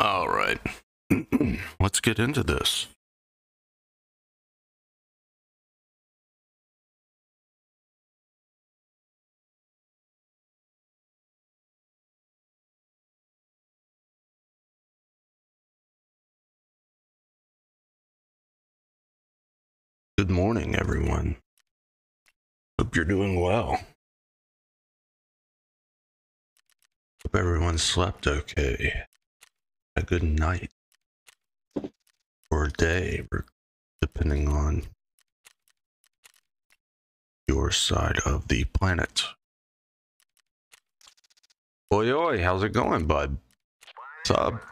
All right. Let's get into this. Good morning, everyone. Hope you're doing well. Hope everyone slept okay. A good night. Or day, depending on your side of the planet. Oi, oi, how's it going, bud? What's up?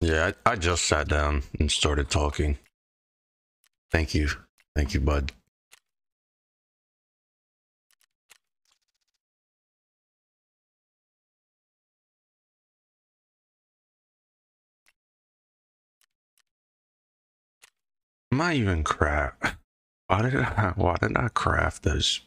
Yeah, I, I just sat down and started talking. Thank you. Thank you, bud. Am I even craft? Why did I? Why did I craft this?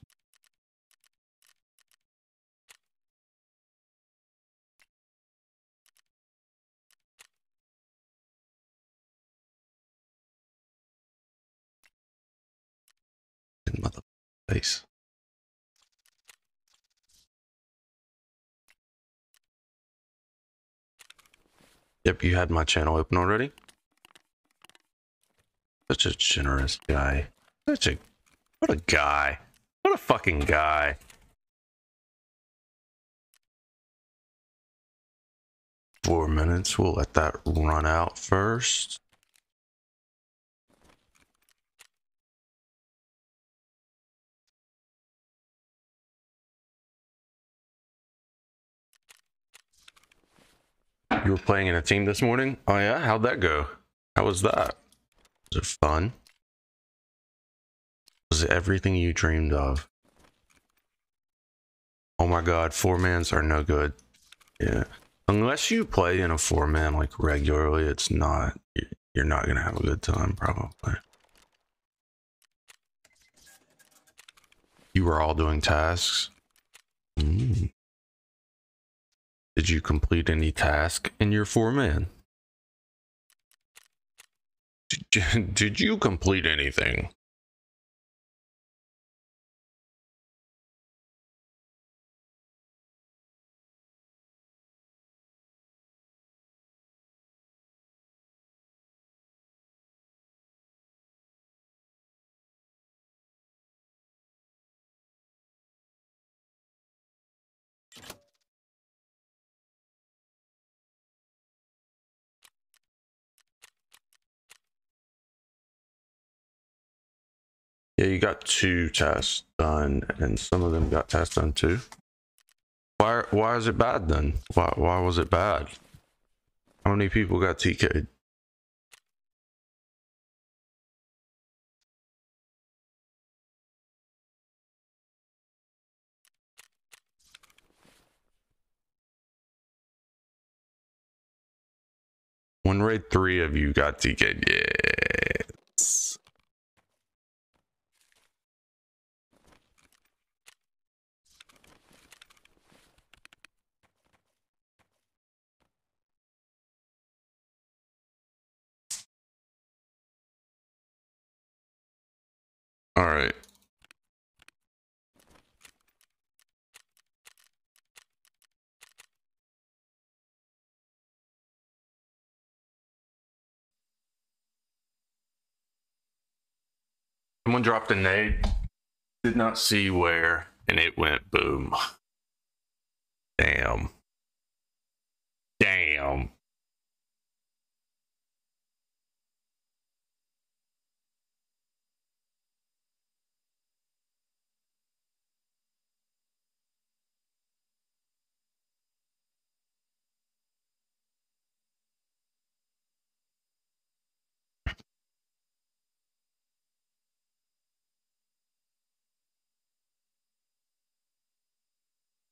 Mother face. Yep, you had my channel open already. Such a generous guy. Such a what a guy. What a fucking guy. Four minutes. We'll let that run out first. You were playing in a team this morning? Oh yeah? How'd that go? How was that? Was it fun? Was it everything you dreamed of? Oh my god, four mans are no good. Yeah. Unless you play in a four man like regularly, it's not, you're not gonna have a good time probably. You were all doing tasks? Mm. Did you complete any task in your four man? Did, you complete anything? Yeah, you got two tasks done, and some of them got tasks done too. Why? Why is it bad then? Why? Why was it bad? How many people got TK'd? One raid, three of you got TK'd. Yes. All right. Someone dropped a nade. Did not see where, and it went boom. Damn. Damn.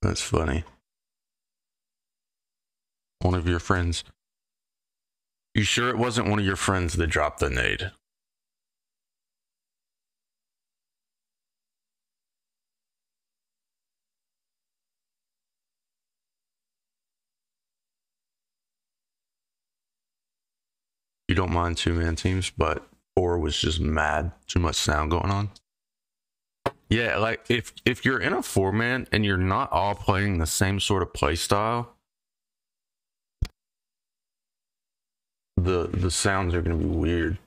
That's funny. One of your friends. You sure it wasn't one of your friends that dropped the nade? You don't mind two man teams, but four was just mad. Too much sound going on. Yeah, like if if you're in a four man and you're not all playing the same sort of play style, the the sounds are gonna be weird.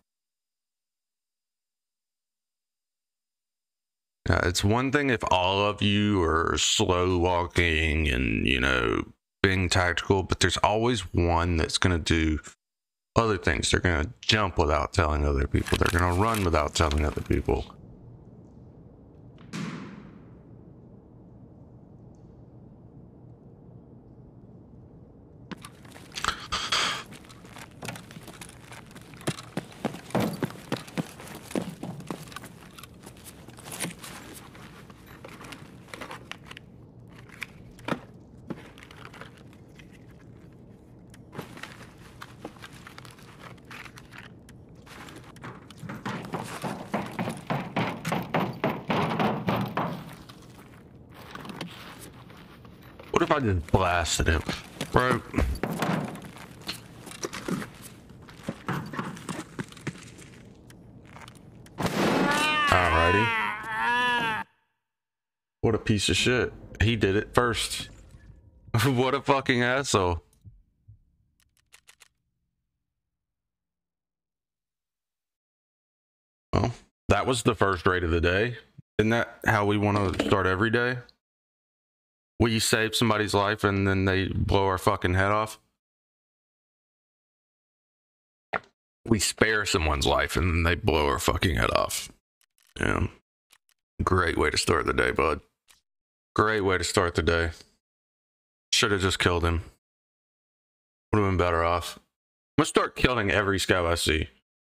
Yeah, it's one thing if all of you are slow walking and you know being tactical, but there's always one that's gonna do other things. They're gonna jump without telling other people. They're gonna run without telling other people. Just blasted him? Bro. Alrighty. What a piece of shit. He did it first. what a fucking asshole. Well, that was the first raid of the day. Isn't that how we want to start every day? We save somebody's life and then they blow our fucking head off. We spare someone's life and then they blow our fucking head off. Yeah. Great way to start the day, bud. Great way to start the day. Should have just killed him. Would have been better off. I'm gonna start killing every scout I see.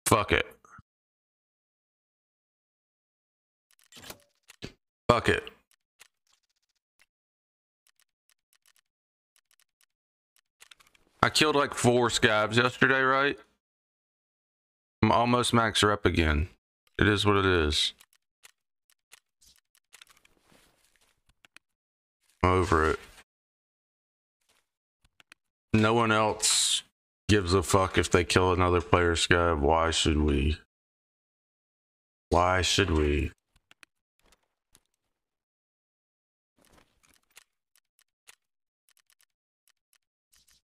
Fuck it. Fuck it. I killed like four scavs yesterday, right? I'm almost max rep again. It is what it is. I'm over it. No one else gives a fuck if they kill another player scav. Why should we? Why should we?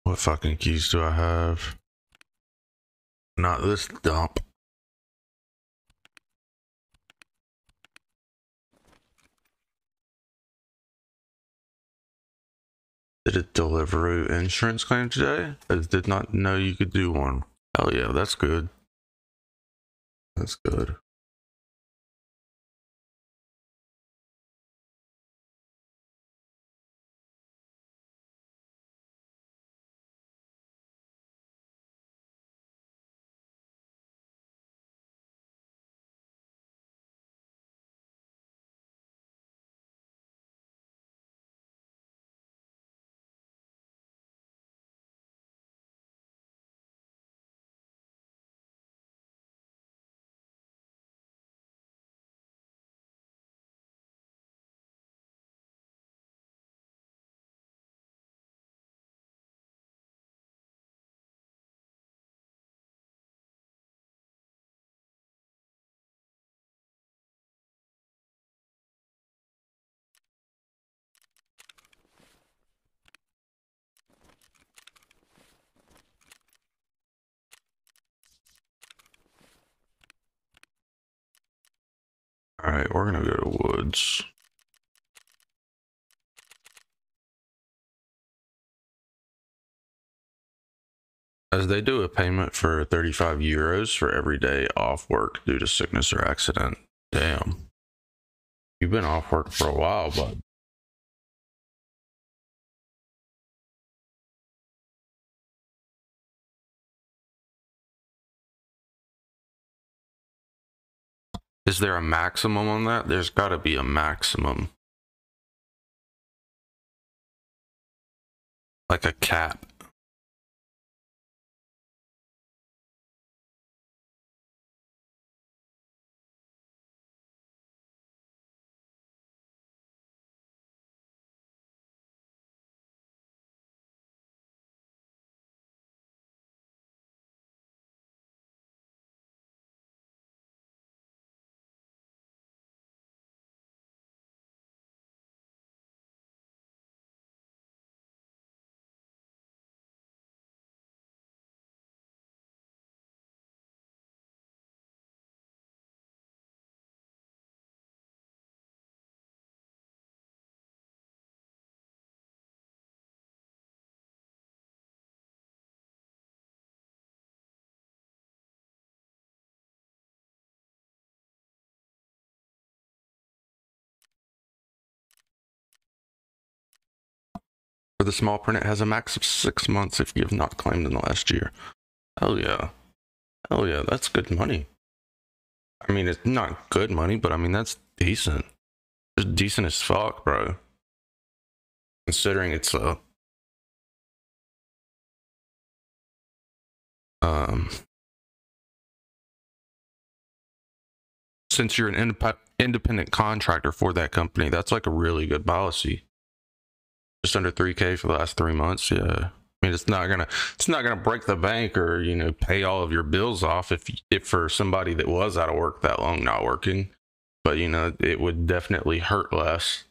What fucking keys do I have? Not this dump. Did it deliver insurance claim today? I did not know you could do one. Hell yeah, that's good. That's good. We're gonna go to woods. As they do a payment for 35 euros for every day off work due to sickness or accident. Damn. You've been off work for a while, bud. Is there a maximum on that? There's got to be a maximum. Like a cap. For the small print, it has a max of six months if you have not claimed in the last year. Hell yeah. Hell yeah, that's good money. I mean, it's not good money, but I mean, that's decent. It's decent as fuck, bro. Considering it's a. Um. Since you're an indep- independent contractor for that company, that's like a really good policy just under 3k for the last three months yeah. I mean it's not gonna it's not gonna break the bank or you know pay all of your bills off if if for somebody that was out of work that long not working. But you know it would definitely hurt less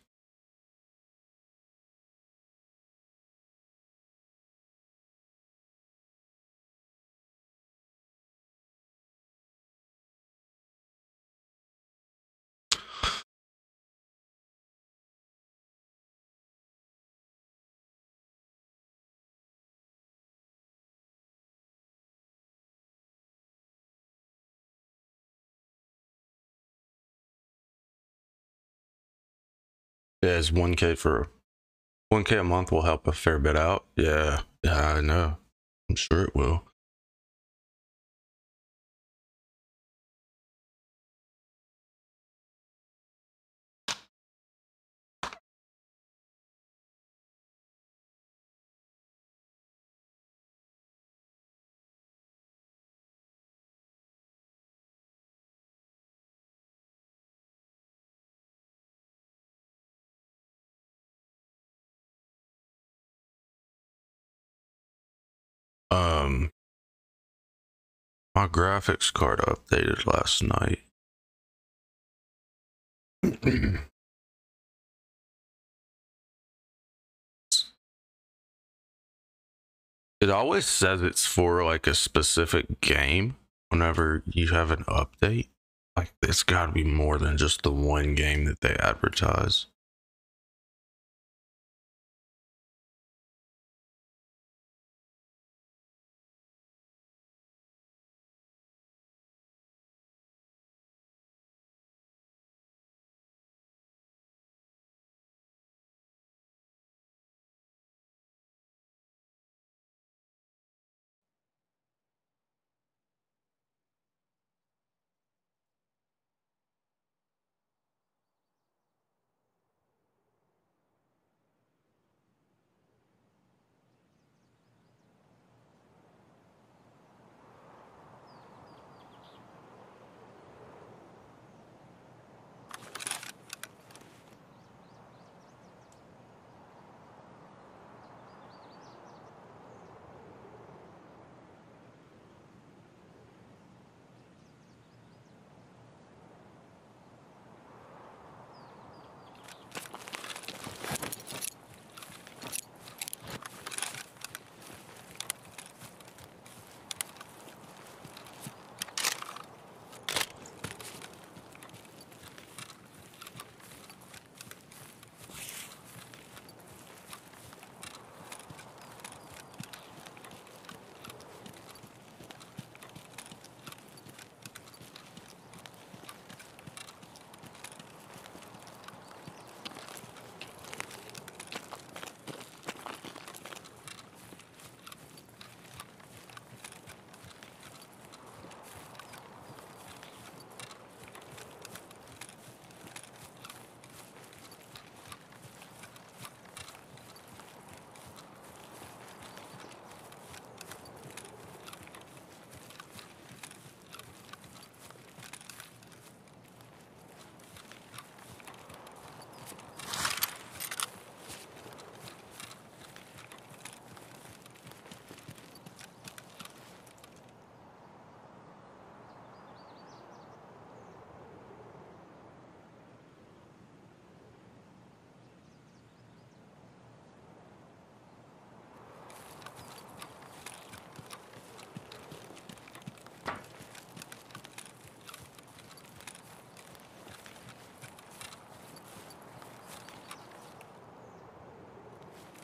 Yeah, it's 1K for 1K a month will help a fair bit out. Yeah, yeah, I know. I'm sure it will. Um, my graphics card updated last night. it always says it's for like a specific game whenever you have an update. Like it's got to be more than just the one game that they advertise.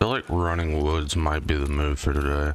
Feel like running woods might be the move for today.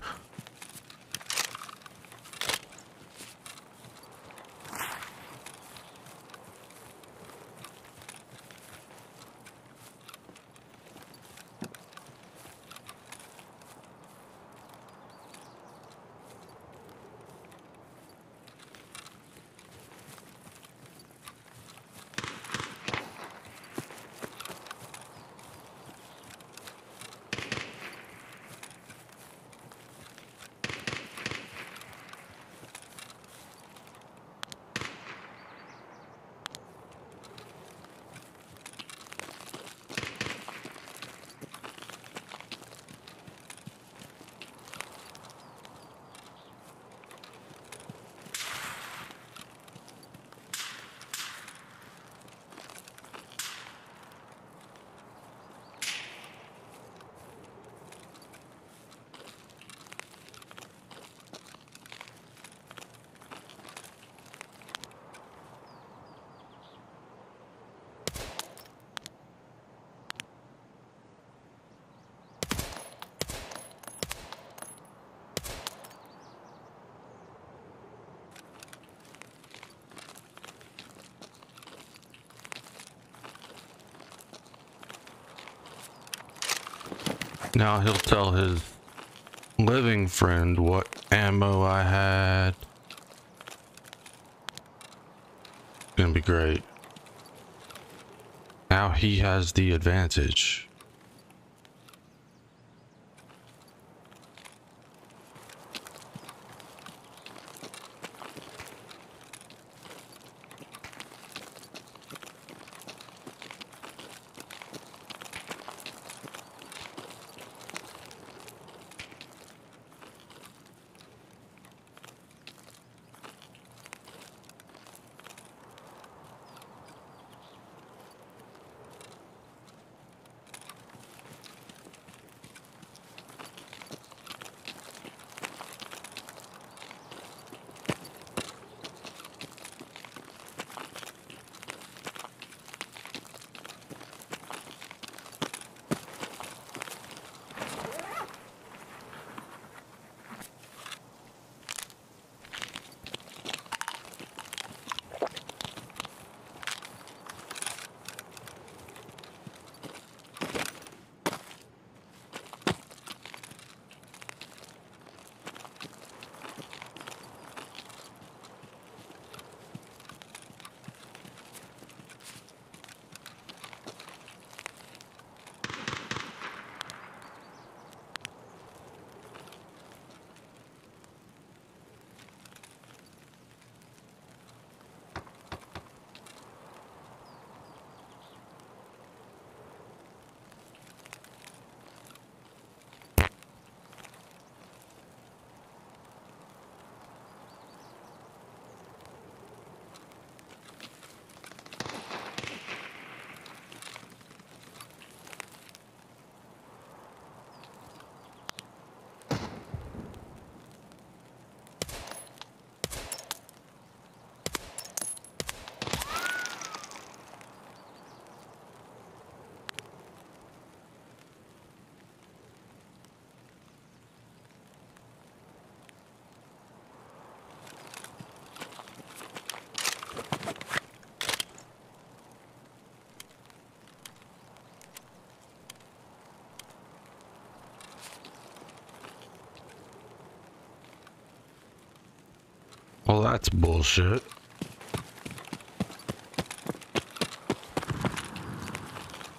Now he'll tell his living friend what ammo I had. Gonna be great. Now he has the advantage. Well, that's bullshit.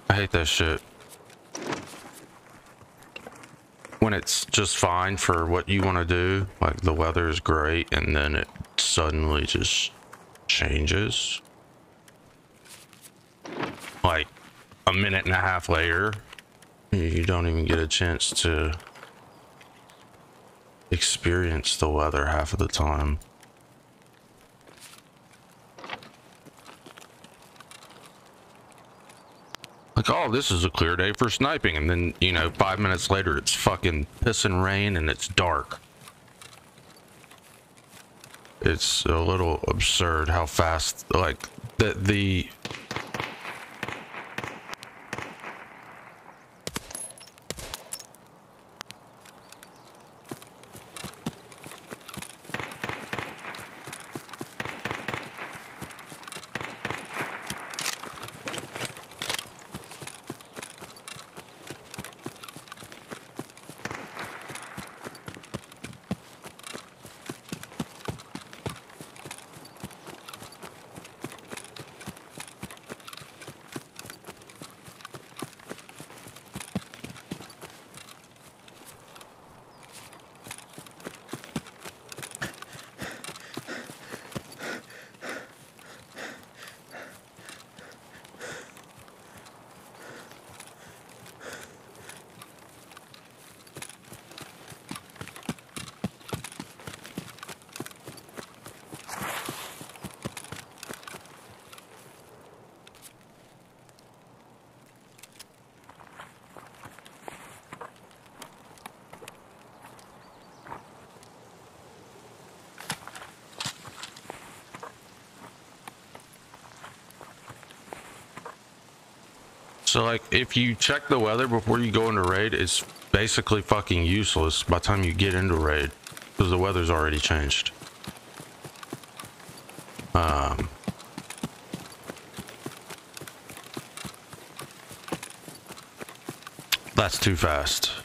I hate that shit. When it's just fine for what you want to do, like the weather is great, and then it suddenly just changes. Like a minute and a half later, you don't even get a chance to experience the weather half of the time. Like, this is a clear day for sniping. And then, you know, five minutes later, it's fucking pissing rain and it's dark. It's a little absurd how fast, like, the, the So like if you check the weather before you go into raid, it's basically fucking useless by the time you get into raid because the weather's already changed. Um, that's too fast.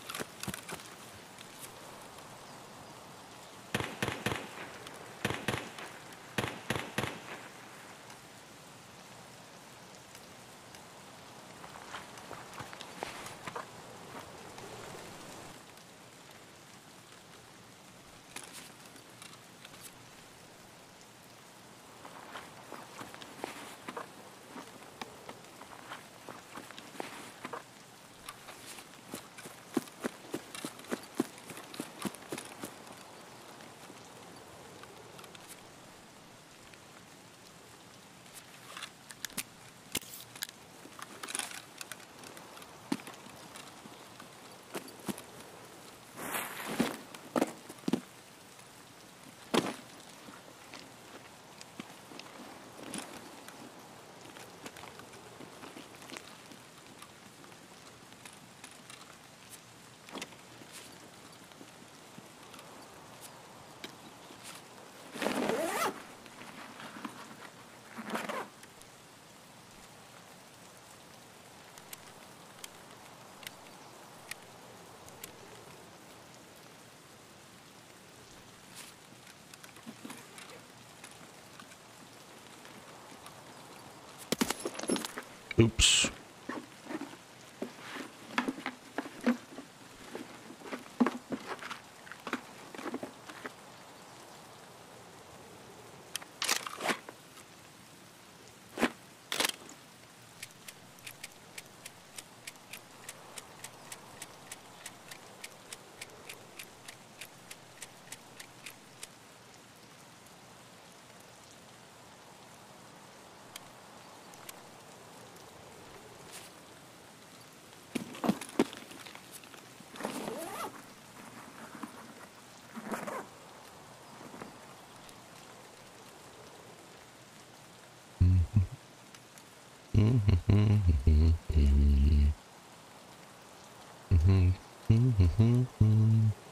Mm-hmm. Mm-hmm. mm-hmm.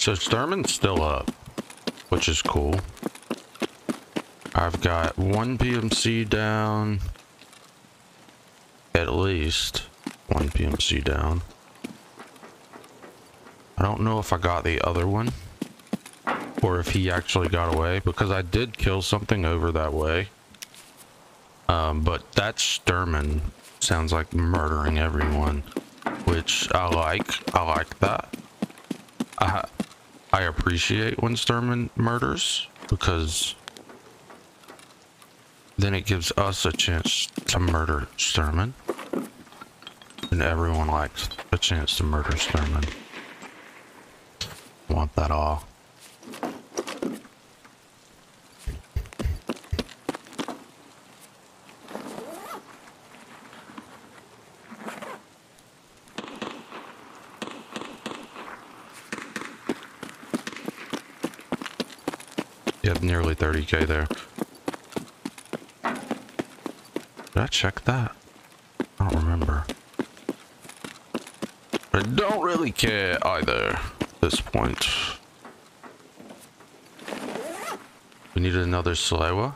So Sturman's still up, which is cool. I've got one PMC down. At least one PMC down. I don't know if I got the other one or if he actually got away because I did kill something over that way. Um, but that Sturman sounds like murdering everyone, which I like. I like that. I appreciate when Sturman murders because then it gives us a chance to murder Sturman. And everyone likes a chance to murder Sturman. Want that all. You have nearly 30k there. Did I check that? I don't remember. I don't really care either at this point. We need another Salewa.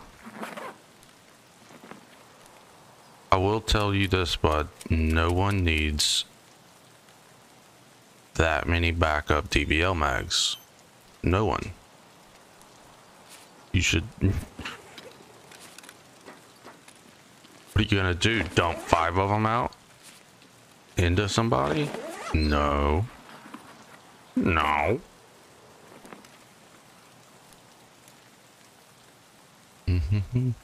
I will tell you this, but no one needs that many backup DVL mags. No one. You should... What are you gonna do? Dump five of them out? Into somebody? No. No. Did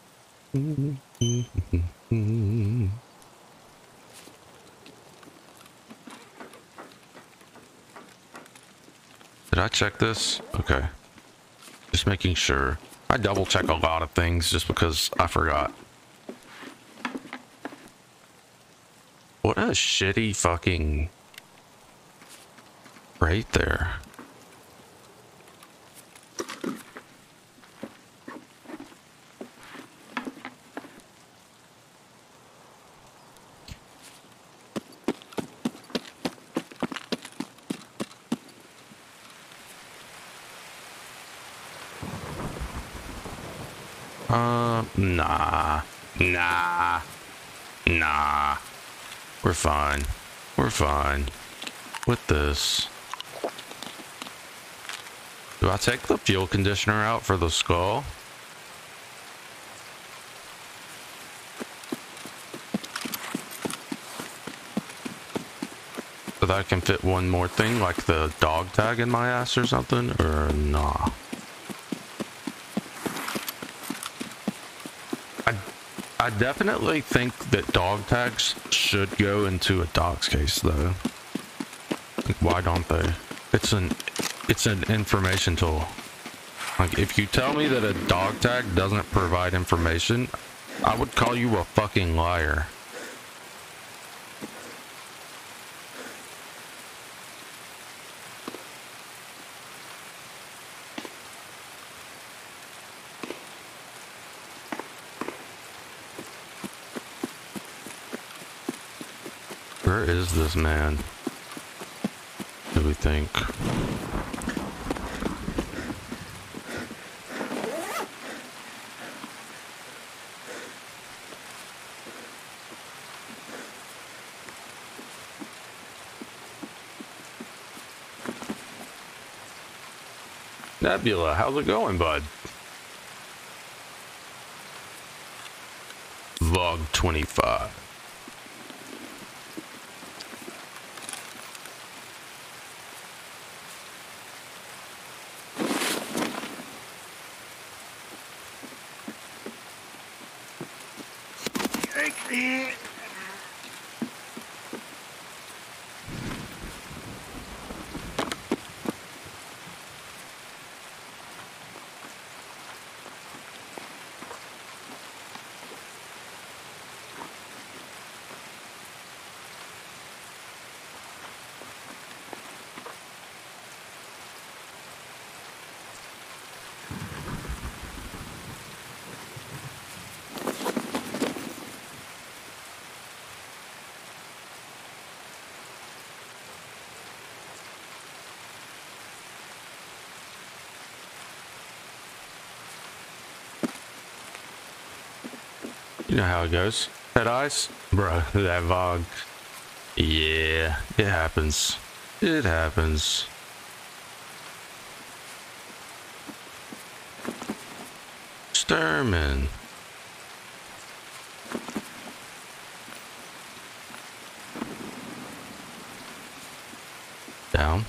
I check this? Okay. Just making sure. I double check a lot of things just because I forgot. What a shitty fucking right there. Uh, nah, nah, nah. We're fine. We're fine with this. Do I take the fuel conditioner out for the skull? So that I can fit one more thing, like the dog tag in my ass or something, or nah? I definitely think that dog tags should go into a dog's case, though. Why don't they? It's an it's an information tool. Like if you tell me that a dog tag doesn't provide information, I would call you a fucking liar. This man? do we think? Nebula, how's it going, bud? Vlog 25. Know how it goes. Head ice? Bro, that Vogue. Yeah, it happens. It happens. Sturman. Down.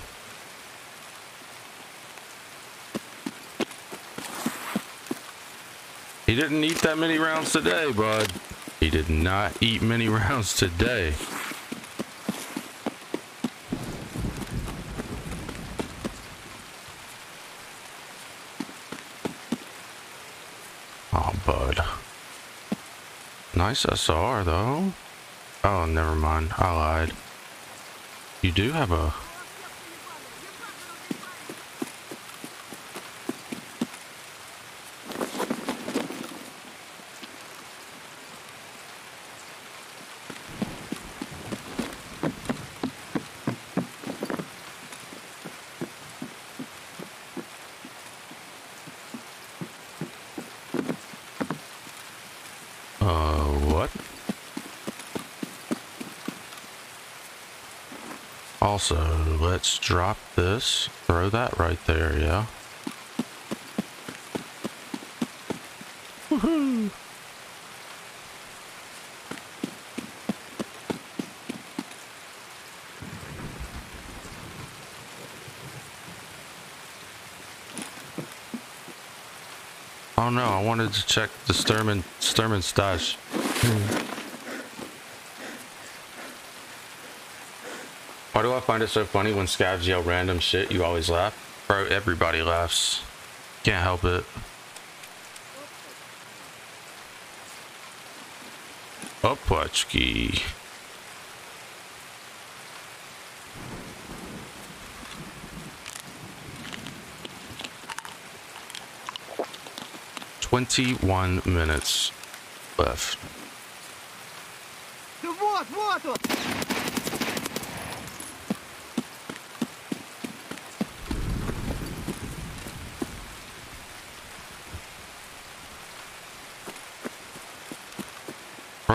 He didn't eat that many rounds today, bud. He did not eat many rounds today. Oh, bud. Nice SR, though. Oh, never mind. I lied. You do have a Also, let's drop this, throw that right there, yeah? Woohoo! Oh no, I wanted to check the Sturman, Sturman stash. Why do I find it so funny when scavs yell random shit, you always laugh? Bro, everybody laughs. Can't help it. Opachki. Twenty-one minutes left.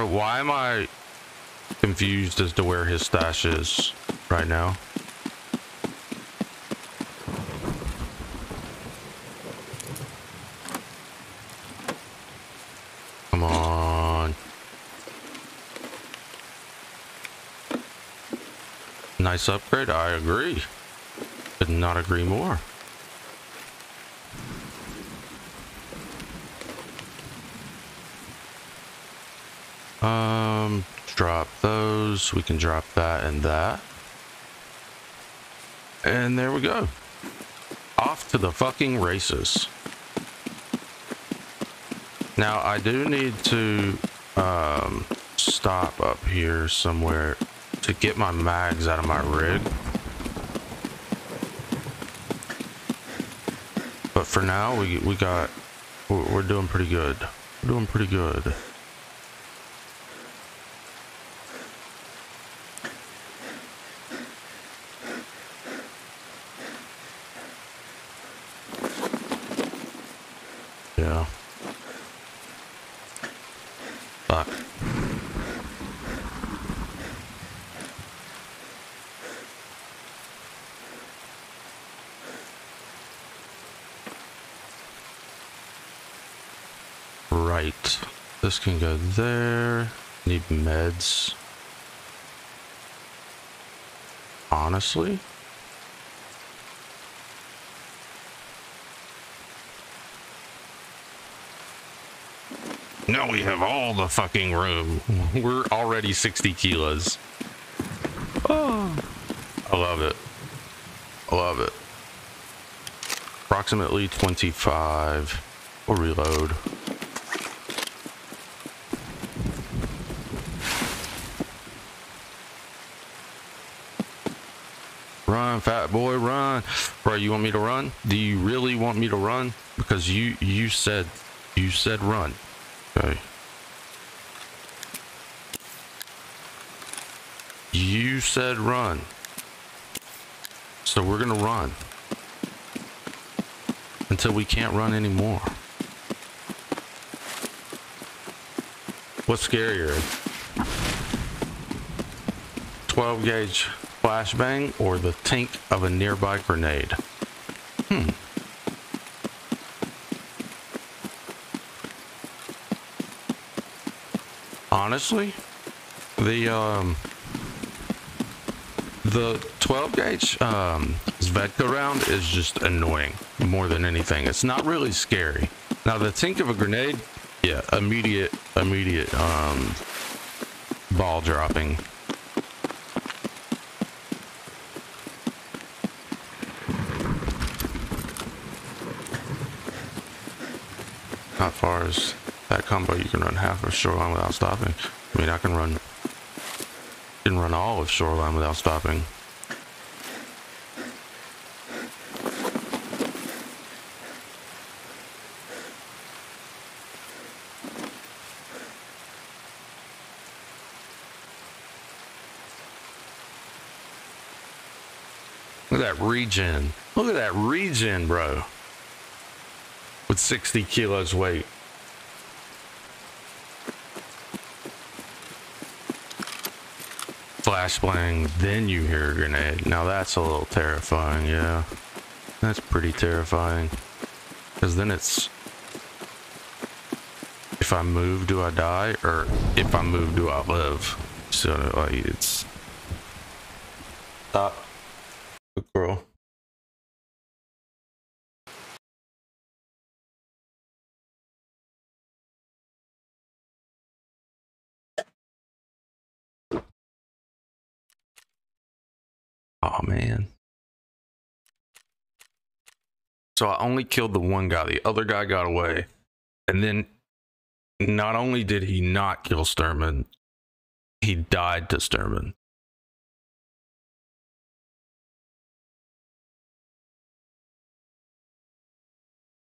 Why am I confused as to where his stash is right now? Come on. Nice upgrade, I agree. Could not agree more. Um, drop those. We can drop that and that. And there we go. Off to the fucking races. Now, I do need to um, stop up here somewhere to get my mags out of my rig. But for now, we, we got, we're doing pretty good. We're doing pretty good. Yeah. Fuck. Right. This can go there. Need meds. Honestly? Now we have all the fucking room. We're already 60 kilos. Oh, I love it. I love it. Approximately 25. We'll reload. Run, fat boy, run. Bro, you want me to run? Do you really want me to run? Because you you said you said run. Okay. You said run. So we're gonna run. Until we can't run anymore. What's scarier? 12 gauge flashbang or the tink of a nearby grenade? Hmm. honestly, the um, the 12 gauge um, Svedka round is just annoying more than anything. It's not really scary. Now the tink of a grenade, yeah, immediate, immediate um, ball dropping. Far as that combo, you can run half of shoreline without stopping. I mean, I can run, can run all of shoreline without stopping. Look at that regen. Look at that regen, bro. With 60 kilos weight. flashbang, then you hear a grenade. Now that's a little terrifying, yeah. That's pretty terrifying. Because then it's... If I move, do I die? Or if I move, do I live? So, like, it's... Stop. I only killed the one guy. The other guy got away. And then not only did he not kill Sturman, he died to Sturman.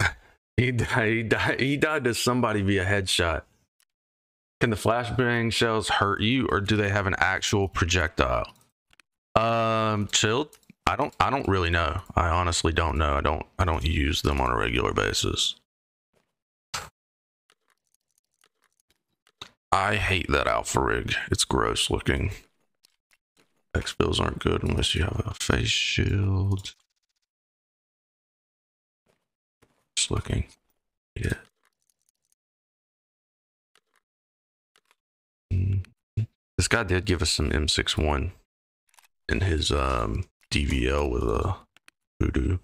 he died, he died he died to somebody via headshot. Can the flashbang shells hurt you or do they have an actual projectile? Um, chilled. I don't. I don't really know. I honestly don't know. I don't. I don't use them on a regular basis. I hate that alpha rig. It's gross looking. X-bills aren't good unless you have a face shield. Just looking. Yeah. Mm-hmm. This guy did give us some M61 in his um, DVL with a voodoo.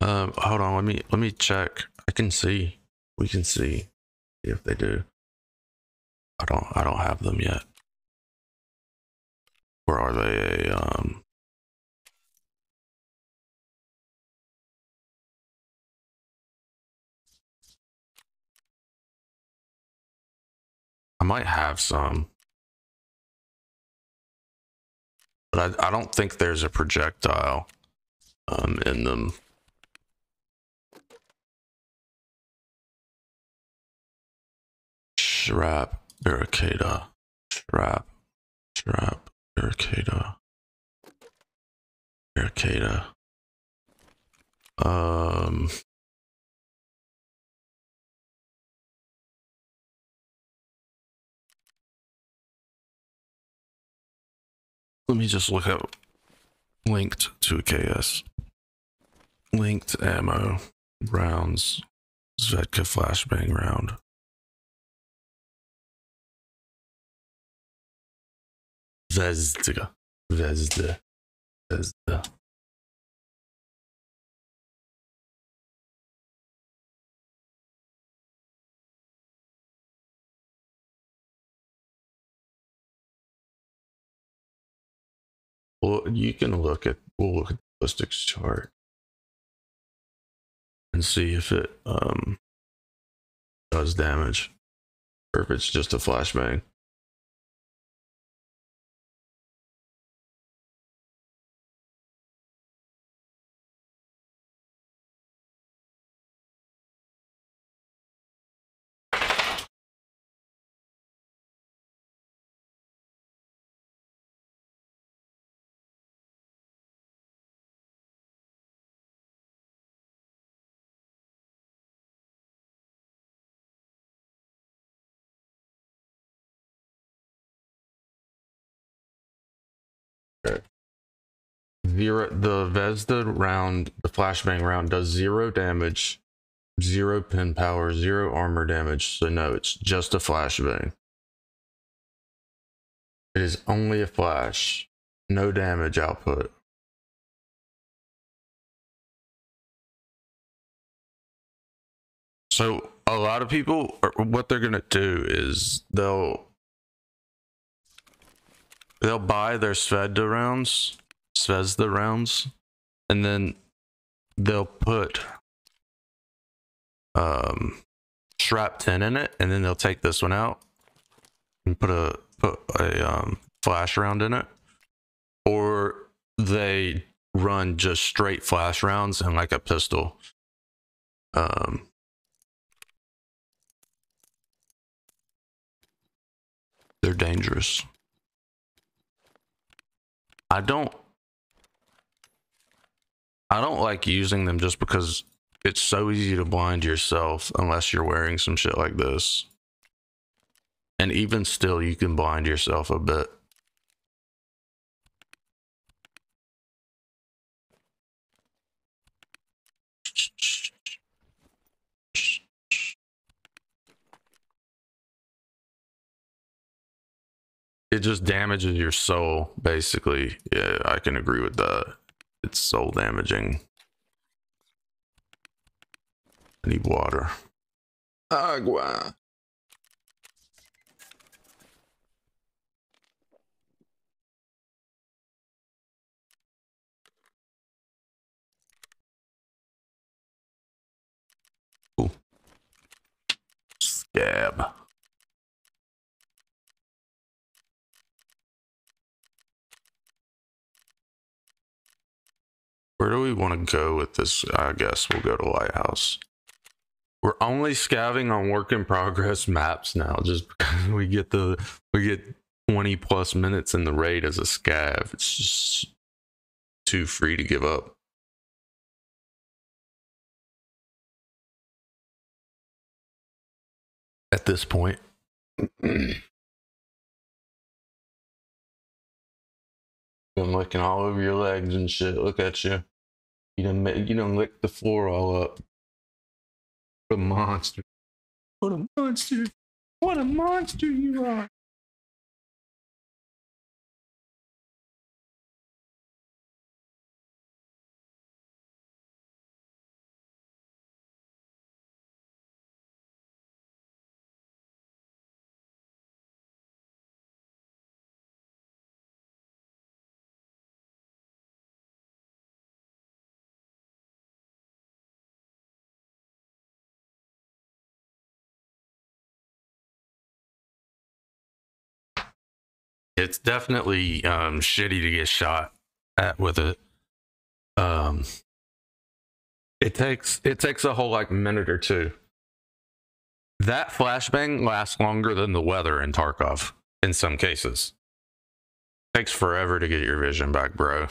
Um, hold on, let me let me check. I can see. We can see if they do. I don't I don't have them yet. Where are they? Um I might have some. But I, I don't think there's a projectile um, in them. Shrap, Barrikada, Shrap, Shrap, Barrikada, Barrikada. Um, let me just look up linked to KS. Linked ammo rounds. Zvezda flashbang round. Vezda. Vezda. Vezda. Well, you can look at we'll look at the ballistics chart and see if it um does damage or if it's just a flashbang. Zero the Vesda round, the flashbang round does zero damage, zero pen power, zero armor damage. So no, it's just a flashbang. It is only a flash, no damage output. So a lot of people, what they're gonna do is they'll they'll buy their Svedda rounds, Zvezda rounds, and then they'll put um Shrap 10 in it, and then they'll take this one out and put a put a um, flash round in it, or they run just straight flash rounds and like a pistol. Um, they're dangerous. I don't I don't like using them just because it's so easy to blind yourself unless you're wearing some shit like this. And even still you can blind yourself a bit. It just damages your soul, basically. Yeah, I can agree with that. It's soul damaging. I need water. Agua. Ooh. Scav. Where do we want to go with this? I guess we'll go to Lighthouse. We're only scouting on work in progress maps now, just because we get the we get 20 plus minutes in the raid as a scav. It's just too free to give up. At this point. Been licking all over your legs and shit. Look at you. You ma- you done licked the floor all up. What a monster. What a monster. What a monster you are. It's definitely um, shitty to get shot at with it. Um, it takes it takes a whole like minute or two. That flashbang lasts longer than the weather in Tarkov in some cases. Takes forever to get your vision back, bro.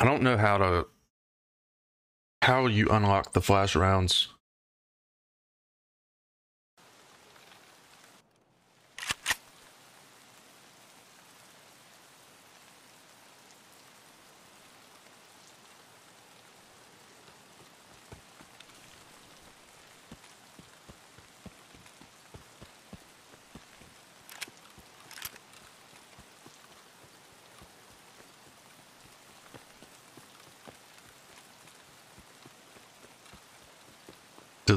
I don't know how to how you unlock the flash rounds.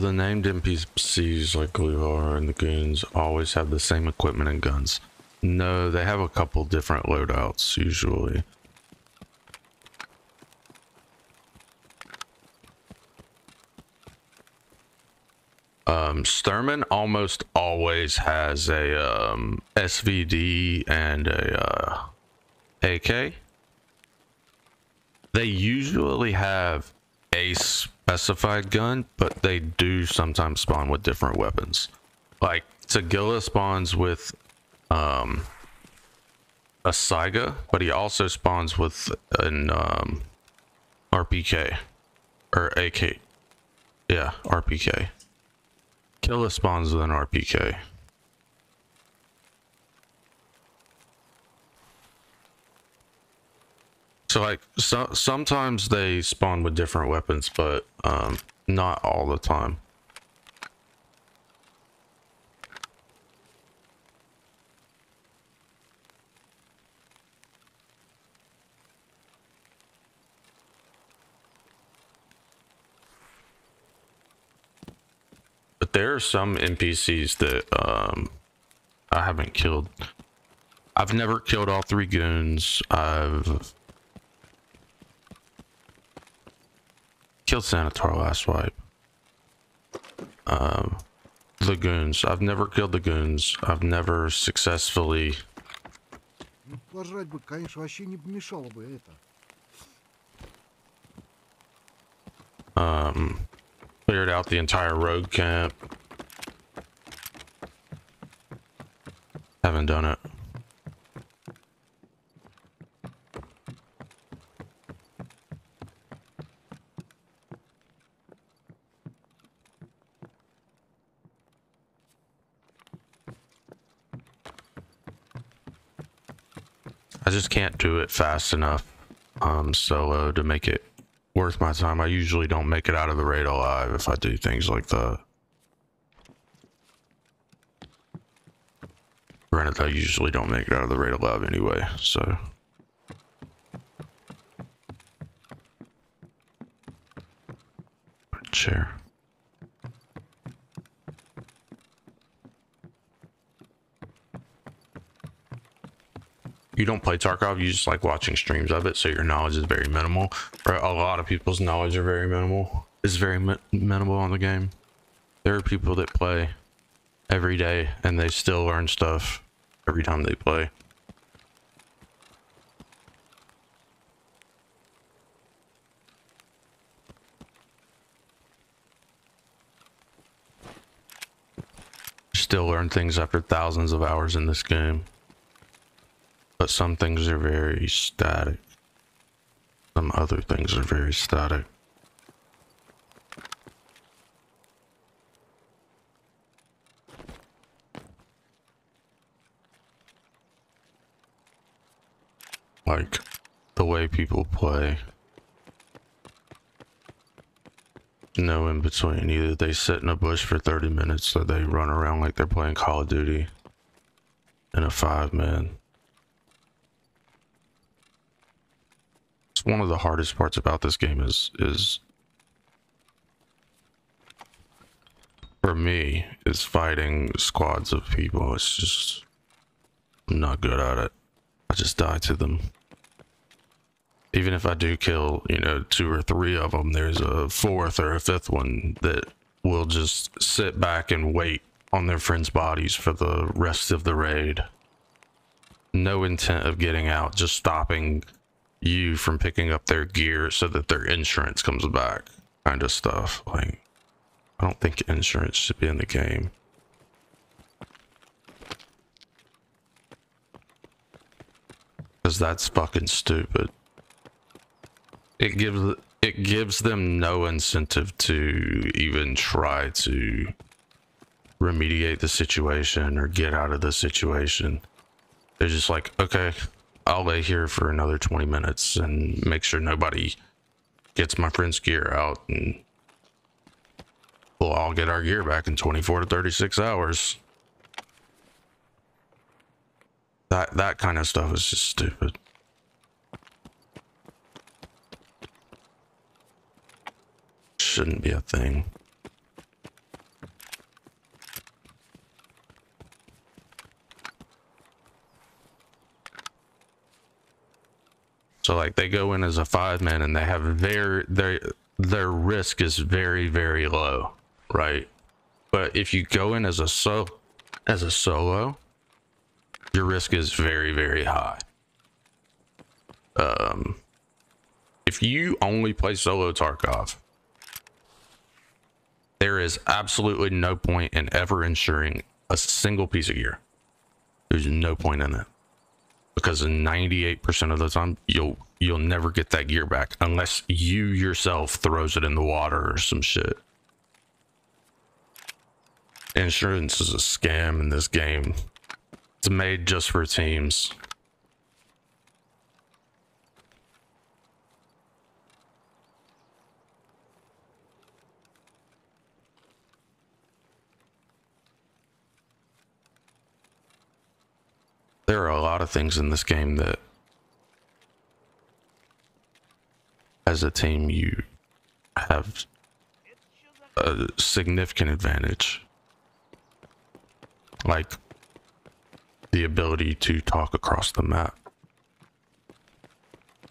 The named NPCs like Gluhar and the goons always have the same equipment and guns? No, they have a couple different loadouts usually. Um, Shturman almost always has a um, SVD and a uh, AK. They usually have a specified gun, but they do sometimes spawn with different weapons. Like Tagilla spawns with um, a Saiga, but he also spawns with an um, RPK or AK. Yeah, RPK. Killa spawns with an RPK. So like so, sometimes they spawn with different weapons, but um, not all the time. But there are some NPCs that um, I haven't killed. I've never killed all three goons. I've Killed Sanitar last wipe. Um, the goons. I've never killed the goons. I've never successfully... Пожрать бы, конечно, вообще не помешало бы это. Um, cleared out the entire rogue camp. Haven't done it. I just can't do it fast enough um, solo to make it worth my time. I usually don't make it out of the raid alive if I do things like that. Granted, I usually don't make it out of the raid alive anyway, so. Chair. You don't play Tarkov, you just like watching streams of it, so your knowledge is very minimal. Right? A lot of people's knowledge are very minimal. Is very mi minimal on the game. There are people that play every day and they still learn stuff every time they play. Still learn things after thousands of hours in this game. But some things are very static. Some other things are very static. Like the way people play. No in between. Either they sit in a bush for 30 minutes or they run around like they're playing Call of Duty in a five man. One of the hardest parts about this game is is for me is fighting squads of people. It's just I'm not good at it. I just die to them. Even if I do kill, you know, two or three of them, there's a fourth or a fifth one that will just sit back and wait on their friends' bodies for the rest of the raid. No intent of getting out, just stopping you from picking up their gear so that their insurance comes back, kind of stuff. Like, I don't think insurance should be in the game. Because that's fucking stupid. It gives it gives them no incentive to even try to remediate the situation or get out of the situation. They're just like, okay, I'll lay here for another 20 minutes and make sure nobody gets my friend's gear out and we'll all get our gear back in 24 to 36 hours. That that kind of stuff is just stupid. Shouldn't be a thing. So like they go in as a five man and they have their their their risk is very very low, right? But if you go in as a so as a solo, your risk is very very high. Um, if you only play solo Tarkov, there is absolutely no point in ever insuring a single piece of gear. There's no point in that because 98% of the time you'll you'll never get that gear back unless you yourself throws it in the water or some shit. Insurance is a scam in this game. It's made just for teams. There are a lot of things in this game that, as a team, you have a significant advantage. Like the ability to talk across the map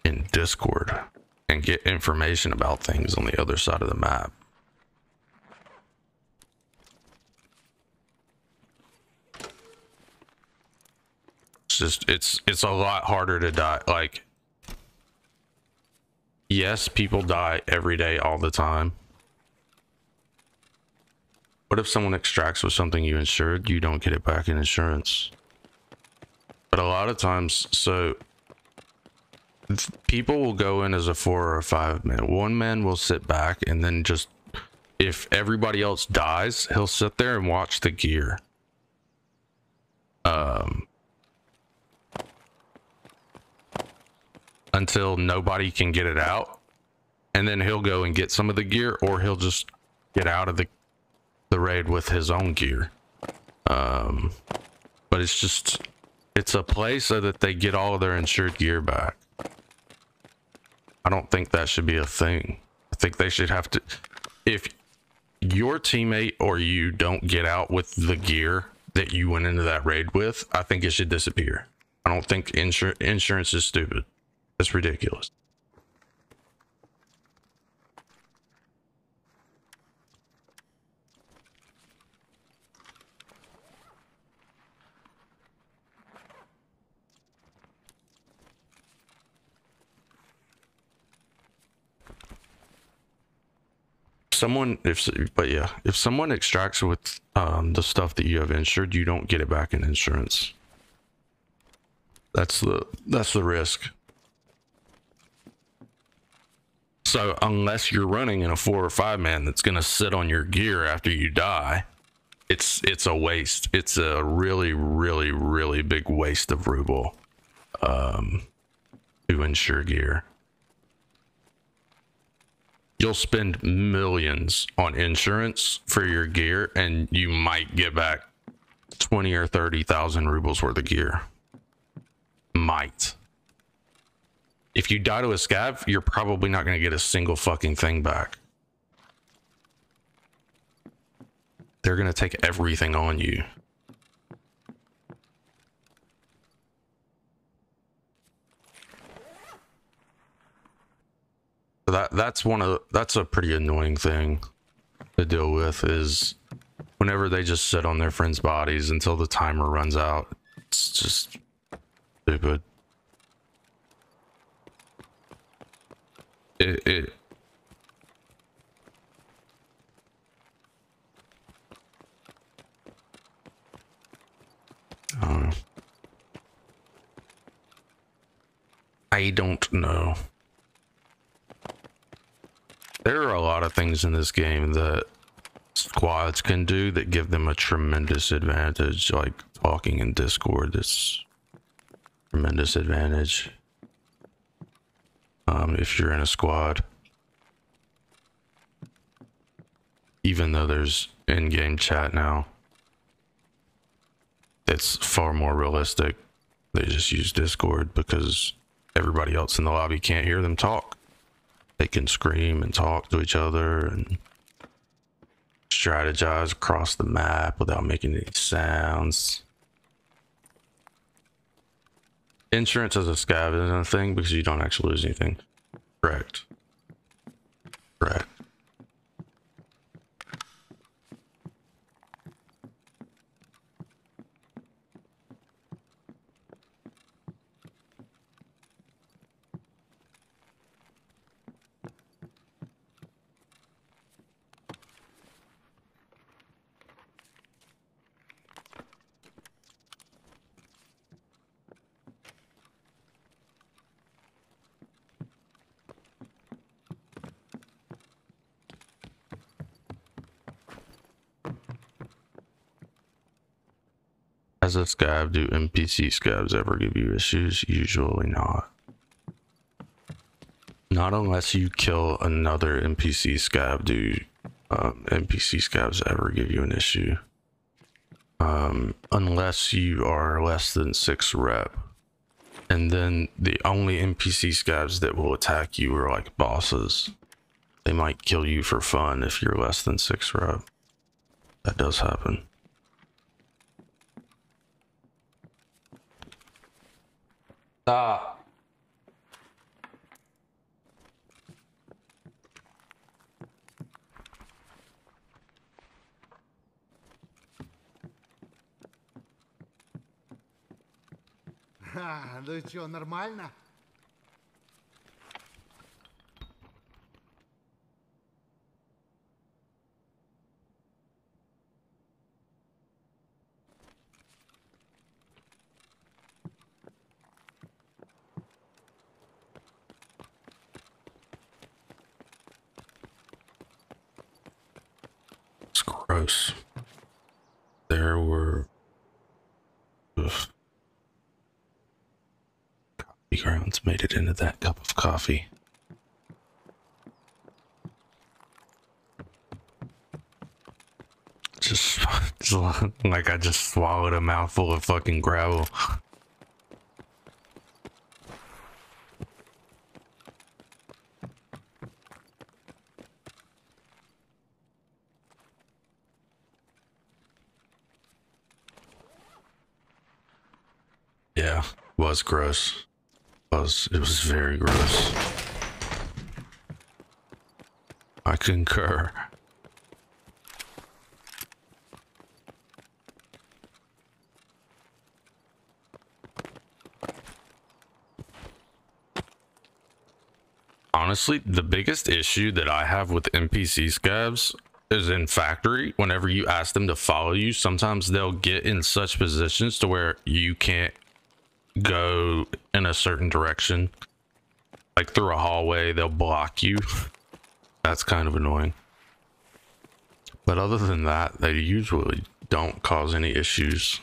in Discord and get information about things on the other side of the map. It's just it's it's a lot harder to die. Like yes, people die every day all the time. What if someone extracts with something you insured, you don't get it back in insurance? But a lot of times, so people will go in as a four or a five man. One man will sit back and then just, if everybody else dies, he'll sit there and watch the gear. Um, until nobody can get it out. And then he'll go and get some of the gear, or he'll just get out of the the raid with his own gear. Um, but it's just it's a play so that they get all of their insured gear back. I don't think that should be a thing. I think they should have to if your teammate or you don't get out with the gear that you went into that raid with, I think it should disappear. I don't think insur- insurance is stupid. It's ridiculous. someone if but yeah if someone extracts with um, the stuff that you have insured you don't get it back in insurance that's the that's the risk so unless you're running in a four or five man that's going to sit on your gear after you die it's it's a waste it's a really really really big waste of ruble um to insure gear you'll spend millions on insurance for your gear and you might get back 20 or 30,000 rubles worth of gear. Might if you die to a scav, you're probably not going to get a single fucking thing back. They're going to take everything on you. That that's one of that's a pretty annoying thing to deal with is whenever they just sit on their friends' bodies until the timer runs out. It's just stupid. It, it I don't know. There are a lot of things in this game that squads can do that give them a tremendous advantage, like talking in Discord. It's tremendous advantage. Um, if you're in a squad, even though there's in-game chat now, it's far more realistic. They just use Discord because everybody else in the lobby can't hear them talk. They can scream and talk to each other and strategize across the map without making any sounds. Insurance as a scav isn't a thing because you don't actually lose anything. Correct. Correct. As a scav, do NPC scavs ever give you issues? Usually not. Not unless you kill another NPC scav, do um, NPC scavs ever give you an issue. Um, unless you are less than six rep. And then the only NPC scavs that will attack you are like bosses. They might kill you for fun if you're less than six rep. That does happen. Stop. Ха, ну что, нормально? Gross. There were ugh. coffee grounds made it into that cup of coffee. Just, just like I just swallowed a mouthful of fucking gravel. Yeah, was gross. Was it was very gross. I concur. Honestly, the biggest issue that I have with NPC scavs is in factory. Whenever you ask them to follow you, sometimes they'll get in such positions to where you can't go in a certain direction. Like through a hallway, they'll block you. That's kind of annoying. But other than that, they usually don't cause any issues.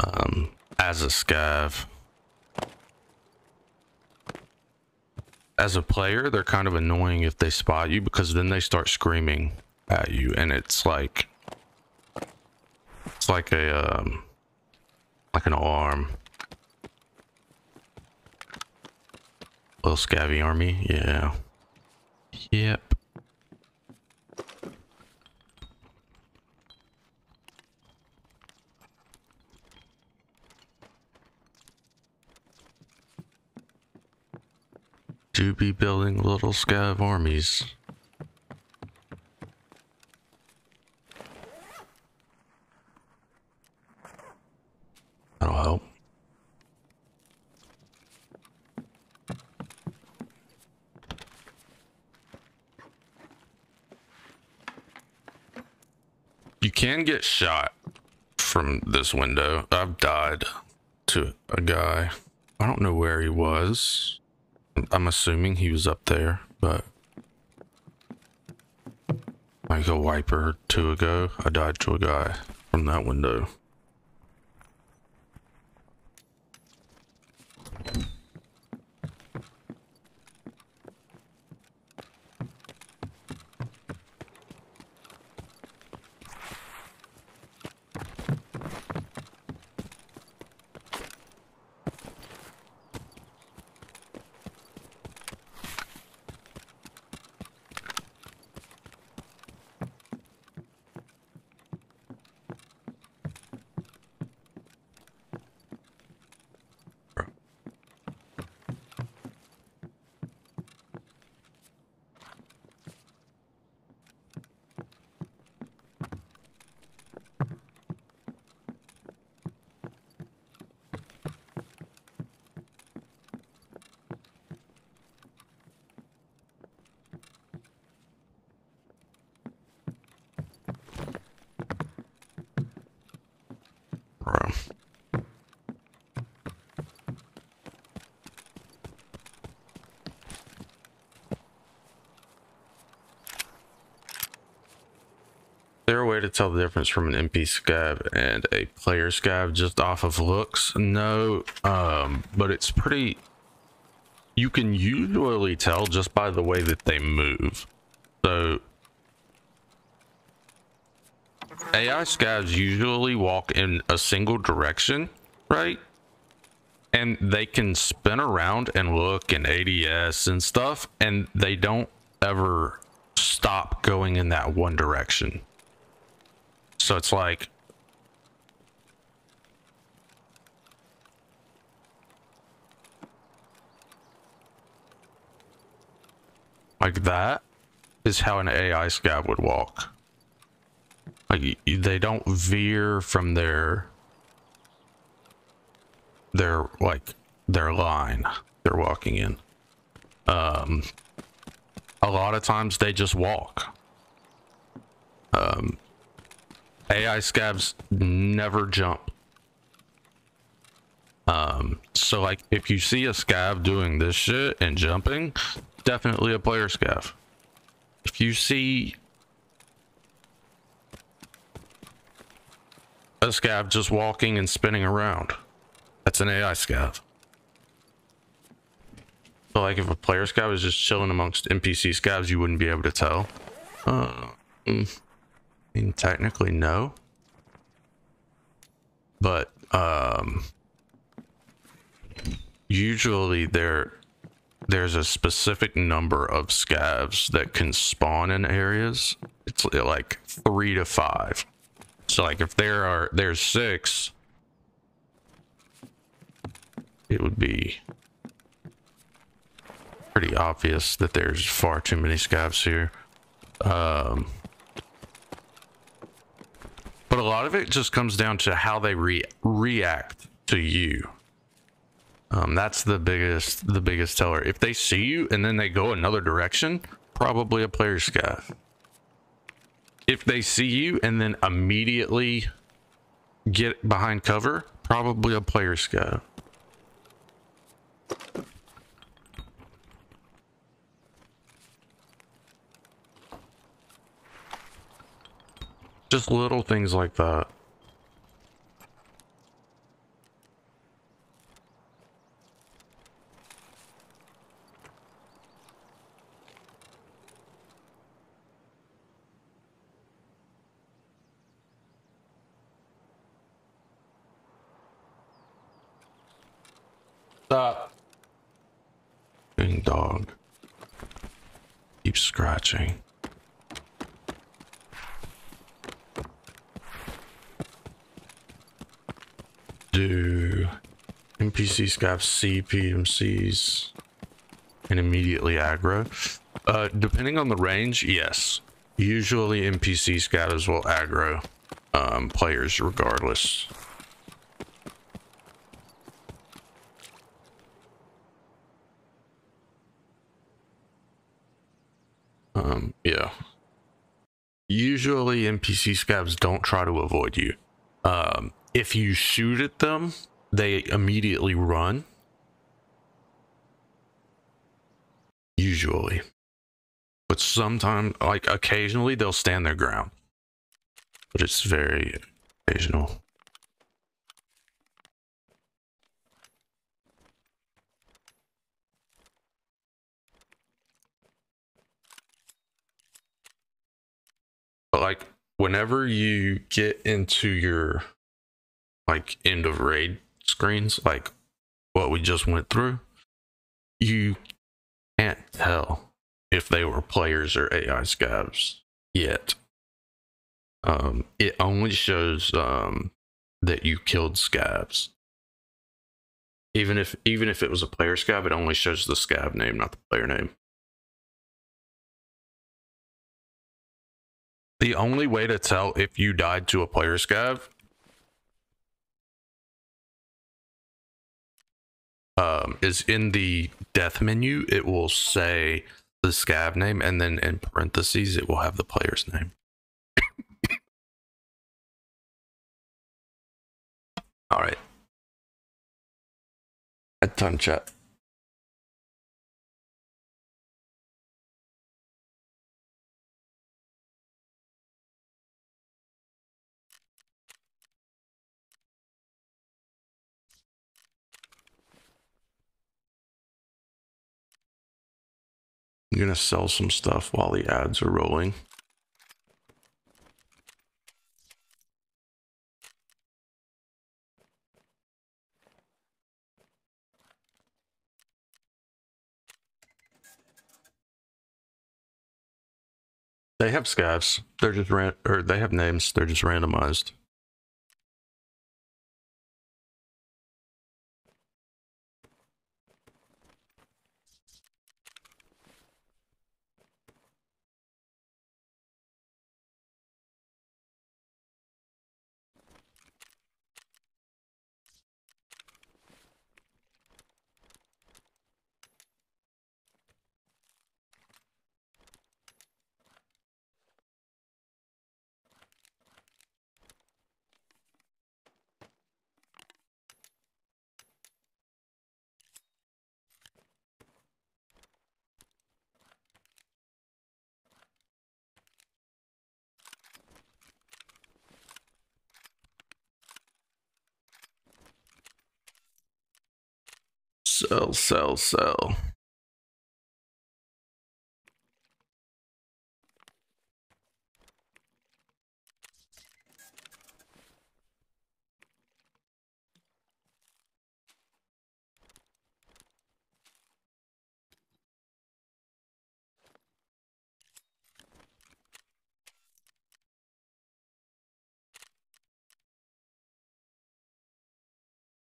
Um, as a scav. As a player, they're kind of annoying if they spot you because then they start screaming at you and it's like it's like a um like an alarm. Little scabby army, yeah. Yep. do be building little scav armies. That'll help. You can get shot from this window. I've died to a guy. I don't know where he was. I'm assuming he was up there, but like a wiper two ago, I died to a guy from that window. Tell the difference from an MP scav and a player scav just off of looks? No, um, but it's pretty. You can usually tell just by the way that they move. So, AI scavs usually walk in a single direction, right? And they can spin around and look and ADS and stuff, and they don't ever stop going in that one direction. So it's like like that is how an AI scav would walk. Like they don't veer from their their like their line they're walking in. Um a lot of times they just walk. Um AI scavs never jump. Um, so like if you see a scav doing this shit and jumping, definitely a player scav. If you see a scav just walking and spinning around, that's an AI scav. So like if a player scav is just chilling amongst NPC scavs, you wouldn't be able to tell. Uh, mm. Mean, technically no. But um usually there there's a specific number of scavs that can spawn in areas. It's like 3 to 5. So like if there are there's 6 it would be pretty obvious that there's far too many scavs here. Um but a lot of it just comes down to how they re- react to you. Um, that's the biggest the biggest teller. If they see you and then they go another direction, probably a player scav. If they see you and then immediately get behind cover, probably a player scav. Just little things like that. Stop. Ding dog. Keep scratching. Do NPC scav see PMCs? and immediately aggro. Uh, depending on the range, yes. Usually NPC scavs will aggro um, players regardless. Um, yeah. Usually NPC scavs don't try to avoid you. Um, if you shoot at them, they immediately run. Usually. But sometimes, like occasionally, they'll stand their ground. But it's very occasional. But like whenever you get into your like end of raid screens, like what we just went through, you can't tell if they were players or AI scavs yet. Um, it only shows um, that you killed scavs. Even if even if it was a player scav, it only shows the scav name, not the player name. The only way to tell if you died to a player scav um, is in the death menu. It will say the scav name, and then in parentheses, it will have the player's name. All right. At time chat. I'm gonna sell some stuff while the ads are rolling. They have scavs. They're just ran or they have names. They're just randomized. Sell, sell, sell.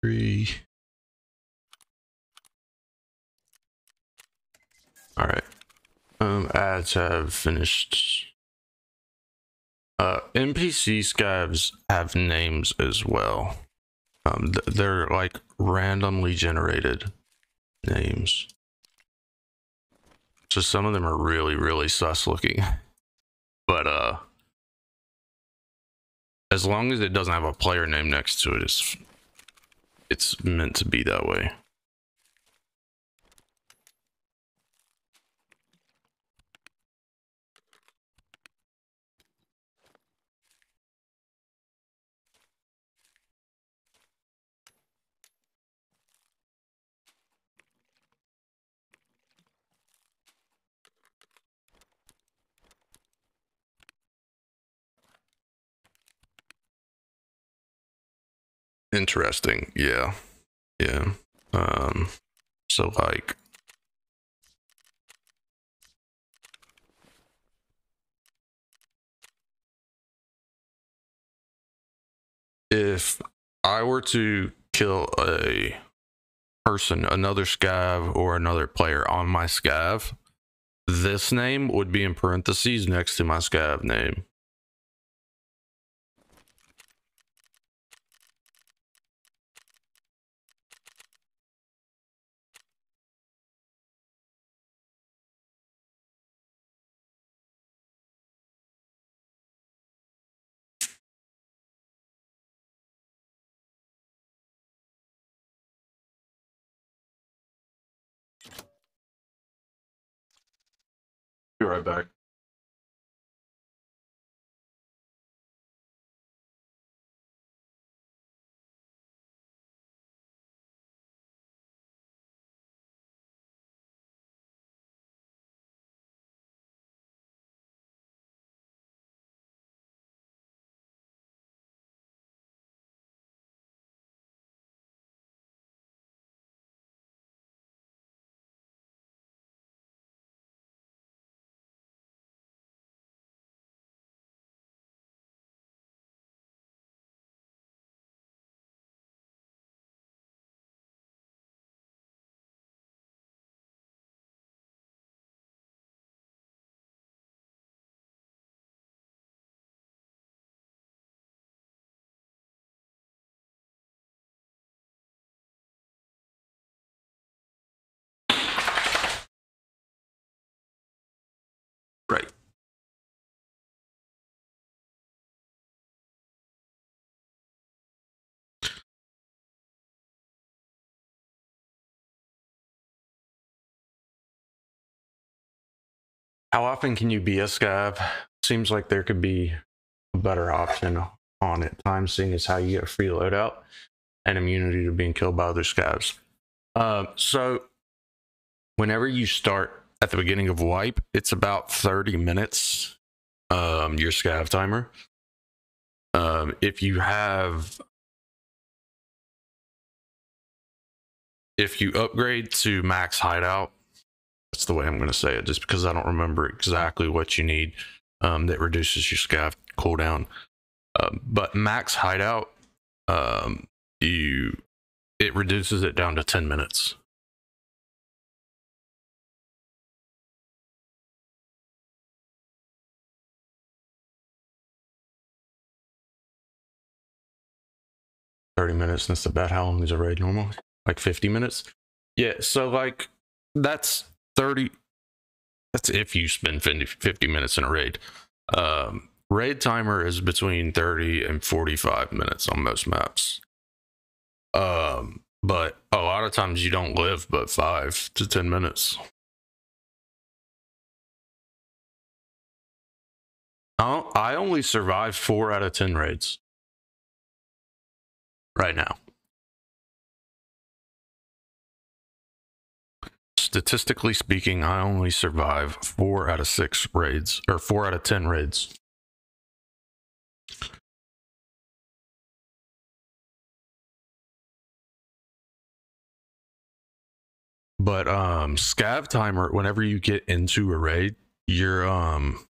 Three. All right. Um, ads have finished. Uh, NPC scavs have names as well. Um, th they're like randomly generated names. So some of them are really, really sus looking. But uh, as long as it doesn't have a player name next to it, it's it's meant to be that way. Interesting. Yeah. Yeah. Um so like if I were to kill a person, another scav, or another player on my scav, this name would be in parentheses next to my scav name. Be right back. How often can you be a scav? Seems like there could be a better option on it. Time seeing is how you get a free loadout and immunity to being killed by other scavs. Um, so whenever you start at the beginning of wipe, it's about 30 minutes, um, your scav timer. Um, if you have if you upgrade to max hideout, that's the way I'm going to say it, just because I don't remember exactly what you need um, that reduces your scav cooldown. Um, but max hideout, um, you it reduces it down to 10 minutes. Thirty minutes. That's about how long is a raid normal? Like fifty minutes. Yeah. So like that's thirty. That's if you spend 50, 50 minutes in a raid. Um, raid timer is between 30 and 45 minutes on most maps. Um, but a lot of times you don't live but five to 10 minutes. I I only survived four out of 10 raids right now. Statistically speaking, I only survive four out of six raids, or four out of 10 raids. But um scav timer, whenever you get into a raid, you're um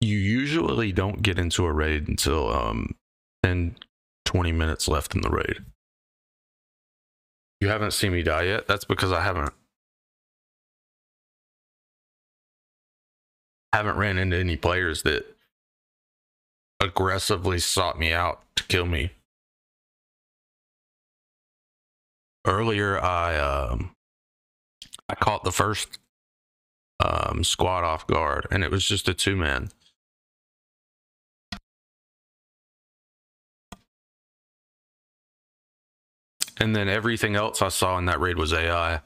you usually don't get into a raid until um 10 20 minutes left in the raid. You haven't seen me die yet? That's because I haven't haven't ran into any players that aggressively sought me out to kill me. Earlier I um I caught the first um, squad off guard, and it was just a two man. And then everything else I saw in that raid was AI.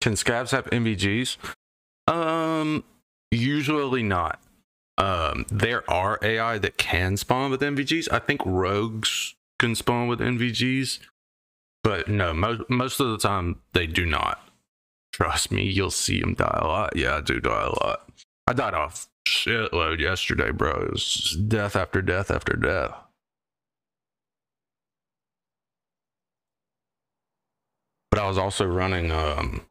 Can scavs have NVGs? Um, usually not. Um, there are AI that can spawn with NVGs. I think rogues can spawn with NVGs, but no, most most of the time they do not. Trust me, you'll see them die a lot. Yeah, I do die a lot. I died off shitload yesterday, bro. It was death after death after death. But I was also running um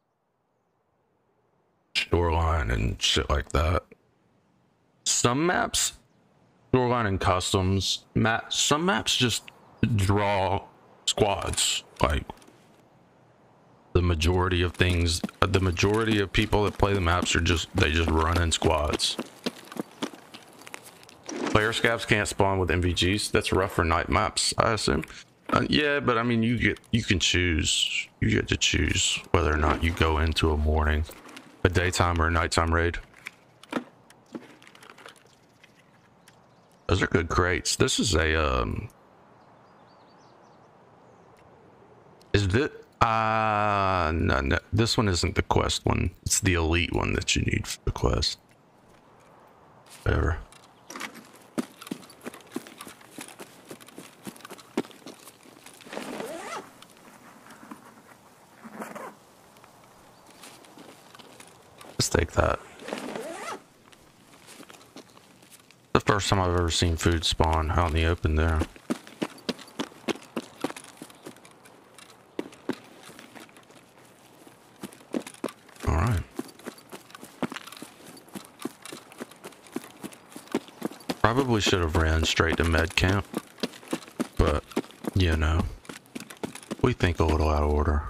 shoreline and shit like that. Some maps, shoreline and customs map. Some maps just draw squads. Like the majority of things, the majority of people that play the maps are just they just run in squads. Player scavs can't spawn with NVGs. That's rough for night maps, I assume. Uh, yeah, but I mean, you get you can choose. You get to choose whether or not you go into a morning, a daytime or a nighttime raid. Those are good crates. This is a um. Is this uh no, no this one isn't the quest one. It's the elite one that you need for the quest. Whatever. Take that. The first time I've ever seen food spawn out in the open there. Alright. Probably should have ran straight to med camp. But, you know. We think a little out of order.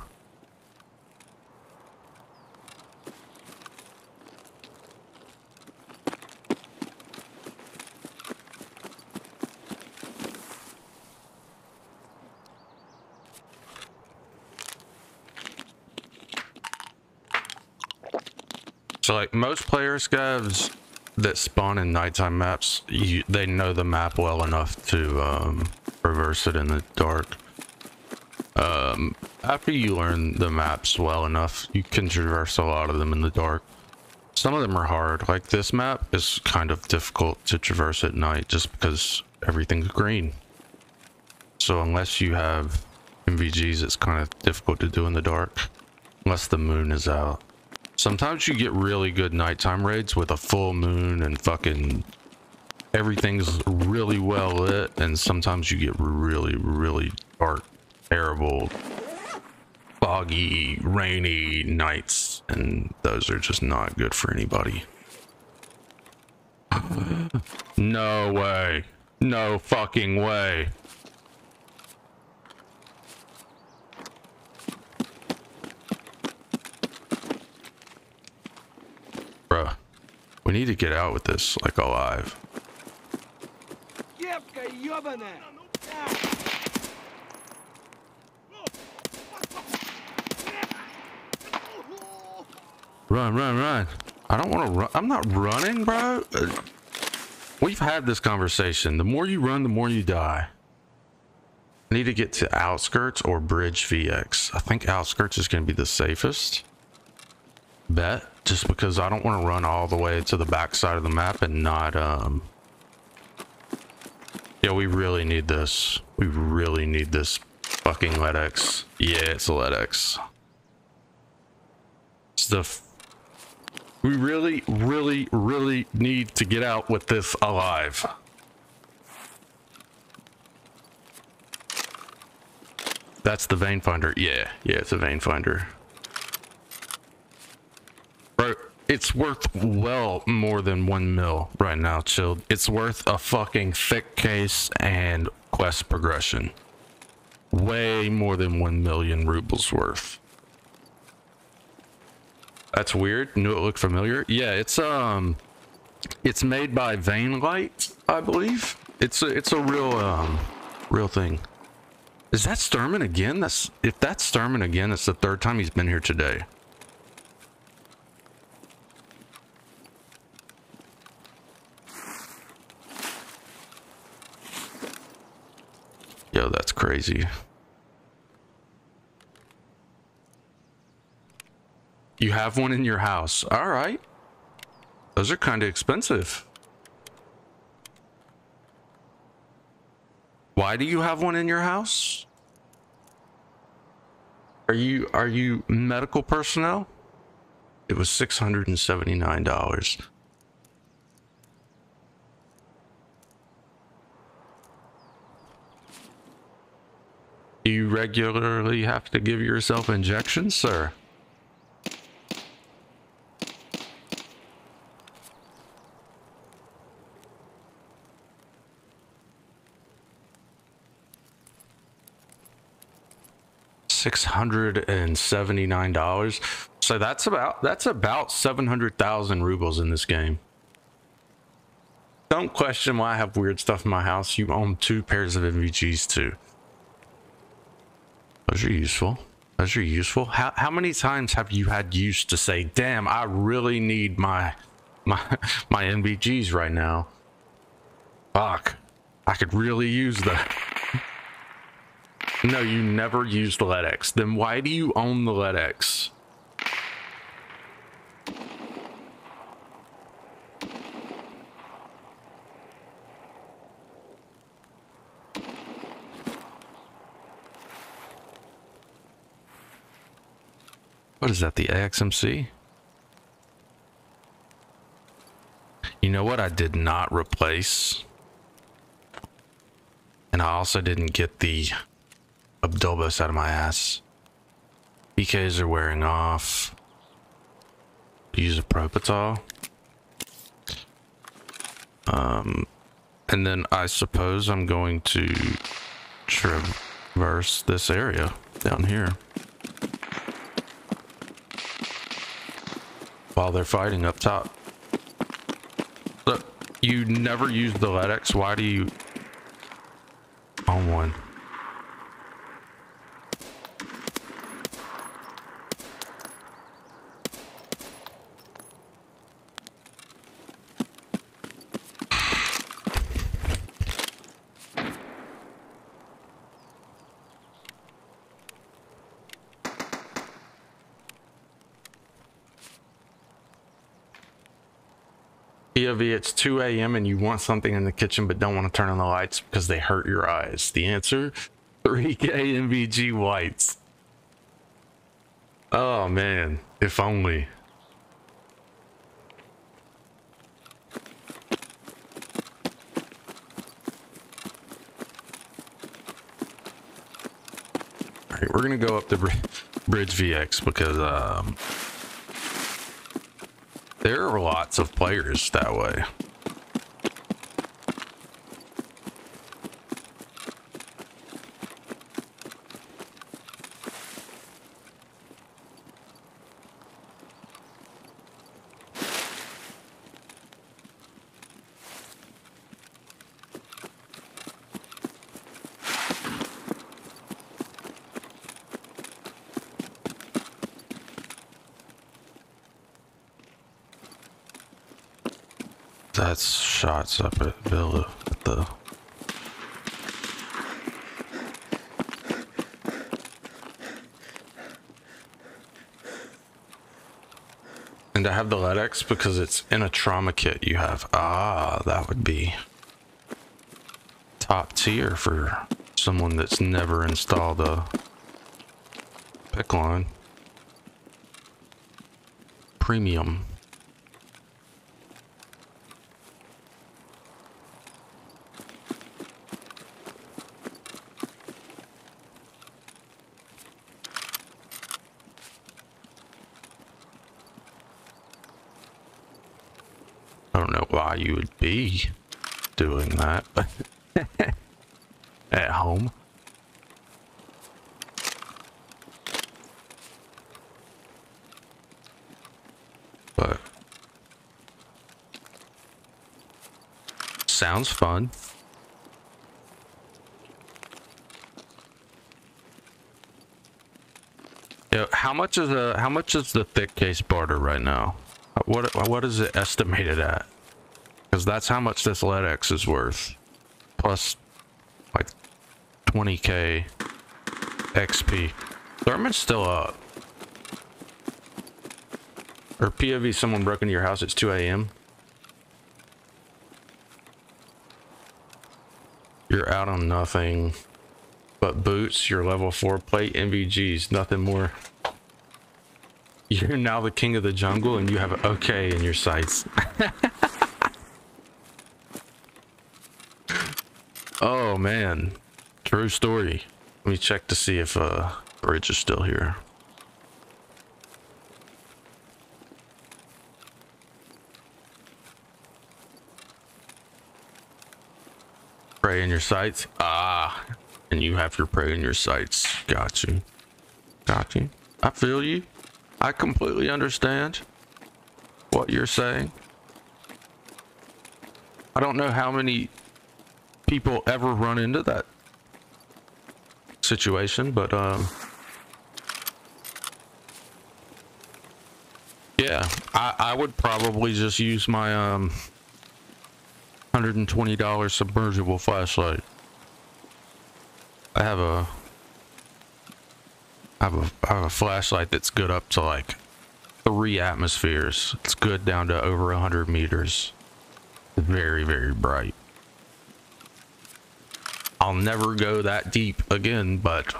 So like most player scavs that spawn in nighttime maps, you, they know the map well enough to um, reverse it in the dark. Um, after you learn the maps well enough, you can traverse a lot of them in the dark. Some of them are hard. Like this map is kind of difficult to traverse at night just because everything's green. So unless you have NVGs, it's kind of difficult to do in the dark. Unless the moon is out. Sometimes you get really good nighttime raids with a full moon and fucking everything's really well lit, and sometimes you get really, really dark, terrible, foggy, rainy nights, and those are just not good for anybody. no way. No fucking way. Bruh. We need to get out with this, like alive. Run, run, run. I don't want to run. I'm not running, bro. We've had this conversation. The more you run, the more you die. I need to get to Outskirts or Bridge VX. I think Outskirts is going to be the safest. Bet just because I don't want to run all the way to the back side of the map and not um yeah we really need this. We really need this fucking LEDX yeah it's a LEDX it's the we really really really need to get out with this alive. That's the vein finder. Yeah yeah it's a vein finder It's worth well more than one mil right now, chilled. It's worth a fucking thick case and quest progression. Way more than one million rubles worth. That's weird. Knew it looked familiar. Yeah, it's um, it's made by Veinlite, I believe. It's a it's a real um, real thing. Is that Shturman again? That's if that's Shturman again. It's the third time he's been here today. Yo, that's crazy. You have one in your house. All right. Those are kind of expensive. Why do you have one in your house? Are you are you medical personnel? It was $679. Do you regularly have to give yourself injections, sir? Six hundred and seventy-nine dollars. So that's about that's about seven hundred thousand rubles in this game. Don't question why I have weird stuff in my house. You own two pairs of NVGs too. Those are useful. Those are useful. How how many times have you had use to say, "Damn, I really need my my my NVGs right now"? Fuck, I could really use the... No, you never used the LEDX. Then why do you own the LEDX? What is that, the AXMC? You know what I did not replace? And I also didn't get the Abdobos out of my ass. PKs are wearing off. Use a Propital. Um, and then I suppose I'm going to traverse this area down here. While they're fighting up top. Look, you never use the LEDX. Why do you own one? POV, it's 2 a.m. and you want something in the kitchen but don't want to turn on the lights because they hurt your eyes. The answer 3K NVG whites. Oh man, if only. Alright, we're gonna go up the bridge VX because um there are lots of players that way. That's at Villa the And I have the LEDX because it's in a trauma kit you have. Ah, that would be top tier for someone that's never installed a PICC line. Premium. you would be doing that at home. But sounds fun. Yeah, how much is a how much is the thick case barter right now? What what is it estimated at? Because that's how much this LEDX is worth. Plus, like, 20k XP. Shturman's still up. Or POV, someone broke into your house, it's 2 a.m. You're out on nothing but boots, your level 4 plate, NVGs, nothing more. You're now the king of the jungle and you have okay in your sights. Oh man, true story. Let me check to see if uh bridge is still here. Pray in your sights. Ah, and you have your pray in your sights. Got you. Got you. I feel you. I completely understand what you're saying. I don't know how many people ever run into that situation, but um yeah, I, I would probably just use my um $120 submersible flashlight. I have a I have a I have a flashlight that's good up to like three atmospheres. It's good down to over 100 meters. Very, very bright. I'll never go that deep again, but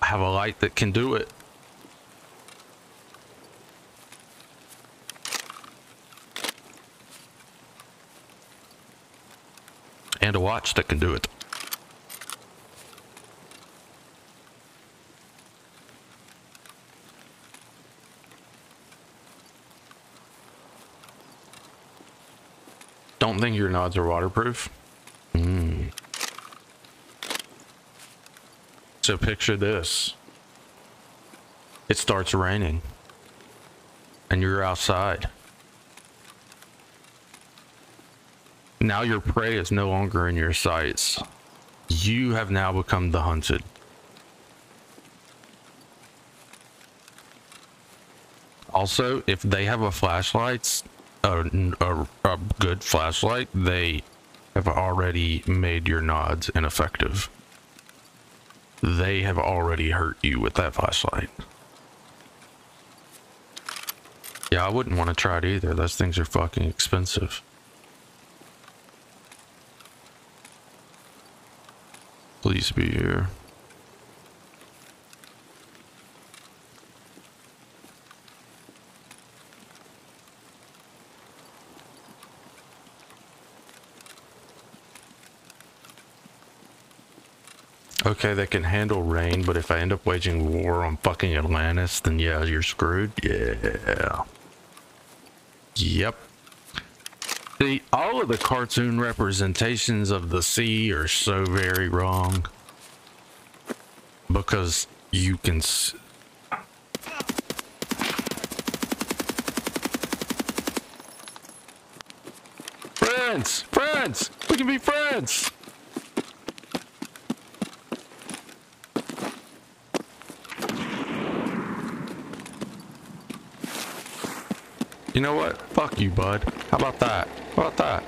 I have a light that can do it. And a watch that can do it. Don't think your nods are waterproof. So picture this. It starts raining. And you're outside. Now your prey is no longer in your sights. You have now become the hunted. Also, if they have a flashlight, a, a, a good flashlight, they have already made your nods ineffective. They have already hurt you with that flashlight. Yeah, I wouldn't want to try it either. Those things are fucking expensive. Please be here. Okay, they can handle rain, but if I end up waging war on fucking Atlantis, then yeah, you're screwed. Yeah. Yep. See, all of the cartoon representations of the sea are so very wrong. Because you can... Friends! Friends! We can be friends! You know what? Fuck you, bud. How about that? How about that?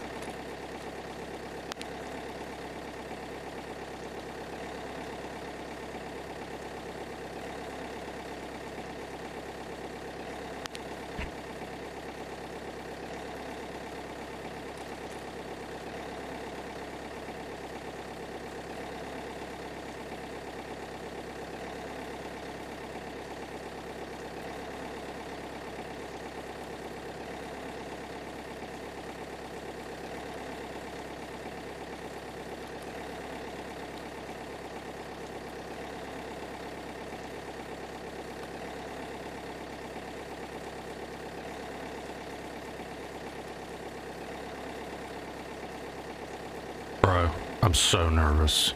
Bro, I'm so nervous.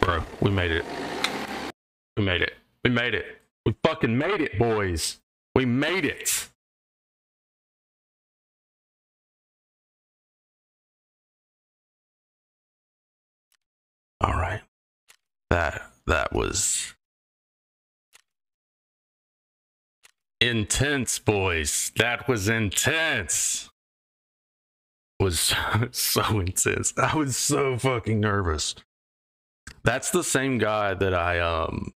Bro, we made it. We made it. We made it. We fucking made it, boys. We made it. All right. That that was intense, boys. That was intense. Was so intense. I was so fucking nervous. That's the same guy that I um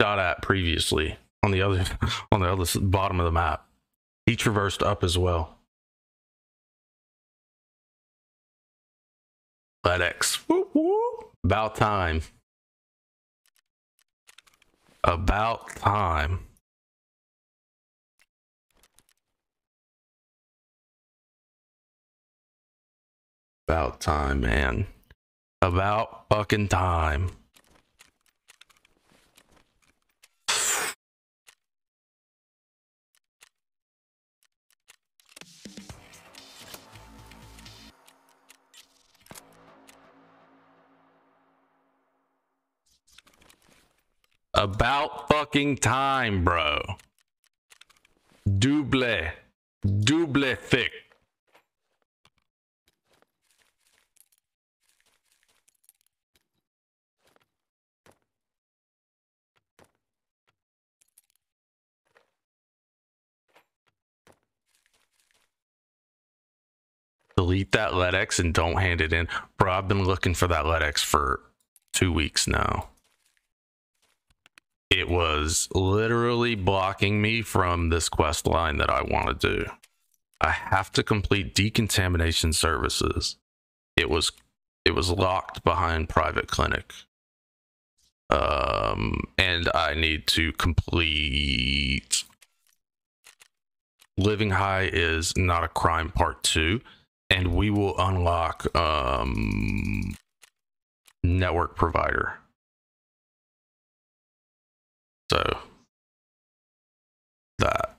shot at previously on the other on the other bottom of the map. He traversed up as well. FedEx. Whoop, whoop. About time. About time. About time, man. About fucking time. About fucking time, bro. Double. Double thick. Delete that LEDX and don't hand it in. Bro, I've been looking for that LEDX for two weeks now. It was literally blocking me from this quest line that I want to do. I have to complete decontamination services. It was it was locked behind private clinic. Um and I need to complete Living High is not a crime part 2 and we will unlock um, network provider. So that.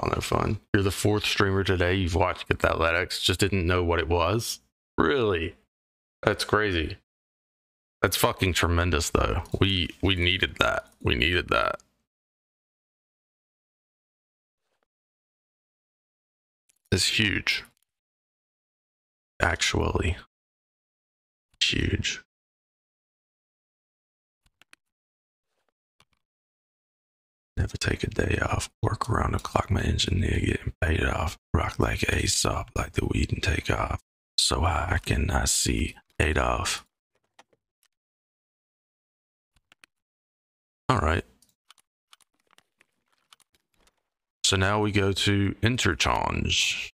Oh, no fun. You're the fourth streamer today. You've watched Get That LEDX, just didn't know what it was. Really? That's crazy. That's fucking tremendous though. We we needed that. We needed that. It's huge. Actually. Huge. Never take a day off. Work around the clock. My engineer getting paid off. Rock like a Aesop, like the weed and take off so I cannot uh, see Adolf. All right. So now we go to interchange.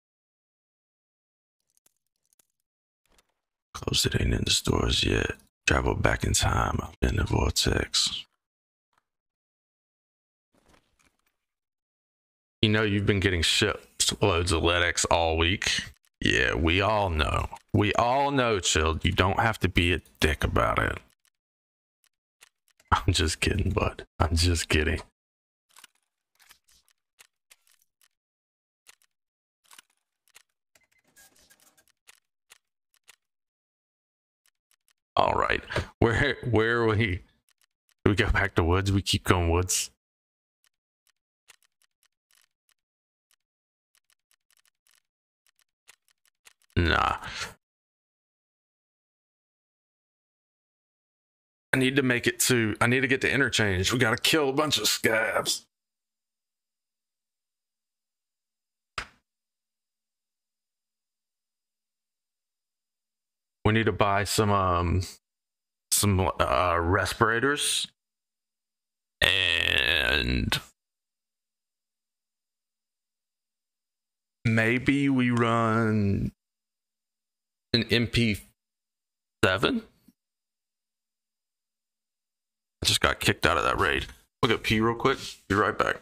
Close it ain't in the stores yet. Travel back in time. I'm in the vortex. You know you've been getting shipped loads of LEDX all week. Yeah, we all know. We all know, Chilled. You don't have to be a dick about it. I'm just kidding, bud. I'm just kidding. All right. Where where are we? Do we go back to woods? We keep going woods. Nah. I need to make it to, I need to get to interchange. We got to kill a bunch of scavs. We need to buy some, um, some, uh, respirators and maybe we run an MP7. I just got kicked out of that raid. Look at P real quick. Be right back.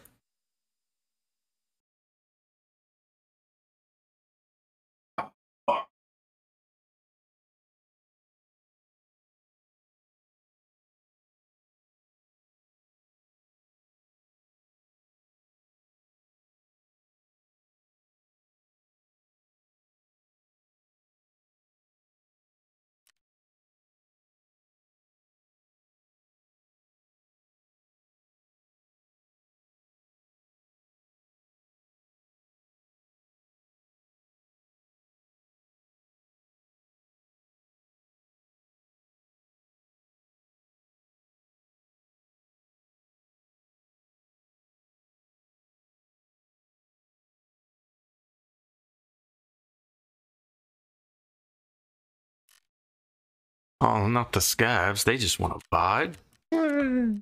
Oh, not the scavs. They just want to vibe. Hmm.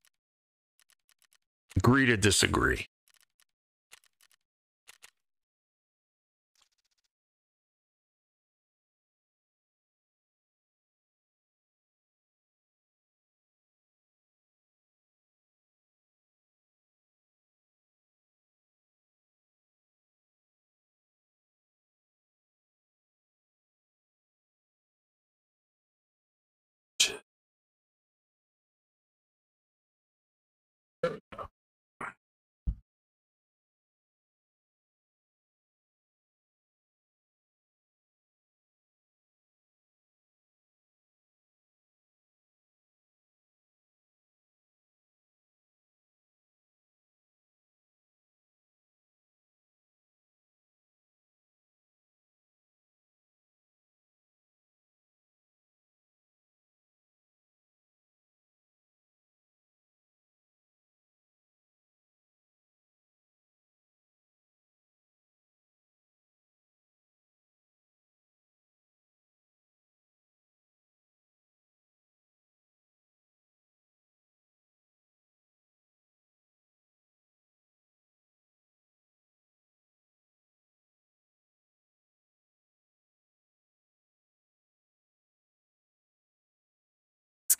Agree to disagree.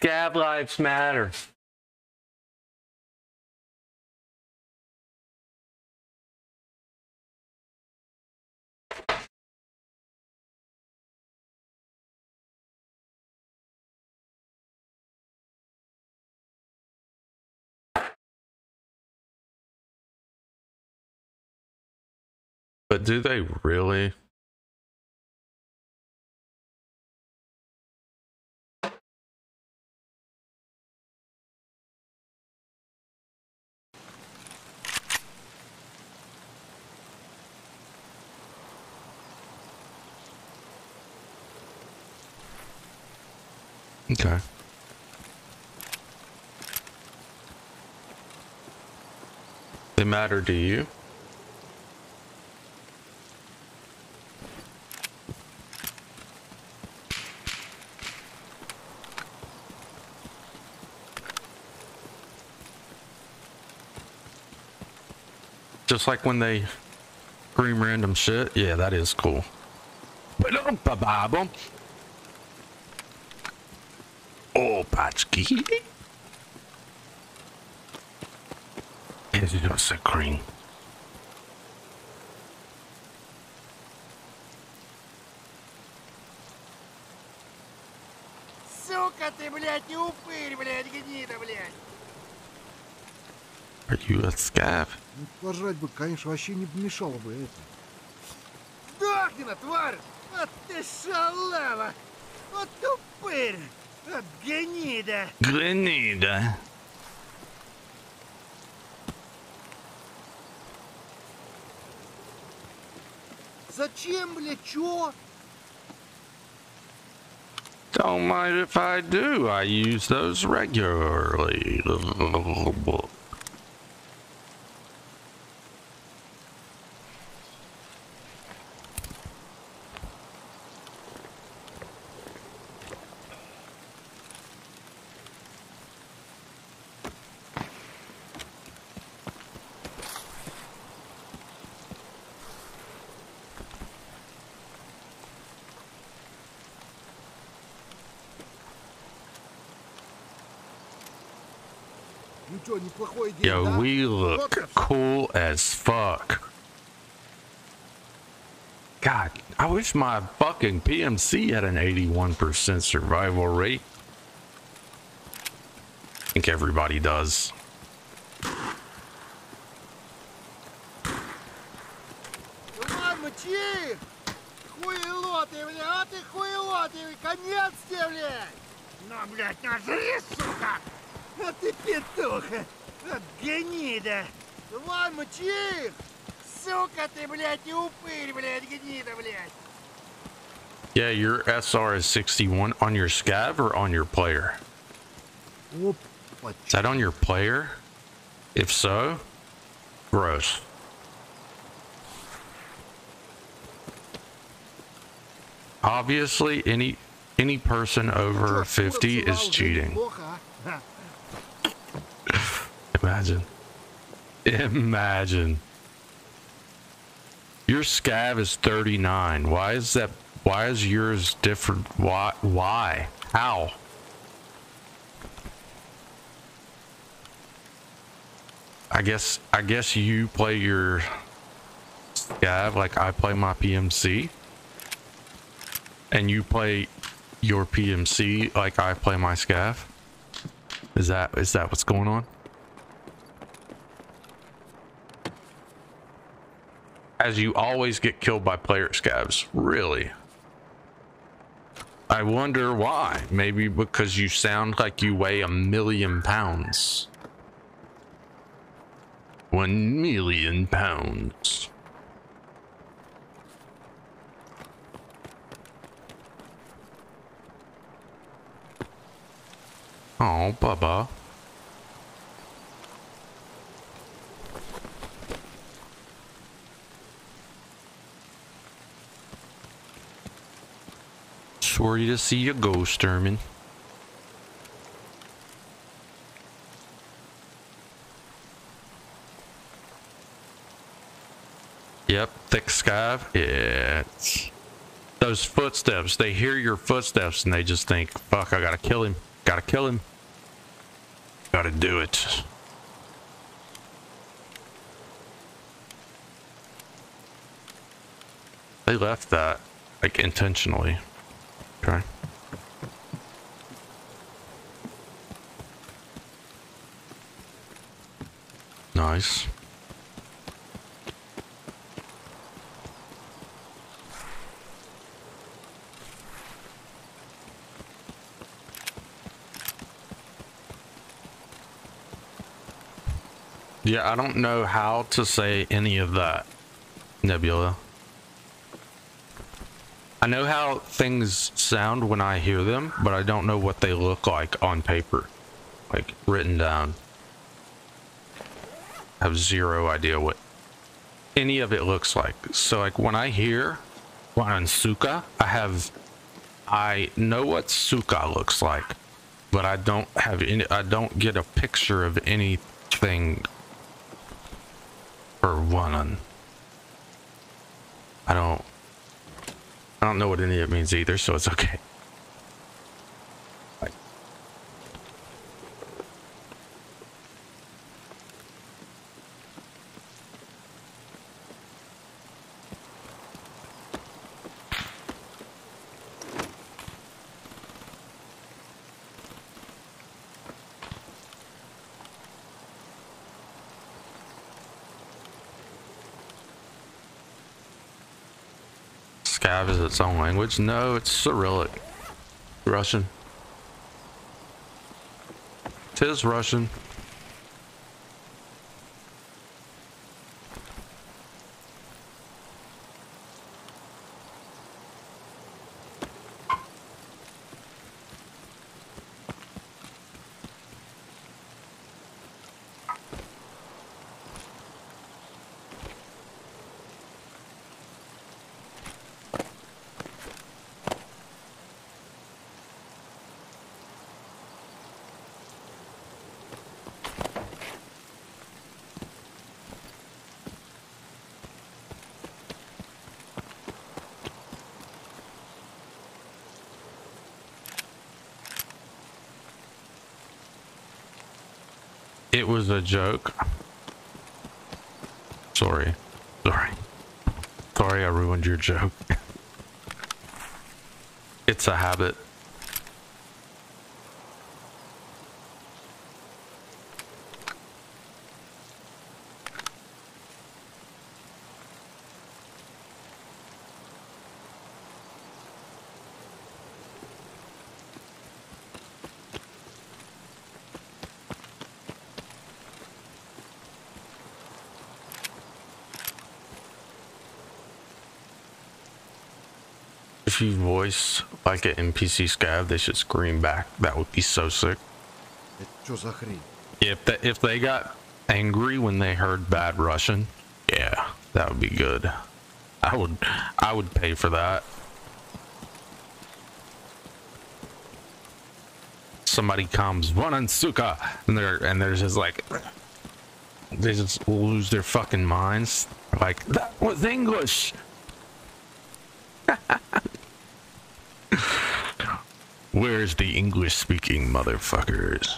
Scav lives matter. But do they really? Okay. They matter to you? Just like when they scream random shit. Yeah, that is cool. Опачки. Это just a cream. Сука ты, блядь, не упырь, блядь, гнида, блядь. Are you a scav? Ну, пожрать бы, конечно, вообще не помешало бы это. Сдохни на, тварь! Вот ты шалава! Вот тупырь! Вот гнида! Grenada. Зачем, блядь, чё? Don't mind if I do. I use those regularly. Yo, we look cool as fuck. God, I wish my fucking PMC had an 81% survival rate. I think everybody does. Тварь, мочи их! Сука ты, блядь, не упырь, блядь, гнида, блядь! Yeah, your SR is 61 on your scav or on your player? Оп, Is that on your player? If so, gross. Obviously, any any person over 50 is cheating. Плохо, а? Imagine. Imagine. Your scav is 39. Why is that? Why is yours different? Why? Why? How? I guess. I guess you play your scav like I play my PMC, and you play your PMC like I play my scav. Is that is that what's going on? As you always get killed by player scavs, really. I wonder why. Maybe because you sound like you weigh a million pounds. One million pounds. Oh, Bubba. Sorry to see you go, Shturman. Yep, thick scav. Yeah. Those footsteps, they hear your footsteps and they just think, fuck, I gotta kill him. Gotta kill him. Gotta do it. They left that, like, intentionally. Okay. Nice. Yeah, I don't know how to say any of that, Nebula. I know how things sound when I hear them, but I don't know what they look like on paper, like written down. I have zero idea what any of it looks like. So like when I hear Wansuka, I have I know what Suka looks like, but I don't have any I don't get a picture of anything for Wanan. I don't I don't know what any of it means either, so it's okay. Scav is its own language? No, it's Cyrillic. Russian. Tis Russian. It was a joke. Sorry. Sorry. Sorry I ruined your joke. it's a habit. voice like an NPC scav, they should scream back. That would be so sick. If they, if they got angry when they heard bad Russian, yeah, that would be good. I would I would pay for that. Somebody comes Vonan Suka and they're and they're just like they just lose their fucking minds. Like that was English. Where's the English speaking motherfuckers?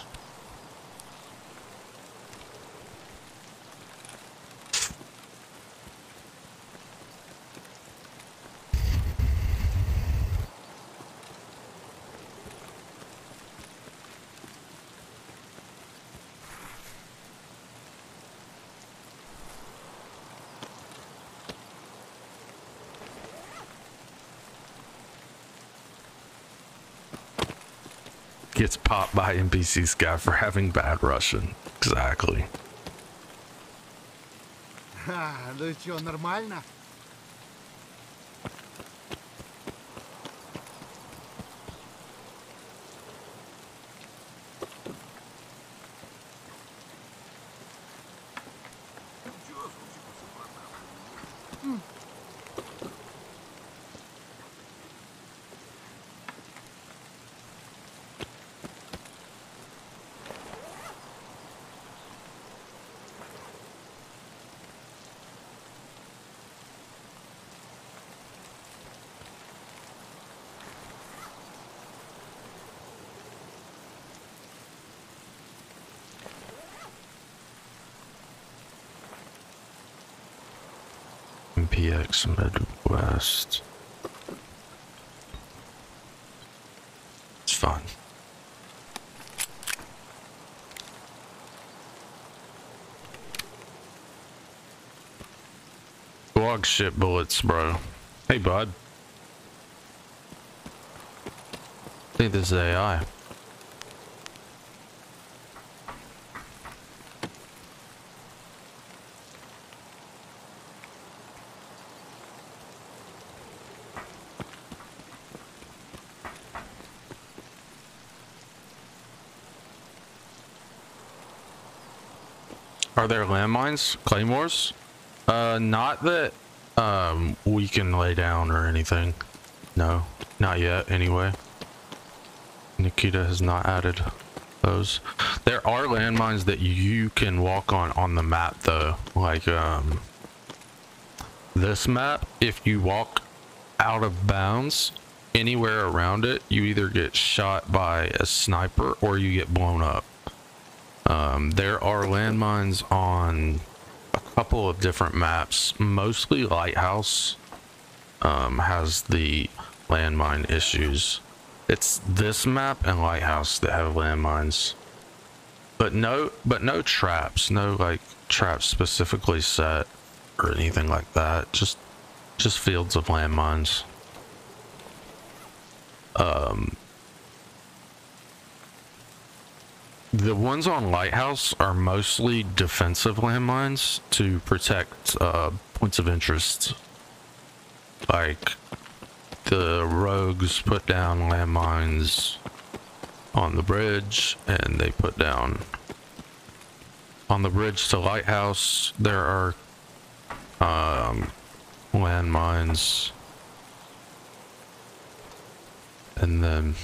Gets popped by NPC guy for having bad Russian. Exactly. Ха, ну что, нормально? MPX Midwest. It's fun. Dog shit bullets, bro. Hey, bud. I think this is AI. Are there landmines? Claymores? Uh, not that um, we can lay down or anything. No, not yet anyway. Nikita has not added those. There are landmines that you can walk on on the map though. Like um, this map, if you walk out of bounds anywhere around it, you either get shot by a sniper or you get blown up. Um, there are landmines on a couple of different maps. Mostly Lighthouse um, has the landmine issues. It's this map and Lighthouse that have landmines. But no, but no traps. No like traps specifically set or anything like that. Just, just fields of landmines. Um, The ones on Lighthouse are mostly defensive landmines to protect uh, points of interest. Like the rogues put down landmines on the bridge, and they put down on the bridge to Lighthouse. There are um, landmines, and then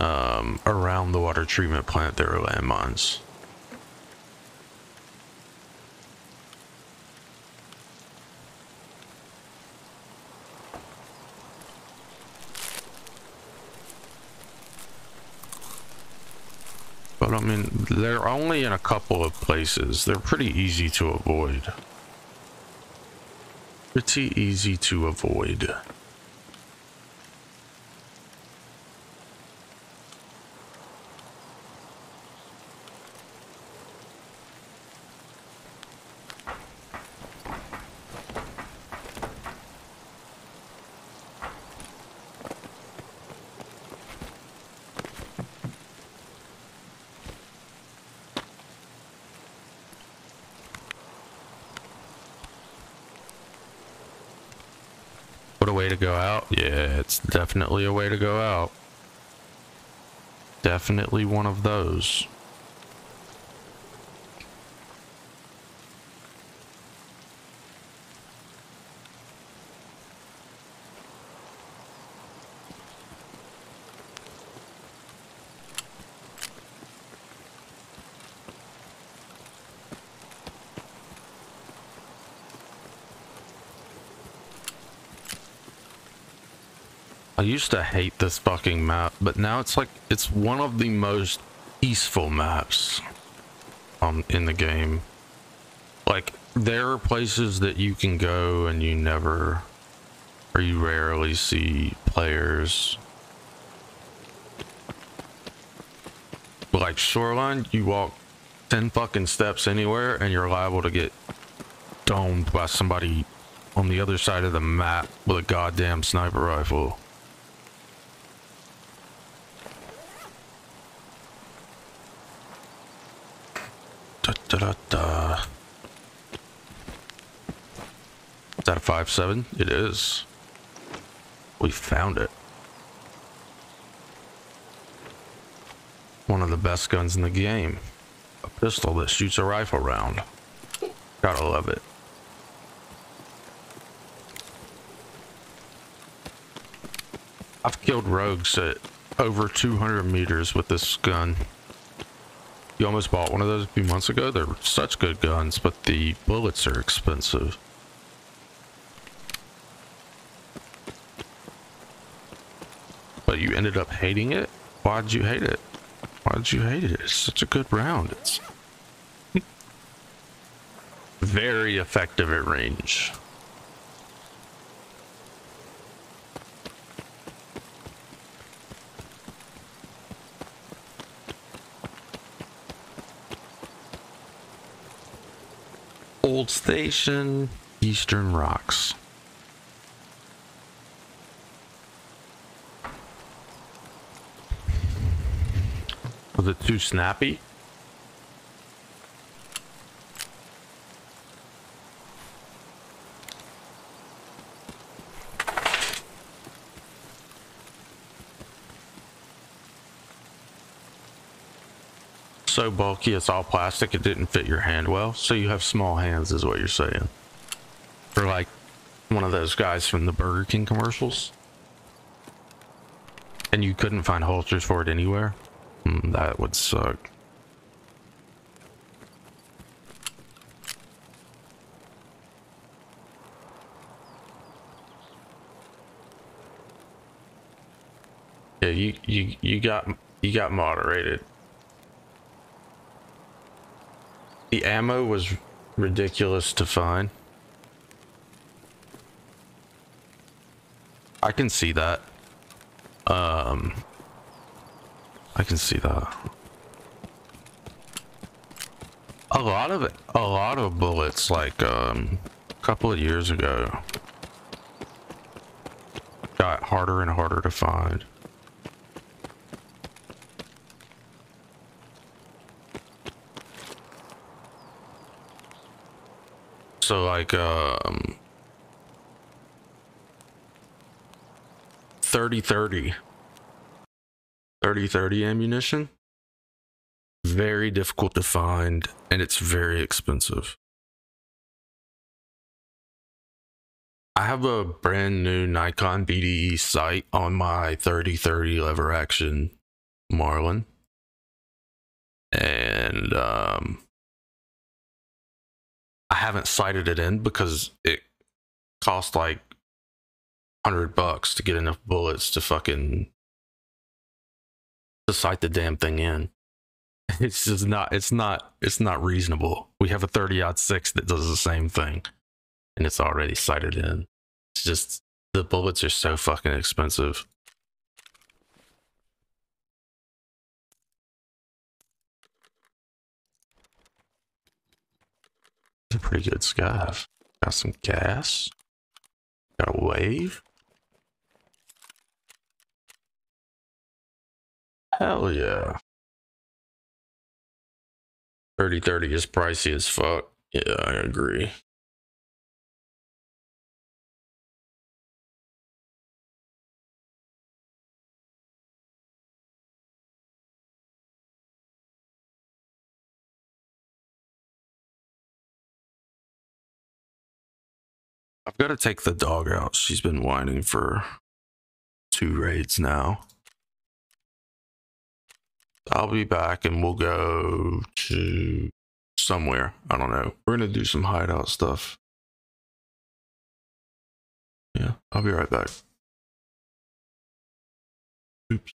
um, the water treatment plant there are landmines. But I mean, they're only in a couple of places. They're pretty easy to avoid. Pretty easy to avoid. What a way to go out. Yeah, it's definitely a way to go out. Definitely one of those. Used to hate this fucking map, but now it's like it's one of the most peaceful maps um in the game. Like there are places that you can go and you never or you rarely see players. But Like Shoreline, you walk 10 fucking steps anywhere and you're liable to get domed by somebody on the other side of the map with a goddamn sniper rifle. Da, da, da. Is that a 5-7? It is. We found it. One of the best guns in the game. A pistol that shoots a rifle round. Gotta love it. I've killed rogues at over 200 meters with this gun. You almost bought one of those a few months ago. They're such good guns, but the bullets are expensive. But you ended up hating it? Why did you hate it? Why did you hate it? It's such a good round. It's very effective at range. Old Station, Eastern Rocks. Was it too snappy? So bulky, it's all plastic, it didn't fit your hand well. So you have small hands, is what you're saying. for like one of those guys from the Burger King commercials. And you couldn't find holsters for it anywhere. Mm, that would suck. Yeah, you you you got you got moderated. The ammo was ridiculous to find. I can see that. Um I can see that. A lot of a lot of bullets like um a couple of years ago got harder and harder to find. So like um 30 30 30 30 ammunition very difficult to find and it's very expensive. I have a brand new Nikon BDC sight on my 3030 lever action Marlin. And um haven't sighted it in because it cost like hundred bucks to get enough bullets to fucking to sight the damn thing in. It's just not. It's not. It's not reasonable. We have a thirty odd six that does the same thing, and it's already sighted in. It's just the bullets are so fucking expensive. Pretty good scav. Got some gas. Got a wave. Hell yeah. 3030 is pricey as fuck. Yeah, I agree. I've got to take the dog out. She's been whining for two raids now. I'll be back and we'll go to somewhere. I don't know. We're going to do some hideout stuff. Yeah, I'll be right back. Oops.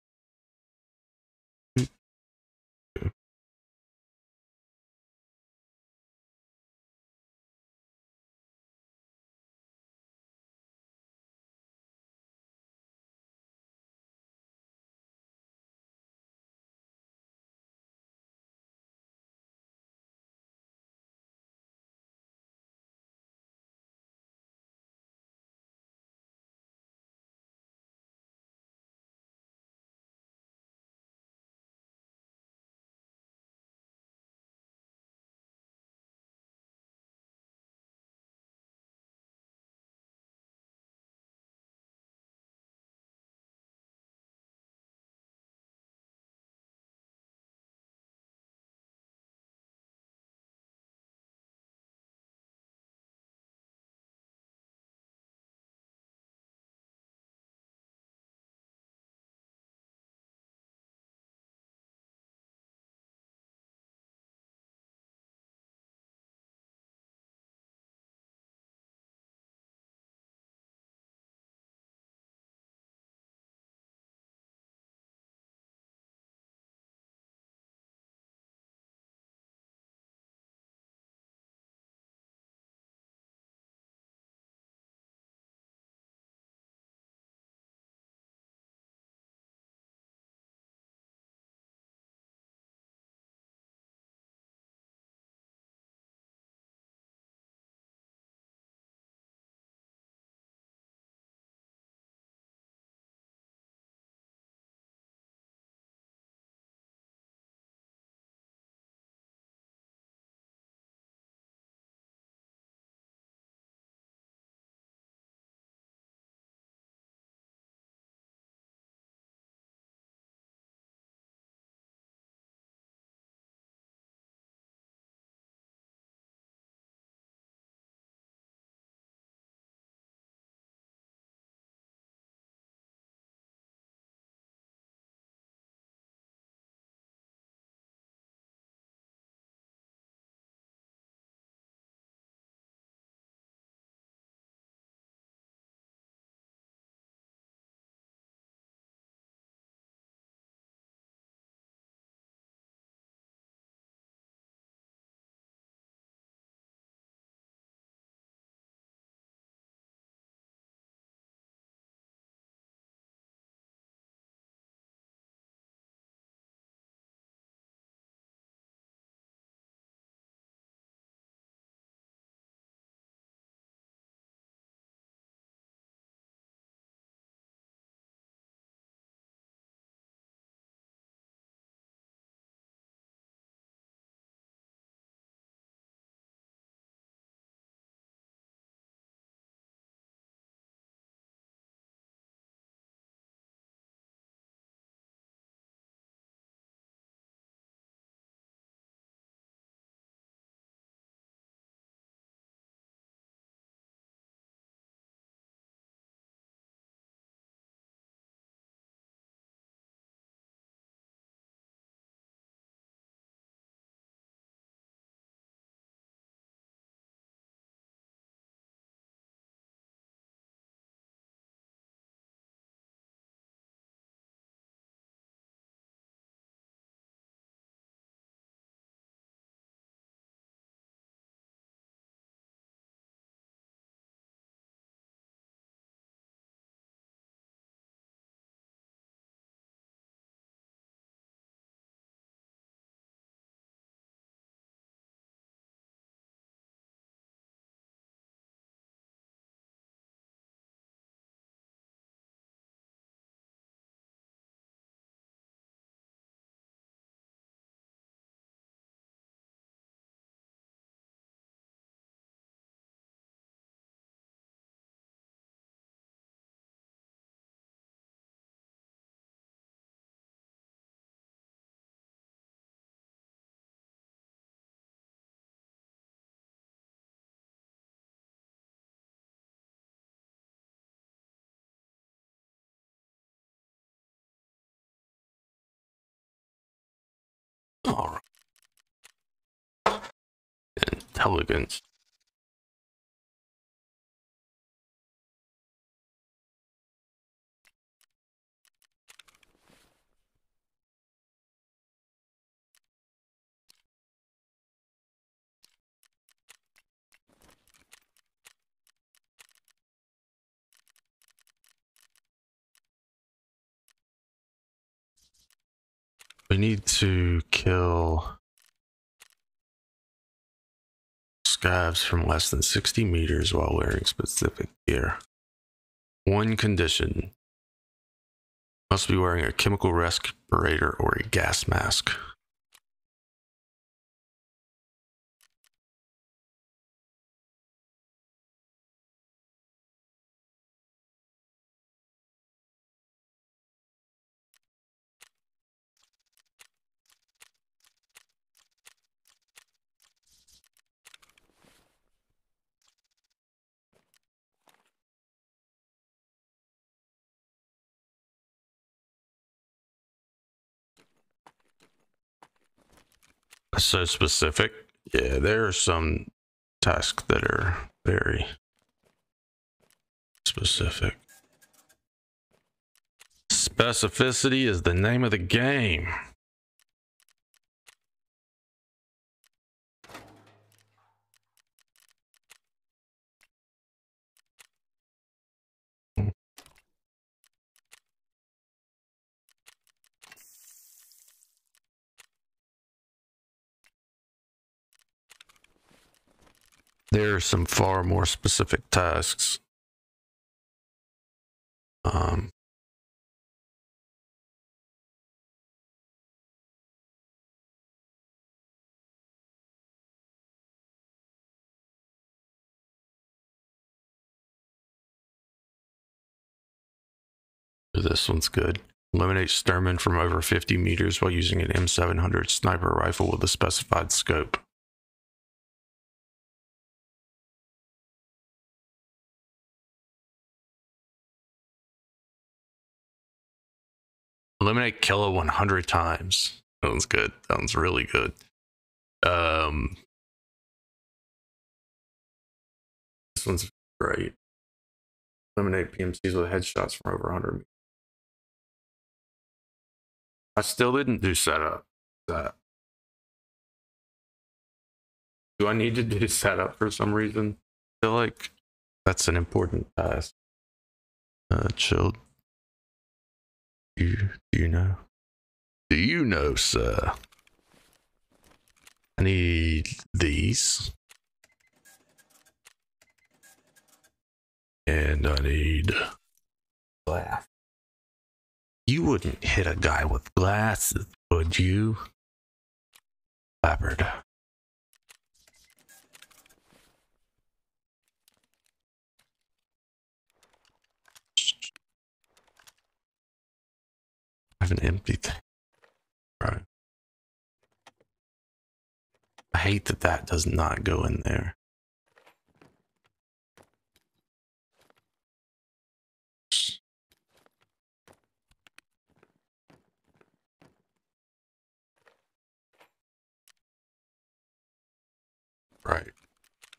Intelligence. We need to kill scavs from less than 60 meters while wearing specific gear. One condition must be wearing a chemical respirator or a gas mask. So specific. Yeah, there are some tasks that are very specific. Specificity is the name of the game. There are some far more specific tasks. Um, this one's good. Eliminate Shturman from over 50 meters while using an M700 sniper rifle with a specified scope. Eliminate Killa 100 times. That one's good. That one's really good. Um, this one's great. Eliminate PMCs with headshots from over 100 meters. I still didn't do setup. That. Do I need to do setup for some reason? I feel like that's an important task. Uh, chilled. You do you know? Do you know, sir? I need these. And I need glass. You wouldn't hit a guy with glasses, would you? Leopard. Have an empty thing. Right. I hate that that does not go in there. Right.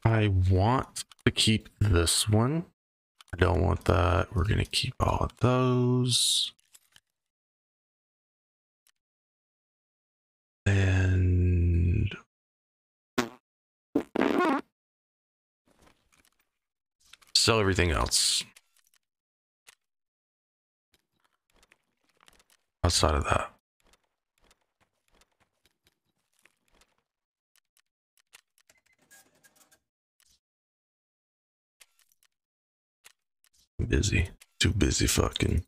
I want to keep this one. I don't want that. We're going to keep all of those. And sell everything else. Outside of that. busy. Too busy fucking.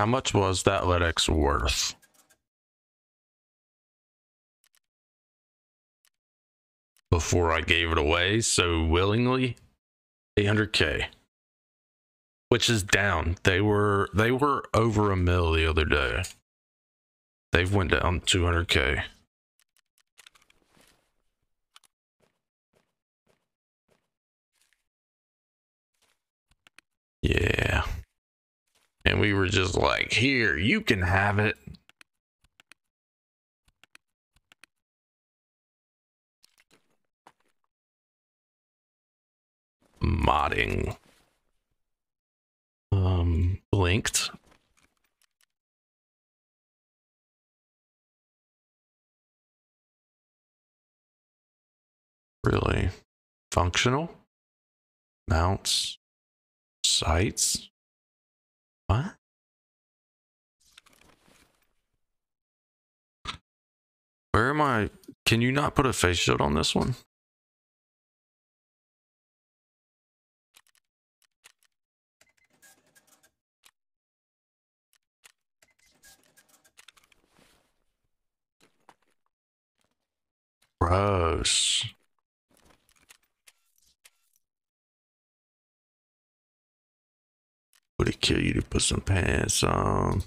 How much was that LEDX worth? Before I gave it away so willingly? 800k. Which is down. They were they were over a mil the other day. They've went down 200k. Yeah and we were just like, here, you can have it. Modding. Um, linked. Really? Functional? Mounts? Sights? What? Where am I? Can you not put a face shield on this one? Gross. Would it kill you to put some pants on?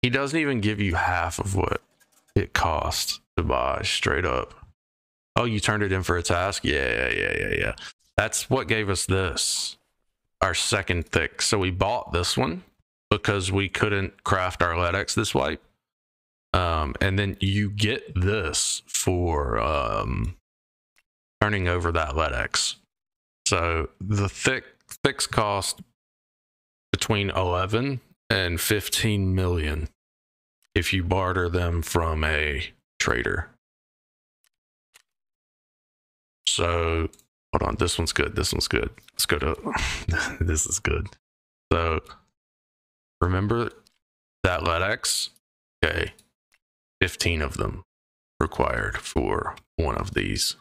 He doesn't even give you half of what it costs to buy straight up. Oh, you turned it in for a task? Yeah, yeah, yeah, yeah, yeah. That's what gave us this, our second thick. So we bought this one because we couldn't craft our LEDX this way. Um, and then you get this for um, turning over that LEDX. So the thick thicks cost between 11 and 15 million if you barter them from a trader. So hold on, this one's good. This one's good. Let's go to this is good. So remember that LEDX? Okay. 15 of them required for one of these.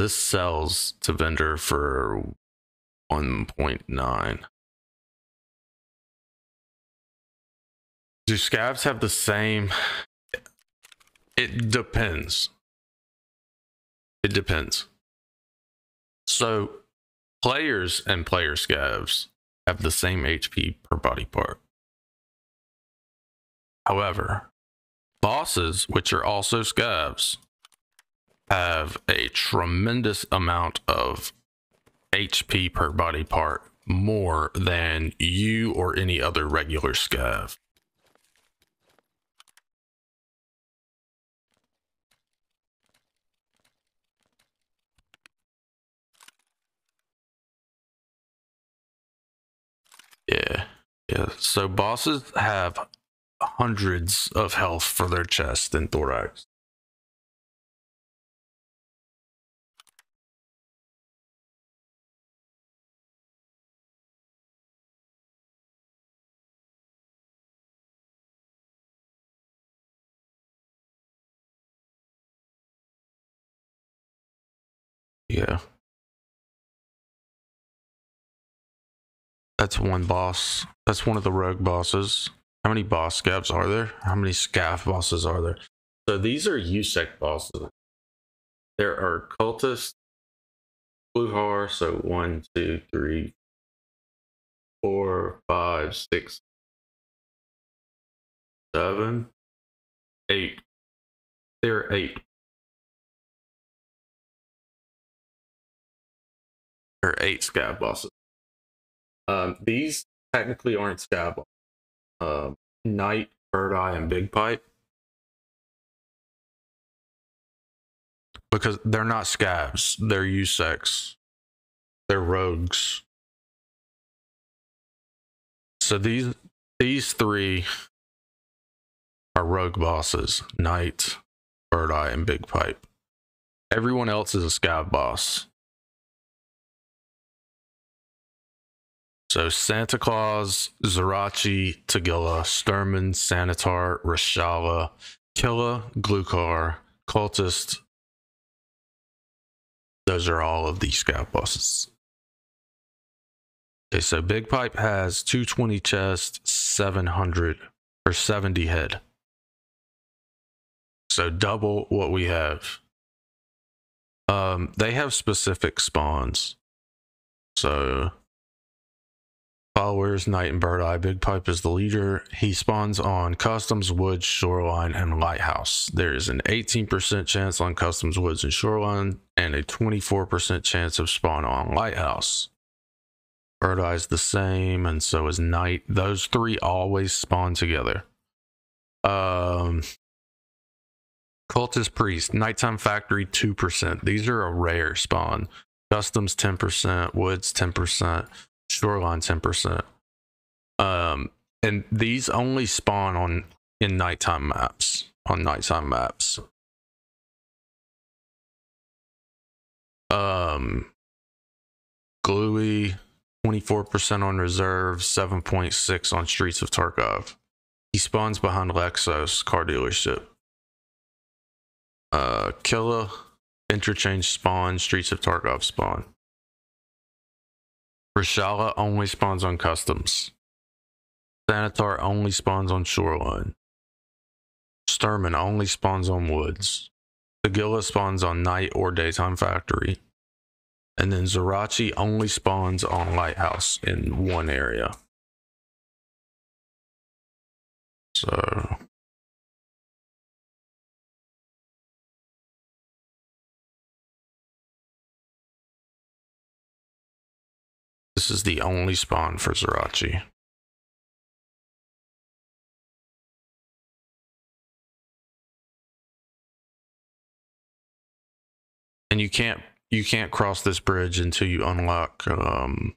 This sells to vendor for 1.9. Do scavs have the same? It depends. It depends. So, players and player scavs have the same HP per body part. However, bosses, which are also scavs, have a tremendous amount of HP per body part more than you or any other regular scav. Yeah. Yeah. So bosses have hundreds of health for their chest and thorax. Yeah. That's one boss. That's one of the rogue bosses. How many boss scavs are there? How many scav bosses are there? So these are USEC bosses. There are cultists, Glukhar, so one, two, three, four, five, six, seven, eight. There are eight. Are eight scav bosses. Um, these technically aren't scav uh, Knight, Bird Eye, and Big Pipe. Because they're not scavs, they're USECs. They're rogues. So these these three are rogue bosses Knight, Bird Eye, and Big Pipe. Everyone else is a scav boss. So Santa Claus, Zryachiy, Tagilla, Shturman, Sanitar, Reshala, Killa, Glukhar, Cultist. Those are all of the scout bosses. Okay, so Big Pipe has 220 chest, 700 or 70 head. So double what we have. Um, they have specific spawns. So followers, Knight and Bird Eye. Big Pipe is the leader. He spawns on Customs, Woods, Shoreline, and Lighthouse. There is an 18% chance on Customs, Woods, and Shoreline, and a 24% chance of spawn on Lighthouse. Bird Eye's the same, and so is Knight. Those three always spawn together. Um, Cultist Priest, Nighttime Factory, 2%. These are a rare spawn. Customs, 10%. Woods, 10%. Shoreline, 10%. Um, and these only spawn on in nighttime maps. On nighttime maps. Um, Gluey, 24% on reserve, 7.6 on Streets of Tarkov. He spawns behind Lexus car dealership. Uh, Killa, interchange spawn, Streets of Tarkov spawn. Reshala only spawns on customs. Sanitar only spawns on shoreline. Shturman only spawns on woods. Tagilla spawns on night or daytime factory. And then Zryachiy only spawns on lighthouse in one area. So this is the only spawn for Zryachiy. And you can't you can't cross this bridge until you unlock um,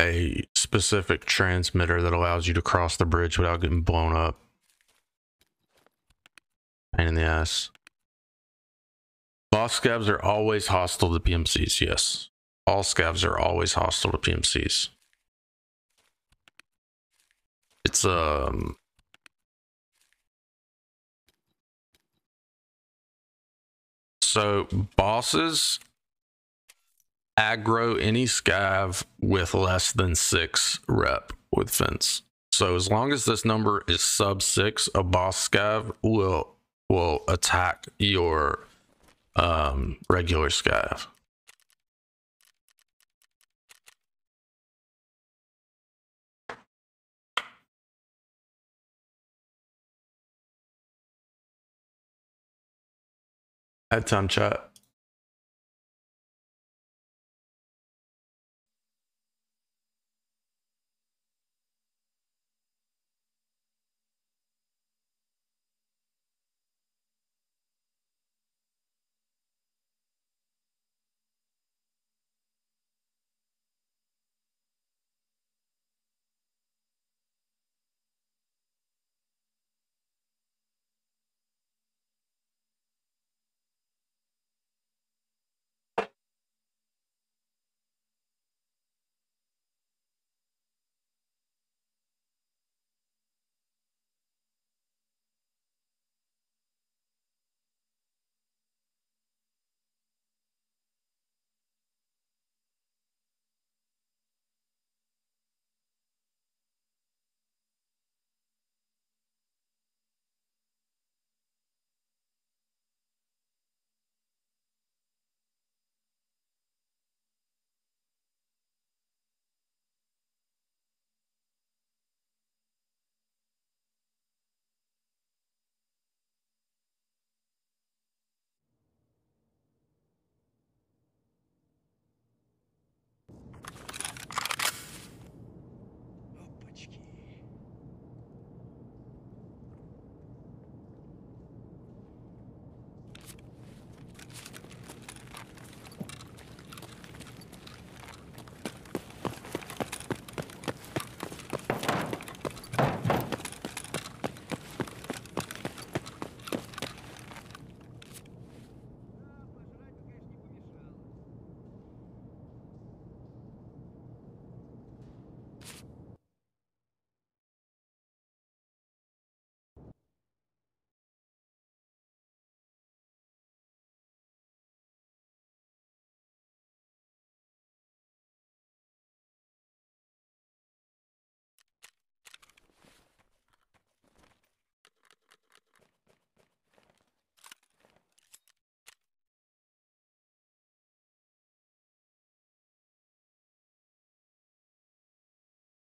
a specific transmitter that allows you to cross the bridge without getting blown up. Pain in the ass. Boss scavs are always hostile to PMCs, yes. All scavs are always hostile to PMCs. It's um So bosses aggro any scav with less than six rep with fence. So as long as this number is sub six, a boss scav will will attack your um, regular scav. Had time chat.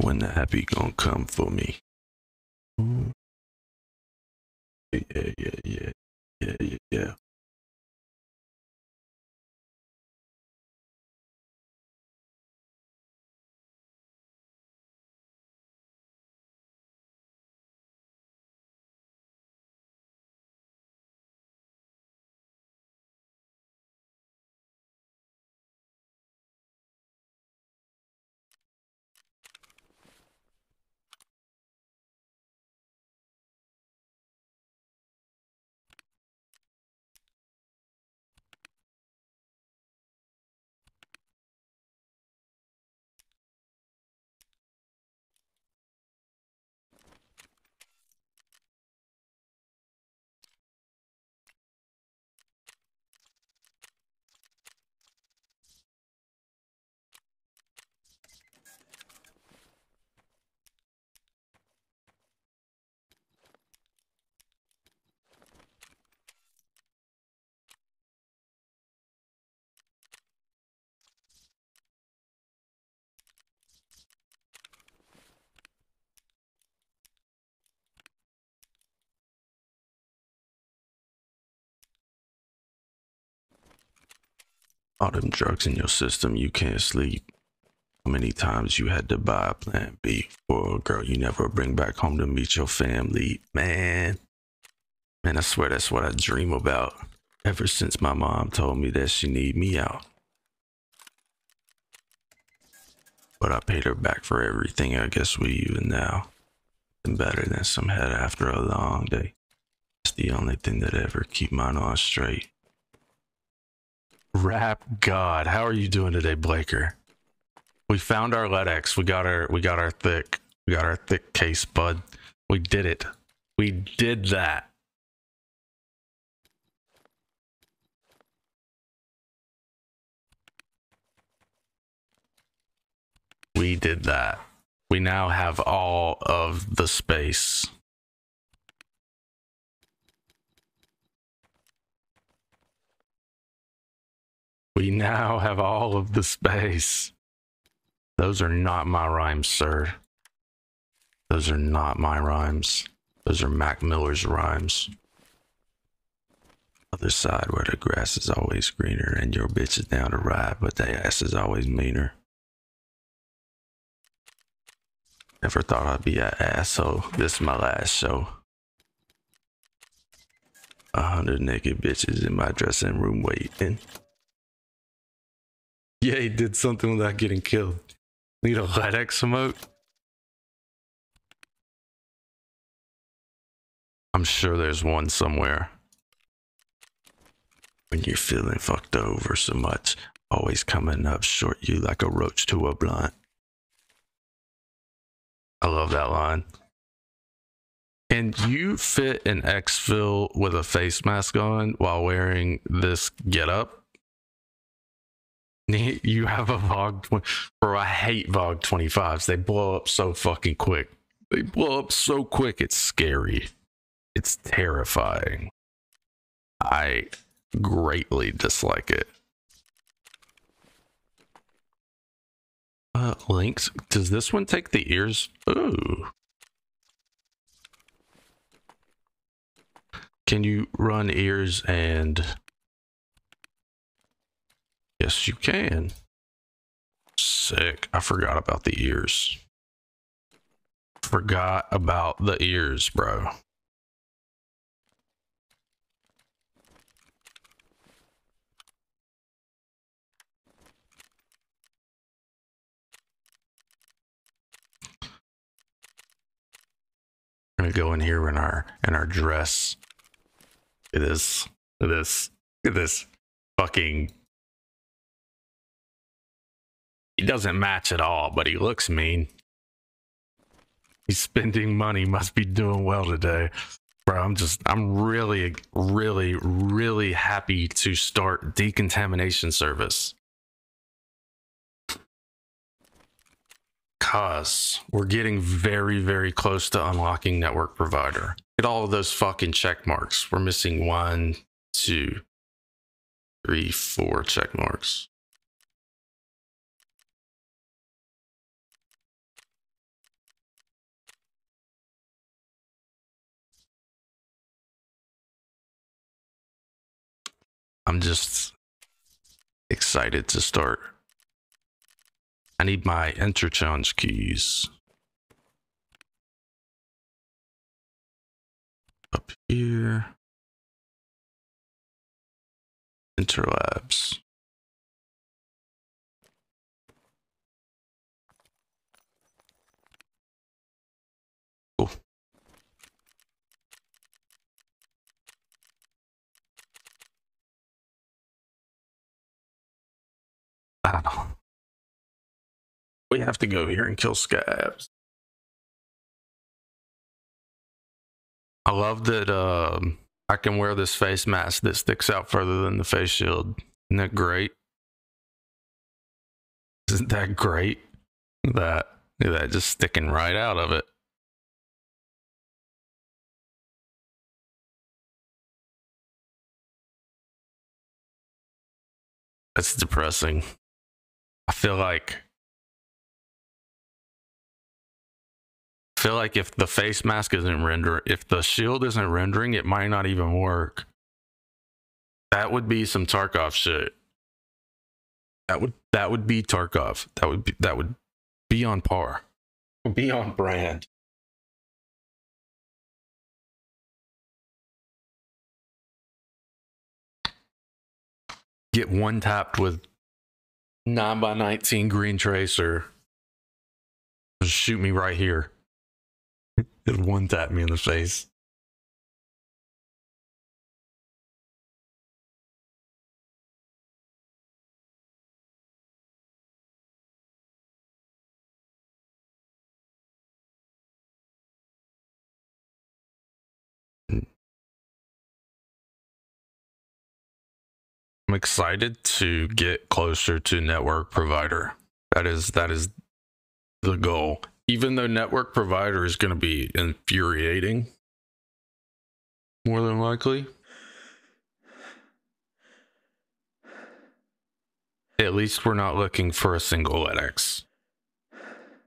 When the happy gonna come for me? Mm. Yeah, yeah, yeah, yeah, yeah, yeah. All them drugs in your system, you can't sleep. How many times you had to buy a plan B for a girl you never bring back home to meet your family? Man, man, I swear that's what I dream about. Ever since my mom told me that she need me out. But I paid her back for everything. I guess we even now. Been better than some head after a long day. It's the only thing that ever keep mine on straight. Rap God, how are you doing today, Blaker? We found our LEDX. We got our we got our thick we got our thick case, bud. We did it. We did that. We did that. We now have all of the space. We now have all of the space. Those are not my rhymes, sir. Those are not my rhymes. Those are Mac Miller's rhymes. Other side where the grass is always greener and your bitch is down to ride, but the ass is always meaner. Never thought I'd be an asshole. This is my last show. A hundred naked bitches in my dressing room waiting. Yeah, he did something without getting killed. Need a LEDX emote? I'm sure there's one somewhere. When you're feeling fucked over so much, always coming up short you like a roach to a blunt. I love that line. Can you fit an exfil with a face mask on while wearing this getup? You have a VOG 20, bro. I hate VOG 25s. They blow up so fucking quick. They blow up so quick. It's scary. It's terrifying. I greatly dislike it. Uh, links. Does this one take the ears? Ooh. Can you run ears and Yes, you can. Sick. I forgot about the ears. Forgot about the ears, bro. We're gonna go in here in our in our dress. It is this this fucking he doesn't match at all, but he looks mean. He's spending money, must be doing well today. Bro, I'm just, I'm really, really, really happy to start decontamination service. Cause we're getting very, very close to unlocking network provider. Get all of those fucking check marks. We're missing one, two, three, four check marks. I'm just excited to start. I need my interchange keys. Up here. Interlabs. I don't know. We have to go here and kill scavs. I love that um, I can wear this face mask that sticks out further than the face shield. Isn't that great? Isn't that great? That that just sticking right out of it. That's depressing. I feel like I feel like if the face mask isn't rendering, if the shield isn't rendering, it might not even work. That would be some Tarkov shit. That would that would be Tarkov. That would be that would be on par. Be on brand. Get one tapped with 9 by 19 green tracer. Just shoot me right here. It one tap me in the face. I'm excited to get closer to network provider. That is that is the goal. Even though network provider is going to be infuriating, more than likely. At least we're not looking for a single LEDX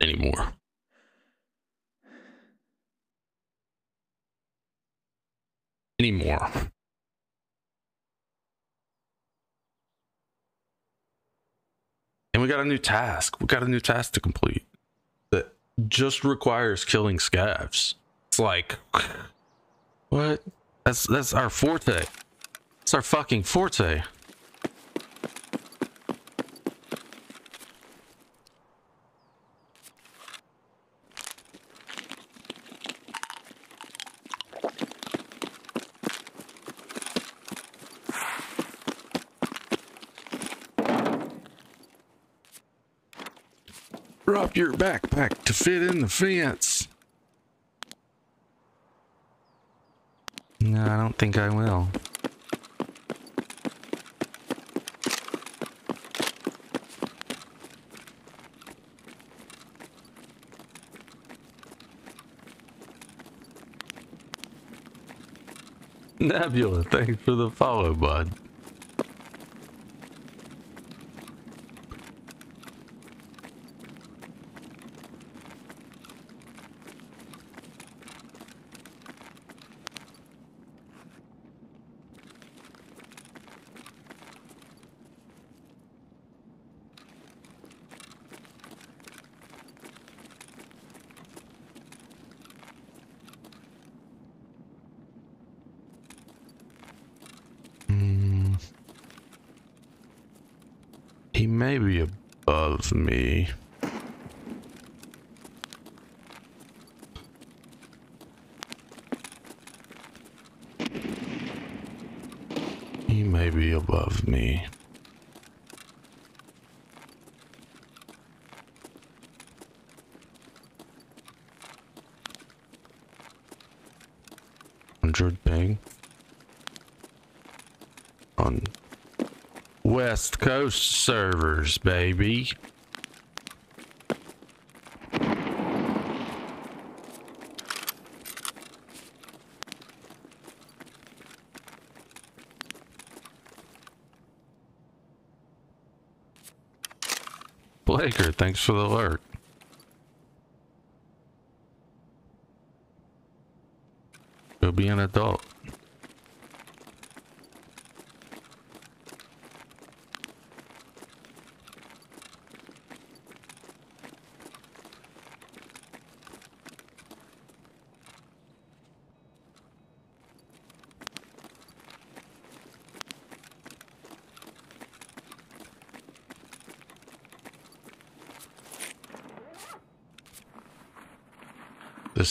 anymore. Anymore. And we got a new task. We got a new task to complete that just requires killing scavs. It's like, what? That's that's our forte. It's our fucking forte. Drop your backpack to fit in the fence. No, I don't think I will. Nebula, thanks for the follow, bud. Hmm. He may be me. He may be above me. Hundred ping on West Coast servers, baby. Blaker, thanks for the alert. Go be an adult.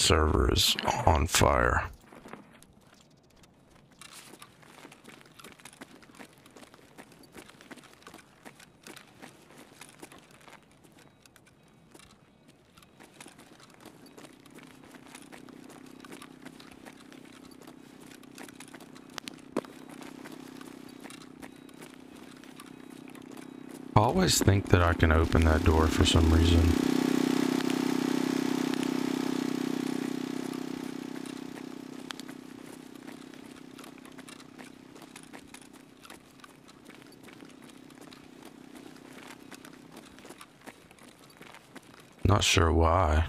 Server is on fire. I always think that I can open that door for some reason. not sure why.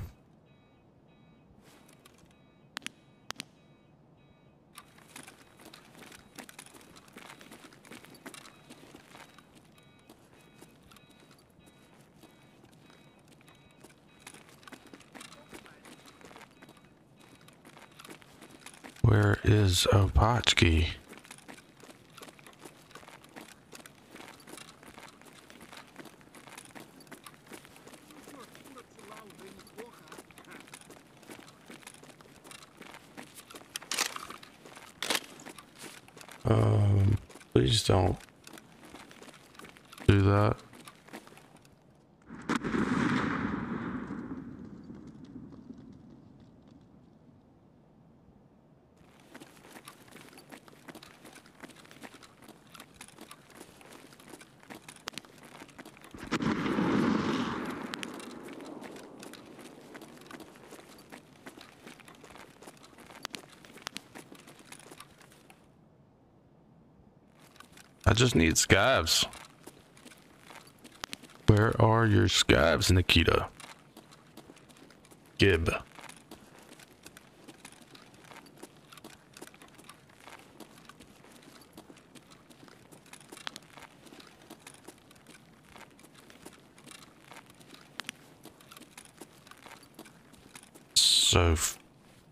Where is Opotchki? Please just need scavs. Where are your scavs, Nikita? Gib. So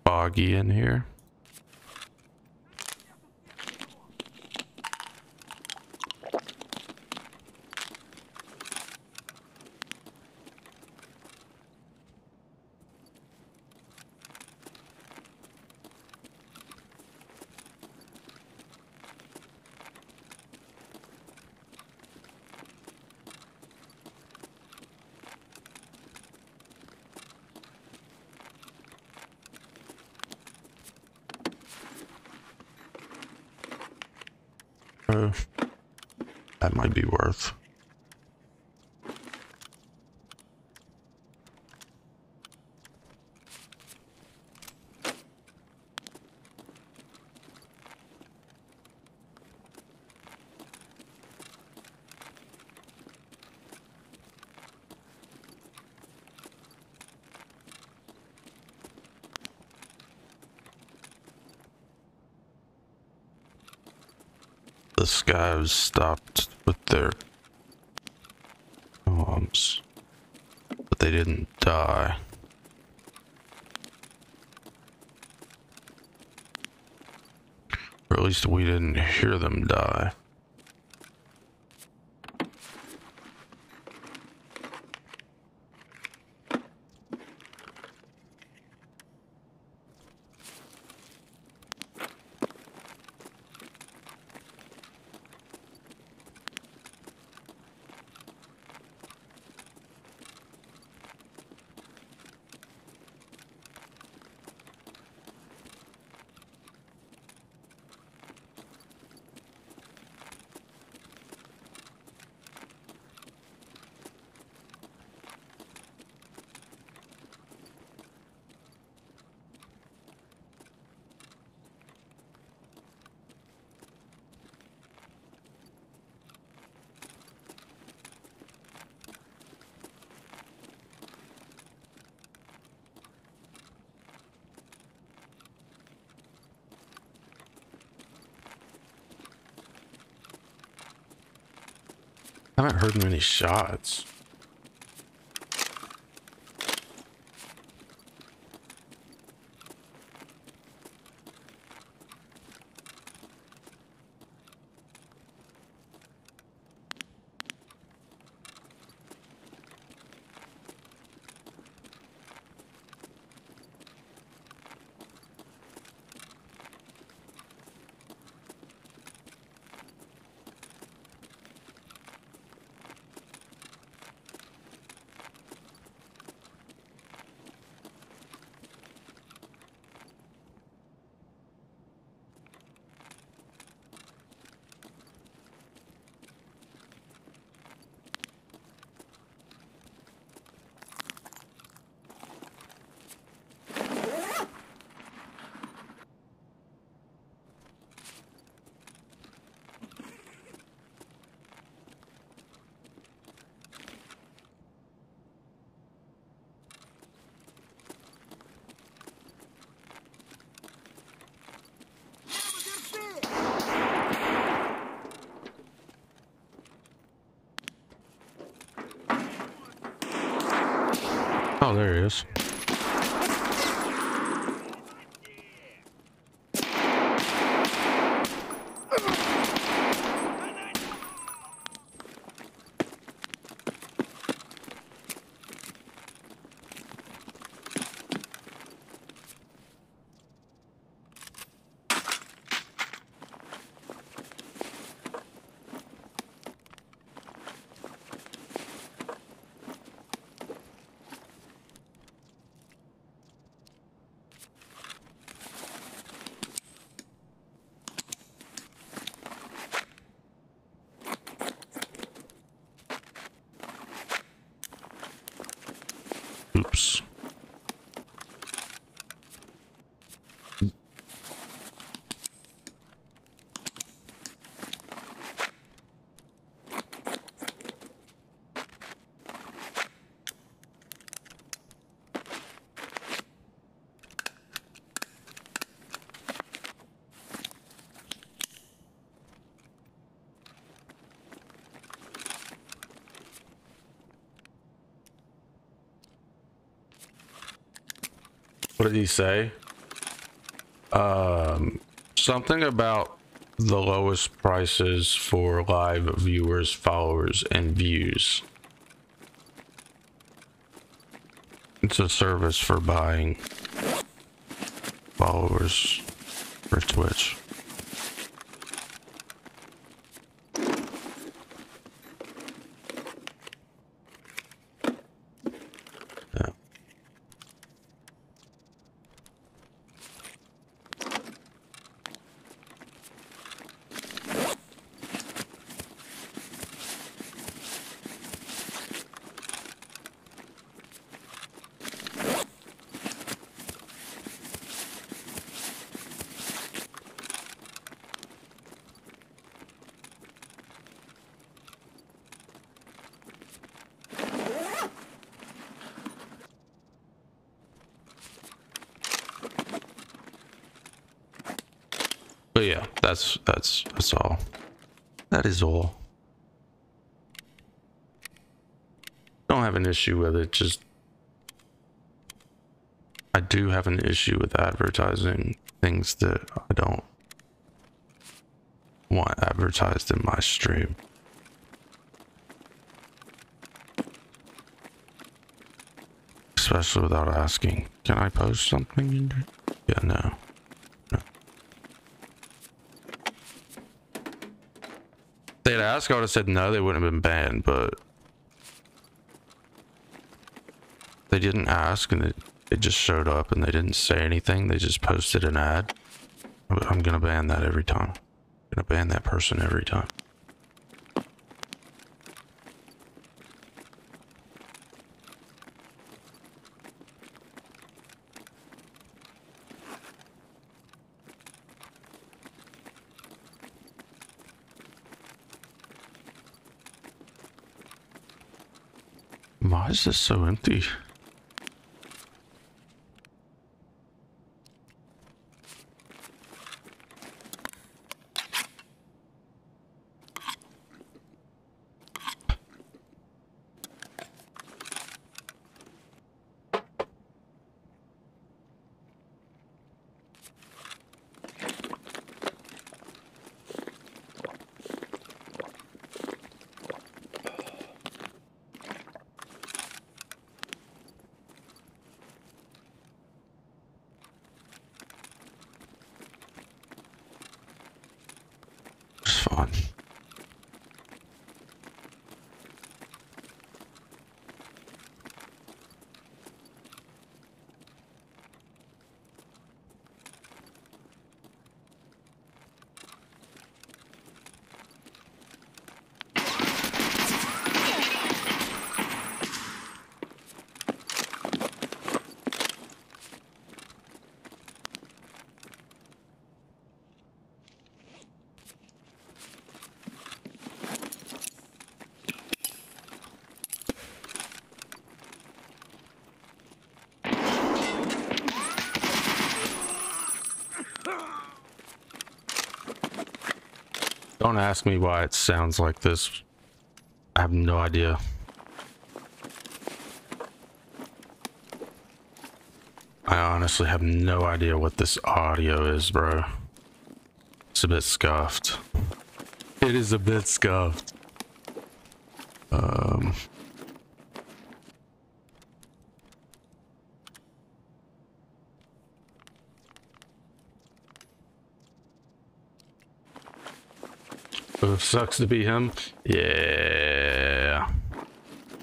foggy in here. Uh, that might be worth. Scavs stopped with their arms, but they didn't die. Or at least we didn't hear them die. Heard many shots. Oh, there he is. corpse. What did he say? Um, something about the lowest prices for live viewers, followers, and views. It's a service for buying followers for Twitch. Yeah. But yeah, that's that's that's all. That is all. Don't have an issue with it, just I do have an issue with advertising things that I don't want advertised in my stream. Especially without asking. Can I post something? Yeah, no. If they'd asked, I would have said no, they wouldn't have been banned, but they didn't ask and it, it just showed up and they didn't say anything. They just posted an ad. I'm gonna ban that every time. I'm gonna ban that person every time. Why is this so empty? It's fun. Don't ask me why it sounds like this. I have no idea. I honestly have no idea what this audio is, bro. It's a bit scuffed. It is a bit scuffed. Um. sucks to be him. Yeah.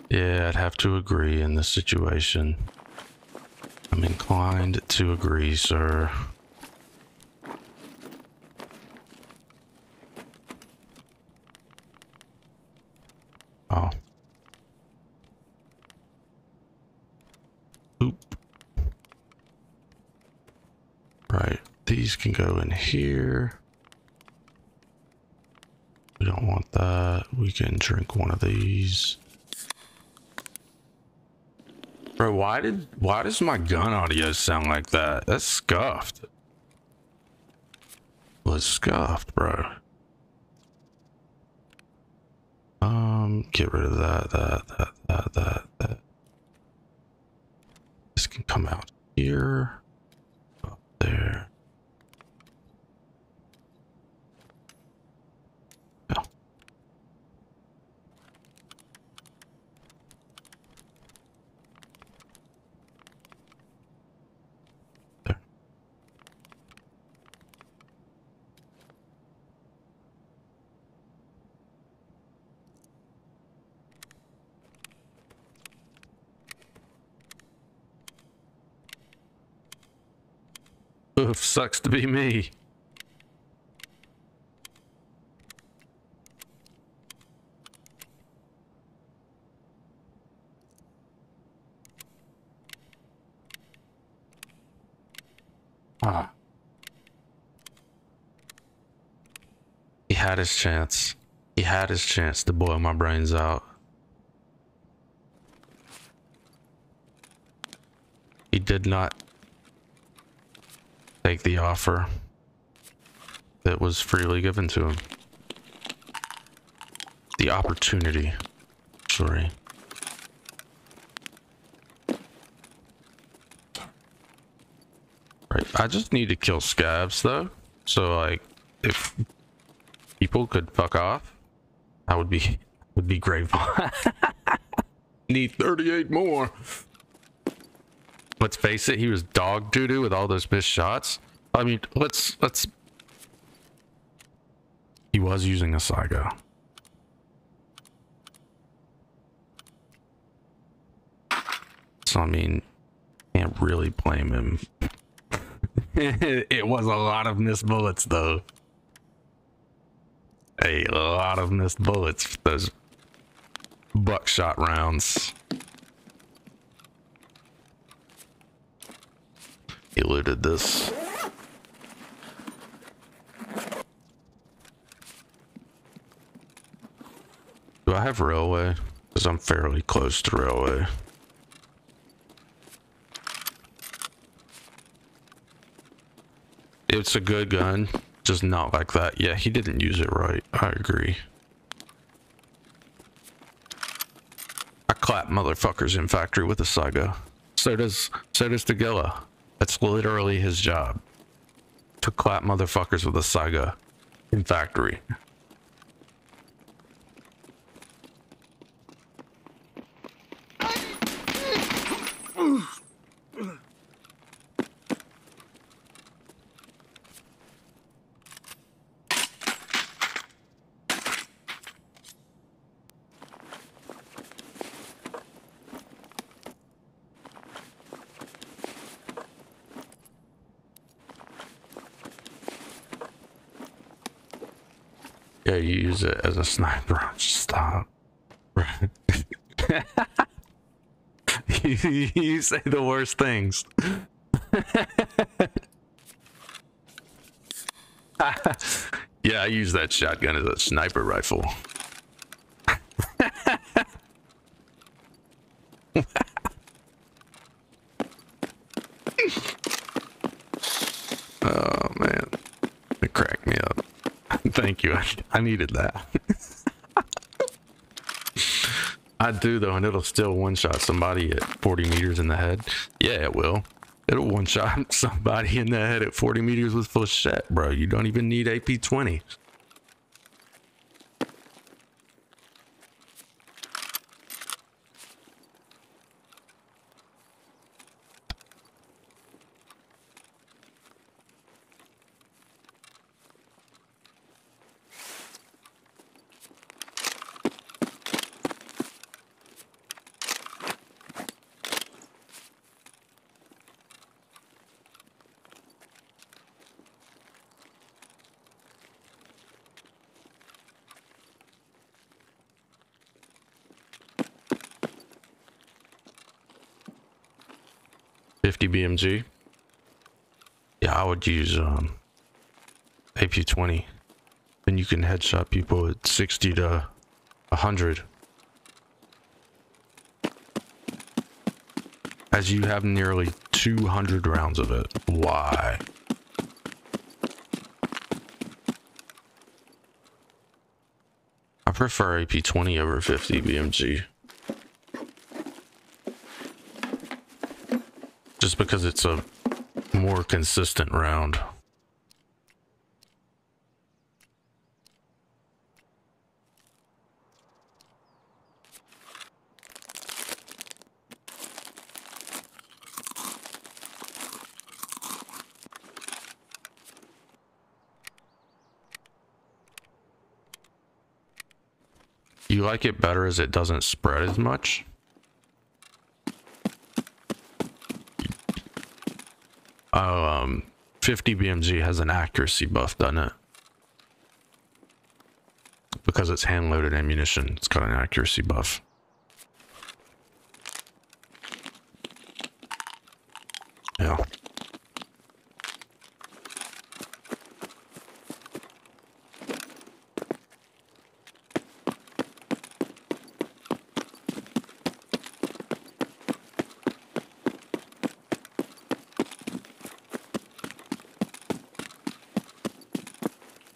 Yeah, I'd have to agree in this situation. I'm inclined to agree, sir. Oh. Right, these can go in here. We can drink one of these. Bro, why did why does my gun audio sound like that? That's scuffed. Was scuffed, bro. Um, get rid of that, that, that, that, that, that. This can come out here. Up there. Yeah. There. Oof, sucks to be me. Ah. He had his chance. He had his chance to boil my brains out. He did not take the offer that was freely given to him. The opportunity. Sorry. Right. I just need to kill scavs though. So like if people could fuck off, I would be would be grateful. need 38 more. Let's face it, he was dog doo doo with all those missed shots. I mean, let's let's. He was using a Saiga. So I mean, can't really blame him. it was a lot of missed bullets, though. A lot of missed bullets. Those buckshot rounds. This. Do I have railway? Because I'm fairly close to railway. It's a good gun, just not like that. Yeah, he didn't use it right. I agree. I clap motherfuckers in factory with a Saiga. So does so does Tagilla. That's literally his job. To clap motherfuckers with a Saiga in factory. Yeah, you use it as a sniper. Stop. you, you say the worst things. yeah, I use that shotgun as a sniper rifle. oh man, it cracked me up. Thank you. I, needed that. I do though, and it'll still one shot somebody at 40 meters in the head. Yeah, it will. It'll one shot somebody in the head at 40 meters with full shot, bro. You don't even need AP 20. Fifty BMG. Yeah, I would use um AP20. Then you can headshot people at 60 to 100. As you have nearly 200 rounds of it. Why? I prefer AP20 over 50 BMG. Just because it's a more consistent round. You like it better as it doesn't spread as much? Oh, um, 50 BMG has an accuracy buff, doesn't it? Because it's hand-loaded ammunition, it's got an accuracy buff. Yeah.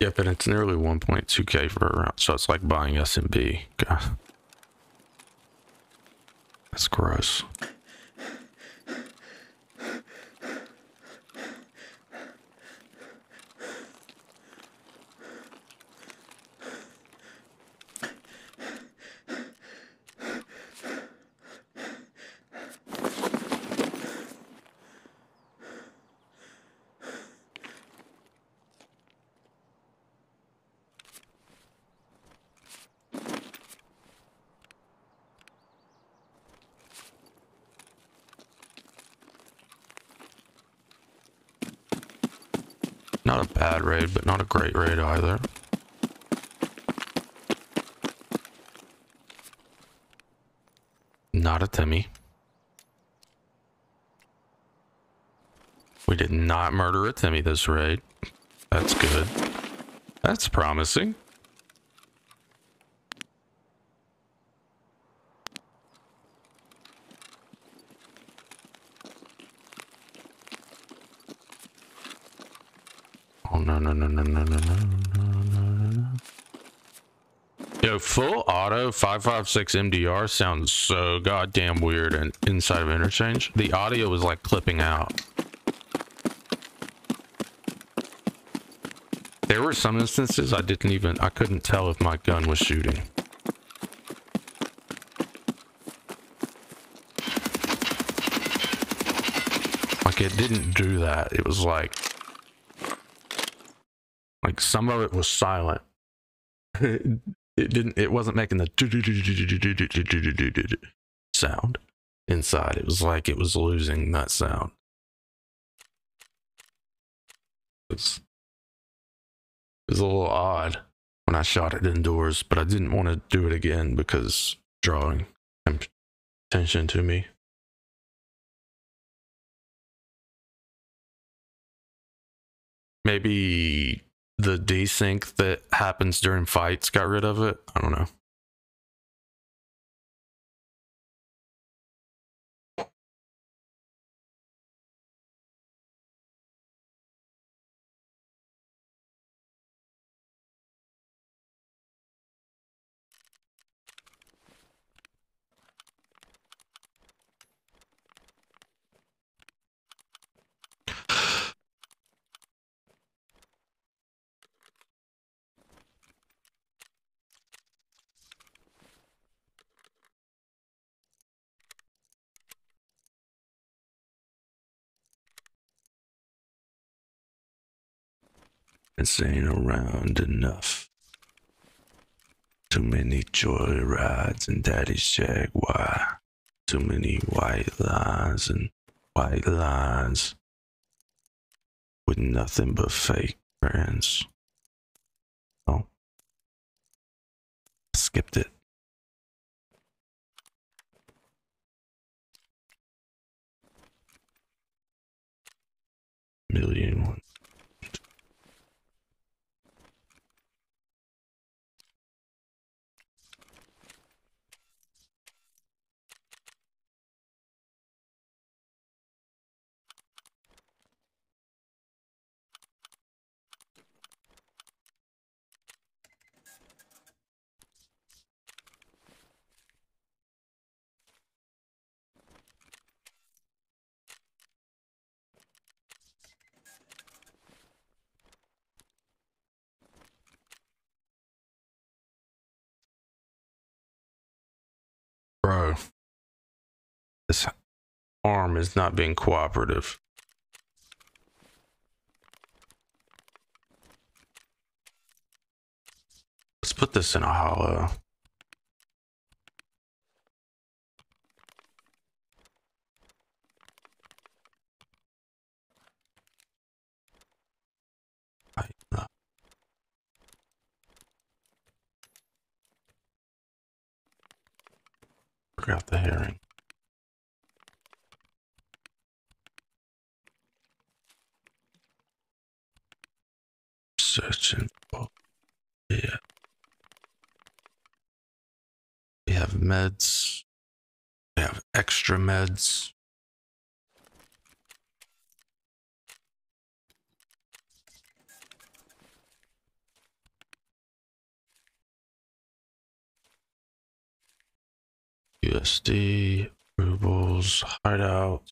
Yep, and it's nearly 1.2k for a round, so it's like buying SMB. God. That's gross. Not a bad raid, but not a great raid either. Not a Timmy. We did not murder a Timmy this raid. That's good. That's promising. Full 556 MDR sounds so goddamn weird and inside of interchange. The audio was like clipping out. There were some instances I didn't even I couldn't tell if my gun was shooting. Like it didn't do that. It was like like some of it was silent. it didn't it wasn't making the sound inside. It was like it was losing that sound. It's it was a little odd when I shot it indoors, but I didn't want to do it again because drawing attention to me. Maybe the desync that happens during fights got rid of it. I don't know. This ain't around enough. Too many joy rides and daddy's Jaguar. Too many white lines and white lines. With nothing but fake friends. Oh. Skipped it. Million Bro. This arm is not being cooperative. Let's put this in a hollow. Tighten up. Forgot the herring. Searching for yeah. We have meds. We have extra meds. USD, rubles, hideout.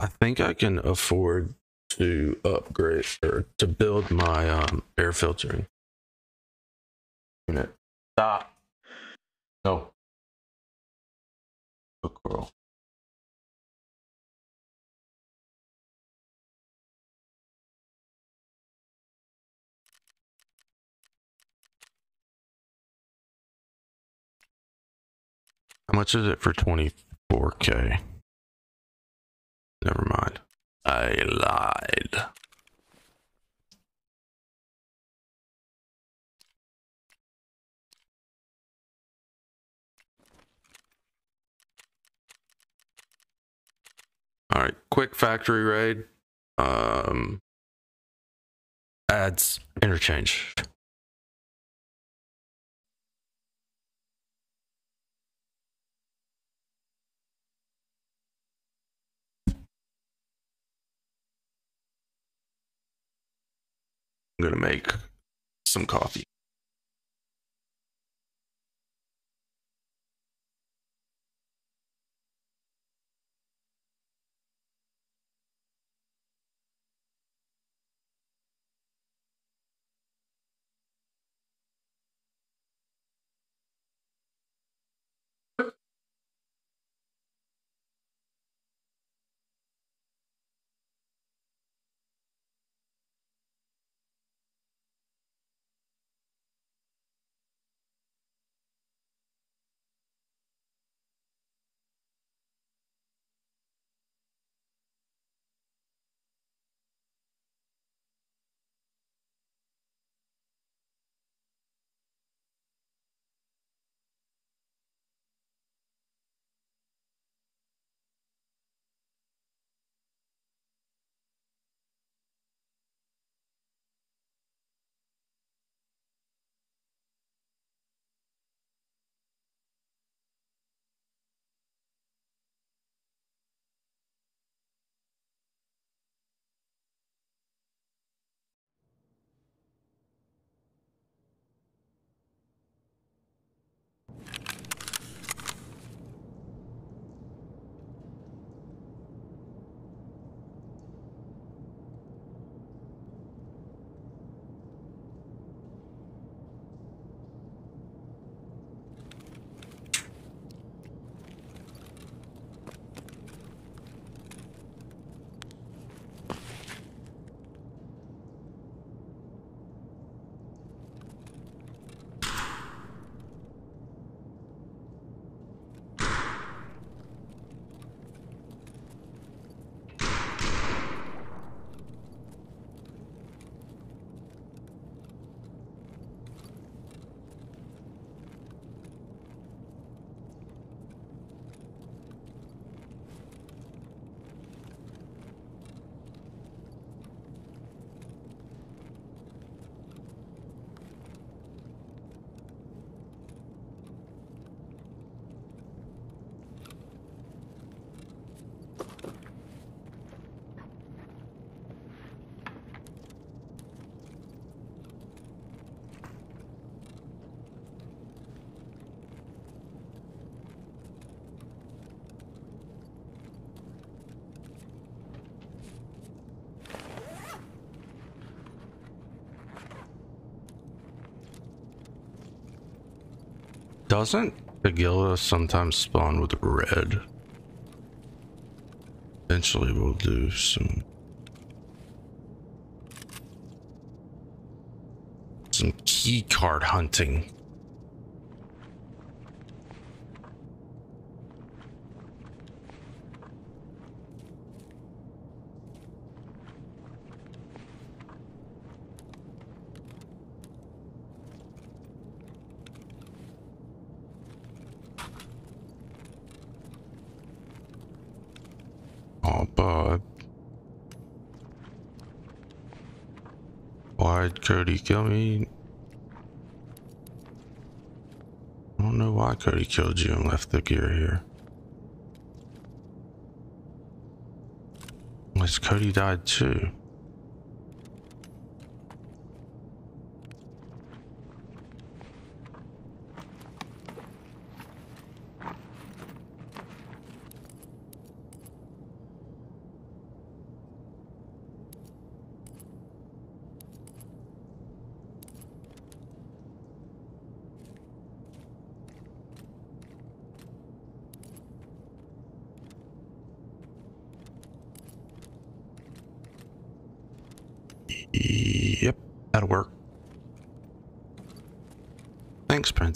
I think I can afford to upgrade or to build my um, air filtering unit. Stop. No. Book How much is it for 24k? Never mind. I lied. All right, quick factory raid. Um, ads interchange. Gonna make some coffee. Doesn't Tagilla sometimes spawn with red? Eventually we'll do some some key card hunting. Oh, bud. Why'd Cody kill me? I don't know why Cody killed you and left the gear here. Unless Cody died too.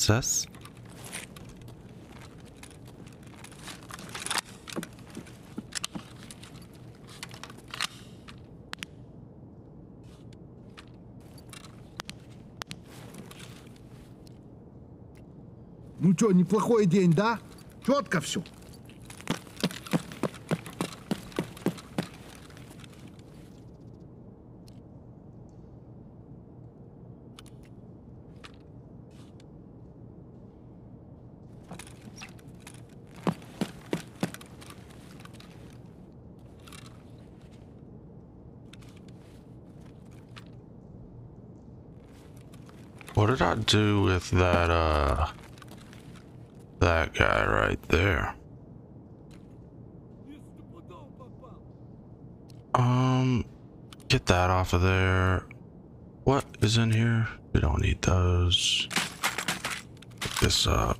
Princess. Ну что, неплохой день, да? Четко все. Did I do with that, uh, that guy right there? Um, get that off of there. What is in here? We don't need those. Pick this up.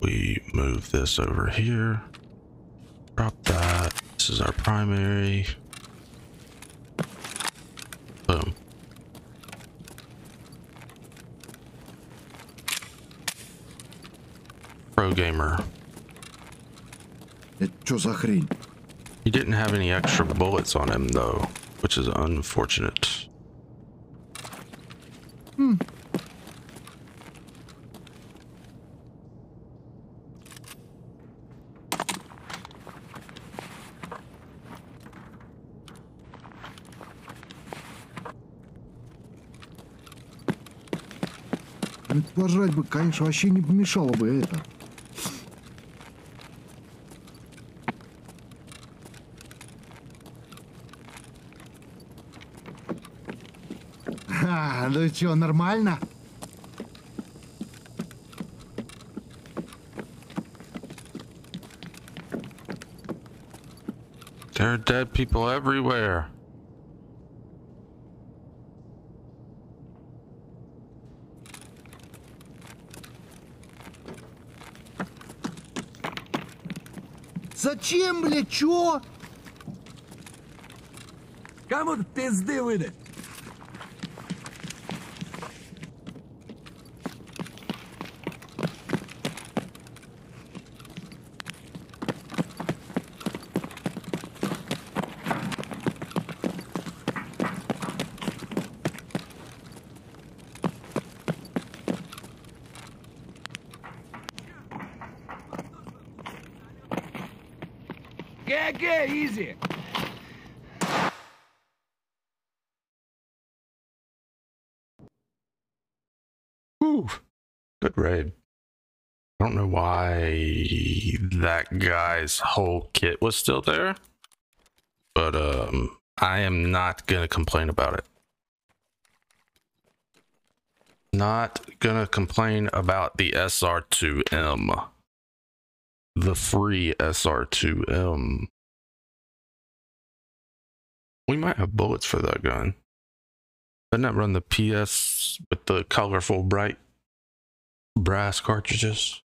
We move this over here. Drop that. This is our primary. Boom Pro gamer. Это что за хрень? He didn't have any extra bullets on him though, which is unfortunate. Ну, Пожрать бы, конечно, вообще не помешало бы это. Что, нормально? There are dead people everywhere. Зачем, бля, чё? Кому пизды выдать? Yeah, easy. Good raid. I don't know why that guy's whole kit was still there, but um, I am not going to complain about it. Not going to complain about the SR2M. The free SR2M. We might have bullets for that gun. Doesn't that run the PS with the colorful bright brass cartridges?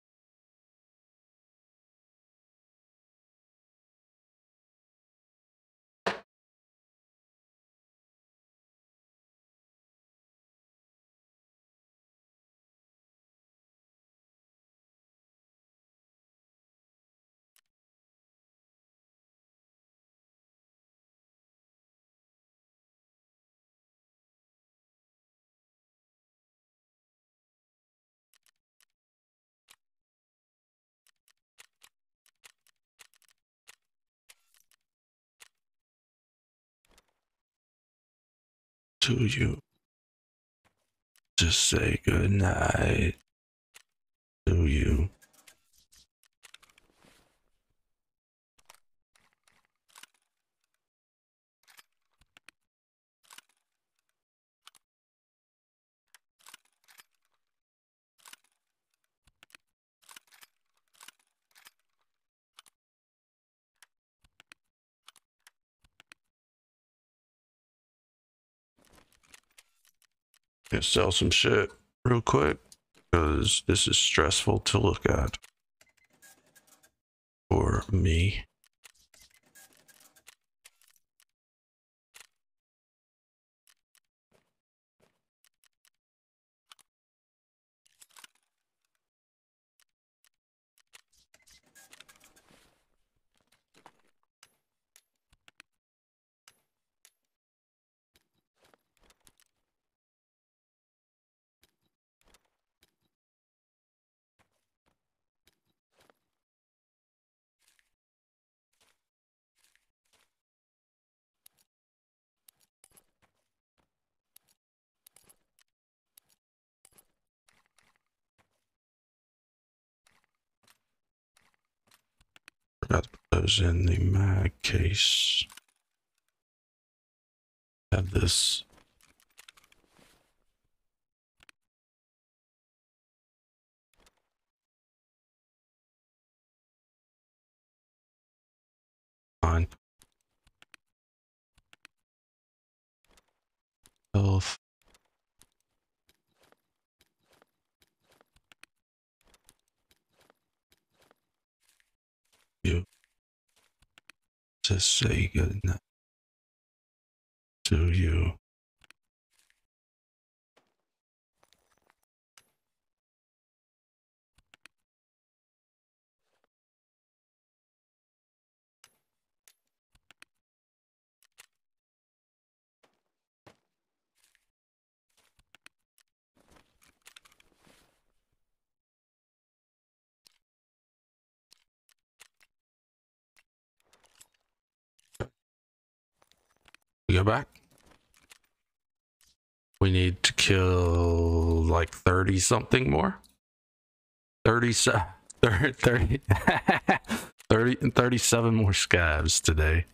To you. Just say good night to you. Gonna sell some shit real quick because this is stressful to look at for me. Those in the mag case. Have this. On. Health. Just say good night to you. Go back. We need to kill like 30 something more. 30, se- 30, 30, 30 37 more scavs today.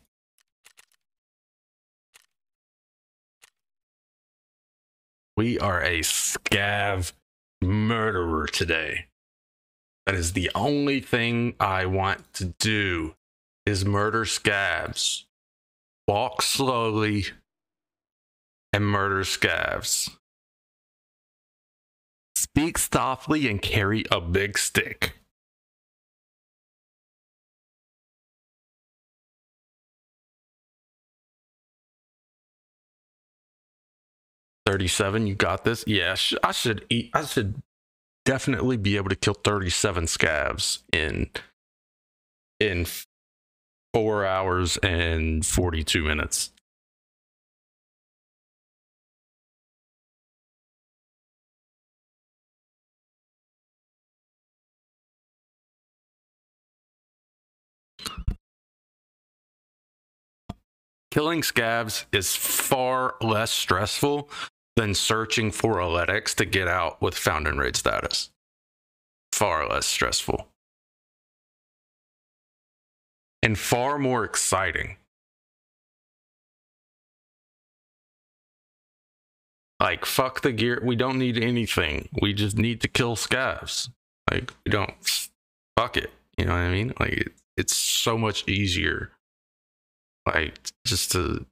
We are a scav murderer today. That is the only thing I want to do is murder scavs walk slowly and murder scavs. Speak softly and carry a big stick. Thirty-seven. You got this. Yeah, I should eat. I should definitely be able to kill thirty-seven scavs in in four hours and 42 minutes. Killing scavs is far less stressful than searching for LEDX to get out with found in raid status. Far less stressful and far more exciting. Like, fuck the gear. We don't need anything. We just need to kill scavs. Like, we don't. Fuck it. You know what I mean? Like, it, it's so much easier. Like, just to.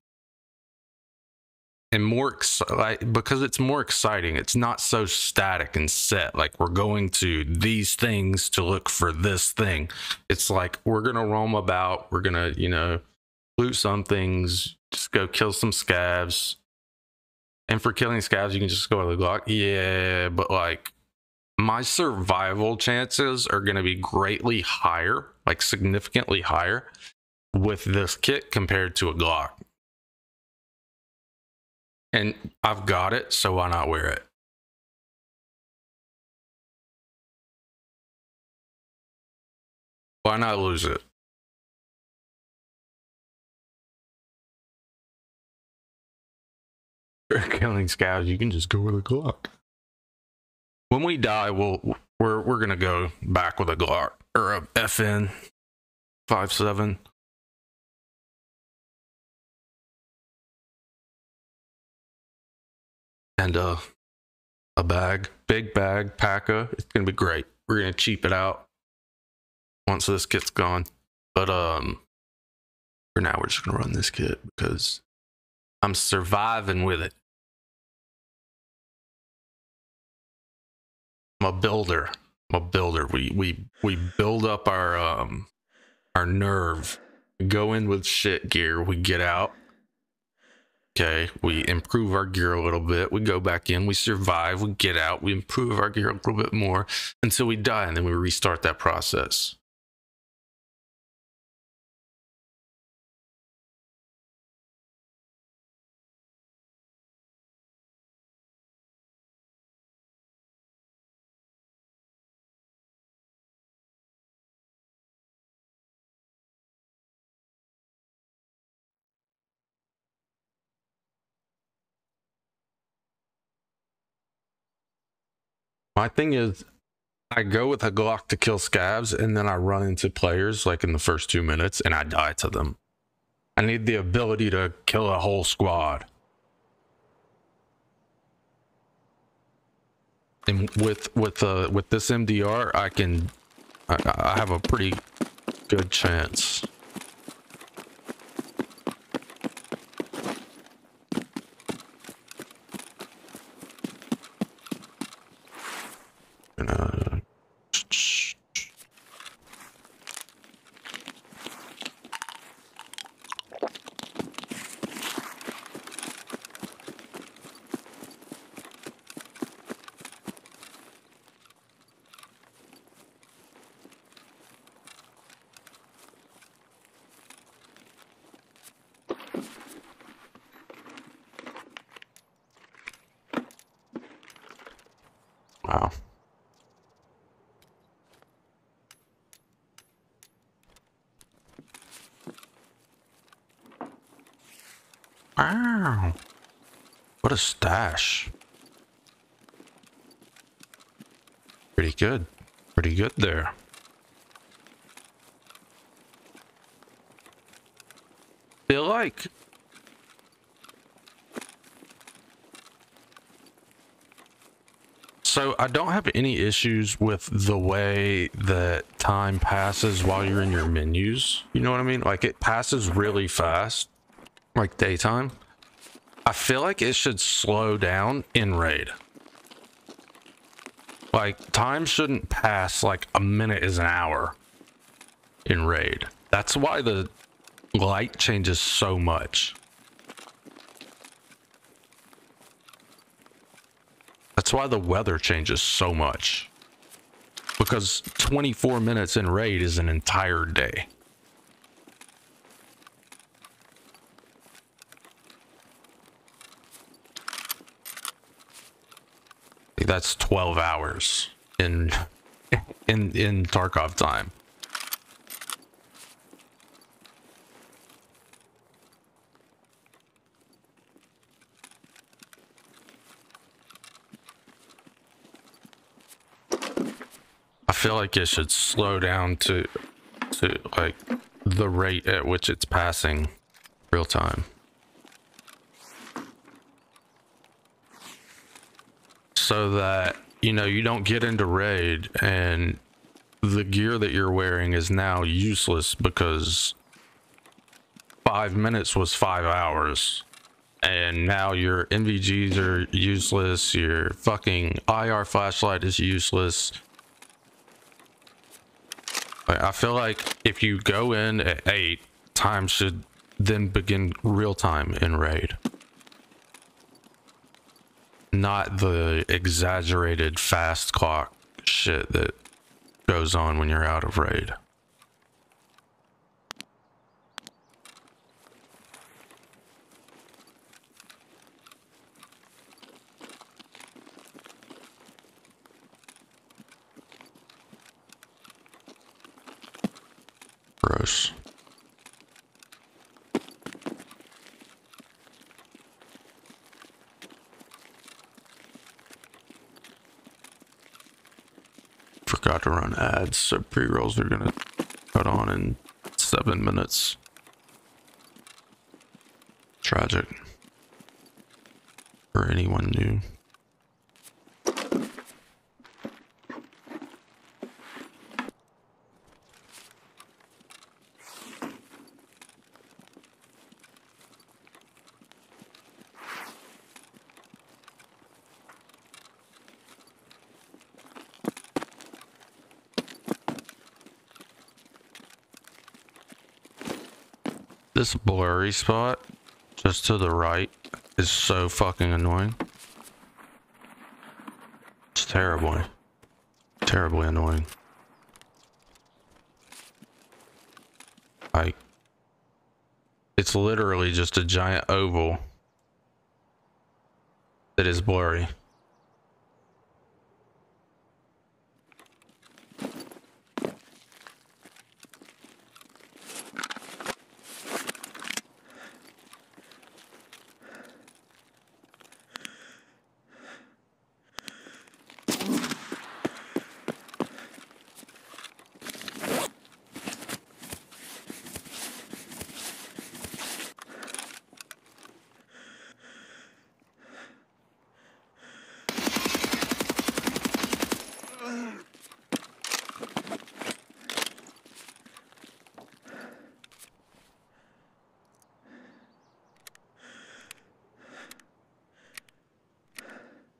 And more exci- like because it's more exciting. It's not so static and set. Like we're going to these things to look for this thing. It's like we're gonna roam about. We're gonna you know loot some things. Just go kill some scavs. And for killing scavs, you can just go to the Glock. Yeah, but like my survival chances are going to be greatly higher, like significantly higher, with this kit compared to a Glock. And I've got it, so why not wear it? Why not lose it? You're killing scavs, you can just go with a Glock. When we die, we'll we're we're gonna go back with a Glock or a FN five seven. And uh a bag, big bag, packer. It's gonna be great. We're gonna cheap it out once this kit's gone. But um for now we're just gonna run this kit because I'm surviving with it. I'm a builder. I'm a builder. We we we build up our um our nerve. Go in with shit gear. We get out. Okay, we improve our gear a little bit. We go back in. We survive. We get out. We improve our gear a little bit more until we die, and then we restart that process. My thing is, I go with a Glock to kill scavs, and then I run into players like in the first two minutes, and I die to them. I need the ability to kill a whole squad. And with with uh with this MDR, I can I, I have a pretty good chance. Gonna- Wow. Wow. What a stash. Pretty good. Pretty good there. Feel like So I don't have any issues with the way that time passes while you're in your menus. You know what I mean? Like it passes really fast, like daytime. I feel like it should slow down in raid. Like time shouldn't pass like a minute is an hour in raid. That's why the light changes so much. That's why the weather changes so much. Because 24 minutes in raid is an entire day. That's 12 hours in in in Tarkov time. I feel like it should slow down to to like the rate at which it's passing real time. So that you know you don't get into raid and the gear that you're wearing is now useless because 5 minutes was 5 hours and now your NVGs are useless, your fucking IR flashlight is useless. I feel like if you go in at 8, time should then begin real time in raid. Not the exaggerated fast clock shit that goes on when you're out of raid. Gross. Forgot to run ads, so pre-rolls are gonna cut on in seven minutes. Tragic. For anyone new. This blurry spot just to the right is so fucking annoying. It's terribly, terribly annoying. Like, it's literally just a giant oval that is blurry.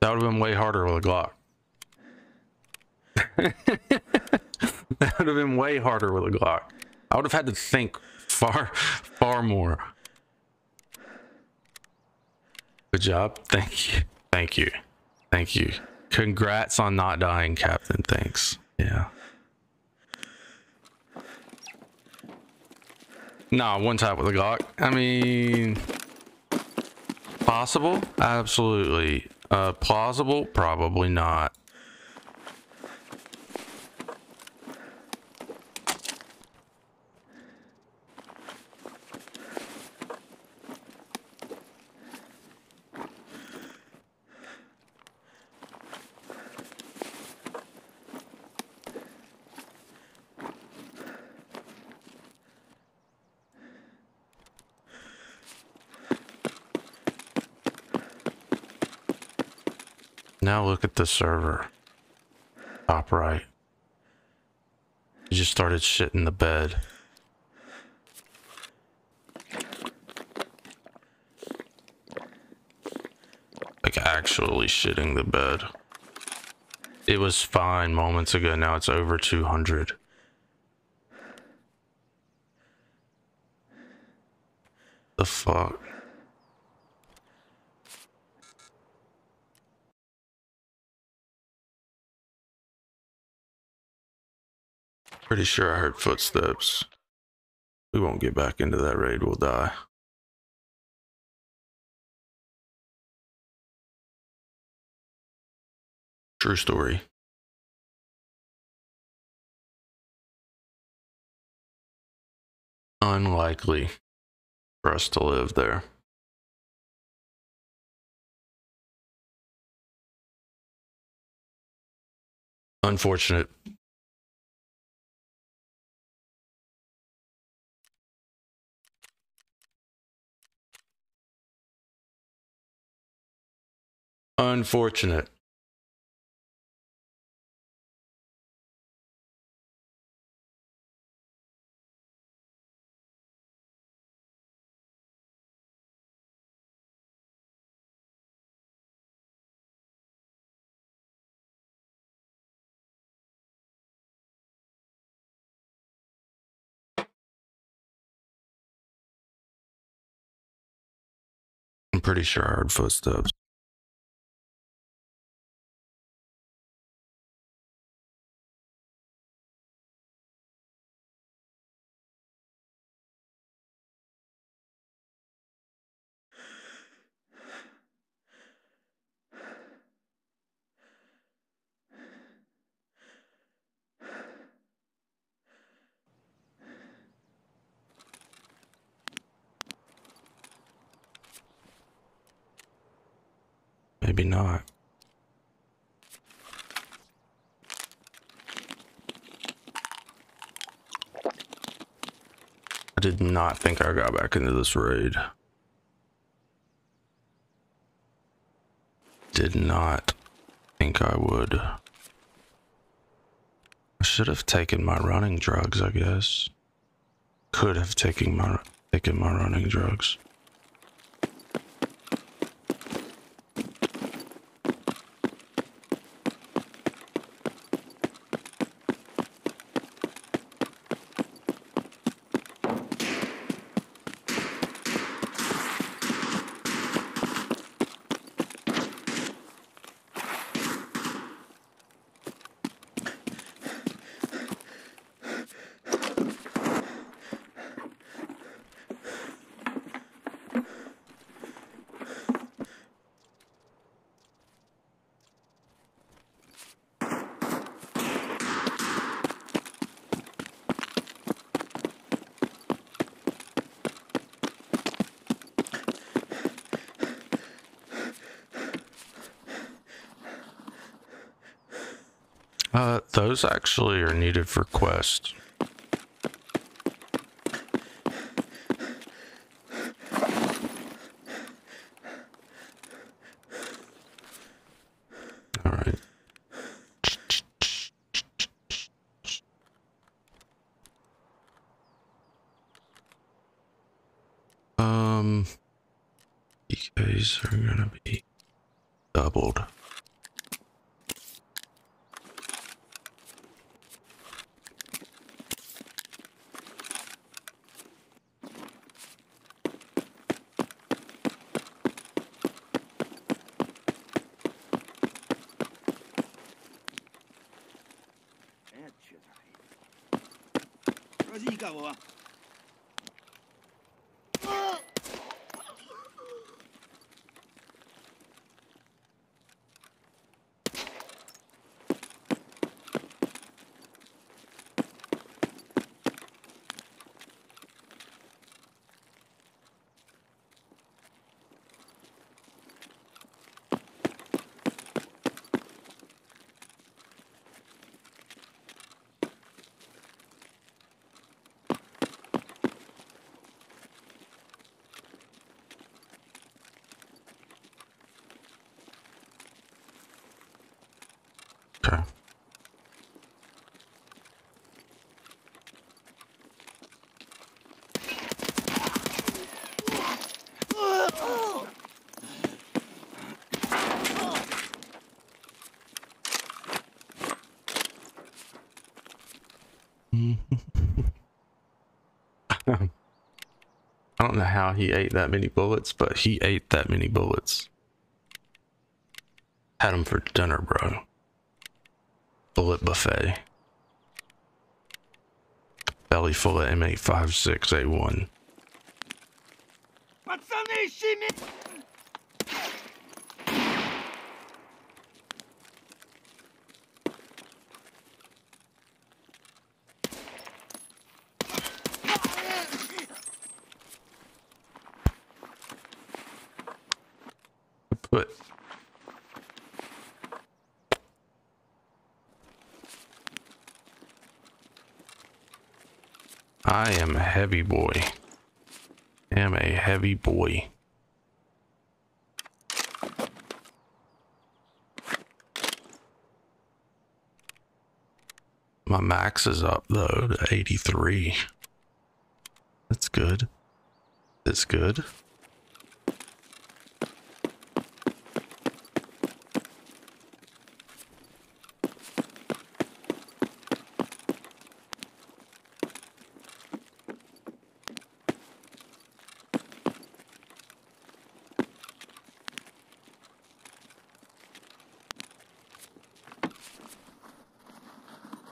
That would have been way harder with a Glock. that would have been way harder with a Glock. I would have had to think far, far more. Good job. Thank you. Thank you. Thank you. Congrats on not dying, Captain. Thanks. Yeah. Nah, one tap with a Glock. I mean, possible? Absolutely. Uh, plausible? Probably not. Now look at the server. Top right. You just started shitting the bed. Like actually shitting the bed. It was fine moments ago, now it's over 200. The fuck? Pretty sure I heard footsteps. We won't get back into that raid, we'll die. True story. Unlikely for us to live there. Unfortunate. Unfortunate. I'm pretty sure I heard footsteps. not. I did not think I got back into this raid. Did not think I would. I should have taken my running drugs, I guess. Could have taken my taken my running drugs. Uh, those actually are needed for quest. Don't know how he ate that many bullets, but he ate that many bullets. Had him for dinner, bro. Bullet buffet. Belly full of M856A1. Heavy boy. Am a heavy boy. My max is up though to 83. That's good. That's good.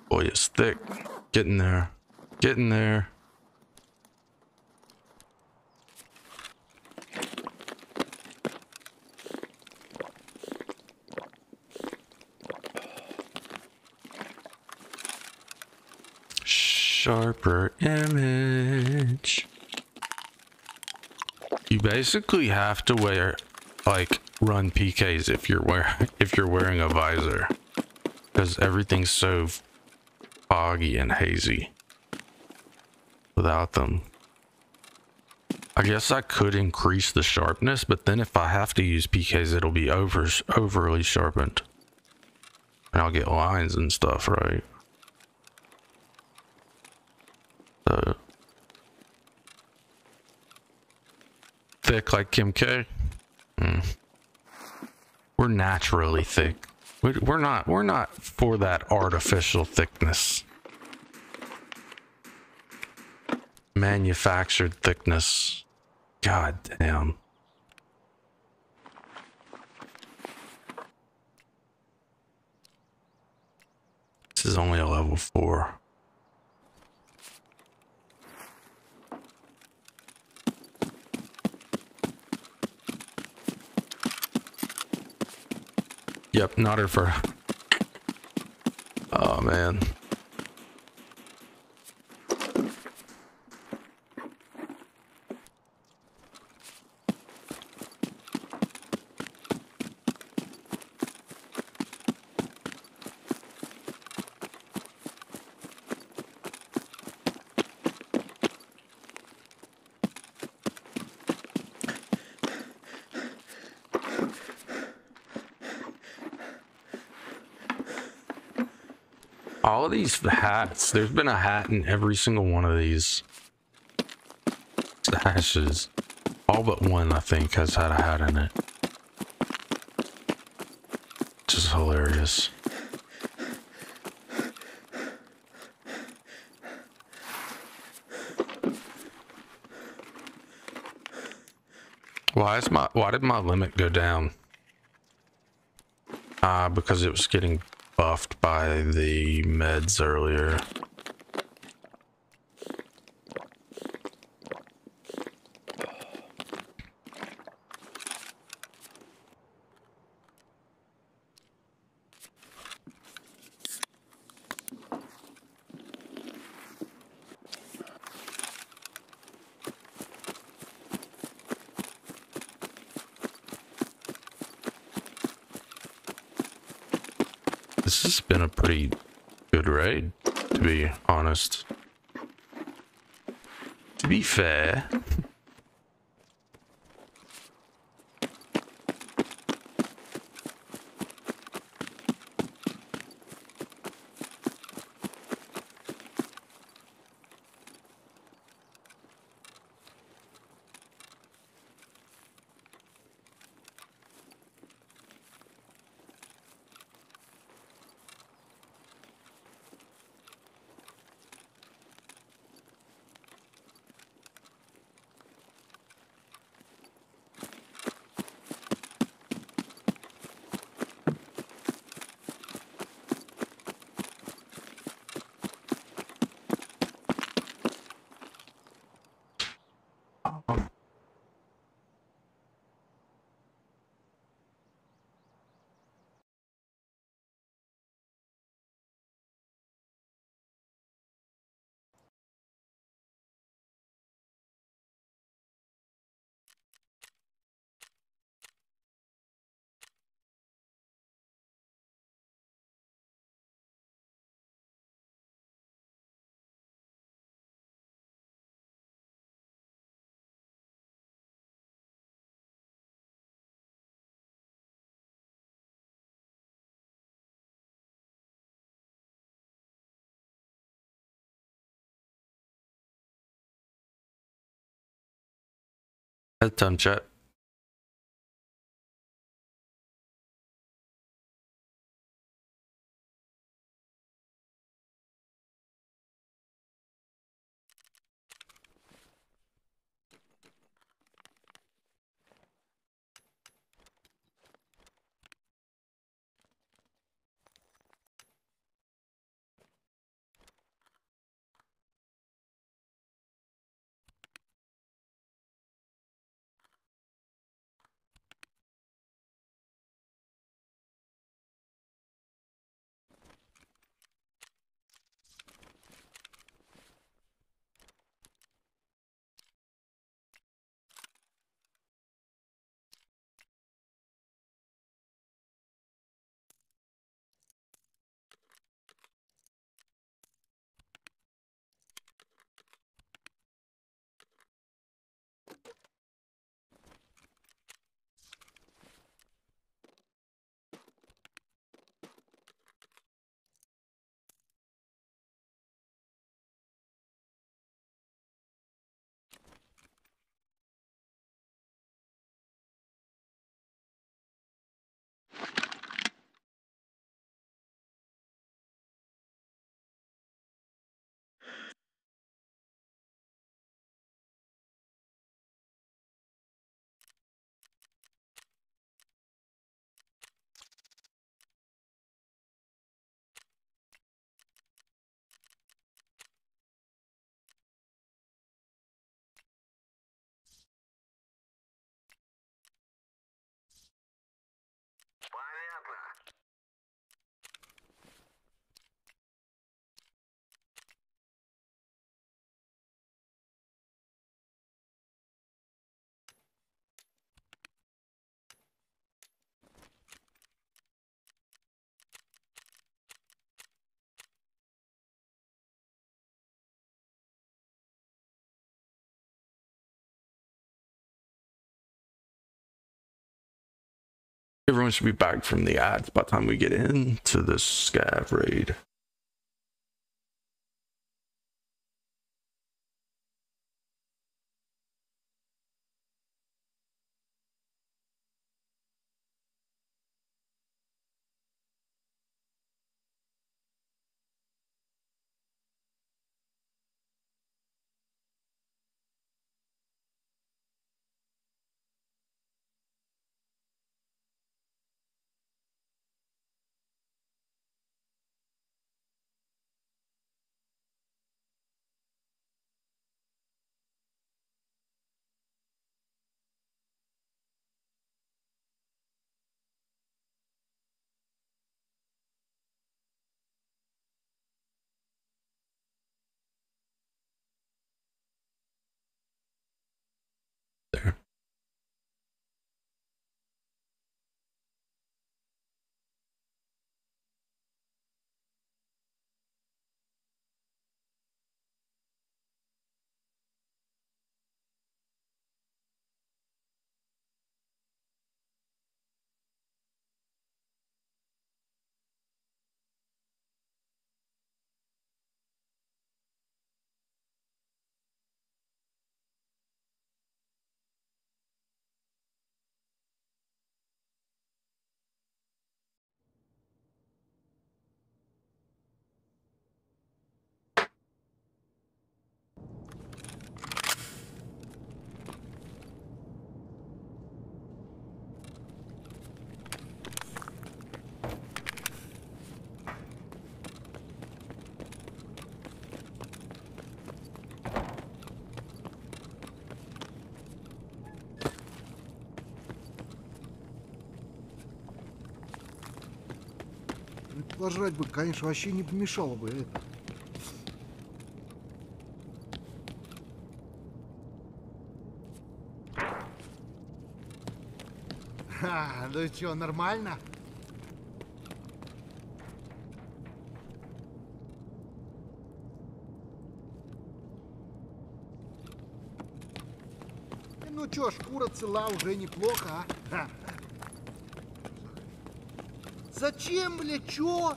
Boy, it's thick. Getting there. Getting there. Sharper image. You basically have to wear like run PKs if you're wearing if you're wearing a visor because everything's so foggy and hazy without them. I guess I could increase the sharpness, but then if I have to use PKs, it'll be over overly sharpened. And I'll get lines and stuff, right? So thick like Kim K. Mm. We're naturally thick. We're not. We're not for that artificial thickness. Manufactured thickness. God damn. This is only a level four. Yep, not her for. Oh man. all of these hats, there's been a hat in every single one of these stashes. All but one, I think, has had a hat in it. Just hilarious. Why is my why did my limit go down? Uh, because it was getting buffed by the meds earlier. Head chat. Понятно. Everyone should be back from the ads by the time we get into this scav raid. Пожрать бы, конечно, вообще не помешало бы это. Ха, ну что, нормально? Ну чё, шкура цела уже неплохо, а? Ха. Зачем, бля, чё?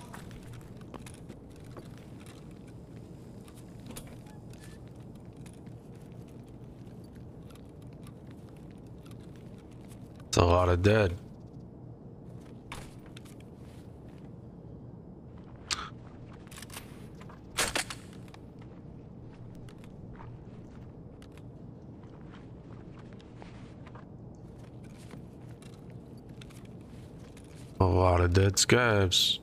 Of dead. Dead scavs.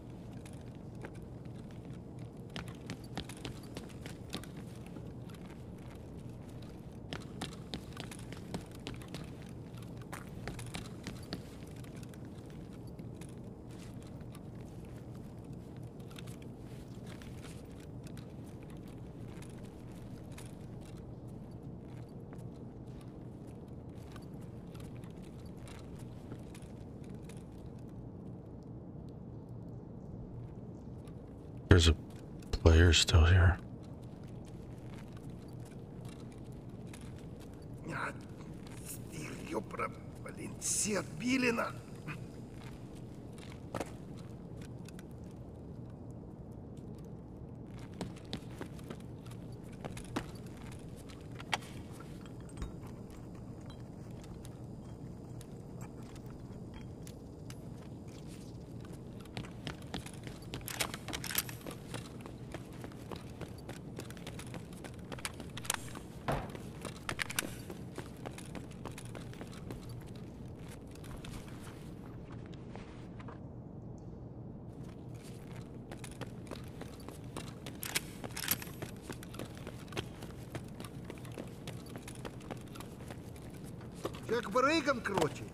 Как барыгам, короче.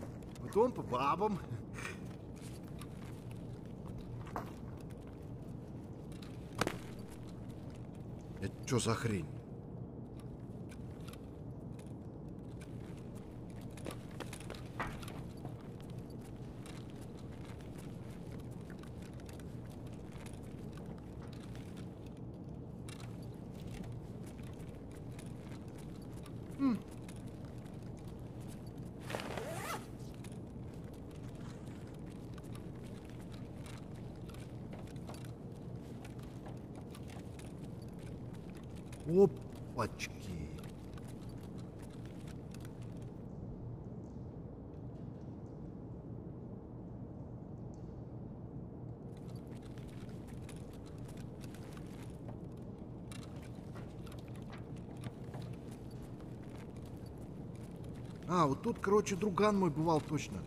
Потом по бабам. Это что за хрень? Вот тут, короче, друган мой бывал точно.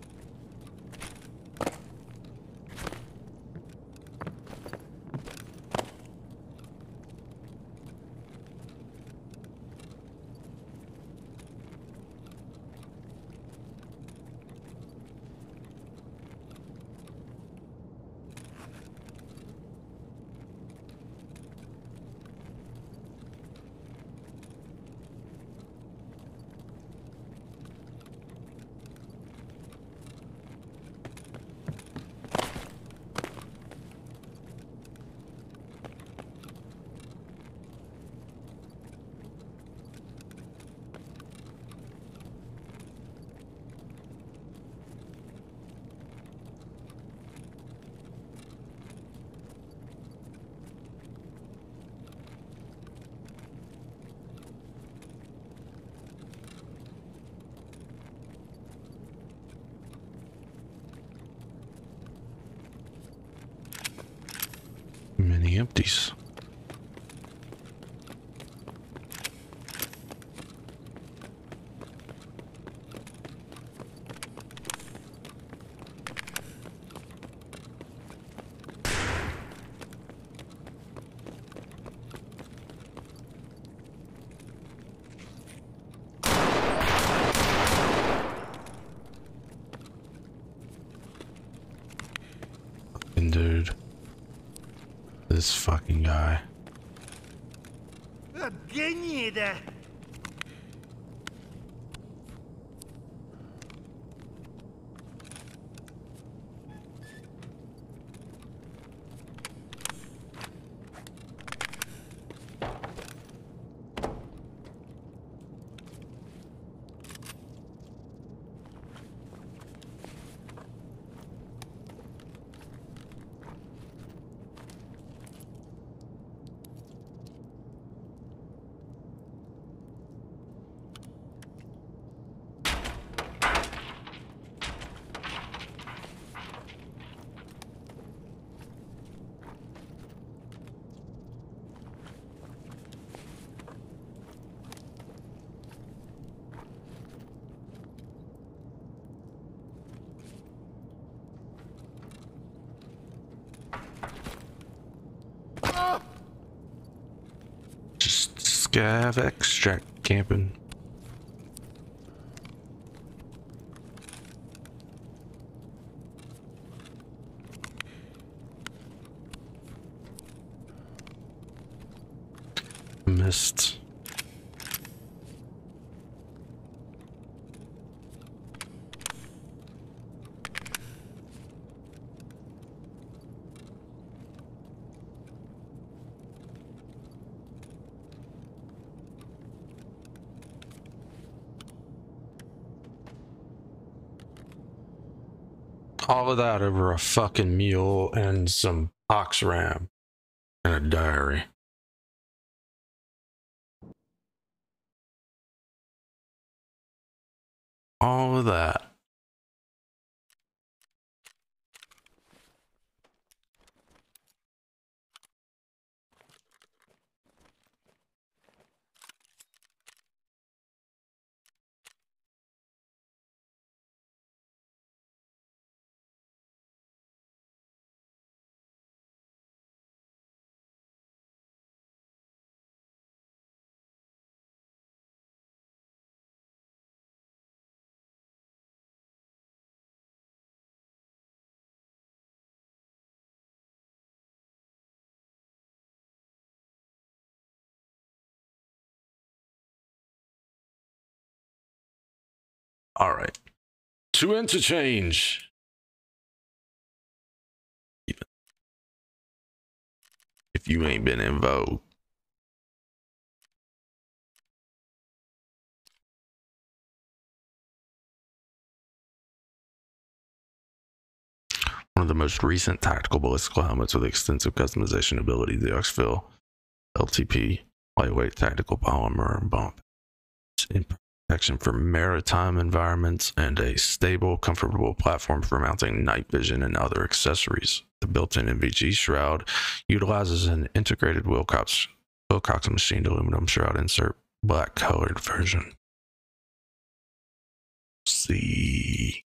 This fucking guy. have extract camping. Missed. All of that over a fucking mule and some ox ram and a diary. To interchange. Even if you ain't been in vogue. One of the most recent tactical ballistical helmets with extensive customization ability, the EXFIL LTP lightweight tactical polymer bump. Protection for maritime environments and a stable, comfortable platform for mounting night vision and other accessories. The built-in NVG shroud utilizes an integrated Wilcox Wilcox machined aluminum shroud insert, black colored version. See.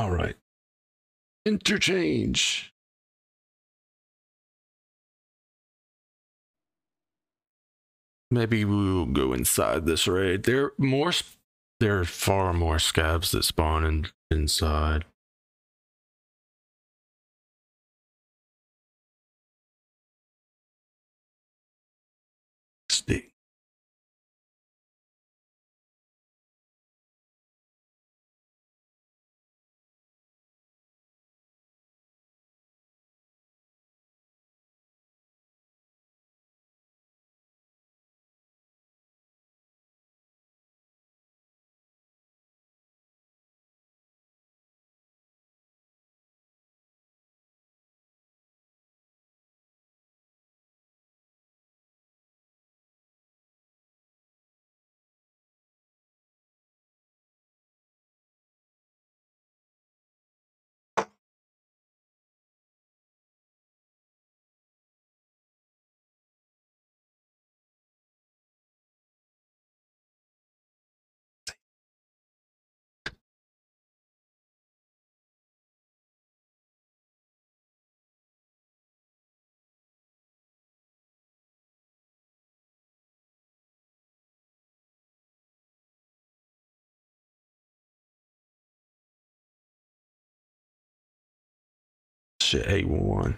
All right. Interchange. Maybe we'll go inside this raid. There are more. There are far more scavs that spawn in, inside. Shit, A1.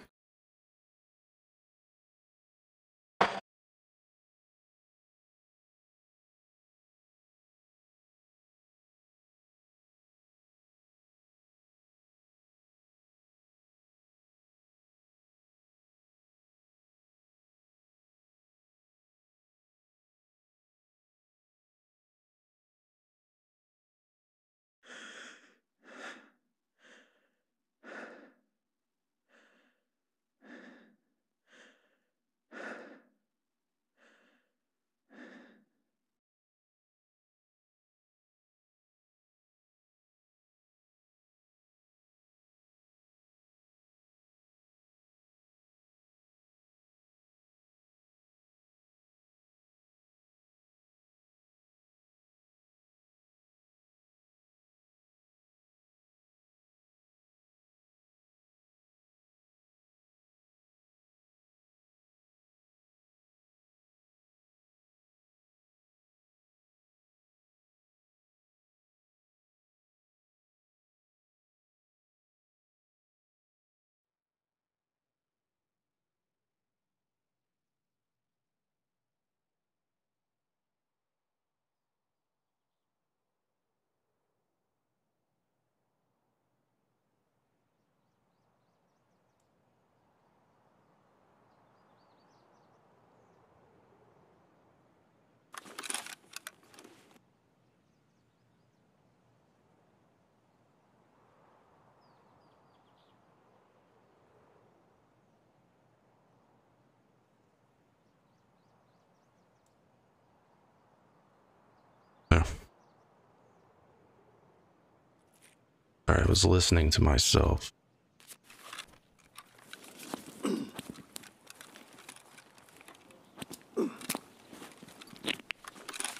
Sorry, I was listening to myself.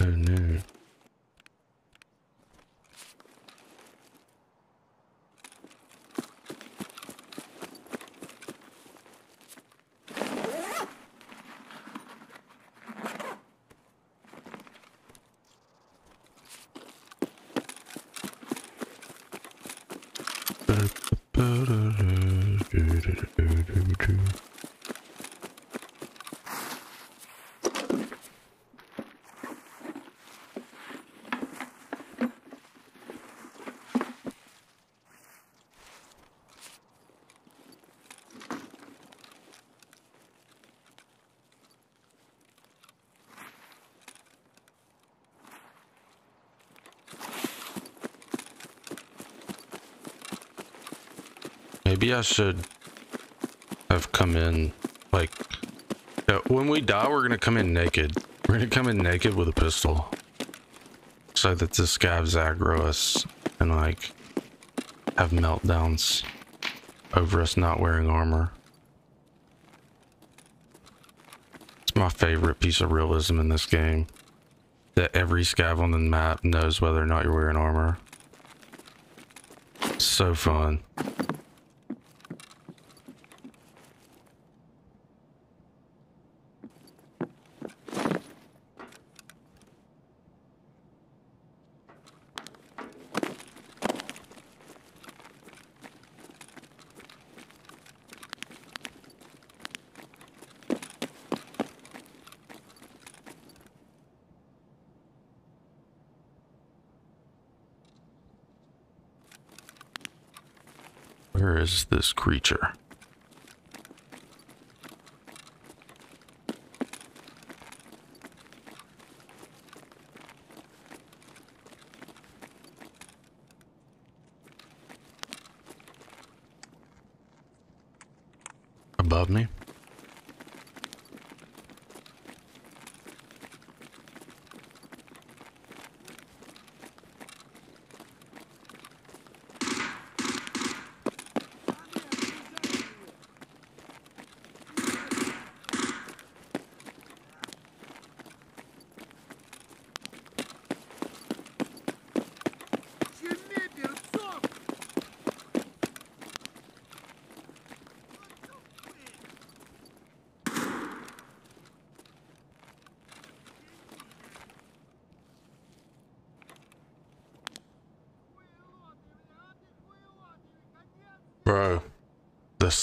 Oh no. Maybe I should have come in like yeah, when we die we're gonna come in naked. We're gonna come in naked with a pistol. So that the scavs aggro us and like have meltdowns over us not wearing armor. It's my favorite piece of realism in this game. That every scav on the map knows whether or not you're wearing armor. So fun. Where is this creature?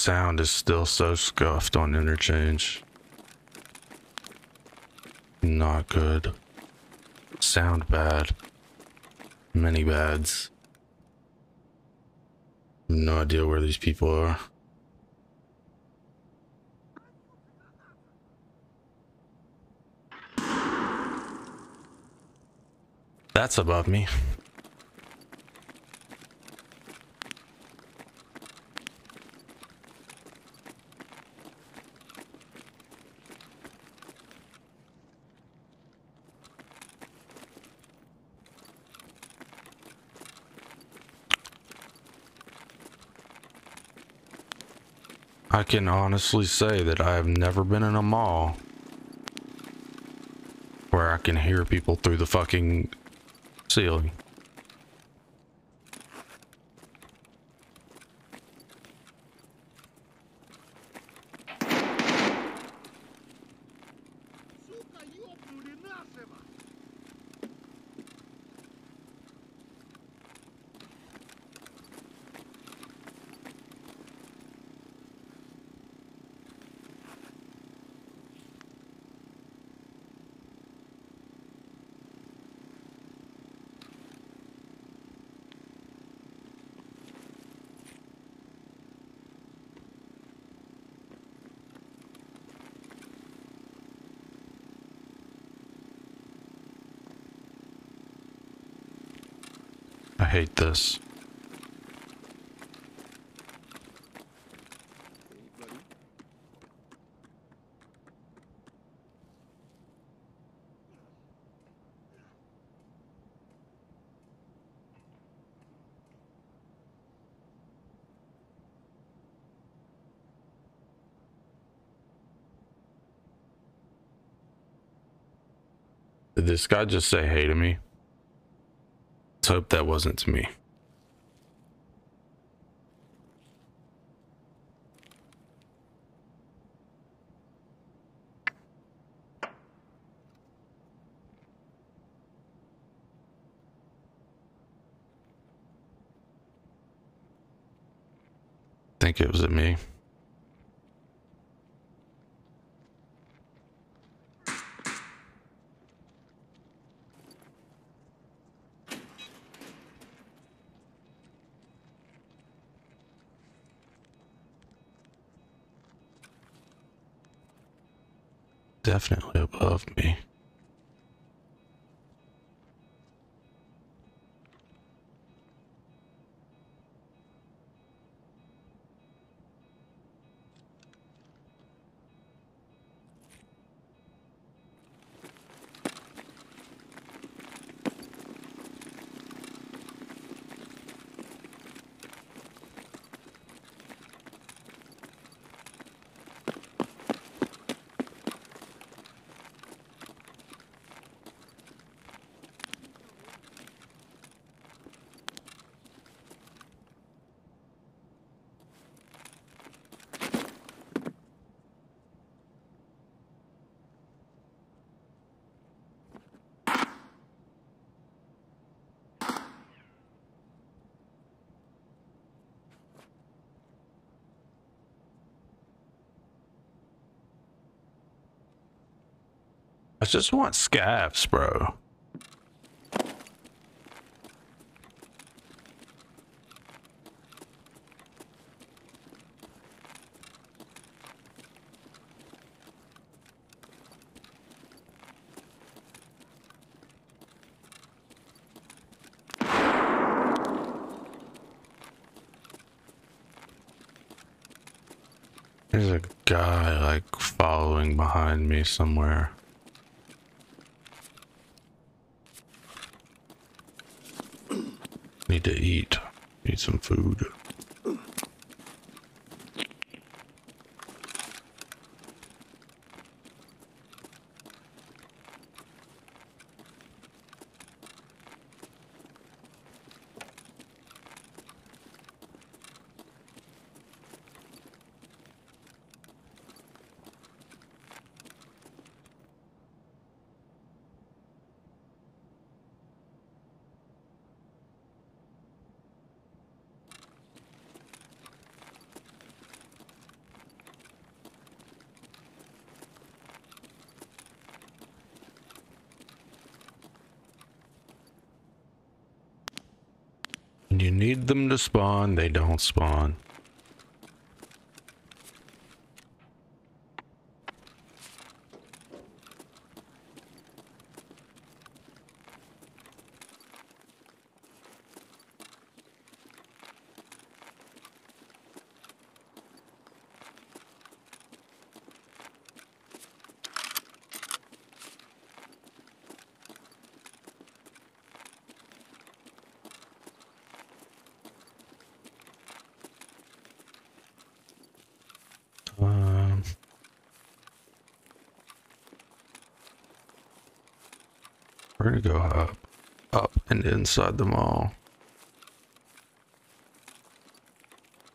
Sound is still so scuffed on interchange. Not good. Sound bad. Many bads. No idea where these people are. That's above me. I can honestly say that I have never been in a mall where I can hear people through the fucking ceiling. This. Did this guy just say hey to me? Let's hope that wasn't to me. Think it was at me. Definitely above me. I just want scavs, bro. There's a guy like following behind me somewhere. Need to eat. Need some food. When you need them to spawn, they don't spawn. Um, we're gonna go up, up and inside the mall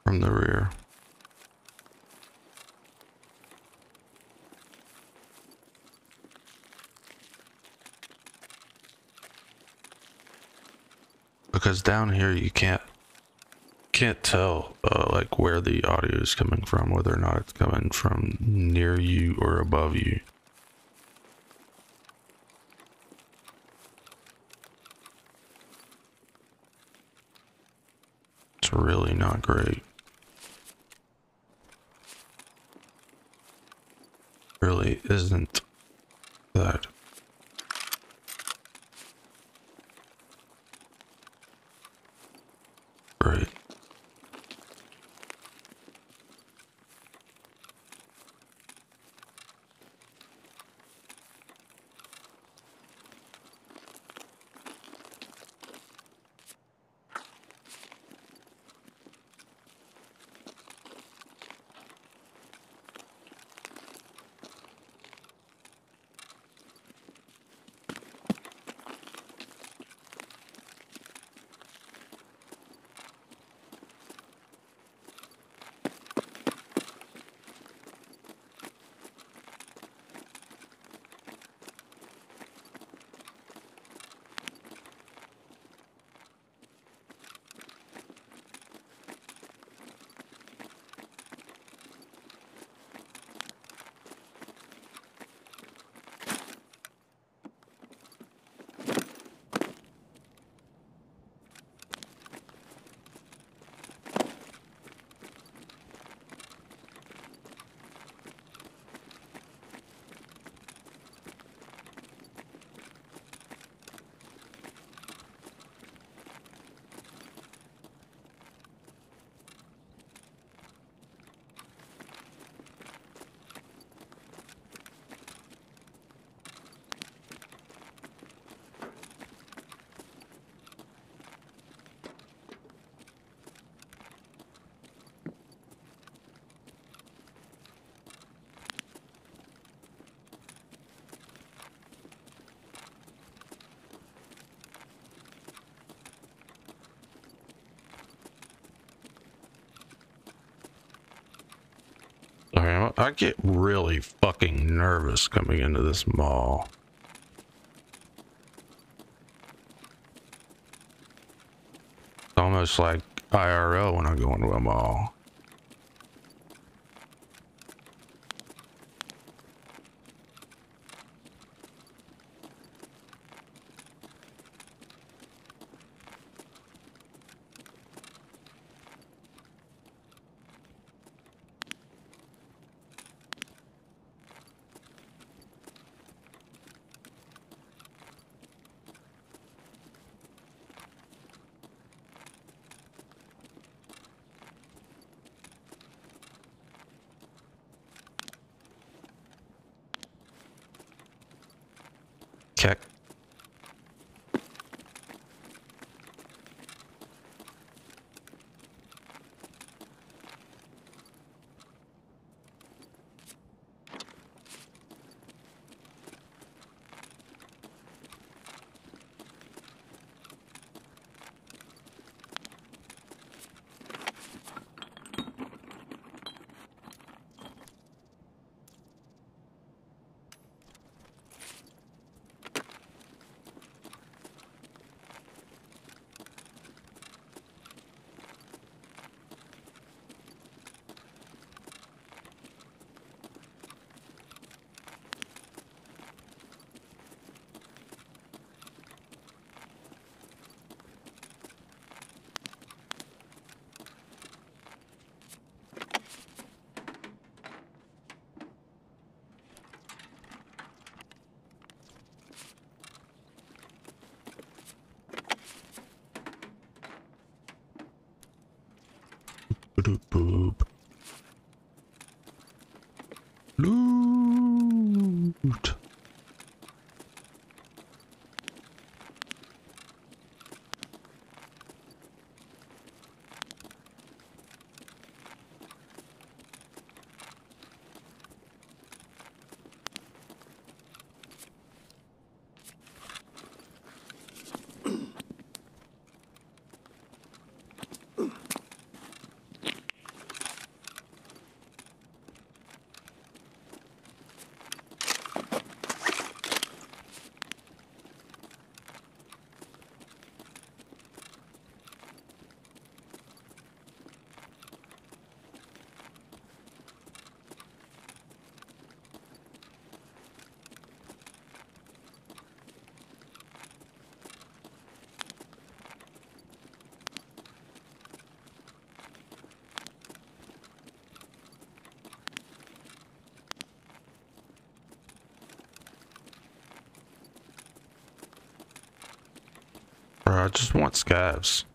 from the rear. Because down here you can't can't tell uh, like where the audio is coming from, whether or not it's coming from near you or above you. Get really fucking nervous coming into this mall. It's almost like IRL when I go into a mall. Just want scavs.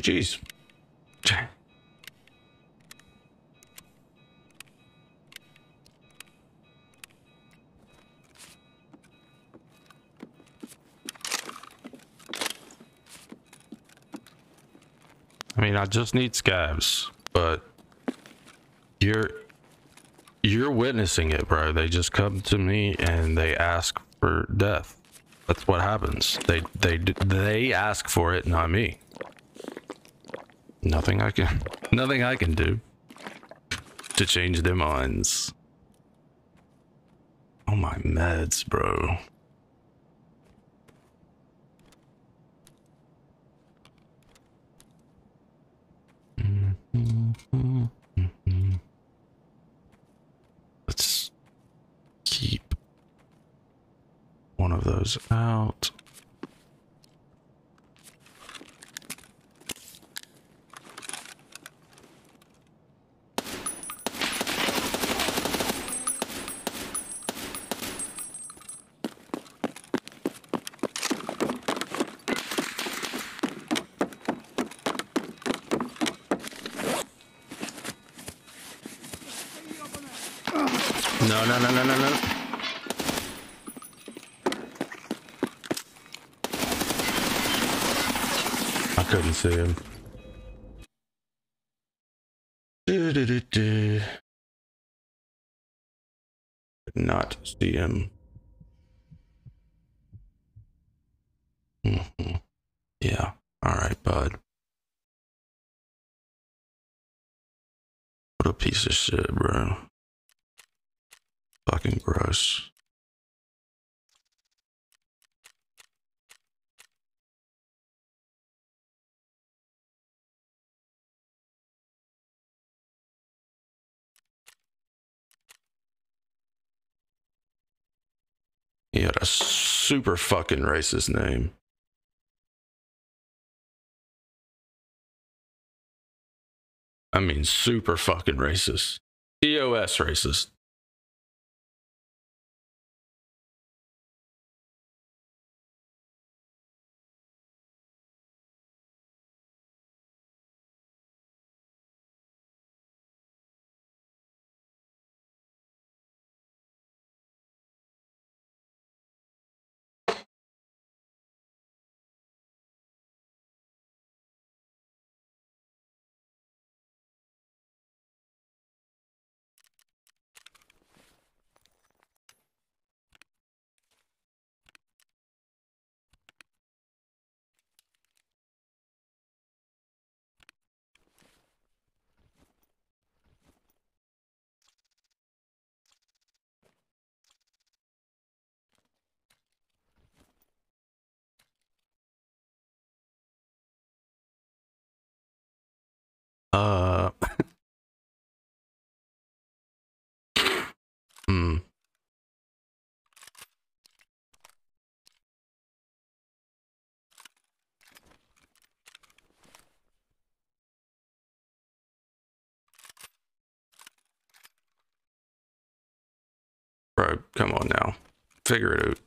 GG's. I mean, I just need scavs, but you're you're witnessing it, bro. They just come to me and they ask for death. That's what happens. They they they ask for it, not me. Nothing I can nothing I can do to change their minds. Oh my meds, bro. Let's keep one of those out. No, no, no, no, no, no. See him. Du-du-du-du. Could not see him. hmm Yeah. All right, bud. What a piece of shit, bro. Fucking gross. He had a super fucking racist name. I mean, super fucking racist. TOS racist. Uh. hmm. Bro, come on now. Figure it out.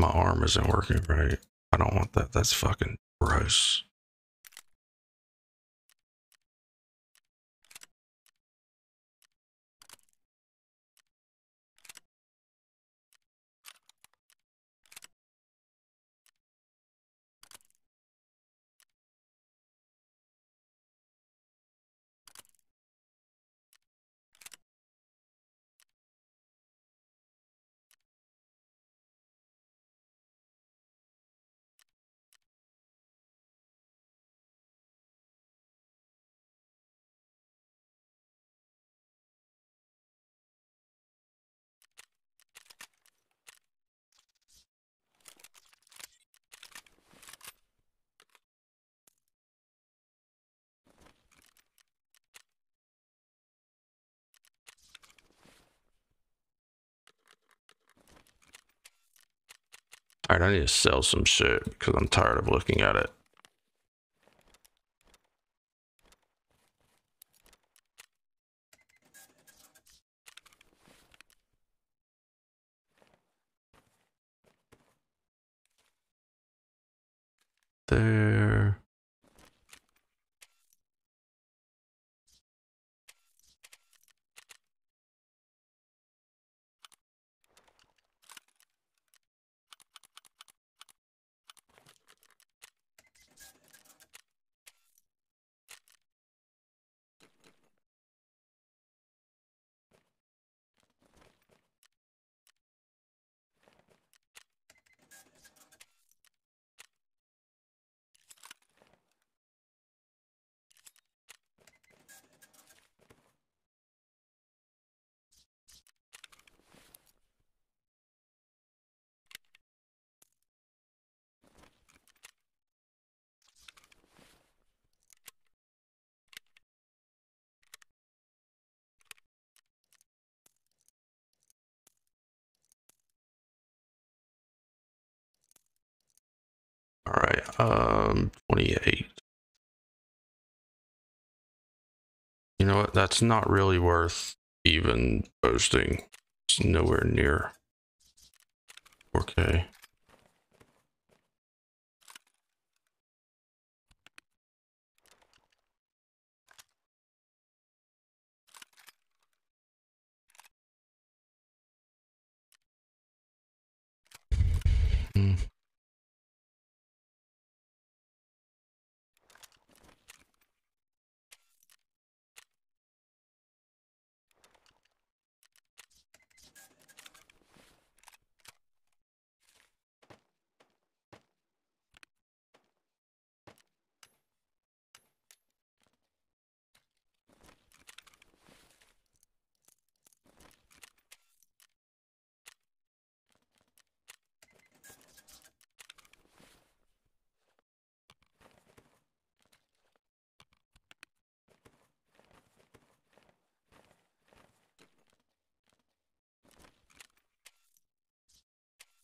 My arm isn't working right. I don't want that. That's fucking gross. All right, I need to sell some shit because I'm tired of looking at it. There. Um, 28. You know what? That's not really worth even posting. It's nowhere near 4K.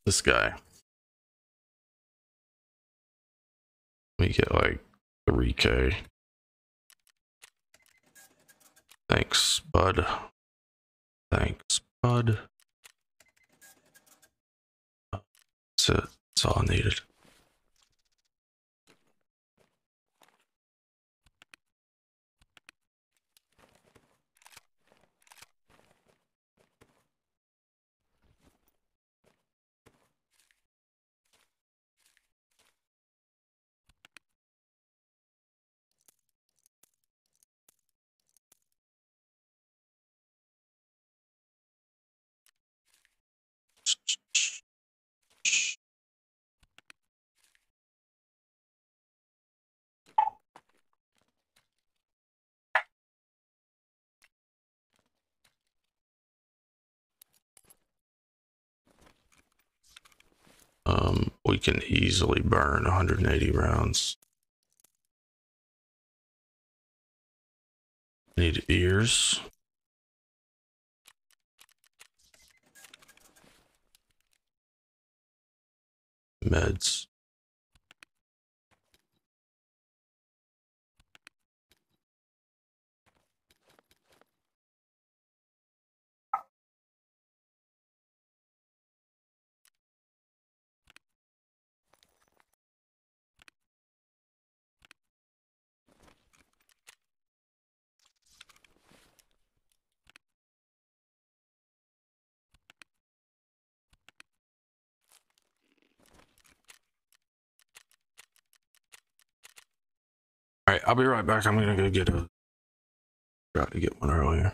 This guy. We get like 3k. Thanks, bud. Thanks, bud. That's it. That's all I needed. Um, we can easily burn 180 rounds. Need ears. Meds. Right, I'll be right back. I'm gonna go get a. Forgot to get one earlier.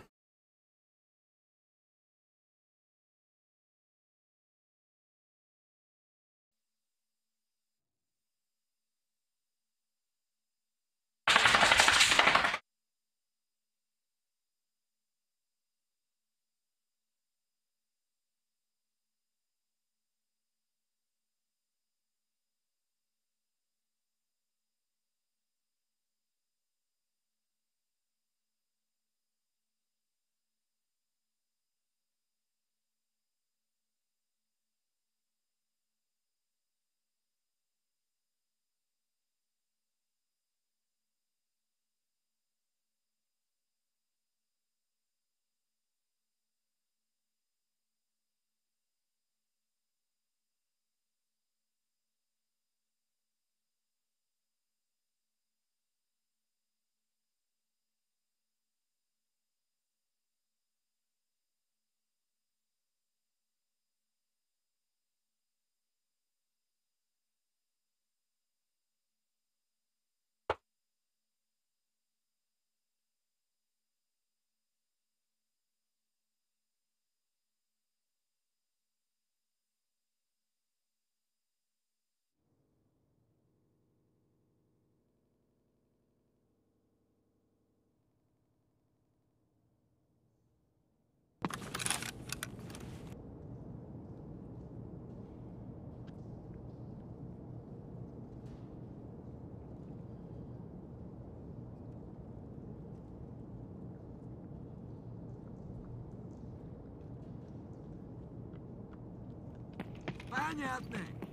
Понятно.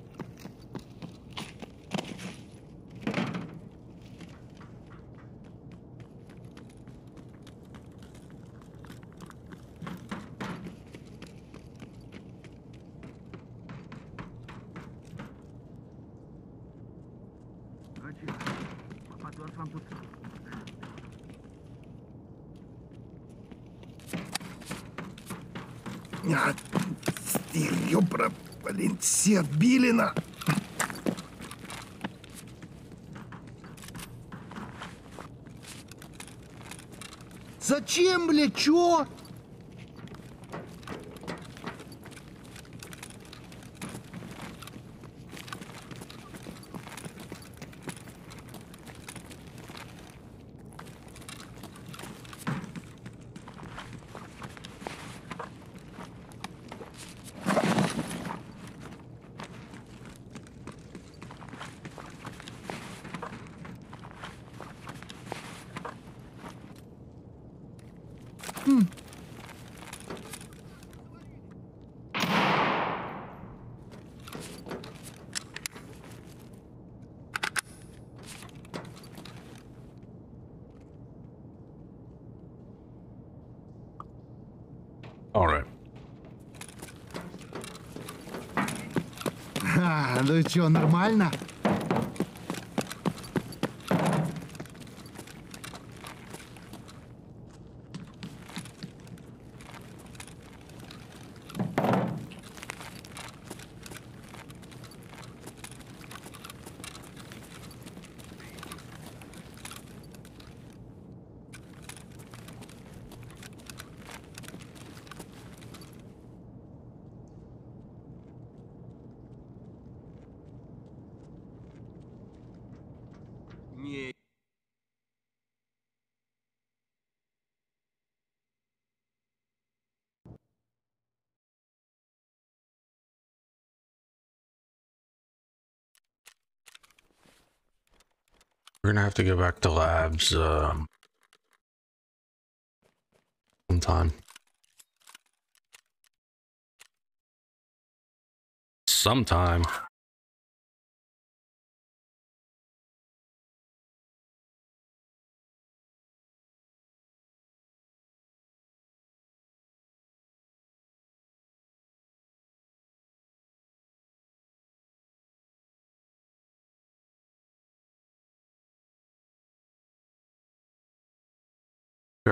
Линсер Билина. Зачем, бля, чё? Че, нормально? Gonna have to go back to labs um sometime. Sometime.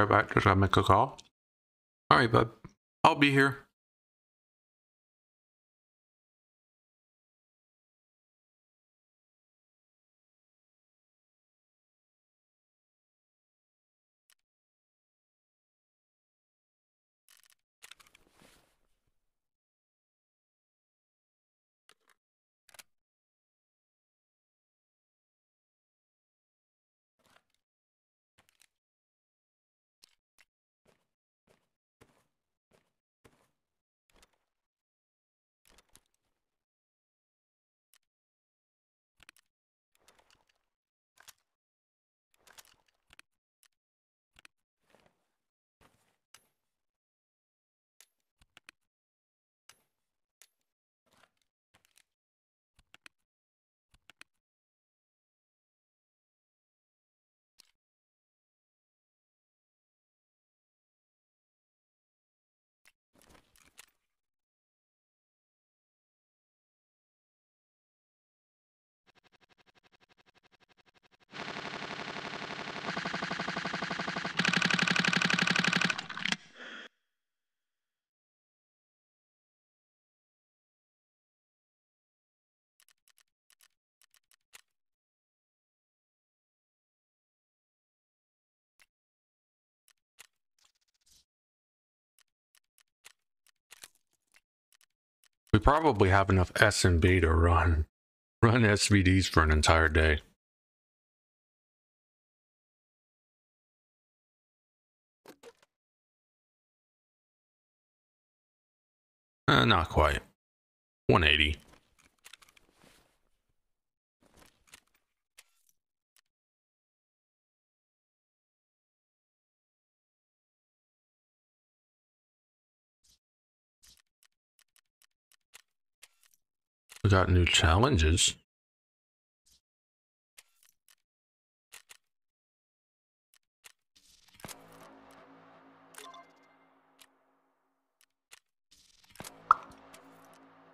Be right back. Just gotta make a call. All right, bud. I'll be here. We probably have enough SNB to run run SVDs for an entire day. Uh, not quite. 180. We got new challenges.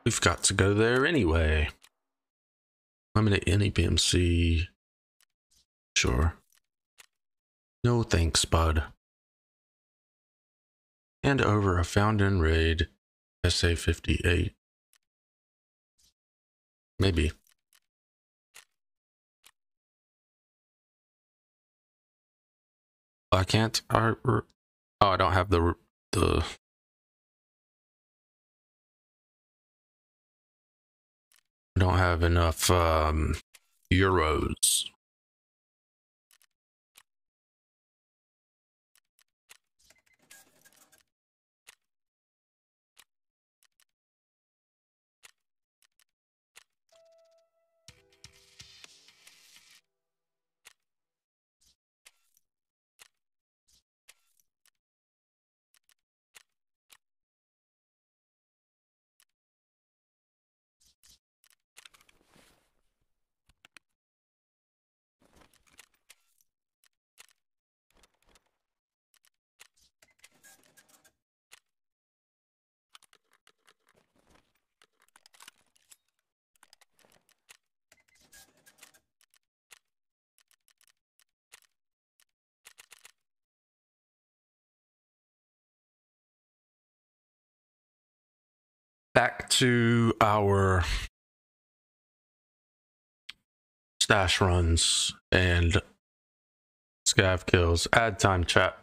We've got to go there anyway. Eliminate any PMC. sure. No thanks, bud. And over a found in raid SA 58. Maybe. I can't. I, oh, I don't have the the. I don't have enough um, euros. Back to our stash runs and scav kills. Add time chat.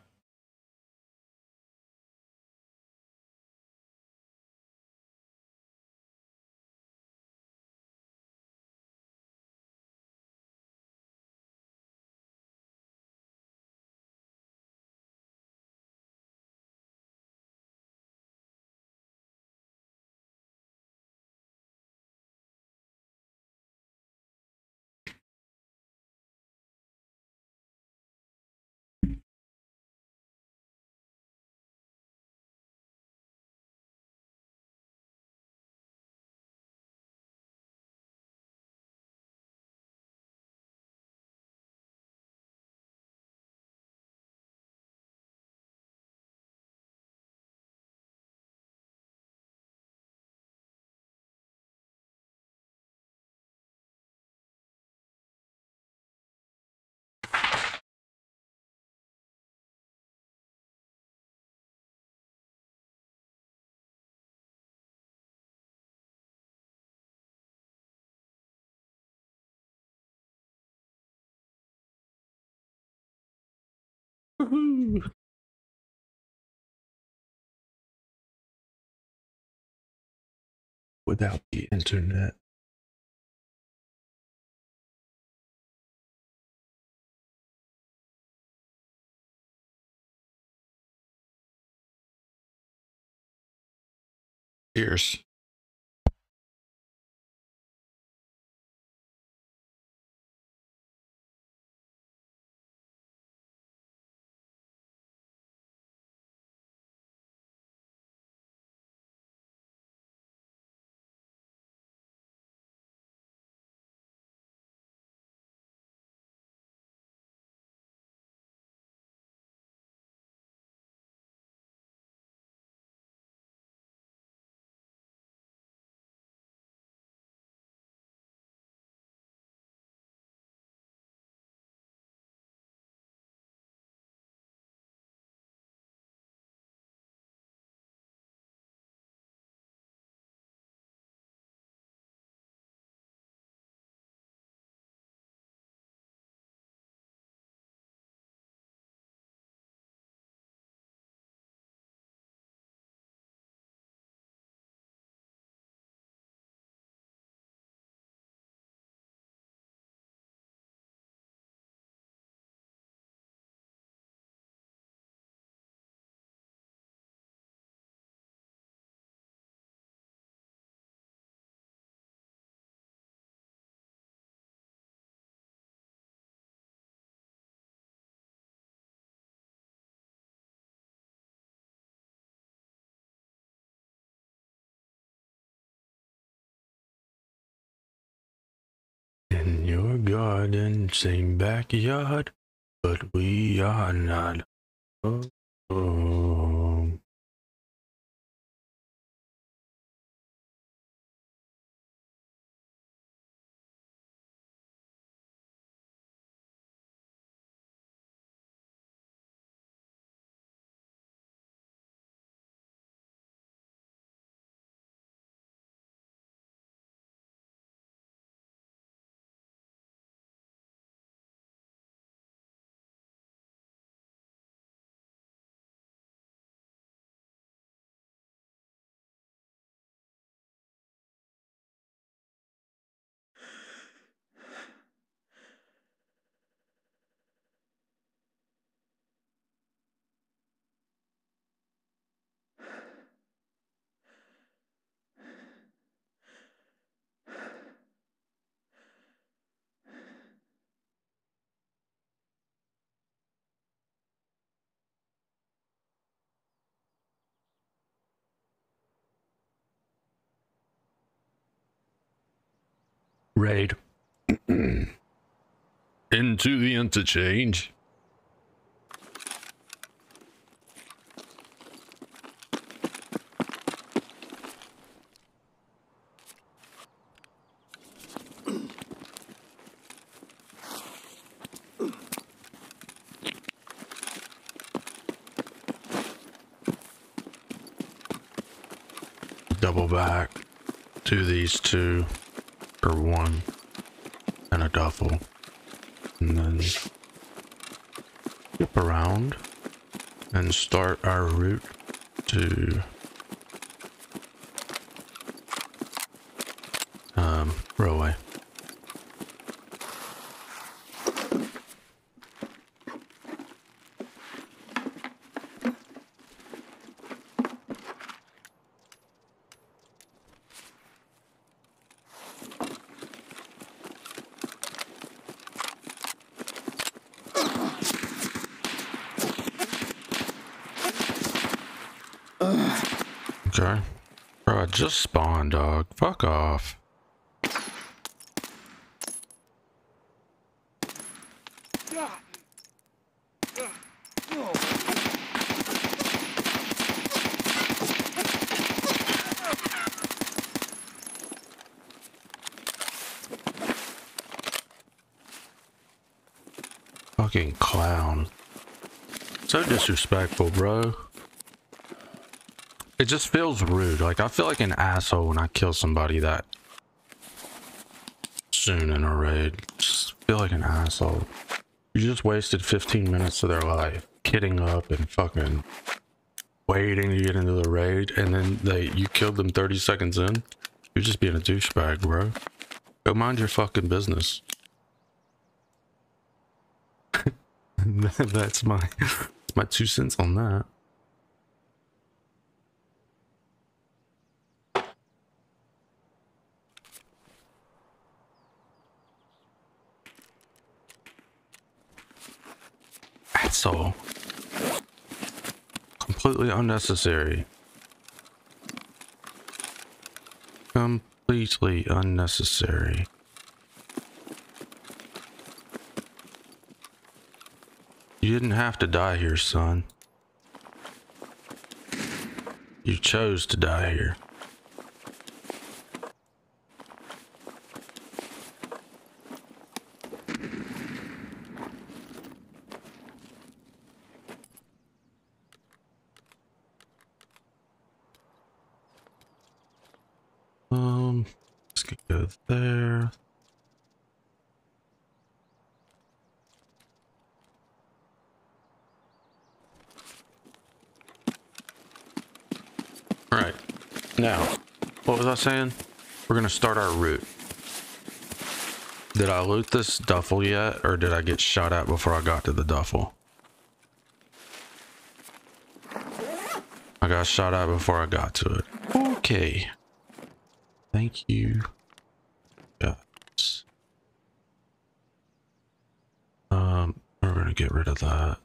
Without the internet. Cheers. Garden, same backyard, but we are not. home. Raid. Into the interchange. Double back to these two and then skip around and start our route to um railway okay bro I just spawned dog fuck off Fucking clown. So disrespectful, bro. It just feels rude. Like, I feel like an asshole when I kill somebody that soon in a raid. Just feel like an asshole. You just wasted 15 minutes of their life kitting up and fucking waiting to get into the raid, and then they you killed them 30 seconds in. You're just being a douchebag, bro. Go mind your fucking business. That's my my two cents on that. That's all. Completely unnecessary. Completely unnecessary. Didn't have to die here, son. You chose to die here. Um, let's get go there. All right. Now, what was I saying? We're gonna start our route. Did I loot this duffel yet, or did I get shot at before I got to the duffel? I got shot at before I got to it. Okay. Thank you. Um, we're gonna get rid of that.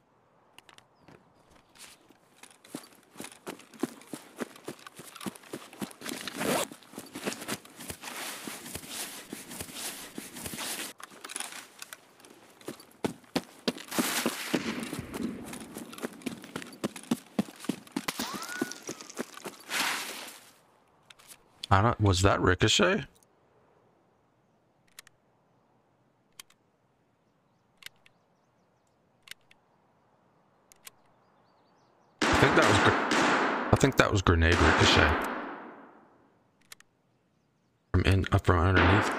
I don't. Was that Ricochet? I think that was. I think that was grenade Ricochet. From in up from underneath.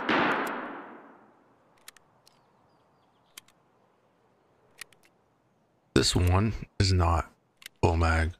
This one is not full mag.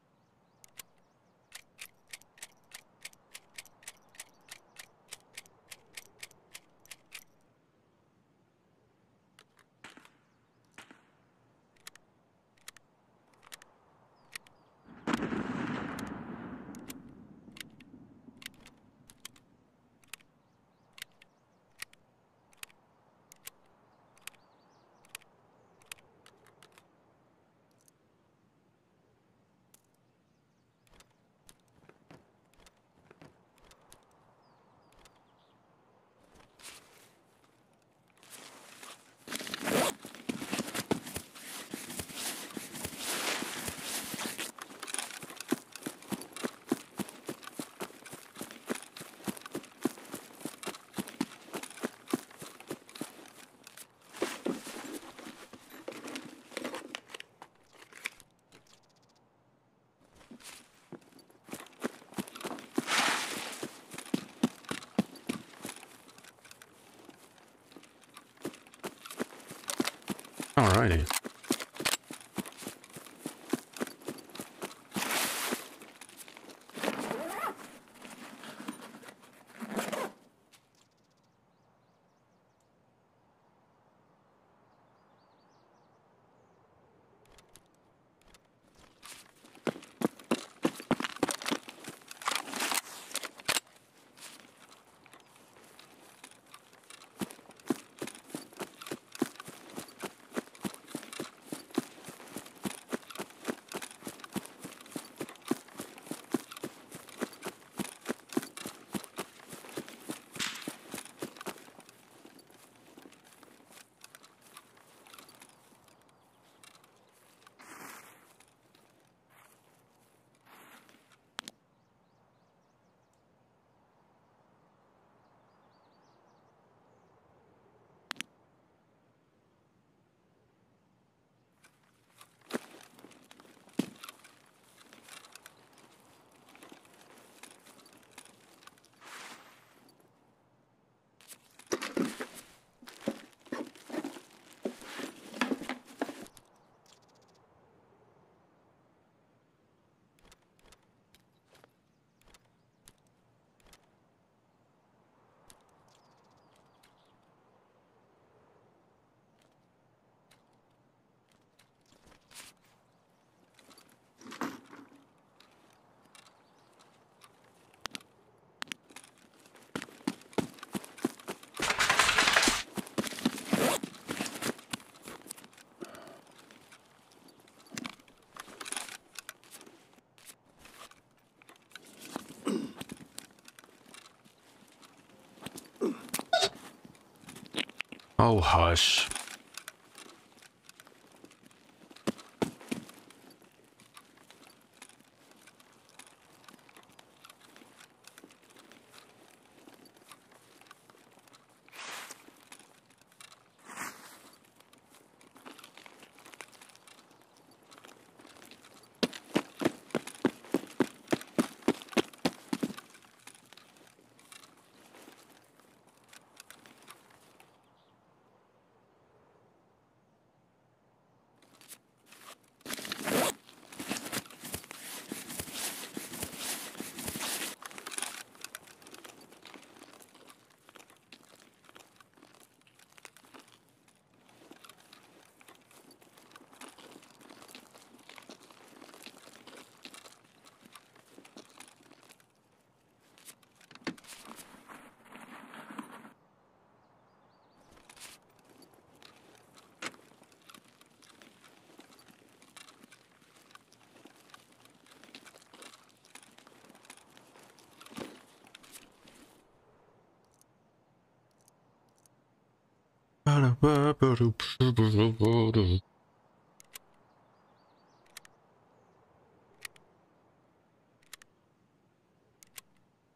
Oh, hush.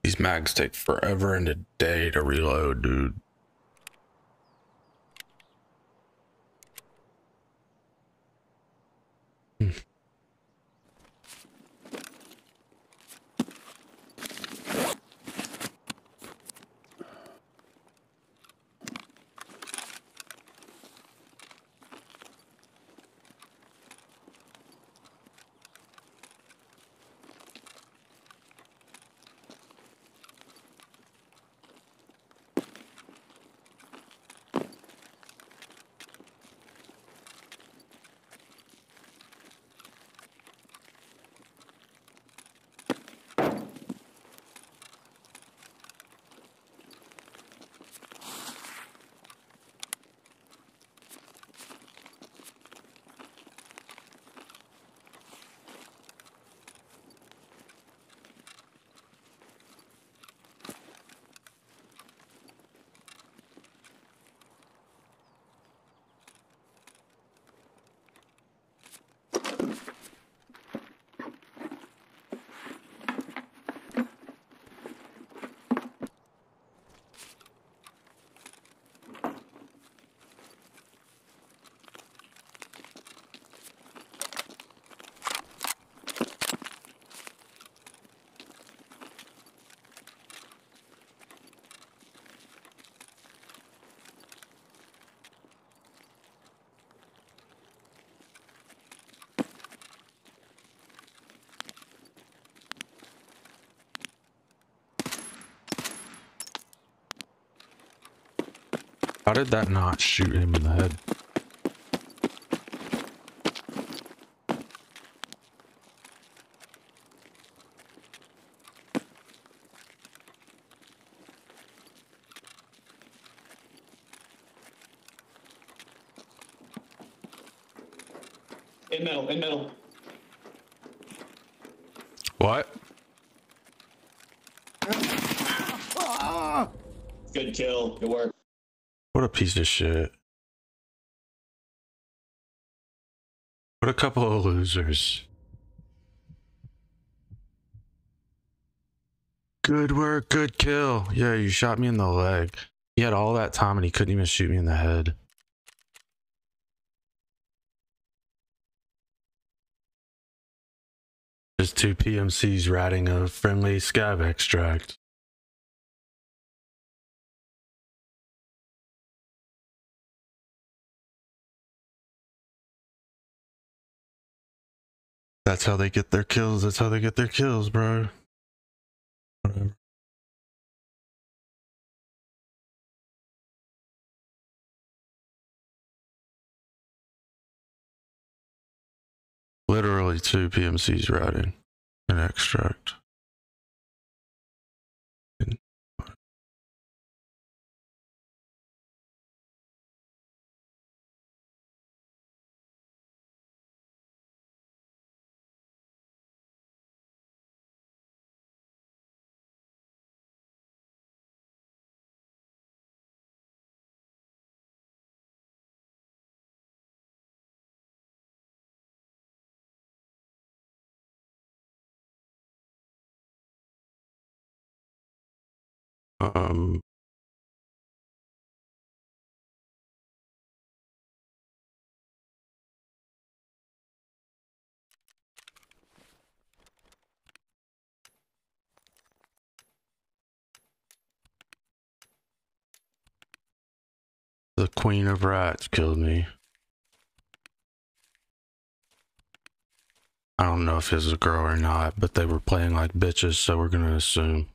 These mags take forever and a day to reload, dude. How did that not shoot him in the head? In middle, in middle. What? Good kill. Good work. Piece of shit. What a couple of losers. Good work, good kill. Yeah, you shot me in the leg. He had all that time and he couldn't even shoot me in the head. Just two PMCs ratting a friendly scav extract. That's how they get their kills. That's how they get their kills, bro. Whatever. Literally two PMCs routing an extract. Um, the queen of rats killed me. I don't know if it's a girl or not, but they were playing like bitches, so we're gonna assume.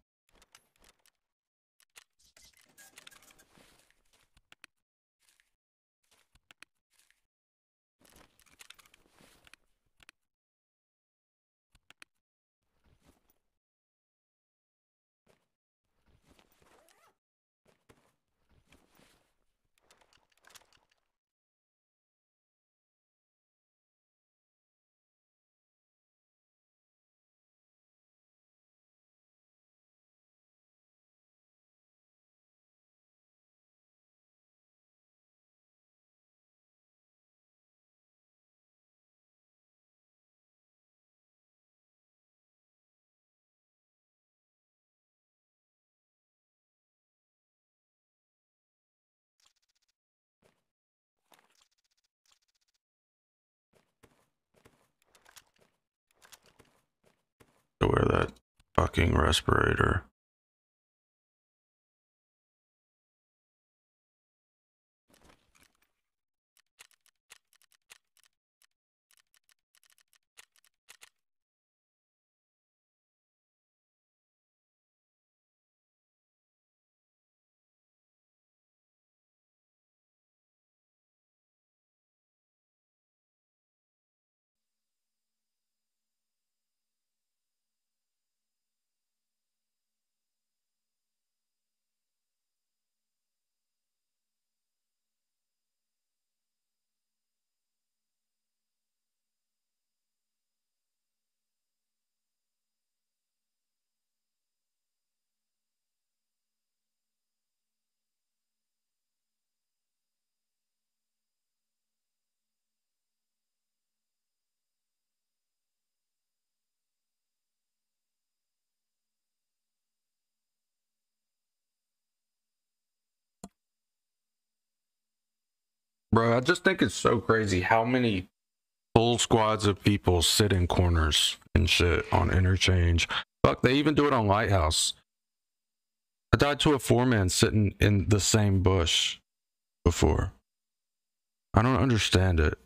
to wear that respirator. Bro, I just think it's so crazy how many full squads of people sit in corners and shit on interchange. Fuck, they even do it on Lighthouse. I died to a four man sitting in the same bush before. I don't understand it.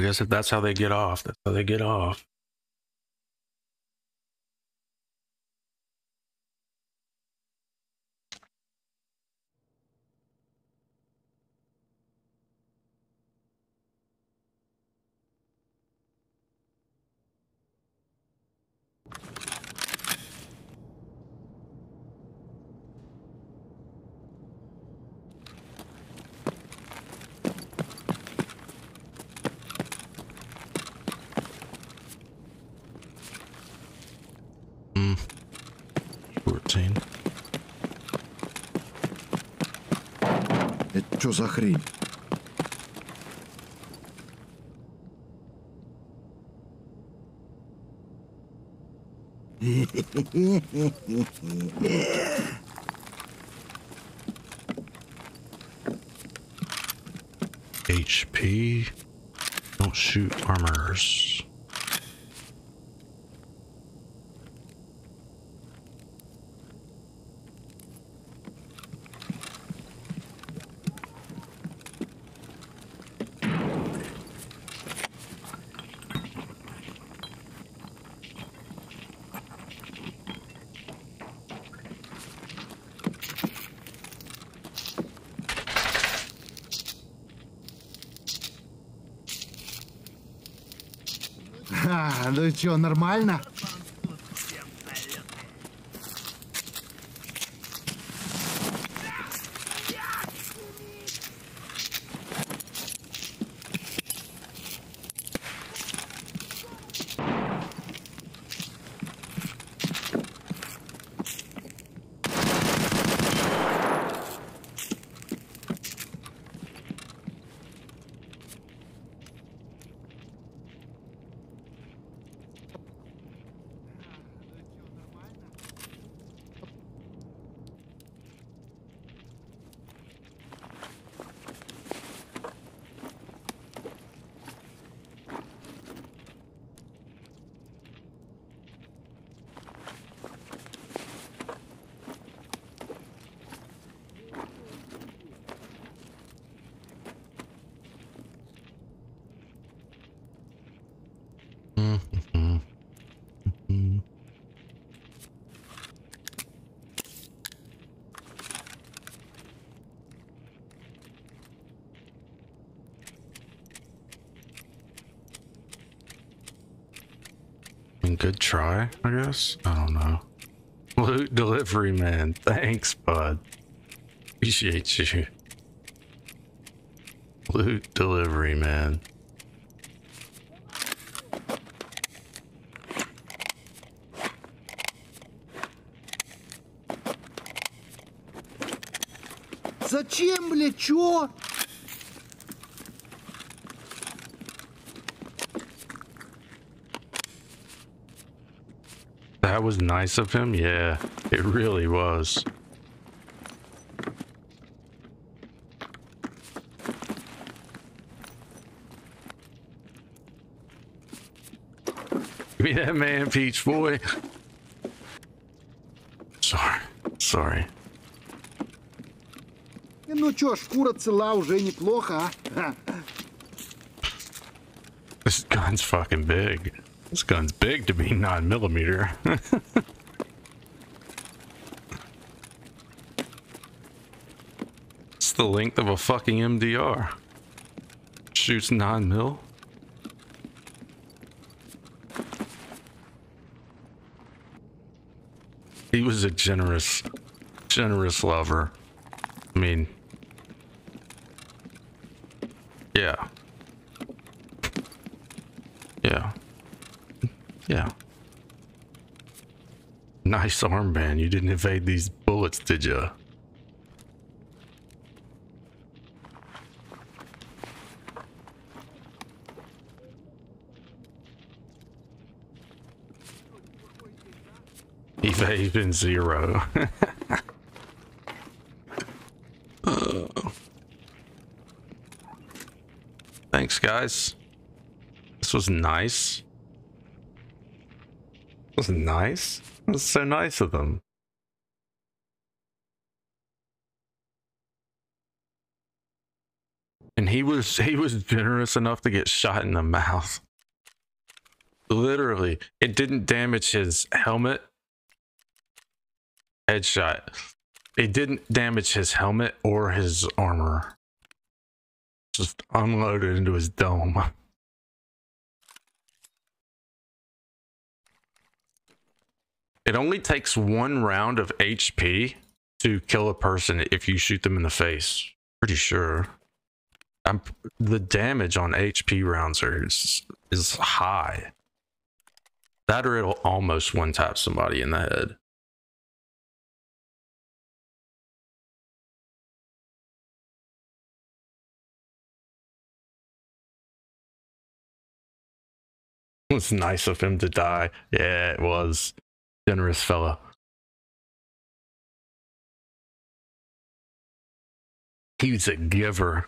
I guess if that's how they get off, that's how they get off. Это Что, нормально? try, I guess. I don't know. Loot delivery man. Thanks, bud. Appreciate you. Loot delivery man. Зачем, бля, чё? That was nice of him. Yeah, it really was. Give me that man, Peach Boy. Sorry. Sorry. Ну чё, шкура цела уже неплохо, а? Ха. This gun's fucking big. This gun's big to be 9 millimeter. it's the length of a fucking MDR. Shoots 9 mil. He was a generous, generous lover. I mean, yeah. Yeah. Yeah. Nice armband. You didn't evade these bullets, did ya? Evasion zero. Thanks, guys. This was nice. This was nice. Was so nice of them. And he was he was generous enough to get shot in the mouth. Literally, it didn't damage his helmet. Headshot. It didn't damage his helmet or his armor. Just unloaded into his dome. It only takes one round of HP to kill a person if you shoot them in the face. Pretty sure. I'm the damage on HP rounds are is, is high. That or it'll almost one tap somebody in the head. It was nice of him to die. Yeah, it was. Generous fella. He was a giver.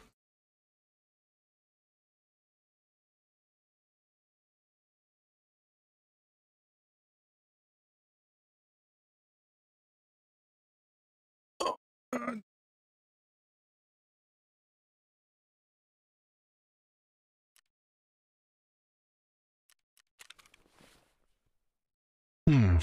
Hmm.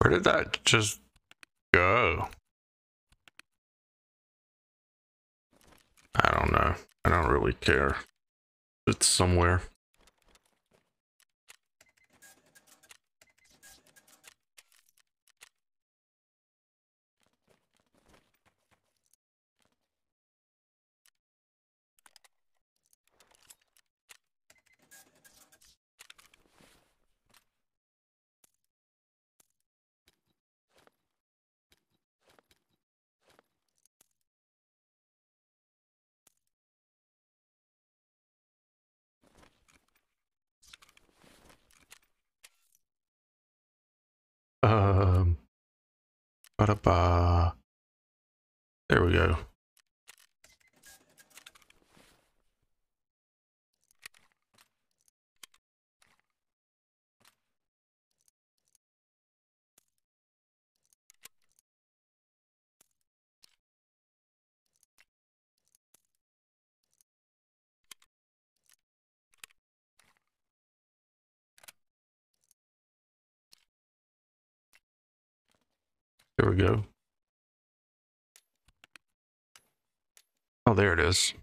Where did that just go? I don't know. I don't really care. It's somewhere. Um, ba There we go. There we go. Oh, there it is.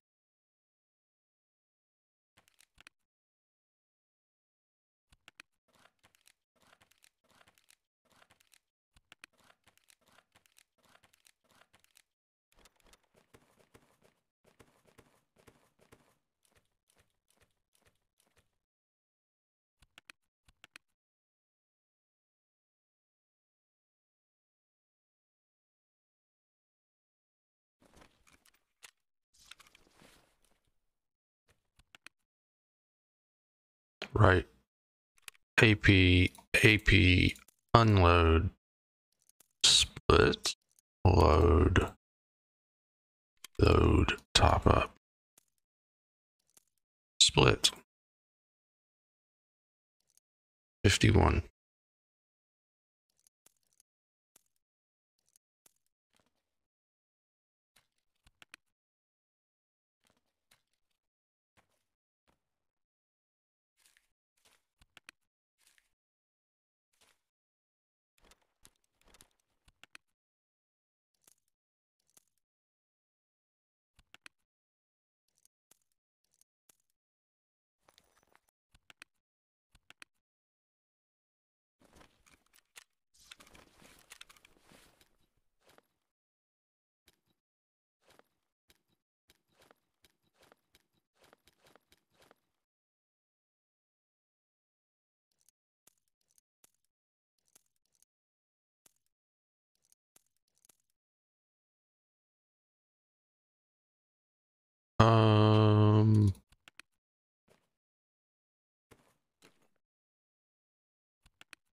Right. AP, AP, unload, split, load, load, top up, split. 51.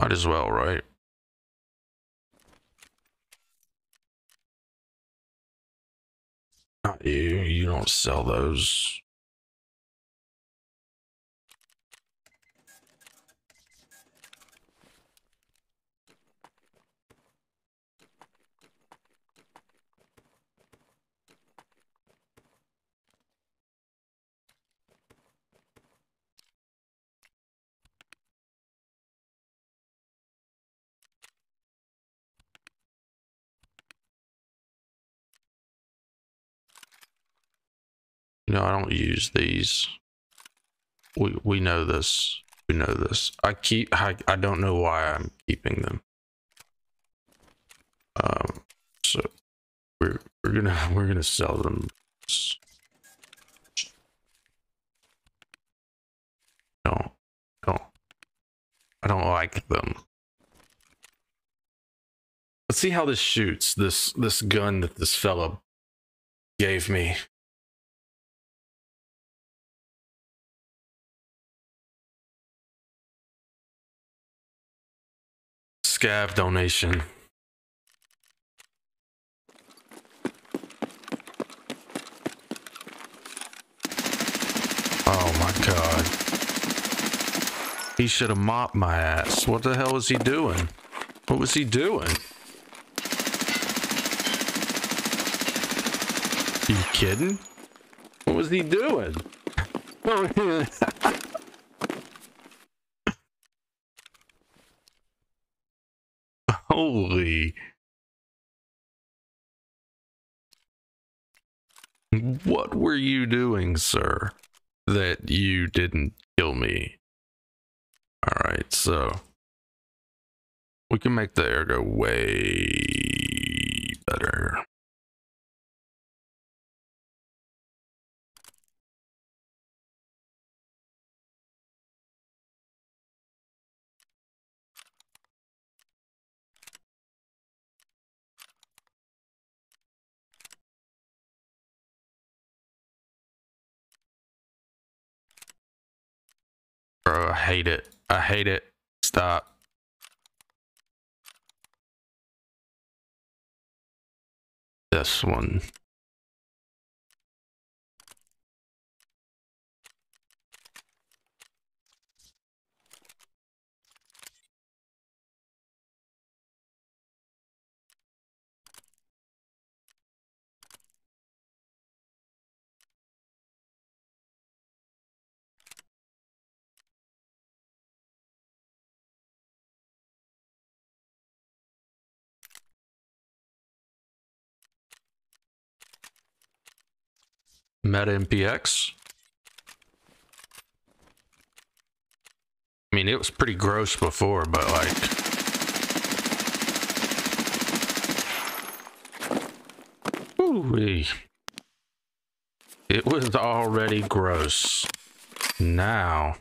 Might as well, right? Not you. You don't sell those. No, I don't use these. We we know this. We know this. I keep I, I don't know why I'm keeping them. Um so we're we're gonna we're gonna sell them. Don't don't I don't like them. Let's see how this shoots. This this gun that this fella gave me. Scav donation. Oh my god. He should have mopped my ass. What the hell was he doing? What was he doing? you kidding? What was he doing? Holy. What were you doing, sir, that you didn't kill me? Alright, so we can make the air go way Bro, I hate it. I hate it. Stop. This one. Meta MPX. I mean, it was pretty gross before, but like. It was already gross. Now.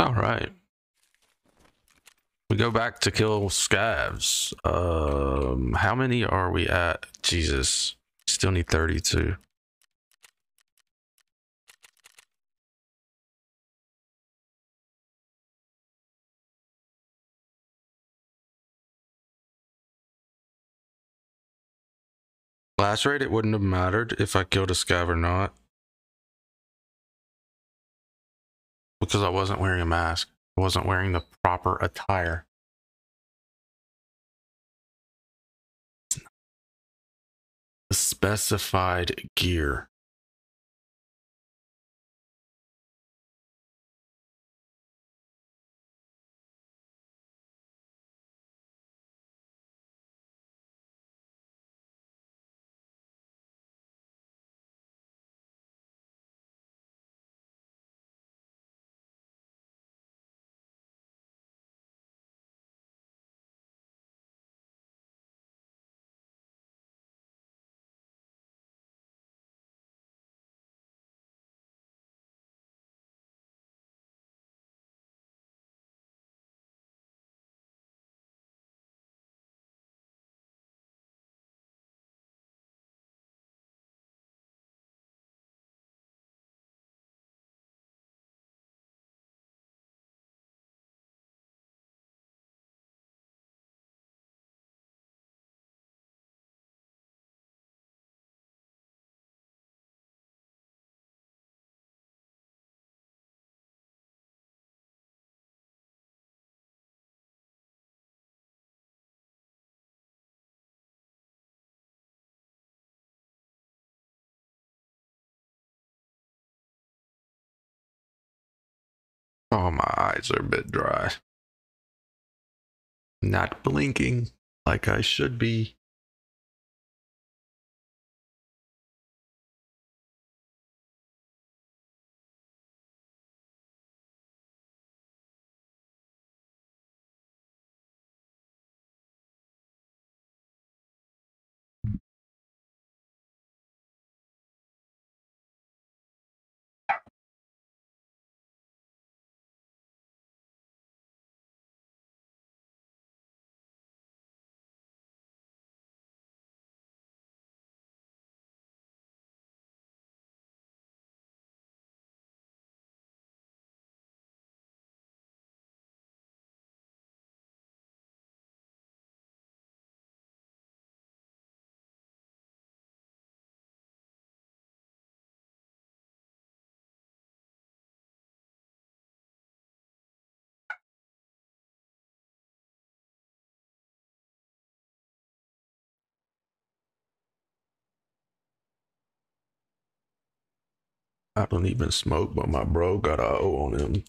All right. We go back to kill scavs. Um, how many are we at? Jesus, still need 32. Last raid, it wouldn't have mattered if I killed a scav or not. Because I wasn't wearing a mask. I wasn't wearing the proper attire. Specified gear. Oh, my eyes are a bit dry. Not blinking like I should be. I don't even smoke, but my bro got a O on him.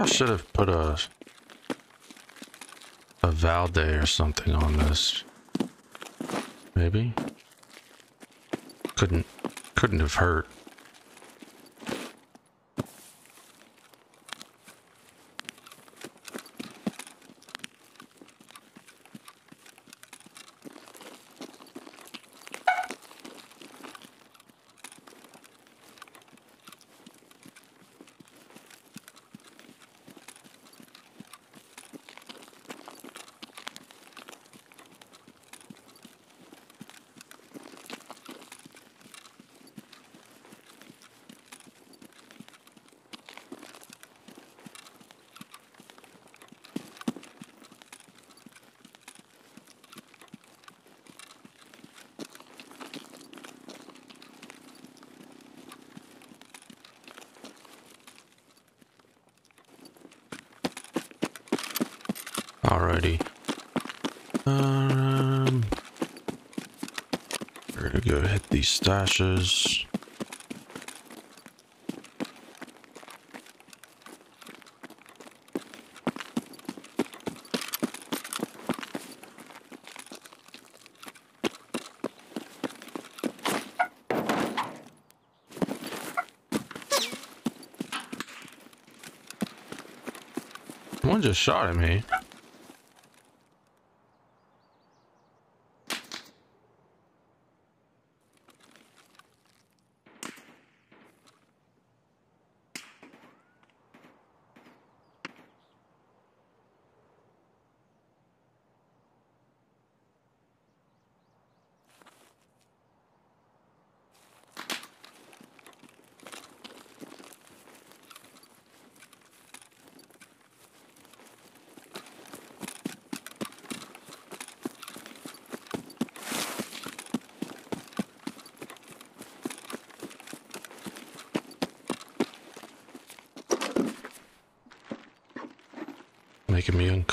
I should have put a a Valday or something on this. Maybe. Couldn't couldn't have hurt. Alrighty. Um, we're gonna go hit these stashes. One just shot at me.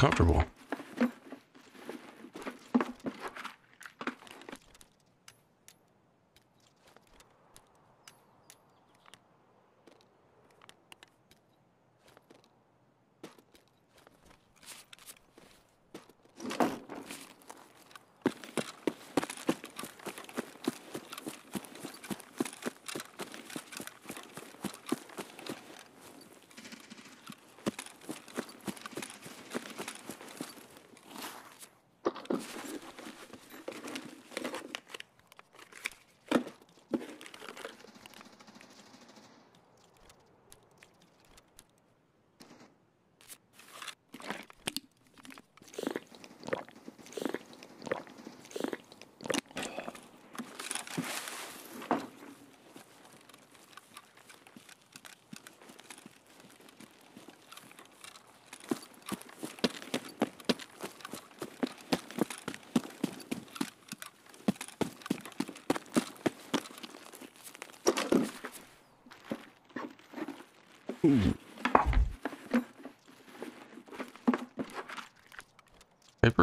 Making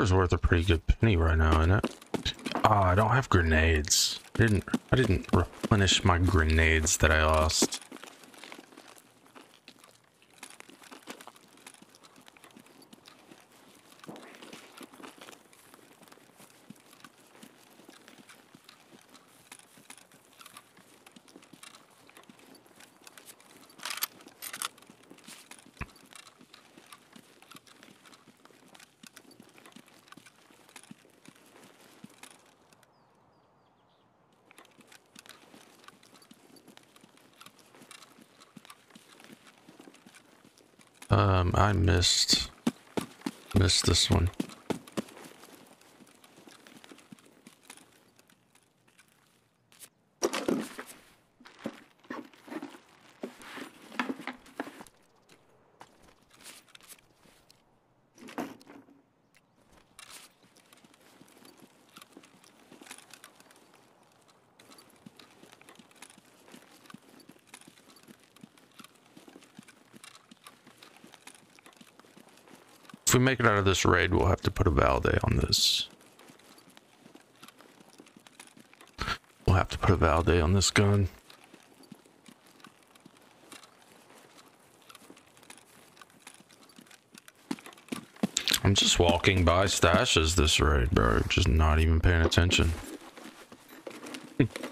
is worth a pretty good penny right now, isn't it? Ah, I don't have grenades. I didn't I didn't replenish my grenades that I lost. Missed missed this one. Make it out of this raid, we'll have to put a Valday on this. We'll have to put a Valday on this gun. I'm just walking by stashes this raid, bro. Just not even paying attention.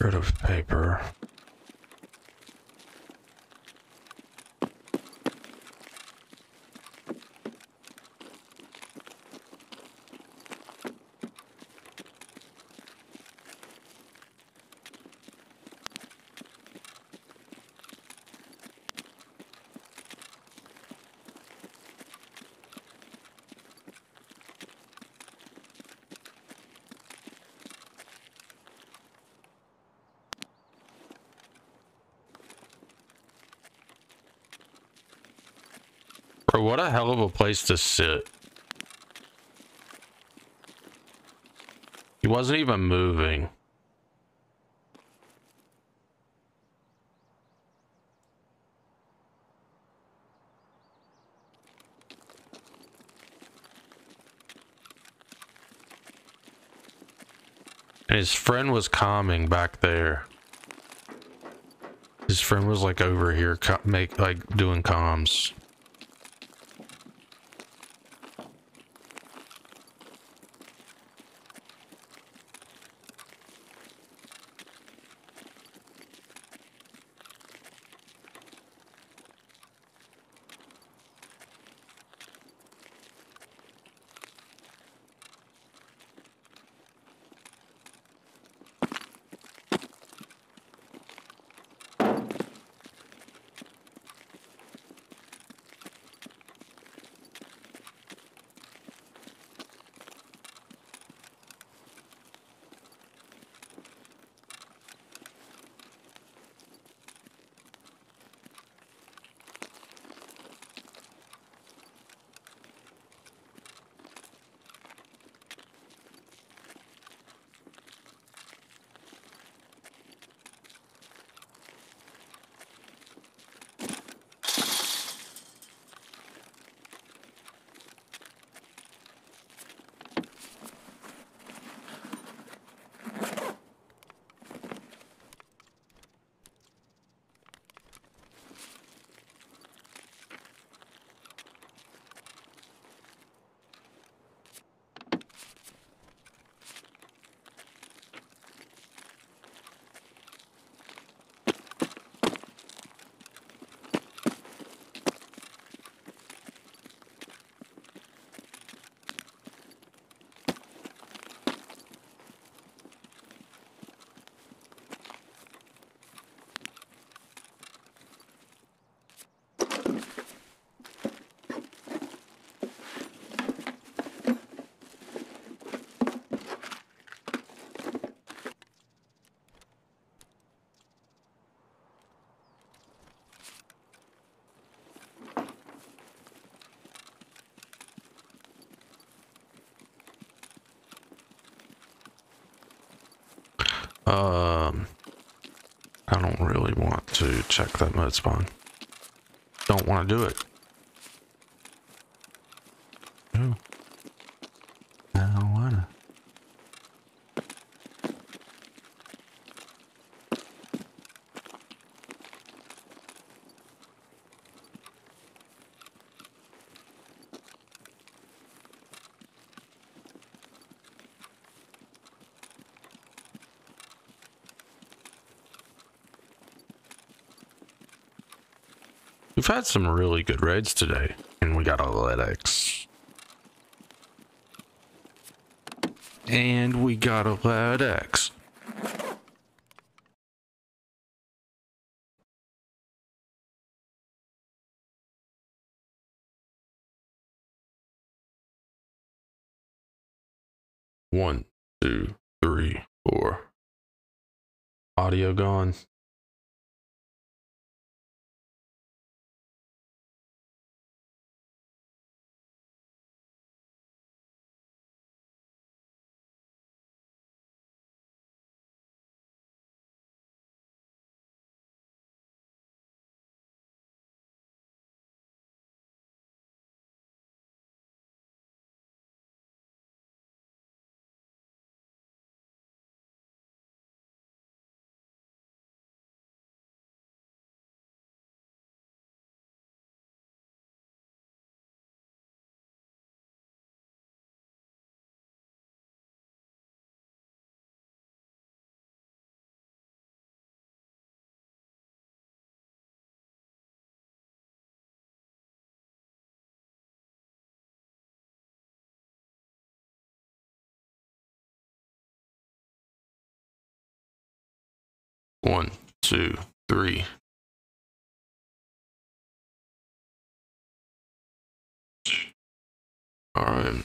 rid of paper. What a hell of a place to sit. He wasn't even moving. And his friend was calming back there. His friend was like over here, make like doing comms. Check that mode spawn. Don't want to do it. We've had some really good raids today, and we got a LEDX. And we got a LEDX. One, two, three, four. Audio gone. Two, three. All right.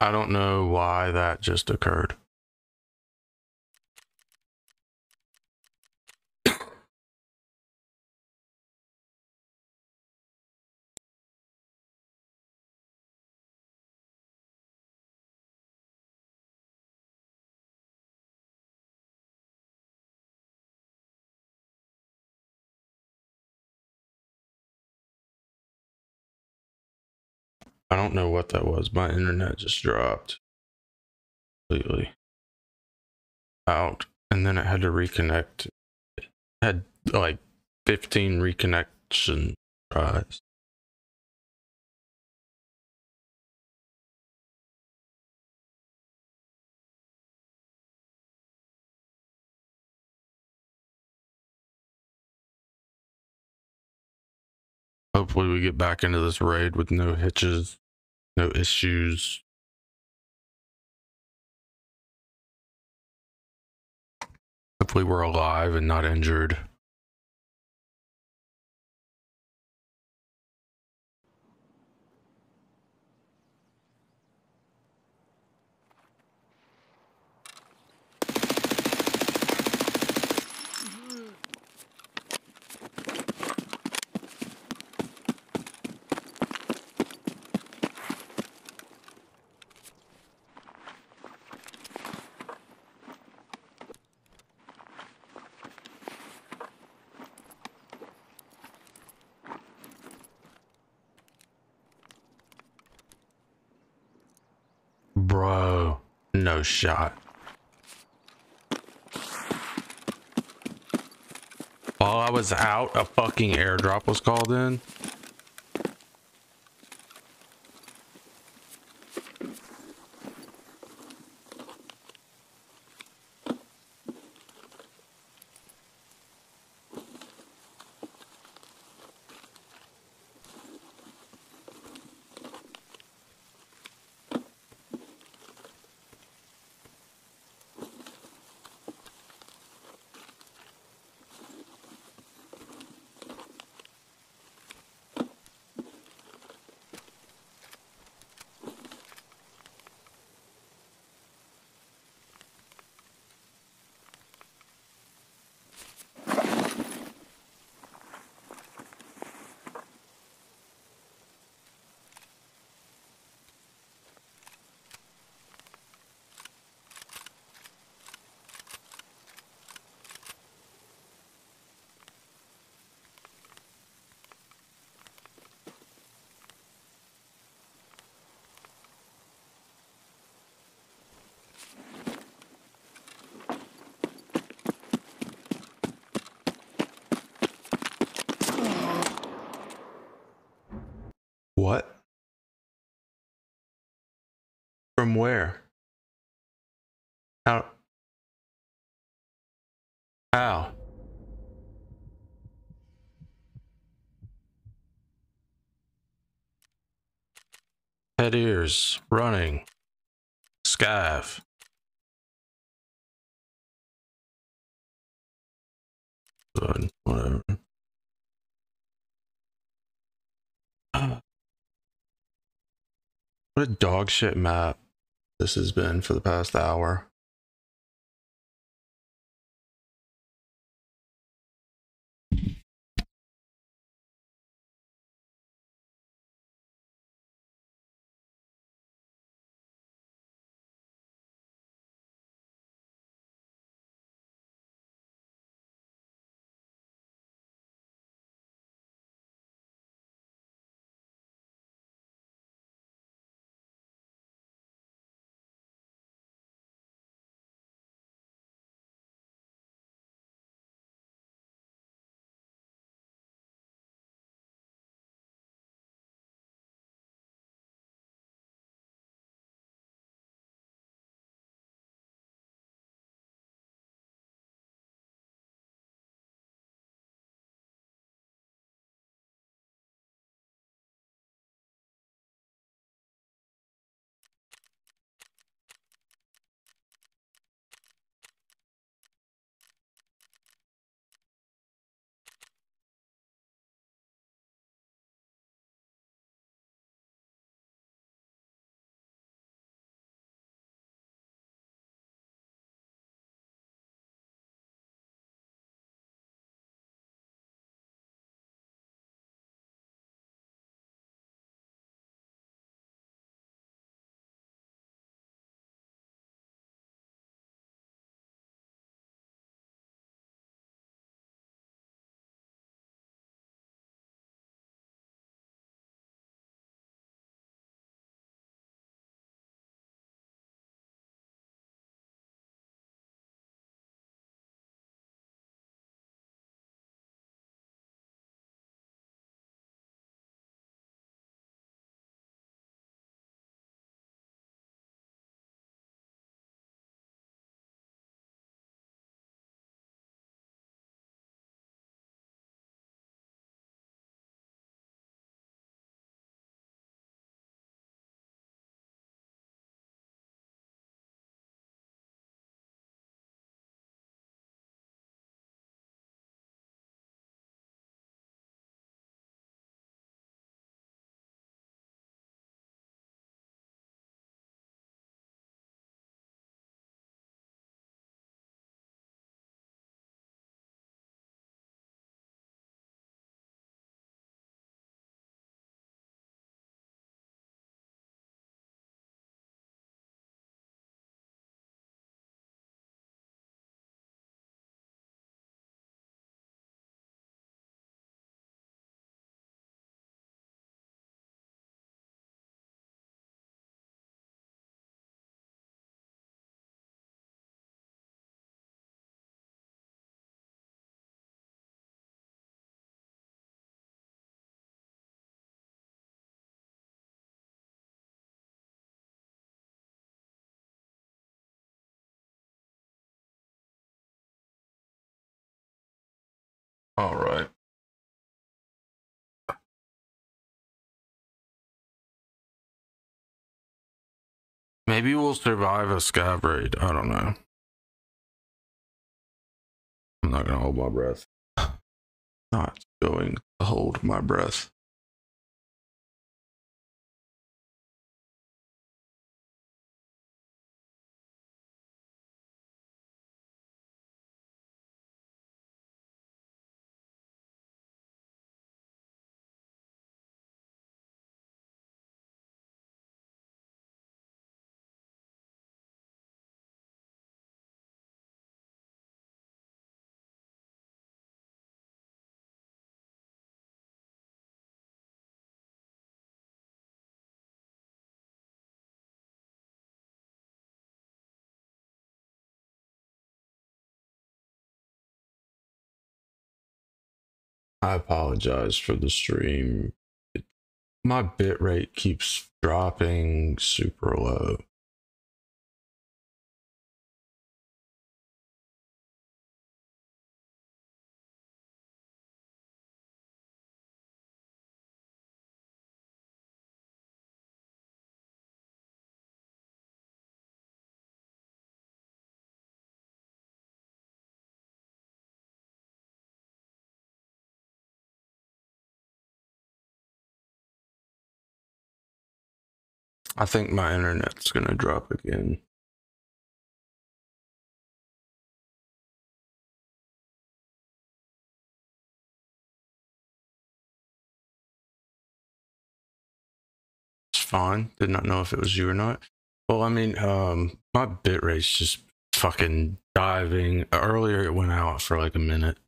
I don't know why that just occurred. I don't know what that was. My internet just dropped completely out, and then it had to reconnect. It had like 15 reconnection tries. Hopefully, we get back into this raid with no hitches, no issues. Hopefully, we're alive and not injured. Bro, shot. While I was out, a fucking airdrop was called in. What? From where? How? How? Head ears, running, scav. Good, whatever. What a dog shit map this has been for the past hour. Maybe we'll survive a scav raid. I don't know. I'm not gonna hold my breath. Not going to hold my breath. I apologize for the stream. It, my bitrate keeps dropping super low. I think my internet's gonna drop again. It's fine. Did not know if it was you or not. Well, I mean, um, my bitrate's just fucking diving. Earlier, it went out for like a minute.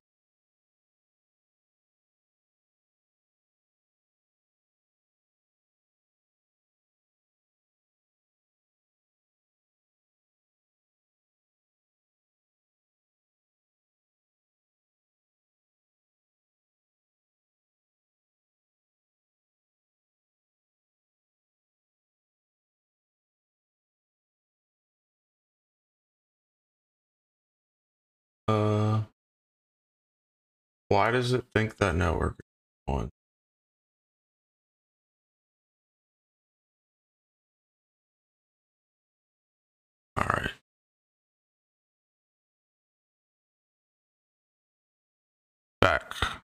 Why does it think that network is on? All right. Back.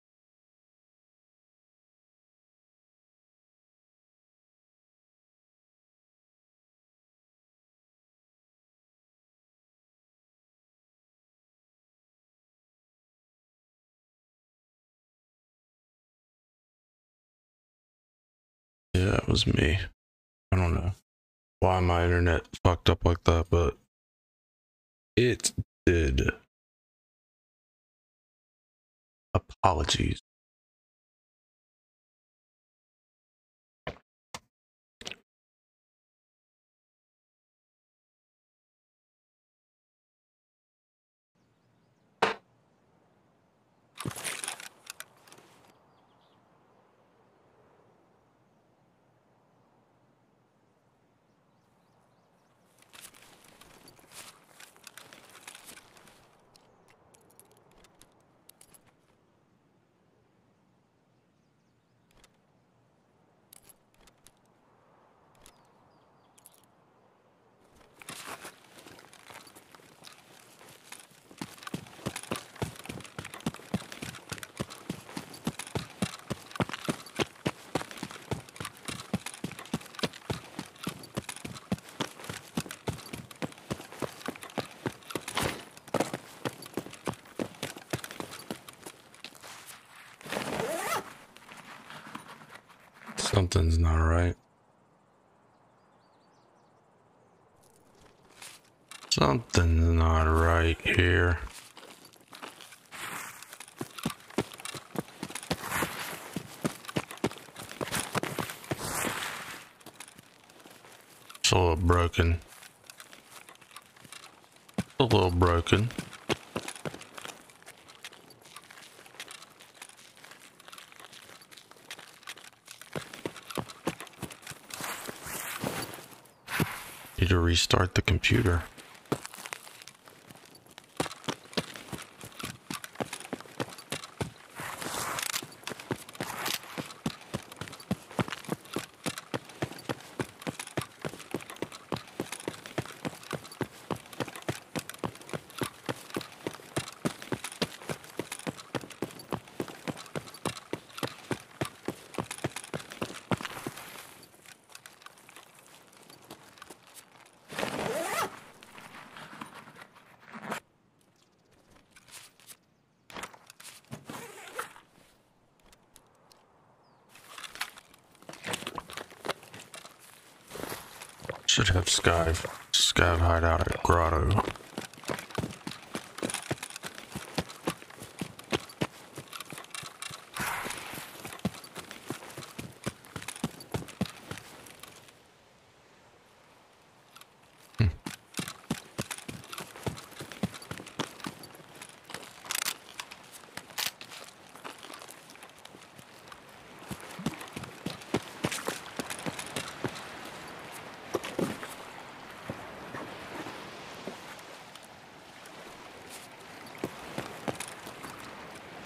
Was me. I don't know why my internet fucked up like that, but it did. Apologies. Something's not right. Something's not right here. It's a little broken. A little broken. Need to restart the computer. Should have Sky Sky hideout at Grotto.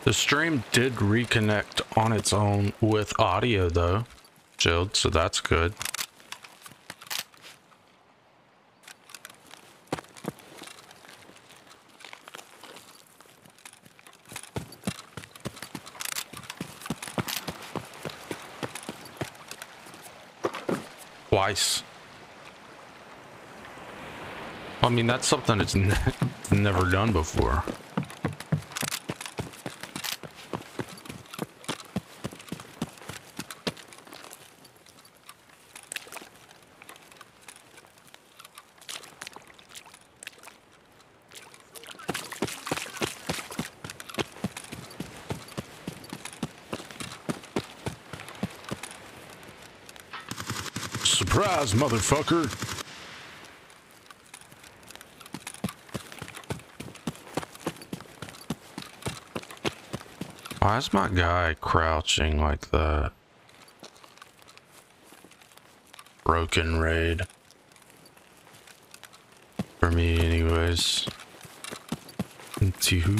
The stream did reconnect on its own with audio though, Jill, so that's good. Twice. I mean, that's something it's ne never done before. Motherfucker! Why is my guy crouching like that? Broken raid. For me, anyways. To who?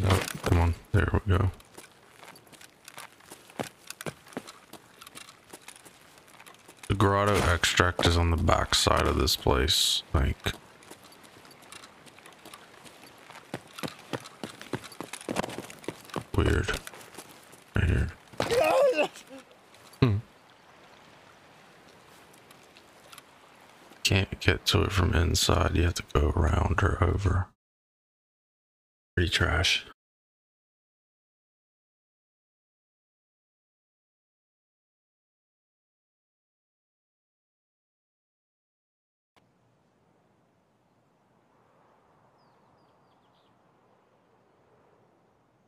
No, come on. There we go. The grotto extract side of this place. Like, weird. Right here. Hmm. Can't get to it from inside. You have to go around or over. Pretty trash.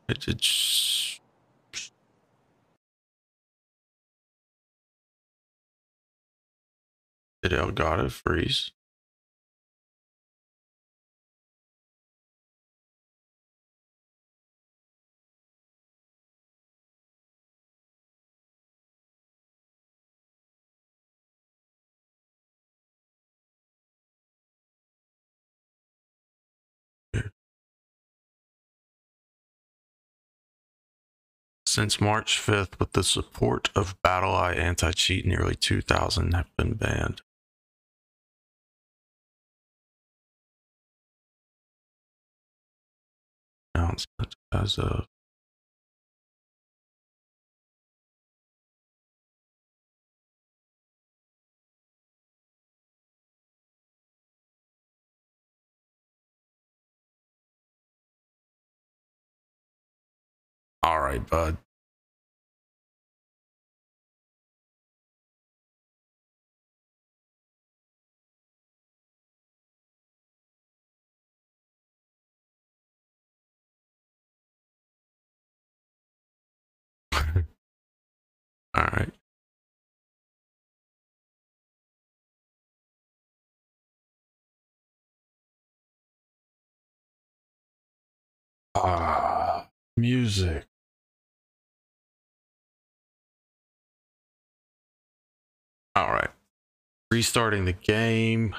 It did. sh- Did Freeze? Since March 5th, with the support of BattlEye anti-cheat, nearly 2,000 have been banned. Announcement as of All right, bud. Ah, music. All right. Restarting the game.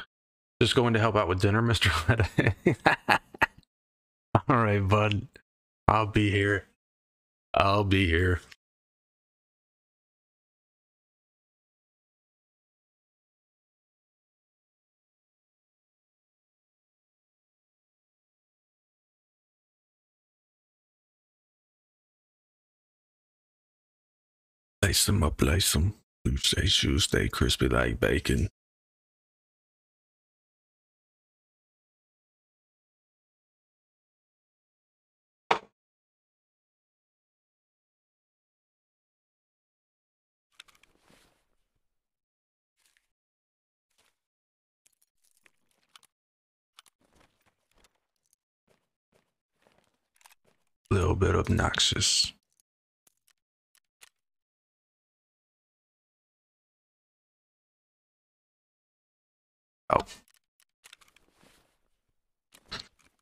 Just going to help out with dinner, Mr. All right, bud. I'll be here. I'll be here. Lace them up, lace them. Loose they shoes stay crispy like bacon. Little bit obnoxious. Oh.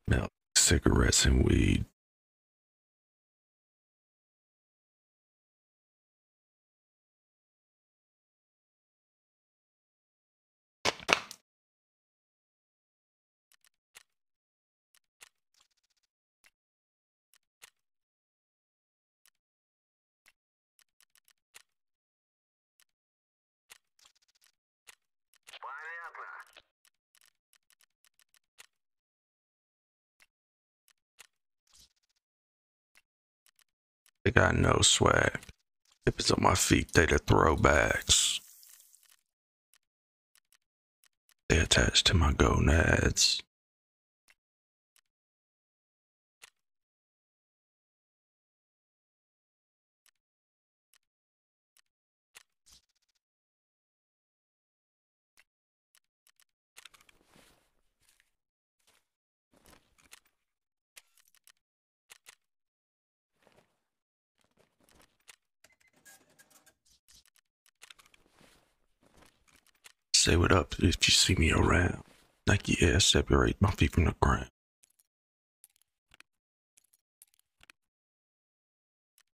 Milk, cigarettes, and weed. They got no swag. If it's on my feet, they the throwbacks. They attached to my gonads. Say what up if you see me around. Like yeah, separate my feet from the ground.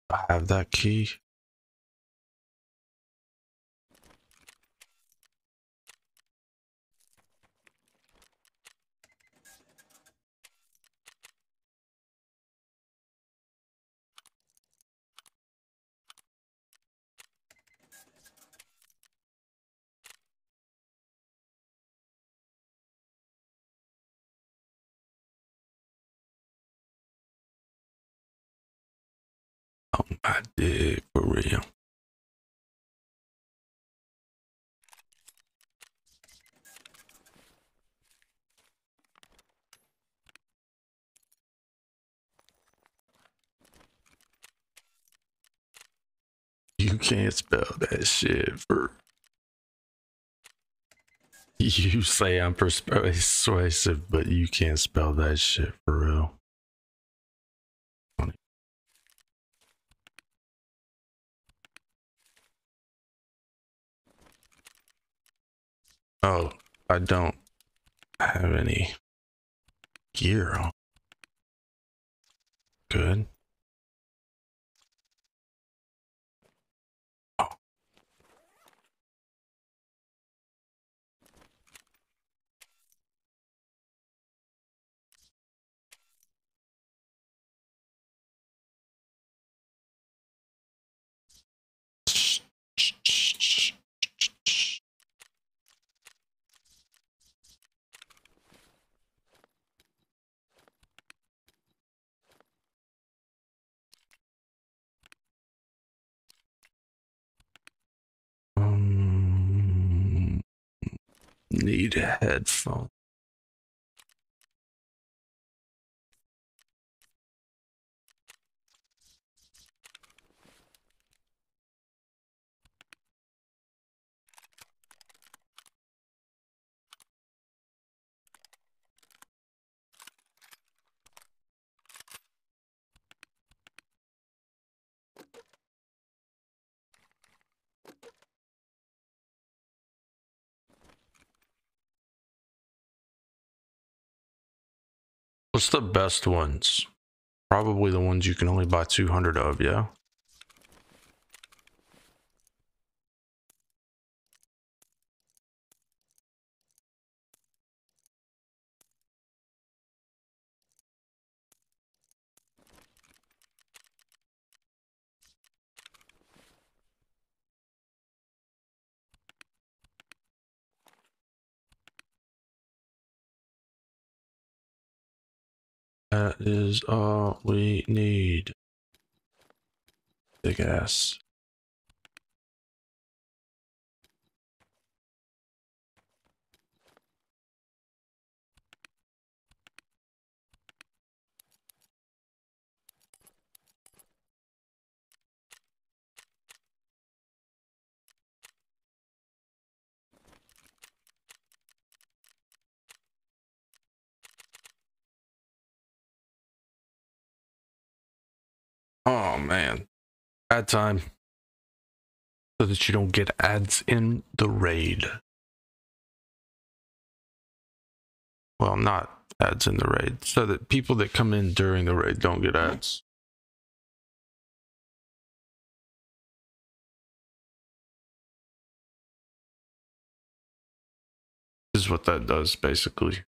I have that key. Oh, I did for real. You can't spell that shit for. You say I'm persuasive, but you can't spell that shit for real. Oh, I don't have any gear on. Good. Oh. Um, need a What's the best ones? Probably the ones you can only buy 200 of, yeah? That is all we need. Big ass. Oh man. Ad time. So that you don't get ads in the raid. Well, not ads in the raid. So that people that come in during the raid don't get ads. This is what that does basically.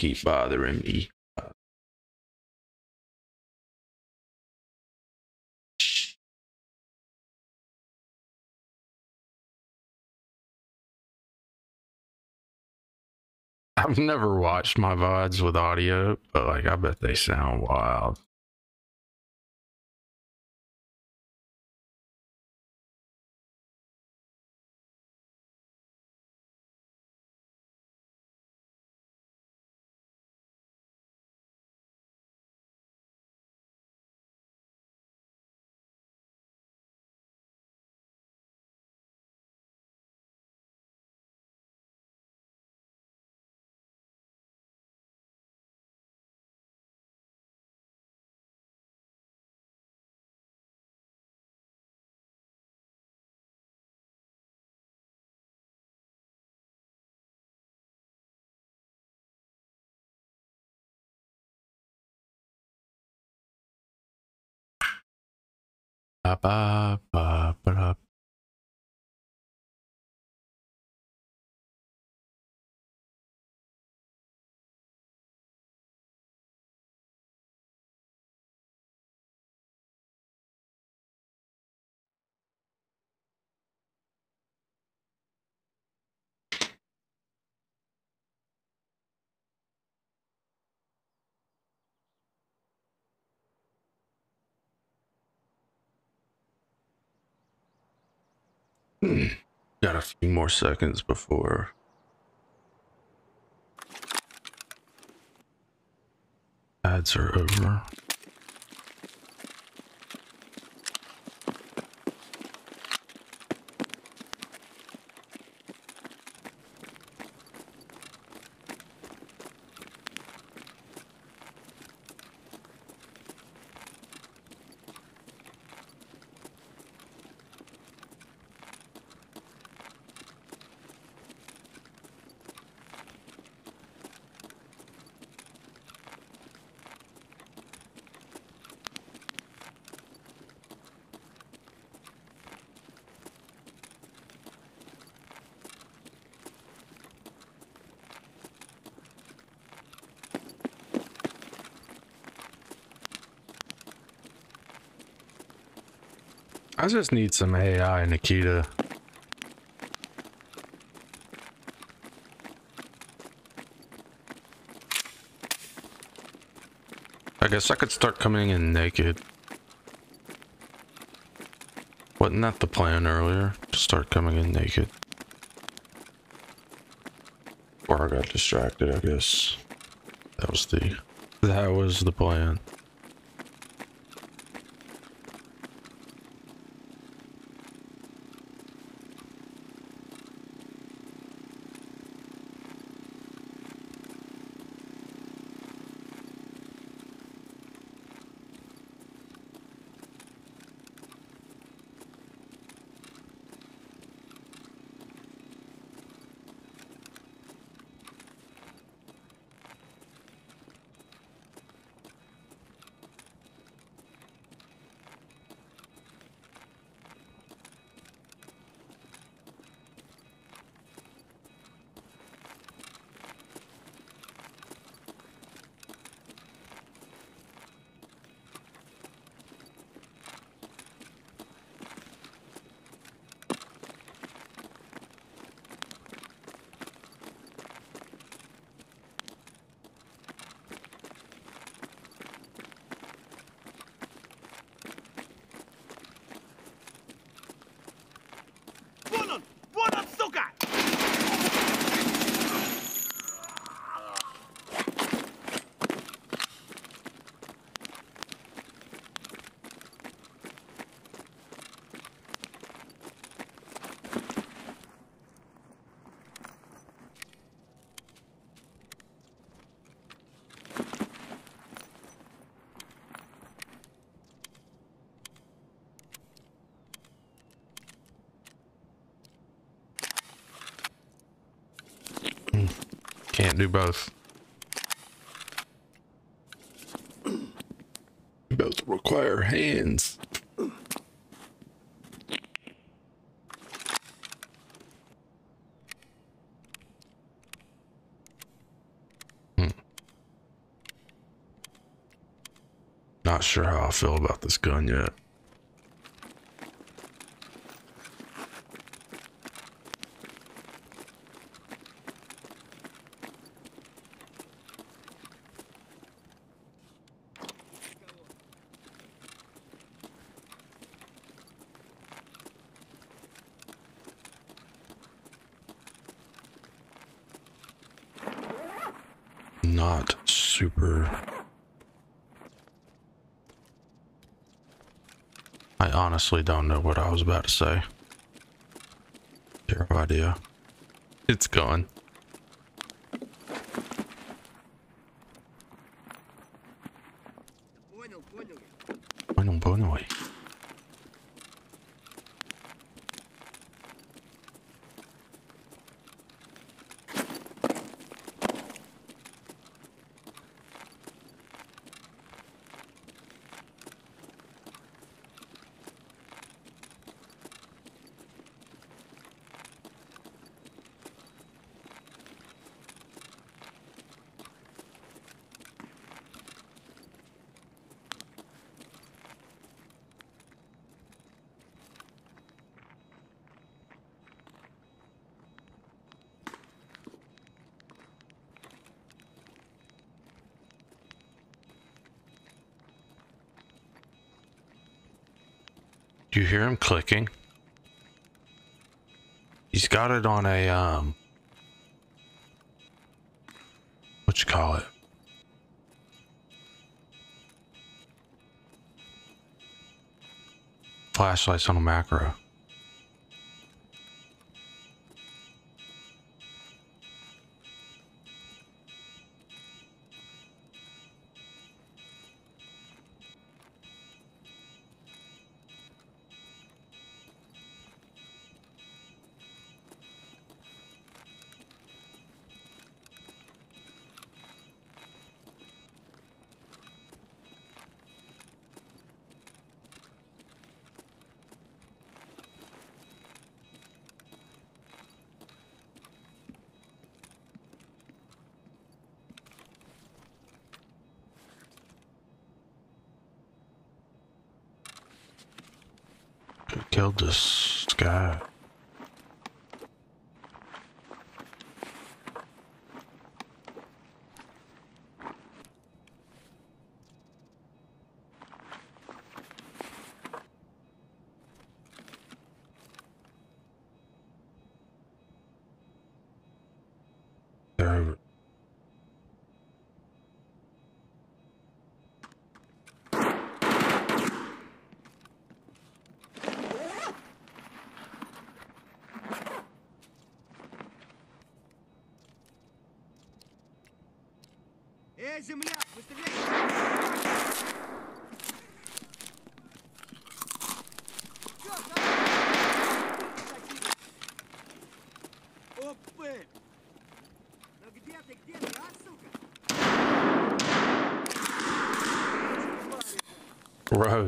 Keep bothering me. I've never watched my VODs with audio, but like I bet they sound wild. Ba, ba, ba, ba, da. Hmm. Got a few more seconds before. Ads are over. Just need some AI, Nikita. I guess I could start coming in naked. Wasn't that the plan earlier? To start coming in naked. Or I got distracted, I guess. That was the that was the plan. Both. Both require hands. Hmm. Not sure how I feel about this gun yet. Not super. I honestly don't know what I was about to say. Zero idea. It's gone. Hear him clicking? He's got it on a um what you call it? Flashlights on a macro.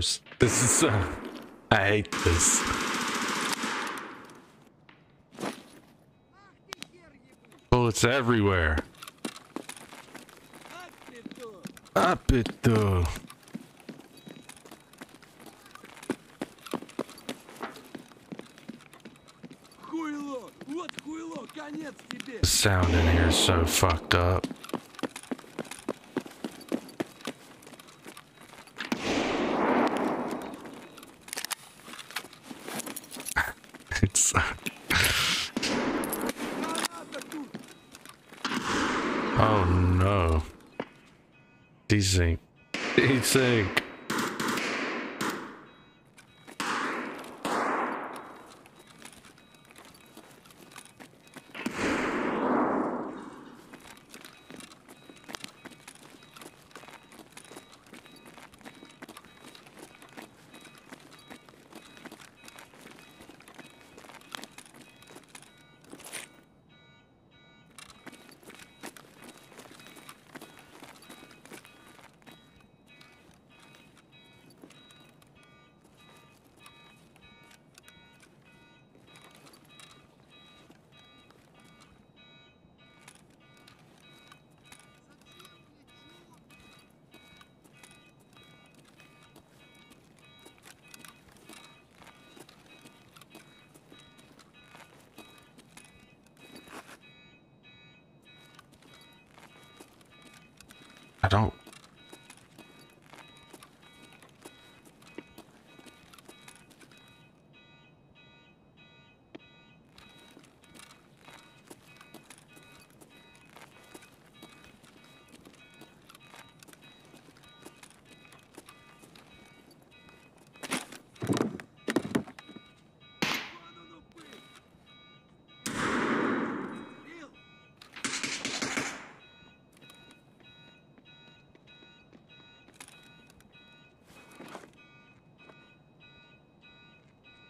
gross. This is... Uh, I hate this. Bullets everywhere. Up it though. The sound in here is so fucked up. Desync. Desync.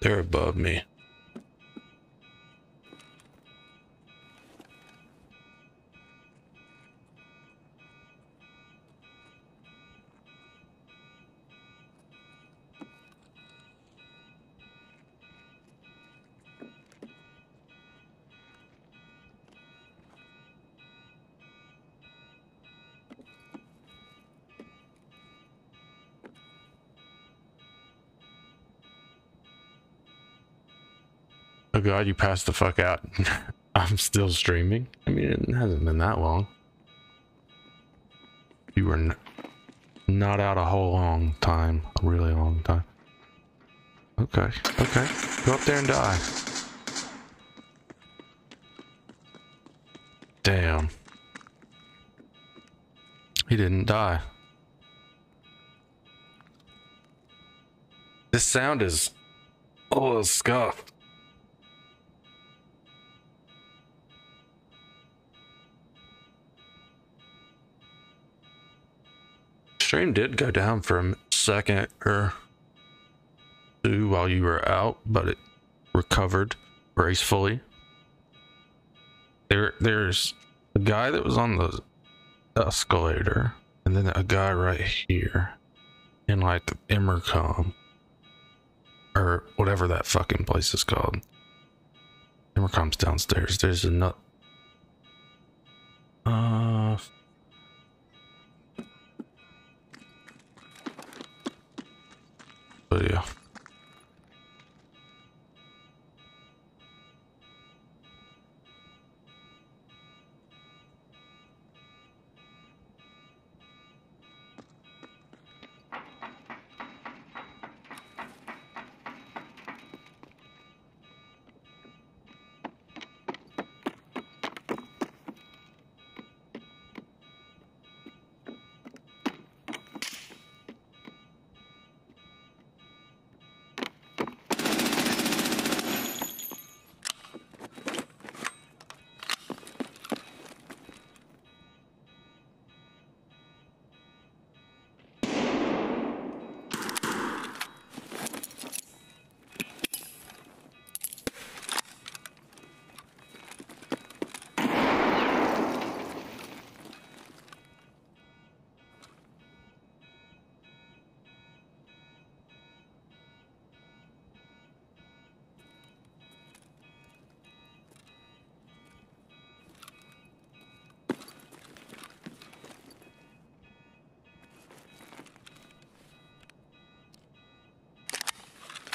They're above me. God, you passed the fuck out. I'm still streaming. I mean, it hasn't been that long. You were not out a whole long time. A really long time. Okay, okay. Go up there and die. Damn. He didn't die. This sound is a little scuffed. Stream did go down for a second or two while you were out, but it recovered gracefully. There, there's a guy that was on the escalator, and then a guy right here in like the Emercom or whatever that fucking place is called. Emercom's downstairs. There's a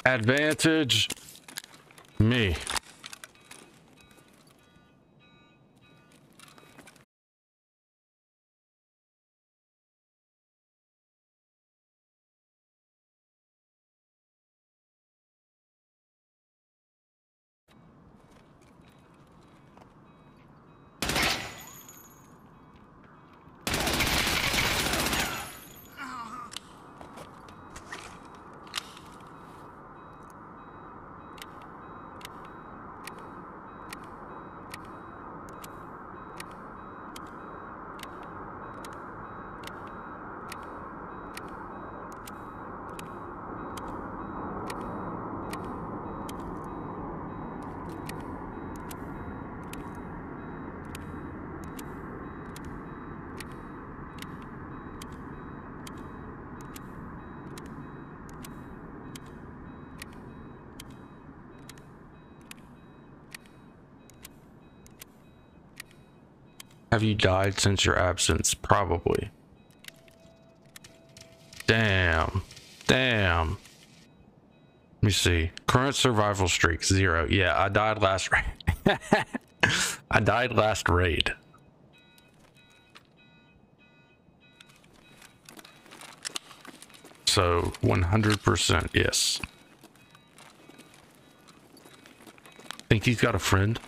Advantage me. Have you died since your absence? Probably. Damn. Damn. Let me see. Current survival streak zero. Yeah, I died last raid. I died last raid. so 100% yes. Think he's got a friend?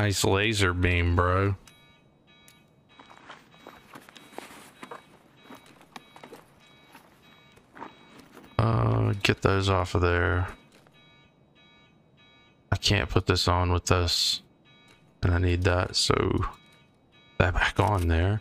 Nice laser beam, bro. Uh, get those off of there. I can't put this on with this. And I need that, so that back on there.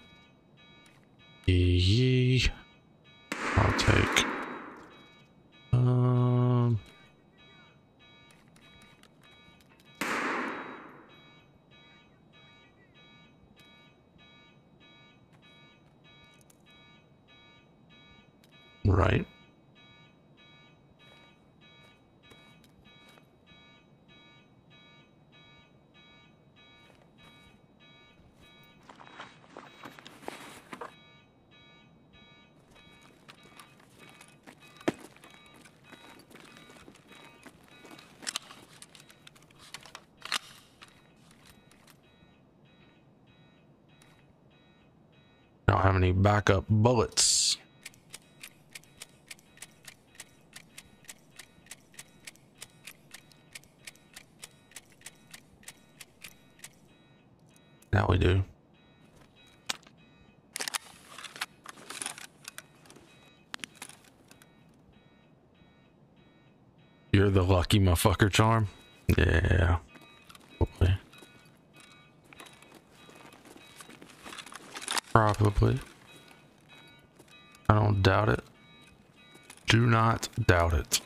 Backup bullets. Now we do. You're the lucky motherfucker charm? Yeah. Probably. Probably. Don't doubt it. Do not doubt it.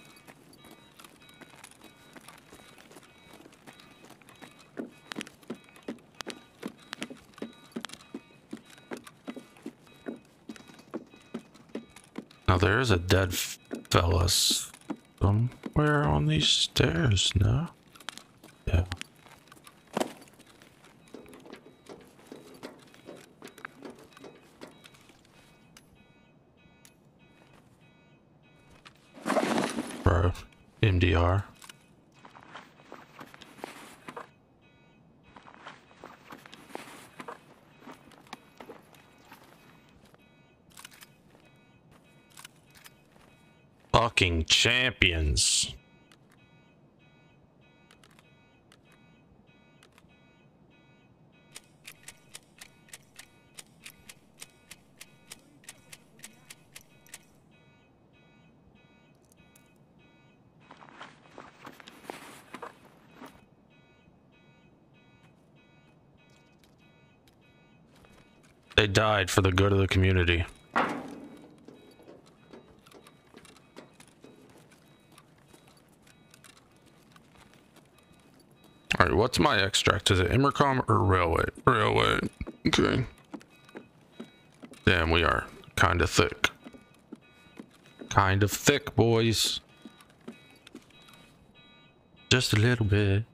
Now there is a dead fella somewhere on these stairs, no? Champions. They died for the good of the community. All right, what's my extract? Is it Emercom or Railway? Railway. Okay. Damn, we are kind of thick. Kind of thick, boys. Just a little bit.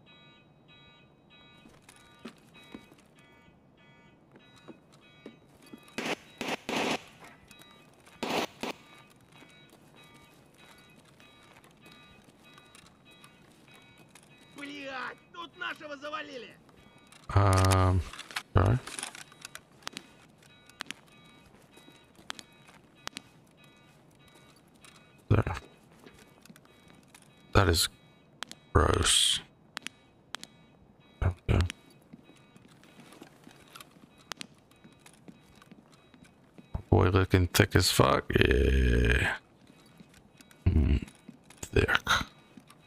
Thick as fuck. Yeah. Mm, thick.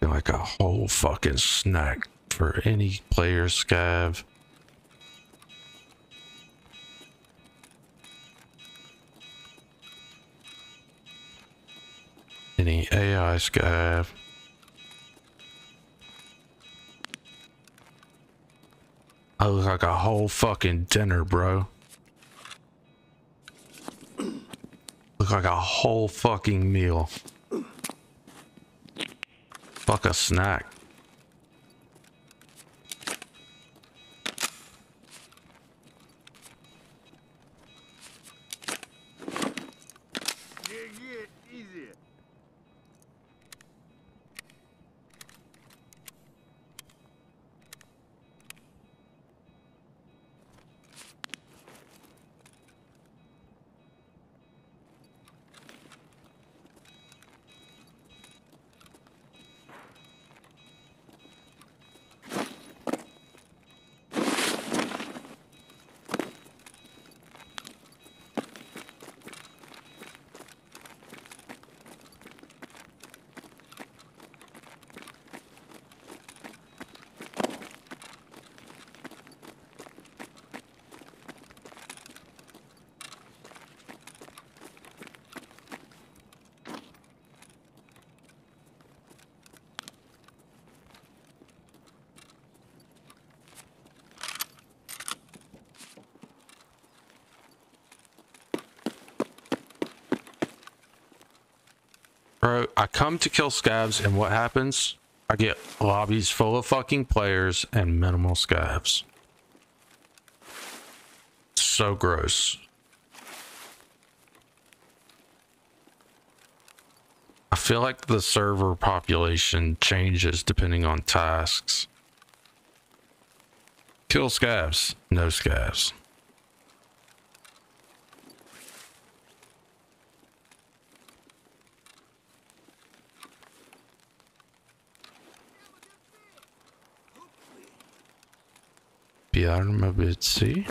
Like a whole fucking snack for any player scav. Any AI scav. I look like a whole fucking dinner, bro. Like a whole fucking meal. Fuck a snack. To kill scavs, and what happens? I get lobbies full of fucking players and minimal scavs. So gross. I feel like the server population changes depending on tasks. Kill scavs, no scavs. Arm a bit. See.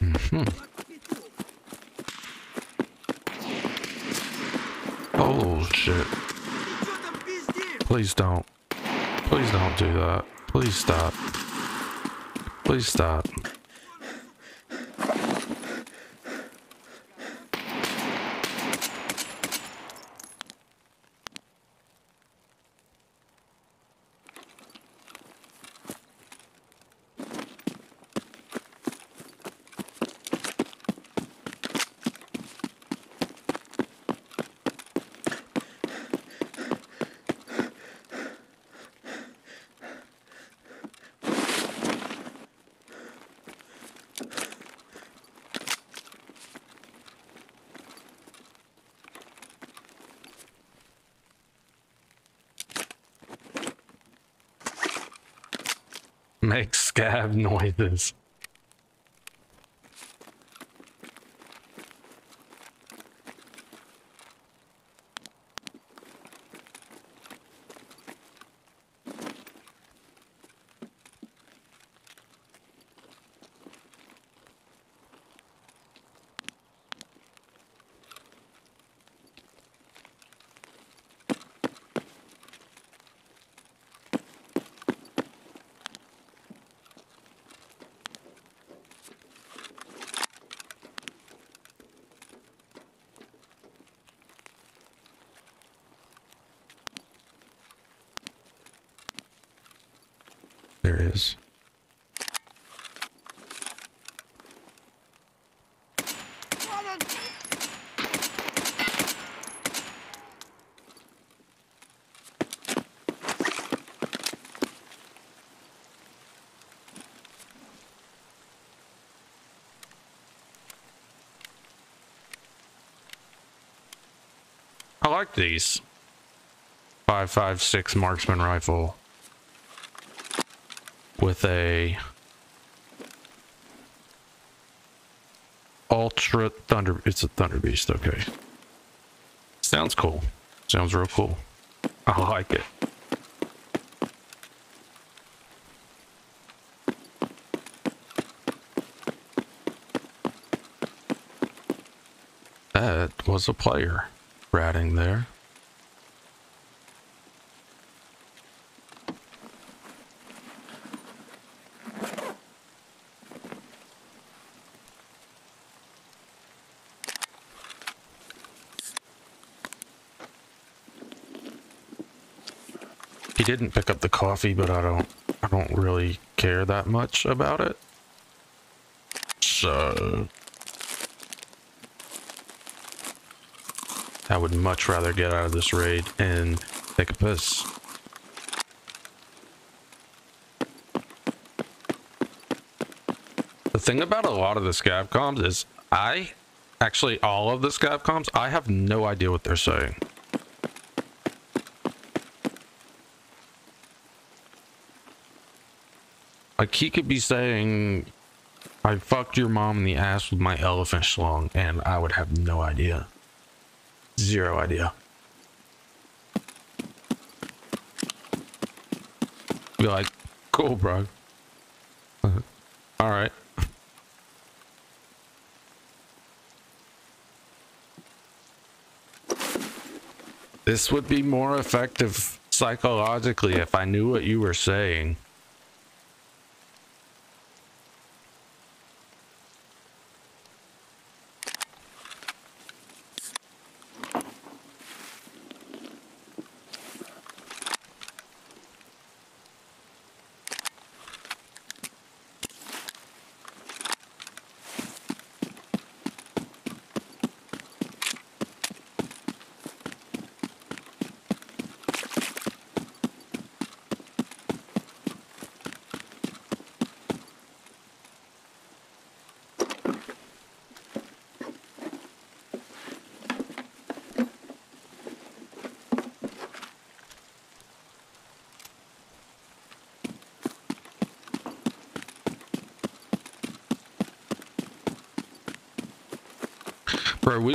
Mm -hmm. Oh shit. Please don't. Please don't do that. Please stop. Please stop. Noises. These. 556 marksman rifle with a ultra thunder it's a thunder beast okay. Sounds cool. Sounds real cool. I like it. That was a player ratting there He didn't pick up the coffee, but I don't I don't really care that much about it. So I would much rather get out of this raid and take a piss. The thing about a lot of the scav comms is I actually all of the scav comms, I have no idea what they're saying. Like he could be saying, "I fucked your mom in the ass with my elephant schlong," and I would have no idea, zero idea. Be like, "Cool, bro. All right." This would be more effective psychologically if I knew what you were saying.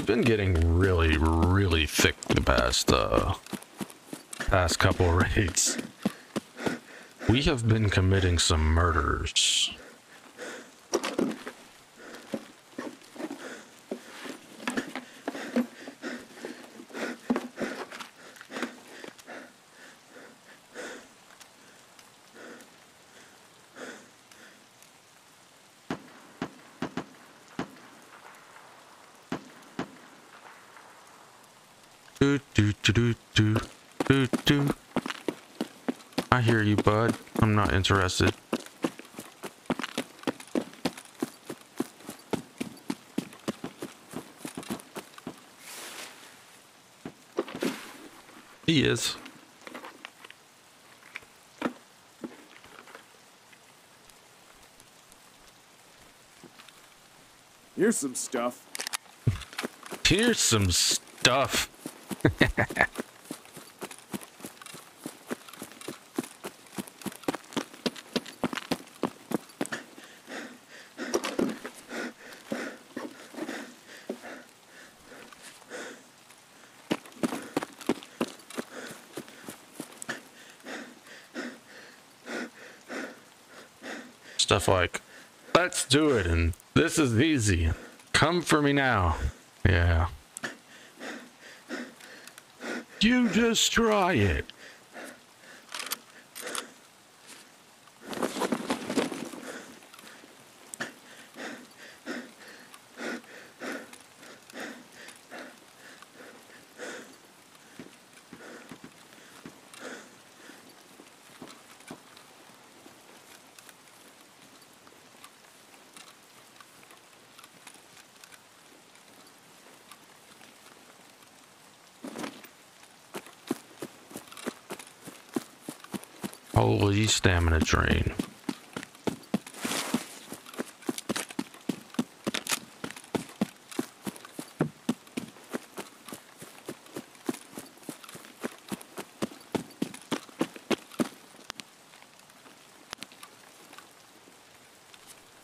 Been getting really, really thick the past uh past couple raids. We have been committing some murders. Do do do do do do do. I hear you, bud. I'm not interested. He is. Here's some stuff. Here's some stuff. Stuff like, let's do it, and this is easy. Come for me now. Yeah. You just try it. Holy stamina drain.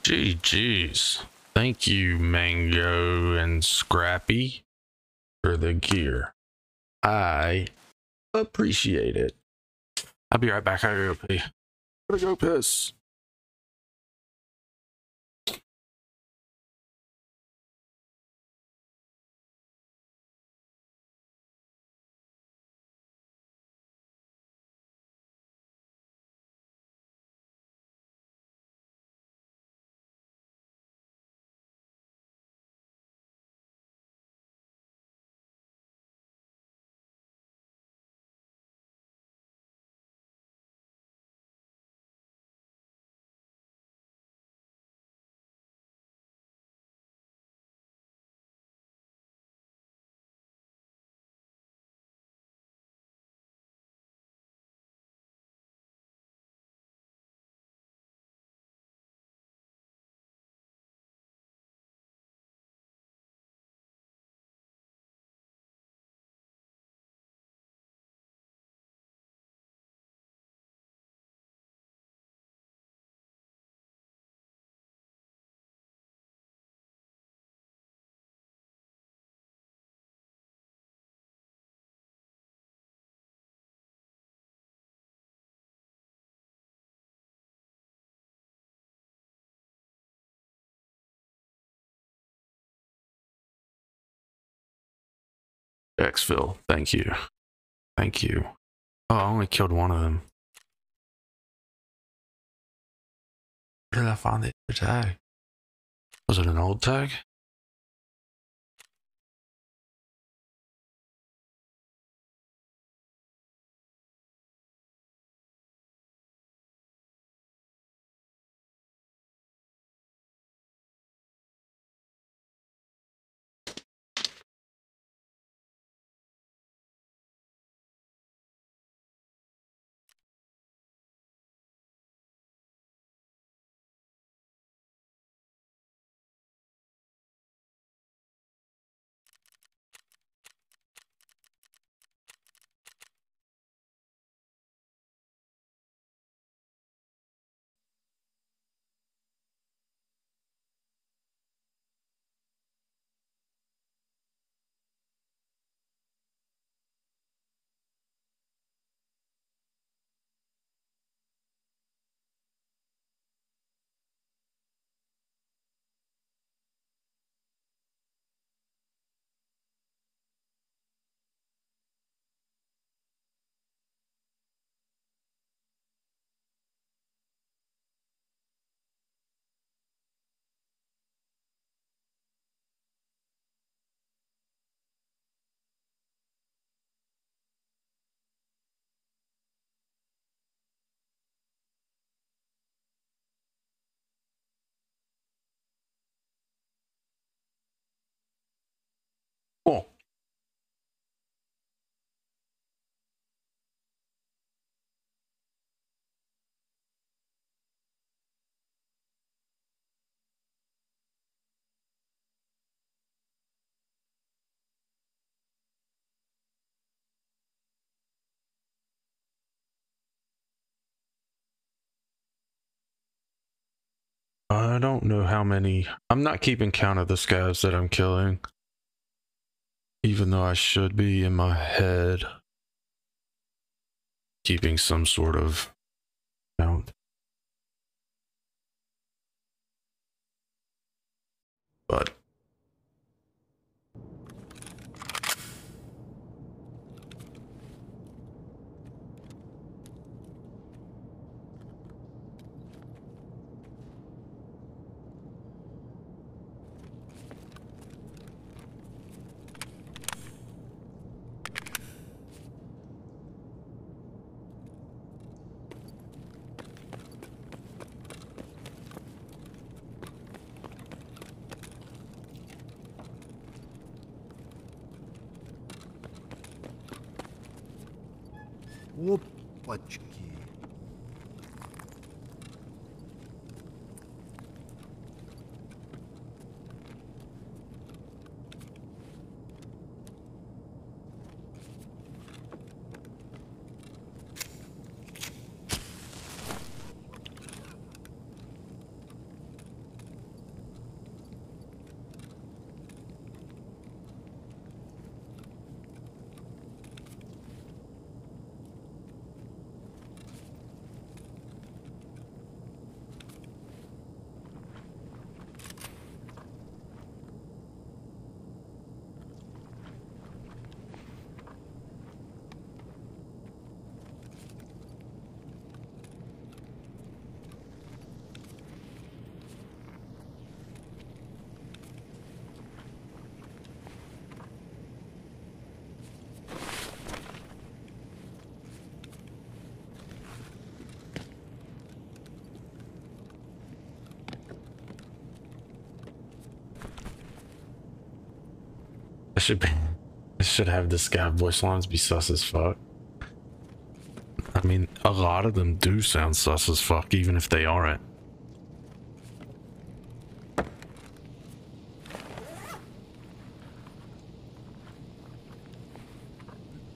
Gee, geez. Thank you, Mango and Scrappy, for the gear. I appreciate it. I'll be right back. I gotta go pee. Gotta go piss. Exfil, thank you. Thank you. Oh, I only killed one of them. Where did I find the other tag? Was it an old tag? I don't know how many. I'm not keeping count of the scavs that I'm killing. Even though I should be in my head keeping some sort of count. But should be. I should have the scav voice lines be sus as fuck. I mean, a lot of them do sound sus as fuck, even if they aren't.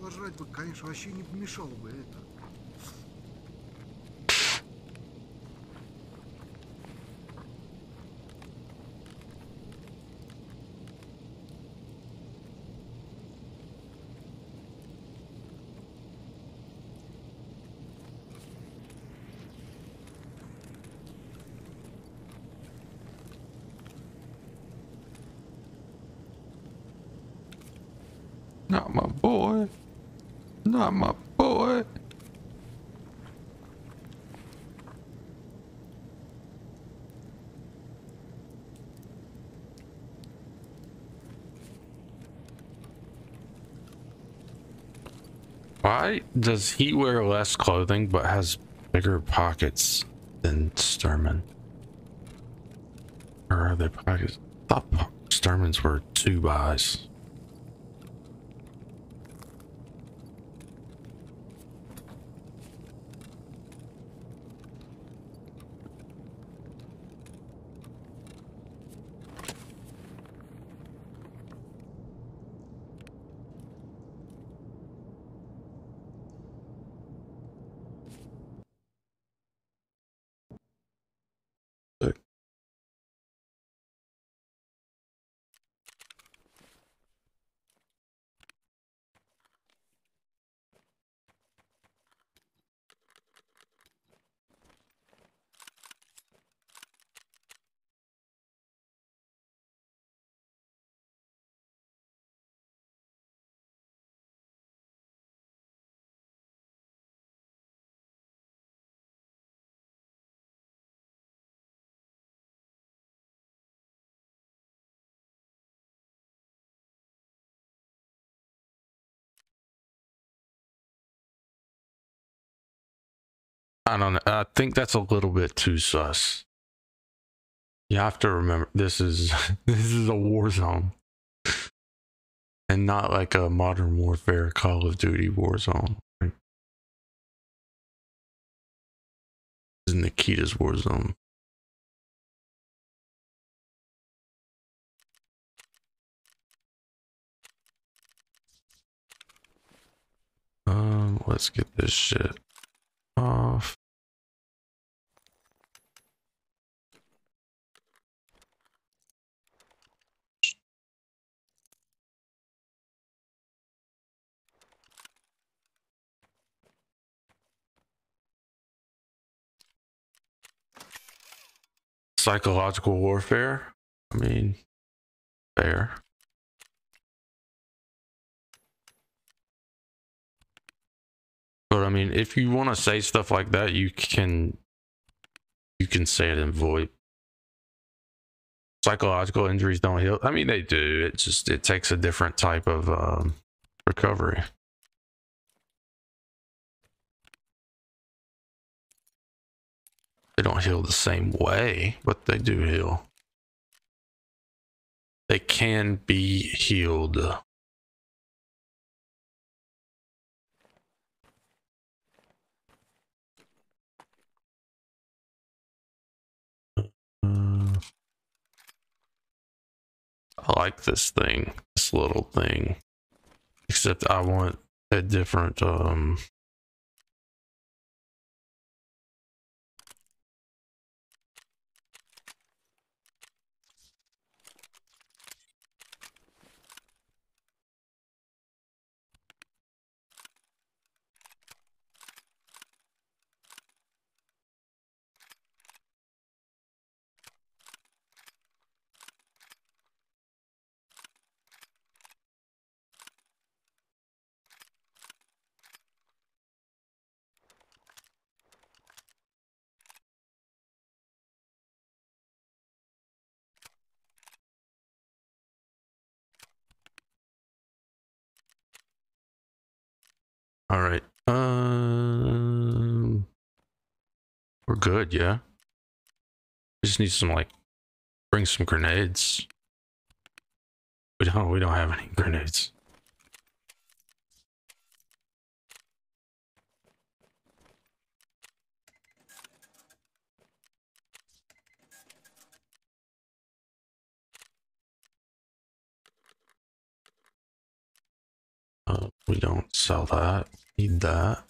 Пожрать бы, конечно, вообще не помешало бы это. Not my boy. Why does he wear less clothing but has bigger pockets than Shturman? Or are they pockets? I thought Shturman's were two buys. I don't know. I think that's a little bit too sus. You have to remember this is this is a war zone. And not like a modern warfare Call of Duty war zone. This is Nikita's war zone. Um, let's get this shit off. Psychological warfare. I mean, fair. But I mean, if you want to say stuff like that, you can you can say it in VoIP. Psychological injuries don't heal. I mean, they do. It just it takes a different type of um, recovery. They don't heal the same way, but they do heal. They can be healed. I like this thing, this little thing. Except I want a different um All right. Um, we're good, yeah. We just need some like bring some grenades. We don't. We don't have any grenades. Uh, we don't sell that. Need that.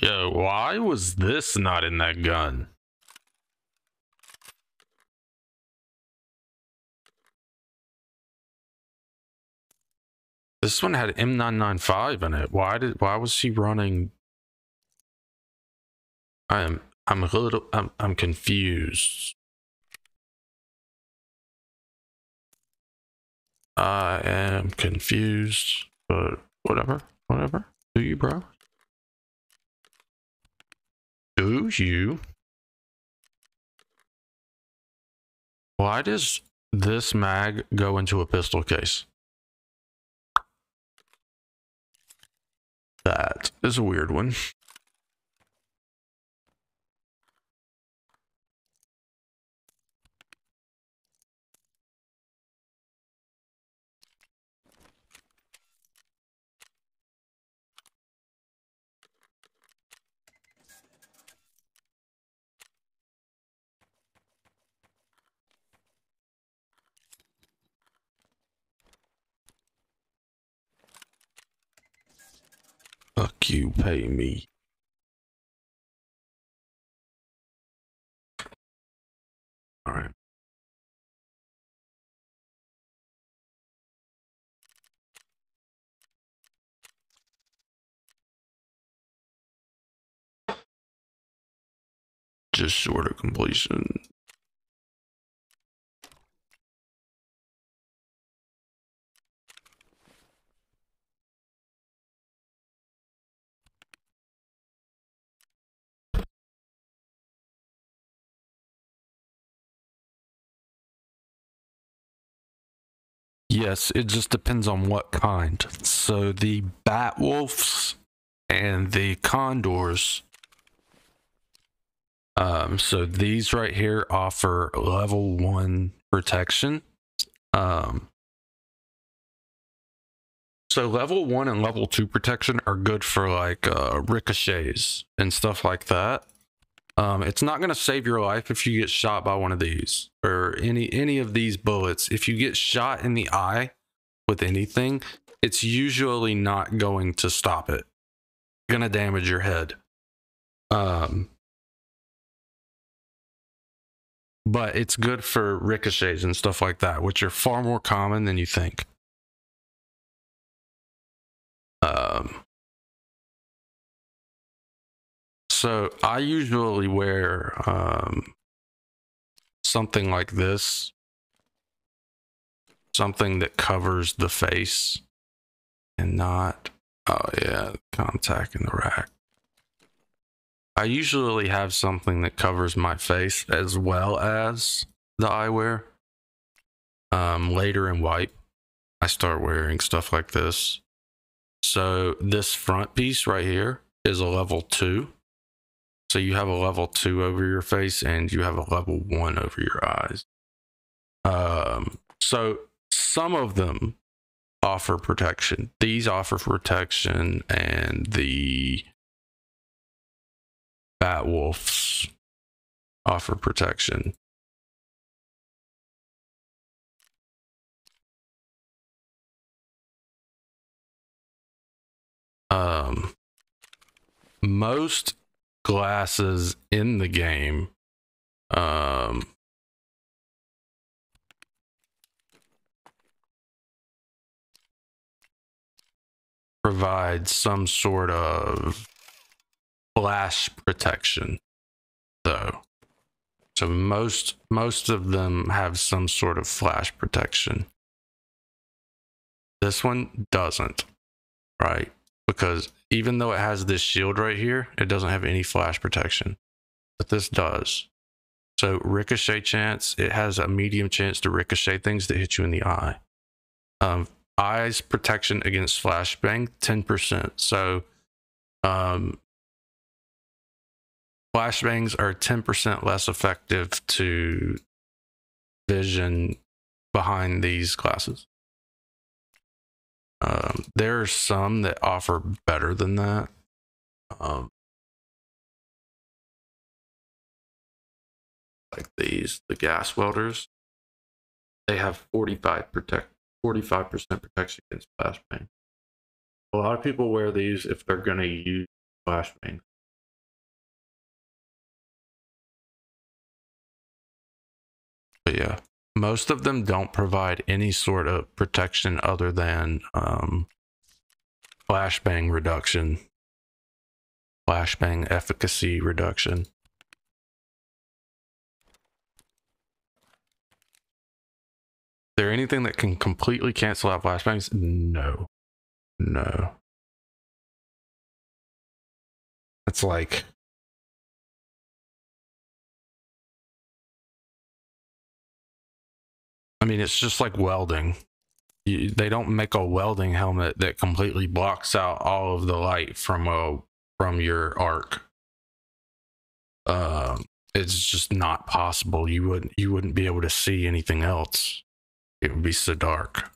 Yo, why was this not in that gun? This one had M995 in it. Why did why was she running I am I'm a little I'm I'm confused. I am confused, but whatever, whatever. Do you, bro? Do you? Why does this mag go into a pistol case? That is a weird one. Fuck you, pay me. Alright. Just short of completion. Yes, it just depends on what kind. So the bat wolves and the condors. Um, so these right here offer level one protection. Um, so level one and level two protection are good for like uh, ricochets and stuff like that. Um, it's not going to save your life if you get shot by one of these or any any of these bullets. If you get shot in the eye with anything, it's usually not going to stop it. Going to damage your head. Um, but it's good for ricochets and stuff like that, which are far more common than you think. Um, so I usually wear um, something like this, something that covers the face and not, oh yeah, contact in the rack. I usually have something that covers my face as well as the eyewear. Um, later in wipe, I start wearing stuff like this. So this front piece right here is a level two. So you have a level two over your face and you have a level one over your eyes. Um, so some of them offer protection. These offer protection, and the Bat Wolves offer protection. Um, most glasses in the game, um, provide some sort of flash protection though. So most most of them have some sort of flash protection. This one doesn't right? Because even though it has this shield right here it doesn't have any flash protection but this does. So ricochet chance it has a medium chance to ricochet things that hit you in the eye. Um, eyes protection against flashbang 10% so um, flashbangs are 10% less effective to vision behind these glasses. Um, there are some that offer better than that. Um, like these, the gas welders, they have 45 protect 45% protection against flashbang. A lot of people wear these if they're going to use flashbang. But yeah, most of them don't provide any sort of protection other than um, flashbang reduction, flashbang efficacy reduction. Is there anything that can completely cancel out flashbangs? No. No. It's like I mean, it's just like welding. You, they don't make a welding helmet that completely blocks out all of the light from a from your arc. Um, it's just not possible. You wouldn't you wouldn't be able to see anything else. It would be so dark.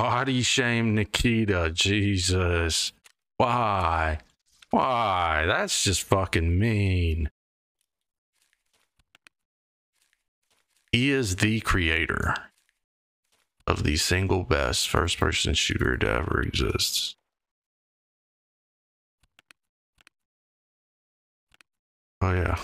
Body shame Nikita. Jesus. Why? Why? That's just fucking mean. He is the creator of the single best first person shooter to ever exist. Oh, yeah.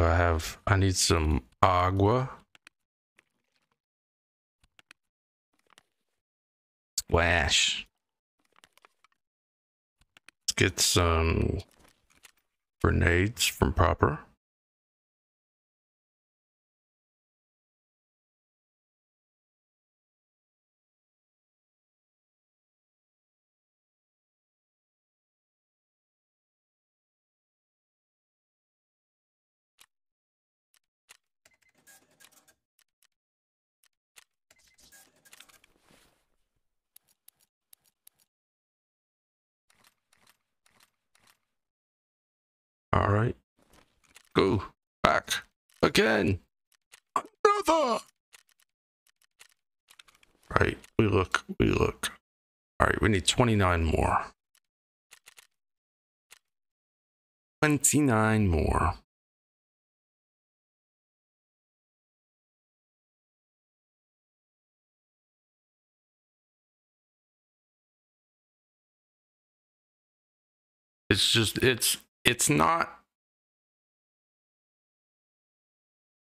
I have, I need some agua. Splash. Let's get some grenades from Prapor. All right. Go back again. Another. Right. We look. We look. All right. We need 29 more. 29 more. It's just it's it's not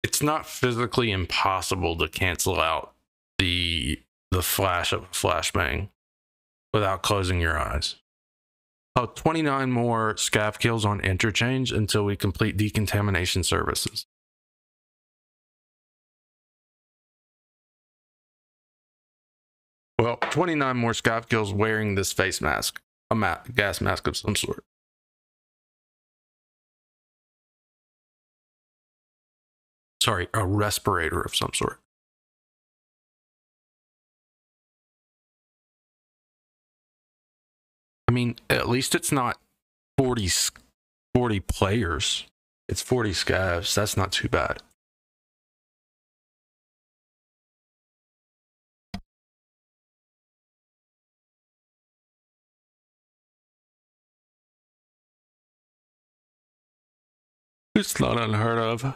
it's not physically impossible to cancel out the the flash of a flashbang without closing your eyes. Oh, 29 more scav kills on interchange until we complete decontamination services. Well, 29 more scav kills wearing this face mask, a ma- gas mask of some sort. Sorry, a respirator of some sort. I mean, at least it's not 40, s- 40 players. It's 40 scavs. That's not too bad. It's not unheard of.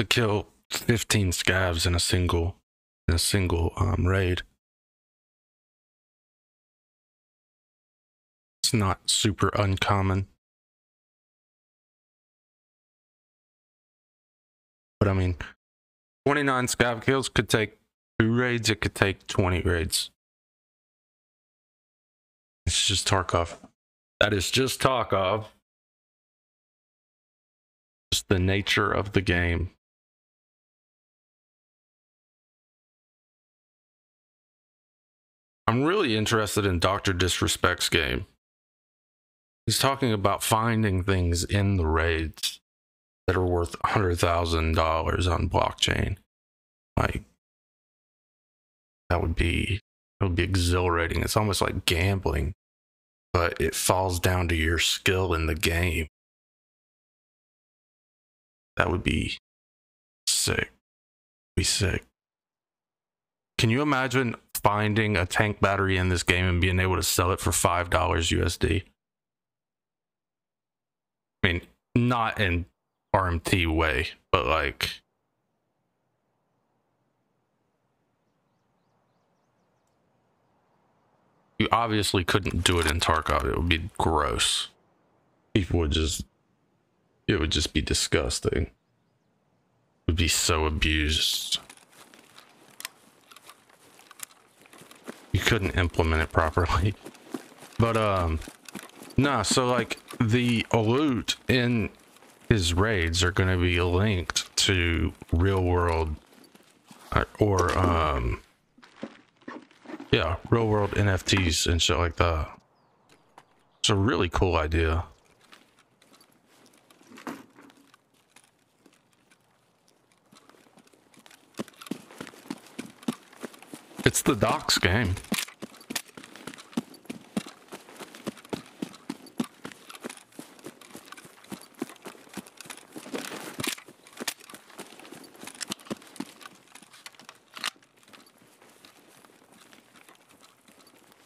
To kill 15 scavs in a single in a single um, raid. It's not super uncommon. But I mean, 29 scav kills could take two raids, it could take 20 raids. It's just Tarkov. That is just Tarkov. Just the nature of the game. I'm really interested in Dr. Disrespect's game. He's talking about finding things in the raids that are worth $100,000 on blockchain. Like, that would be, that would be exhilarating. It's almost like gambling, but it falls down to your skill in the game. That would be sick. Be sick. Can you imagine finding a tank battery in this game and being able to sell it for five dollars USD? I mean, not in RMT way, but like you obviously couldn't do it in Tarkov. It would be gross. People would just it would just be disgusting. It would be so abused. You couldn't implement it properly. But um nah, so like the loot in his raids are going to be linked to real world uh, or um yeah, real world NFTs and shit like that. It's a really cool idea. It's the Docs game.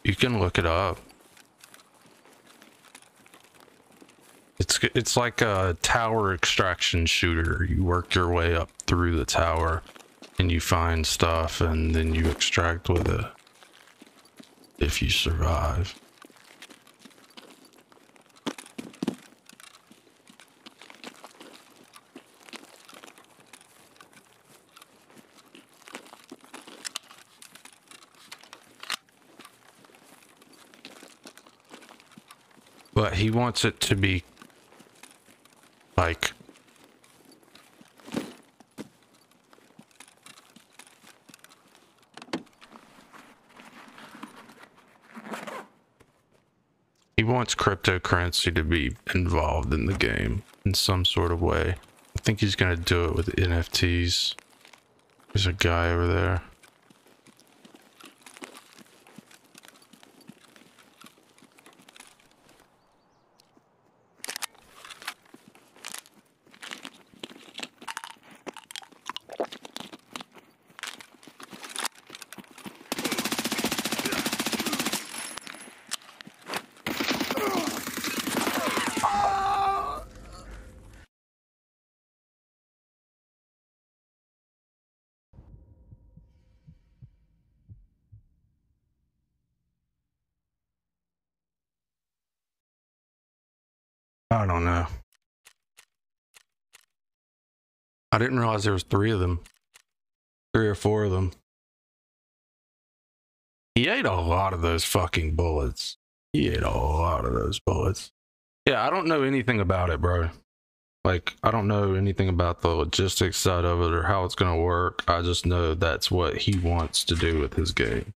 You can look it up. It's it's like a tower extraction shooter. You work your way up through the tower and you find stuff and then you extract with it if you survive. But he wants it to be like wants cryptocurrency to be involved in the game in some sort of way. I think he's gonna do it with NFTs. There's a guy over there. I don't know. I didn't realize there was three of them. Three or four of them. He ate a lot of those fucking bullets. He ate a lot of those bullets. Yeah, I don't know anything about it, bro. Like, I don't know anything about the logistics side of it or how it's gonna work. I just know that's what he wants to do with his game.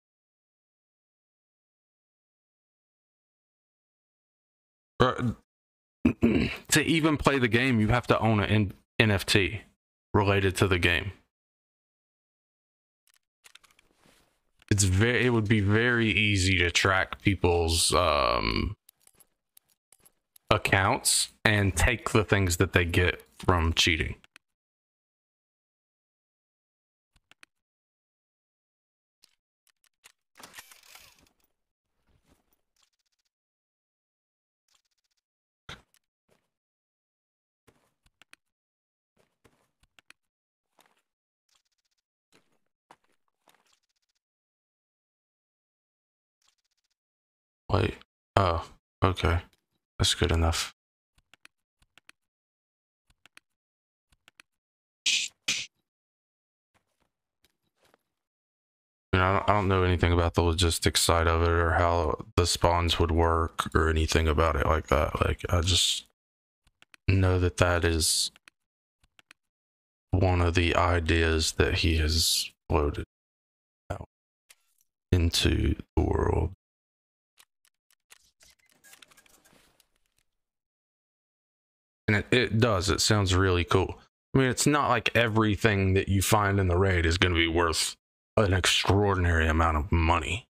Bro, to even play the game, you have to own an N- NFT related to the game. It's very. It would be very easy to track people's um, accounts and take the things that they get from cheating. Wait. Oh, okay. That's good enough. I, I, don't, I don't know anything about the logistics side of it or how the spawns would work or anything about it like that. Like, I just know that that is one of the ideas that he has floated out into the world. And it, it does. It sounds really cool. I mean it's not like everything that you find in the raid is going to be worth an extraordinary amount of money.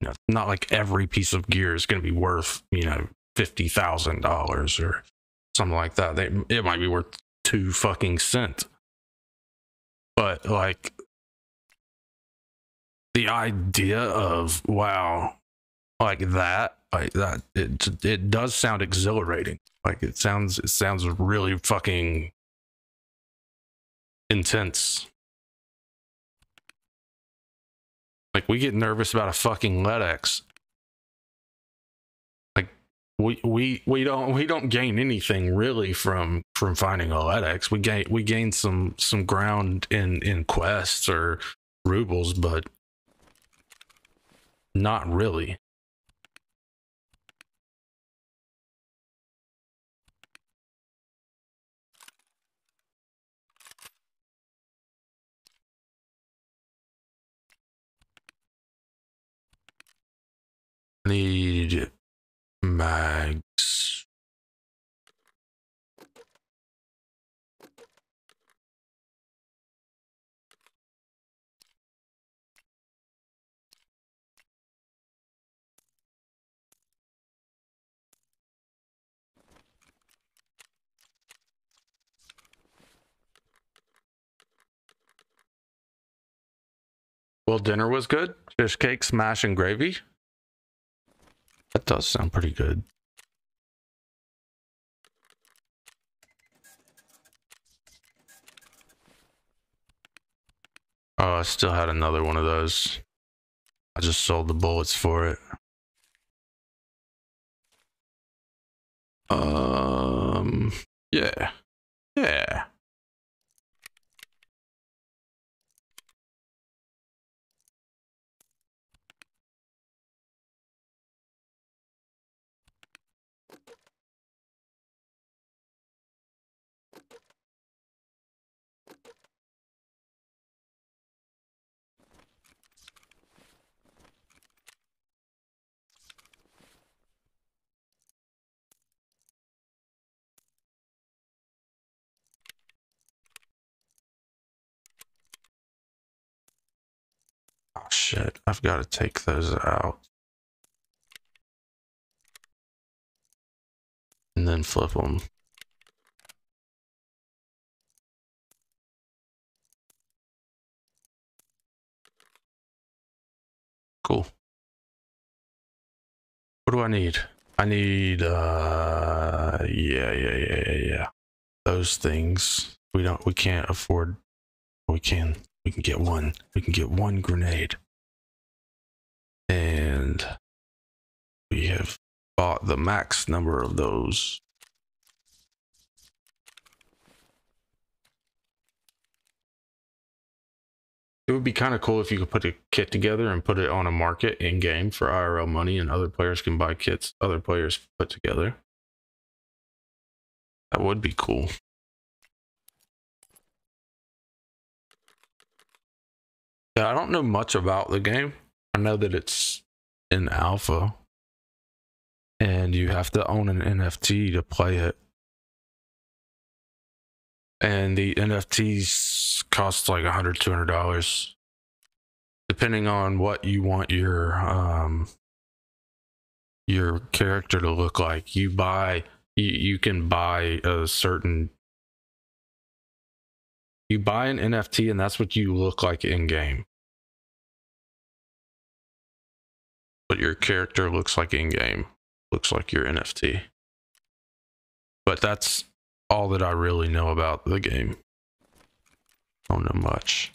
You know not like every piece of gear is going to be worth you know $50000 or something like that. They, it might be worth two fucking cents. but like the idea of wow like that like that it it does sound exhilarating like it sounds it sounds really fucking intense like we get nervous about a fucking LEDX. Like we we we don't we don't gain anything really from from finding a LEDX. We gain we gain some some ground in in quests or rubles, but not really. Need mags. Well, dinner was good. Fish cake, smash, and gravy. That does sound pretty good. Oh, I still had another one of those. I just sold the bullets for it. Um, yeah. Yeah. Oh shit, I've got to take those out. And then flip them. Cool. What do I need? I need, uh, yeah, yeah, yeah, yeah, yeah. Those things. We don't, we can't afford, we can, we can get one. We can get one grenade. And we have bought the max number of those. It would be kind of cool if you could put a kit together and put it on a market in game for IRL money and other players can buy kits other players put together. That would be cool. Yeah, I don't know much about the game. I know that it's in alpha and you have to own an NFT to play it. And the NFTs cost like a hundred, two hundred dollars, depending on what you want your um your character to look like. You buy you, you can buy a certain you buy an NFT and that's what you look like in game. But your character looks like in game looks like your NFT. But that's all that I really know about the game. I don't know much.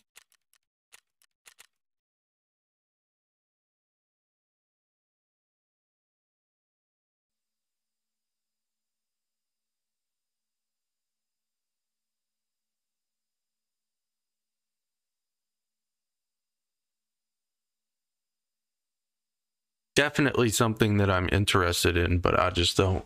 Definitely something that I'm interested in, but I just don't.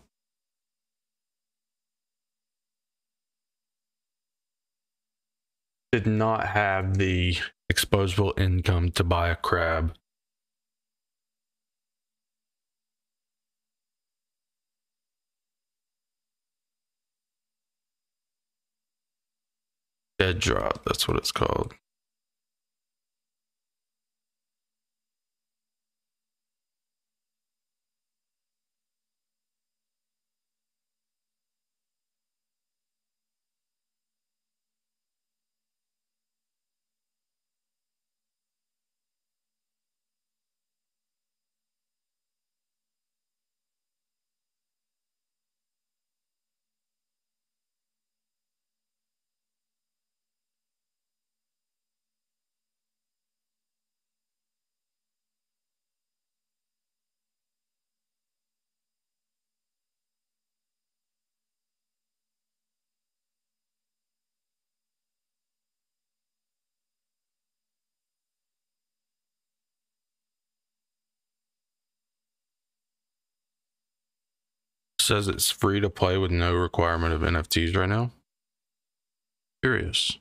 Did not have the exposable income to buy a crab. Deadrop, that's what it's called. Says it's free to play with no requirement of NFTs right now. Curious.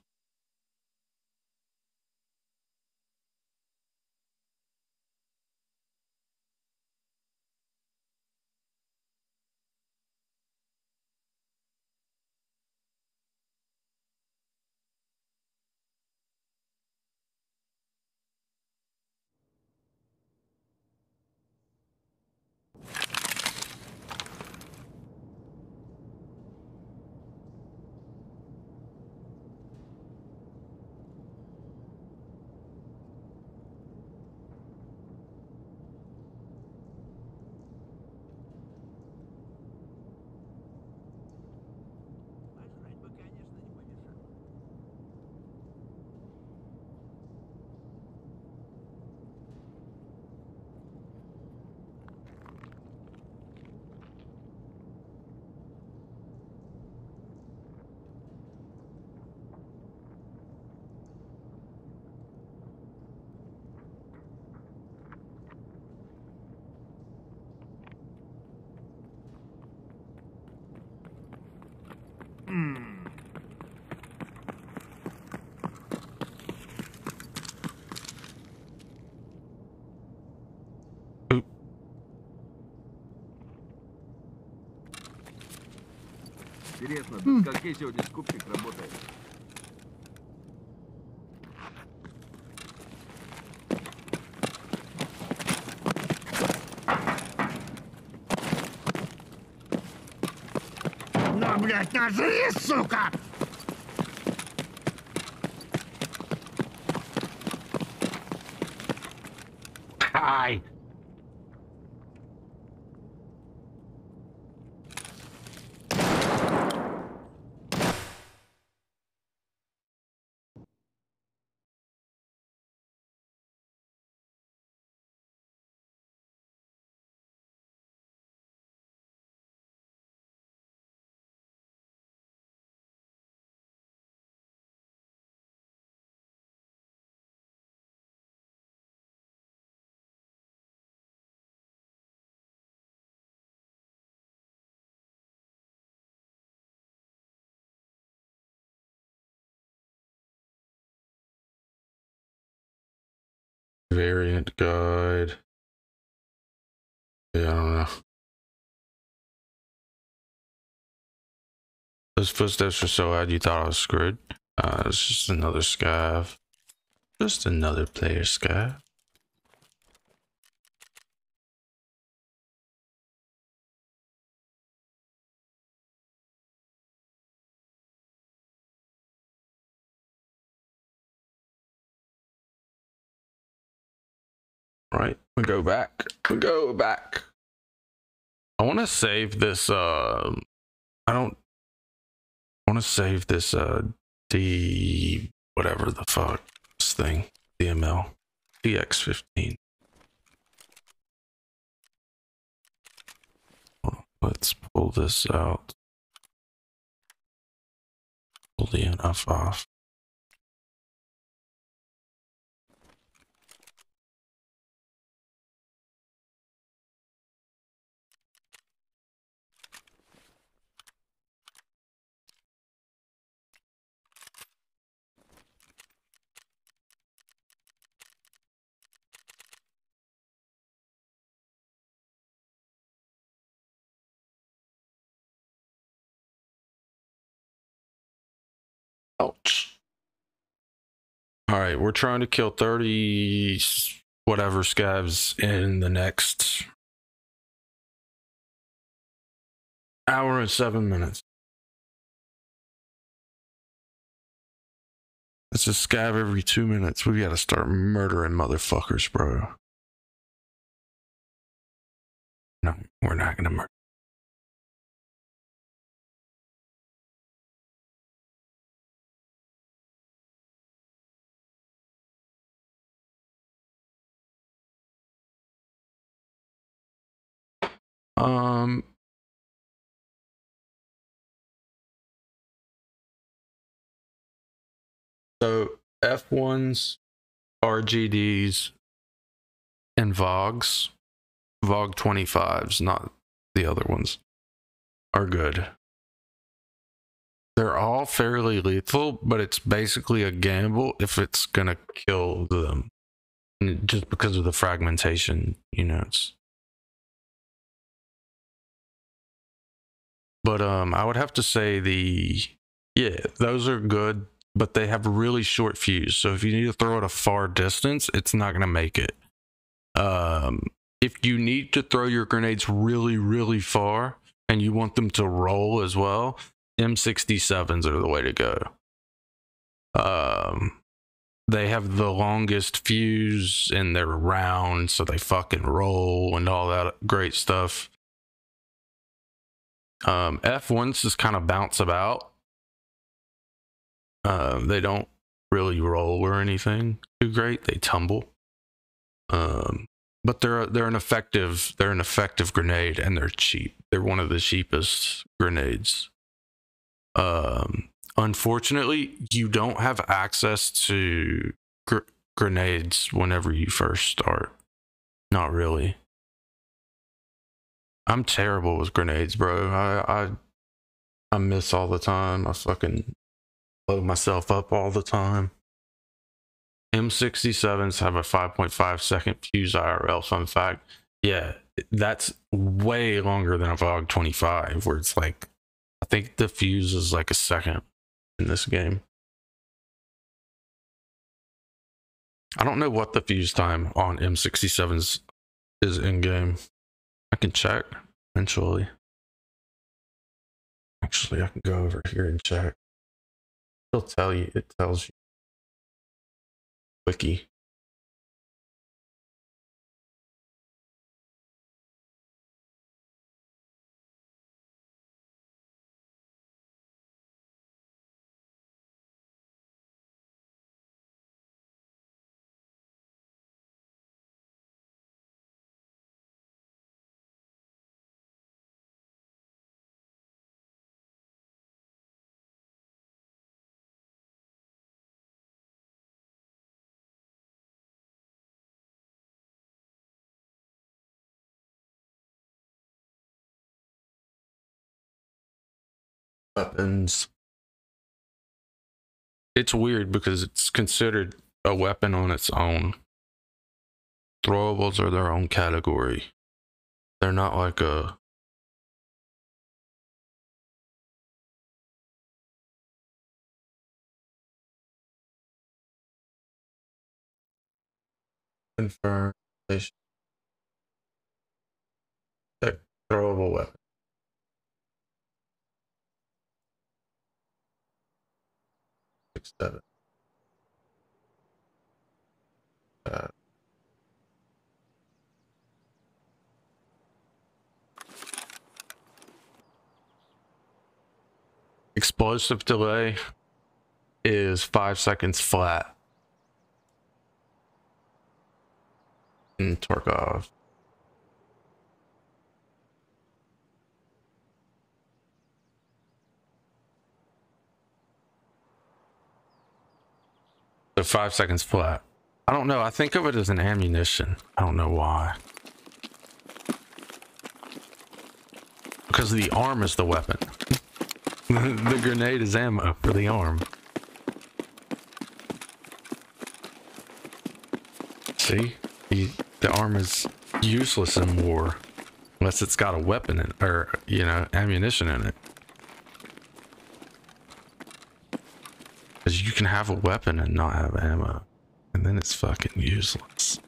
Интересно, до скольки сегодня скупщик работает? На, блядь, нажри, сука! Variant guide. Yeah, I don't know. Those footsteps were so loud you thought I was screwed. Uh, it's just another scav. Just another player scav. Right, we go back. We go back. I want to save this. Uh, I don't want to save this. Uh, D whatever the fuck this thing. DML DX15. Let's pull this out. Pull the enough off. Ouch. All right, we're trying to kill 30 whatever scavs in the next hour and seven minutes. It's a scav every two minutes. We gotta start murdering motherfuckers, bro. No, we're not gonna murder. Um. So F1s, RGDs, and VOGs, VOG 25s, not the other ones, are good. They're all fairly lethal, but it's basically a gamble if it's gonna kill them. Just because of the fragmentation, you know, it's But um, I would have to say the yeah, those are good, but they have really short fuse. So if you need to throw it a far distance, it's not gonna make it. Um, if you need to throw your grenades really, really far and you want them to roll as well, M67s are the way to go. Um, they have the longest fuse and they're round, so they fucking roll and all that great stuff. Um, F1s just kind of bounce about. Um, they don't really roll or anything too great. They tumble. Um, but they're they're an effective they're an effective grenade and they're cheap. They're one of the cheapest grenades. Um, unfortunately, you don't have access to gr- grenades whenever you first start. Not really. I'm terrible with grenades, bro. I I I miss all the time. I fucking blow myself up all the time. M67s have a 5.5 second fuse IRL. Fun fact. Yeah, that's way longer than a VOG 25, where it's like, I think the fuse is like a second in this game. I don't know what the fuse time on M67s is in game. I can check eventually. Actually, I can go over here and check. It'll tell you, it tells you. Wiki. Weapons. It's weird because it's considered a weapon on its own. throwables are their own category. They're not like a confirm. Check throwable weapon. Six seven. Uh, explosive delay is five seconds flat. And Tarkov. Five seconds flat. I don't know. I think of it as an ammunition. I don't know why. Because the arm is the weapon. the grenade is ammo for the arm. See? The, the arm is useless in war. Unless it's got a weapon in or, you know, ammunition in it. You can have a weapon and not have ammo. And then it's fucking useless.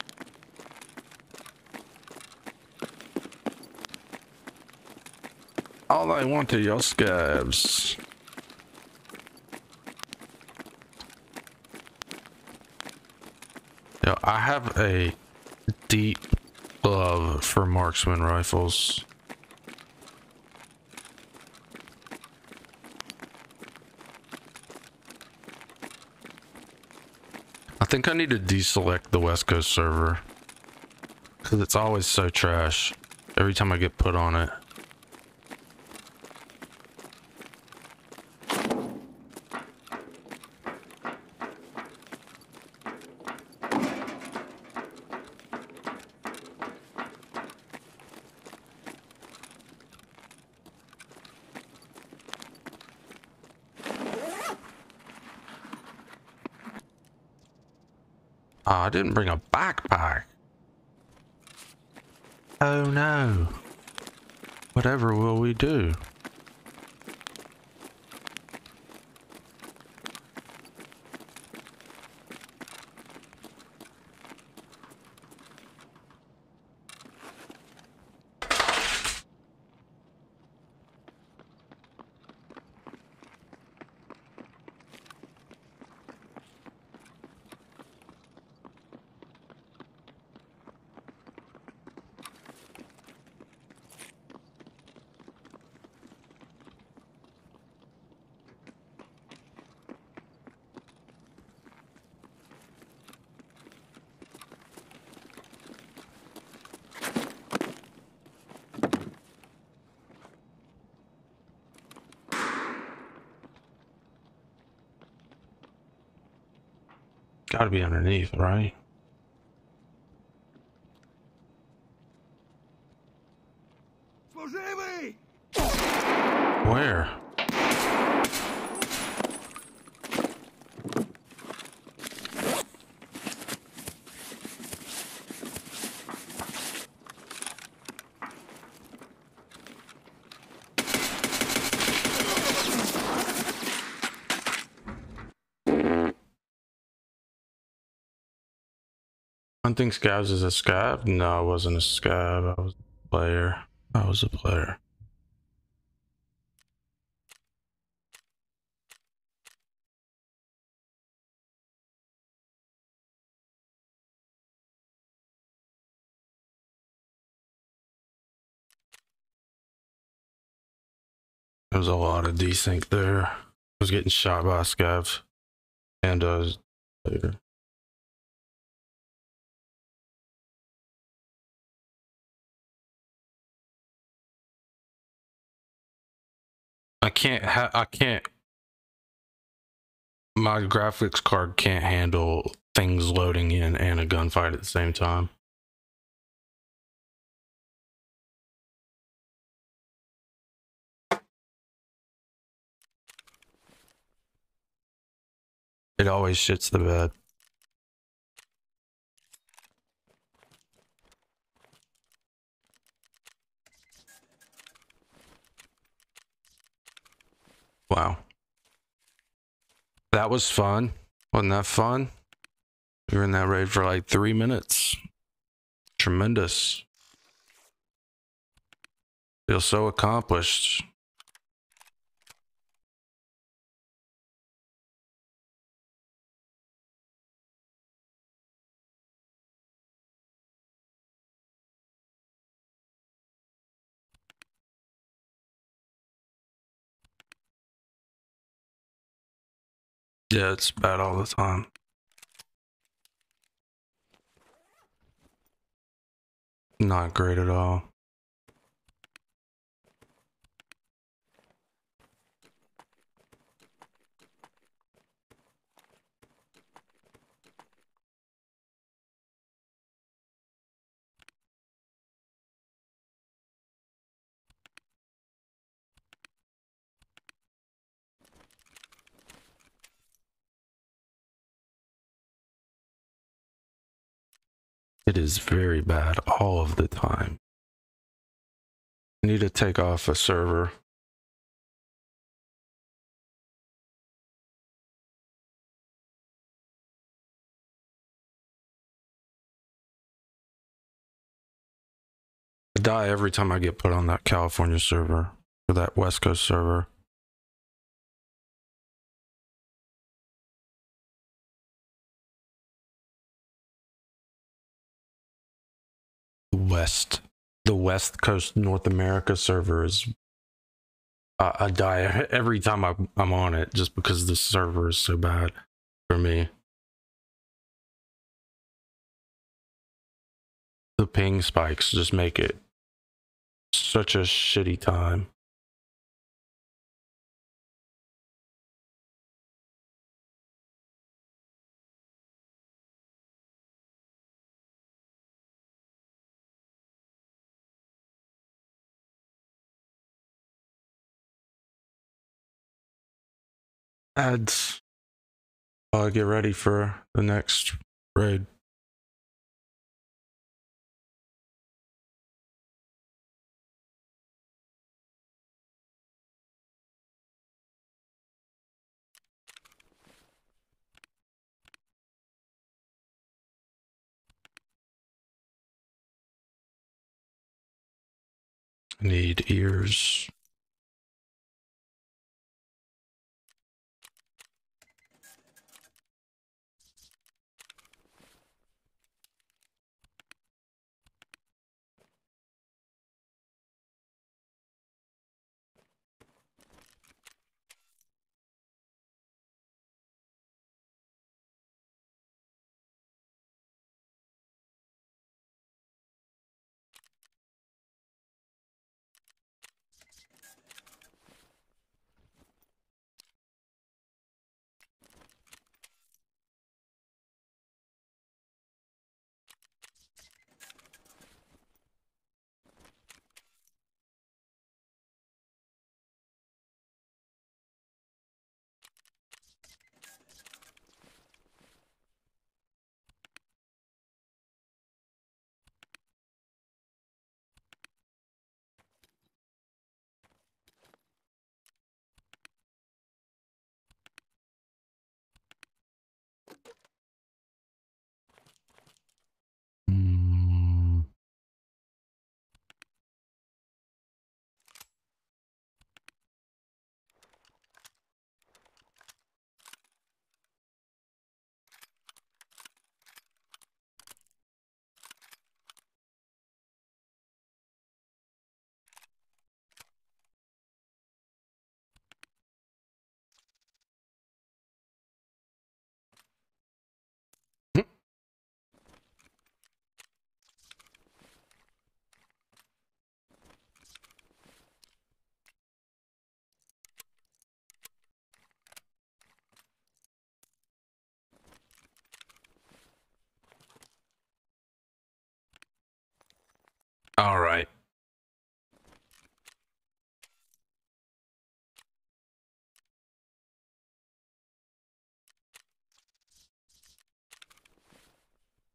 All I want are your scavs. I have a deep love for marksman rifles. Think I need to deselect the West Coast server. Because it's always so trash. Every time I get put on it. Oh, I didn't bring a backpack. Oh no. Whatever will we do? Gotta be underneath, right? Hunting scavs is a scav? No, I wasn't a scav. I was a player. I was a player. There's a lot of desync there. I was getting shot by scavs. And uh later. I can't ha- I can't my graphics card can't handle things loading in and a gunfight at the same time. It always shits the bed. Wow. That was fun. Wasn't that fun? We were in that raid for like three minutes. Tremendous. Feel so accomplished. Yeah, it's bad all the time. Not great at all. It is very bad all of the time. I need to take off a server. I die every time I get put on that California server or that West Coast server. West, the West Coast North America server is. Uh, I die every time I, I'm on it just because the server is so bad for me. The ping spikes just make it such a shitty time. Ads get ready for the next raid. Need ears. All right.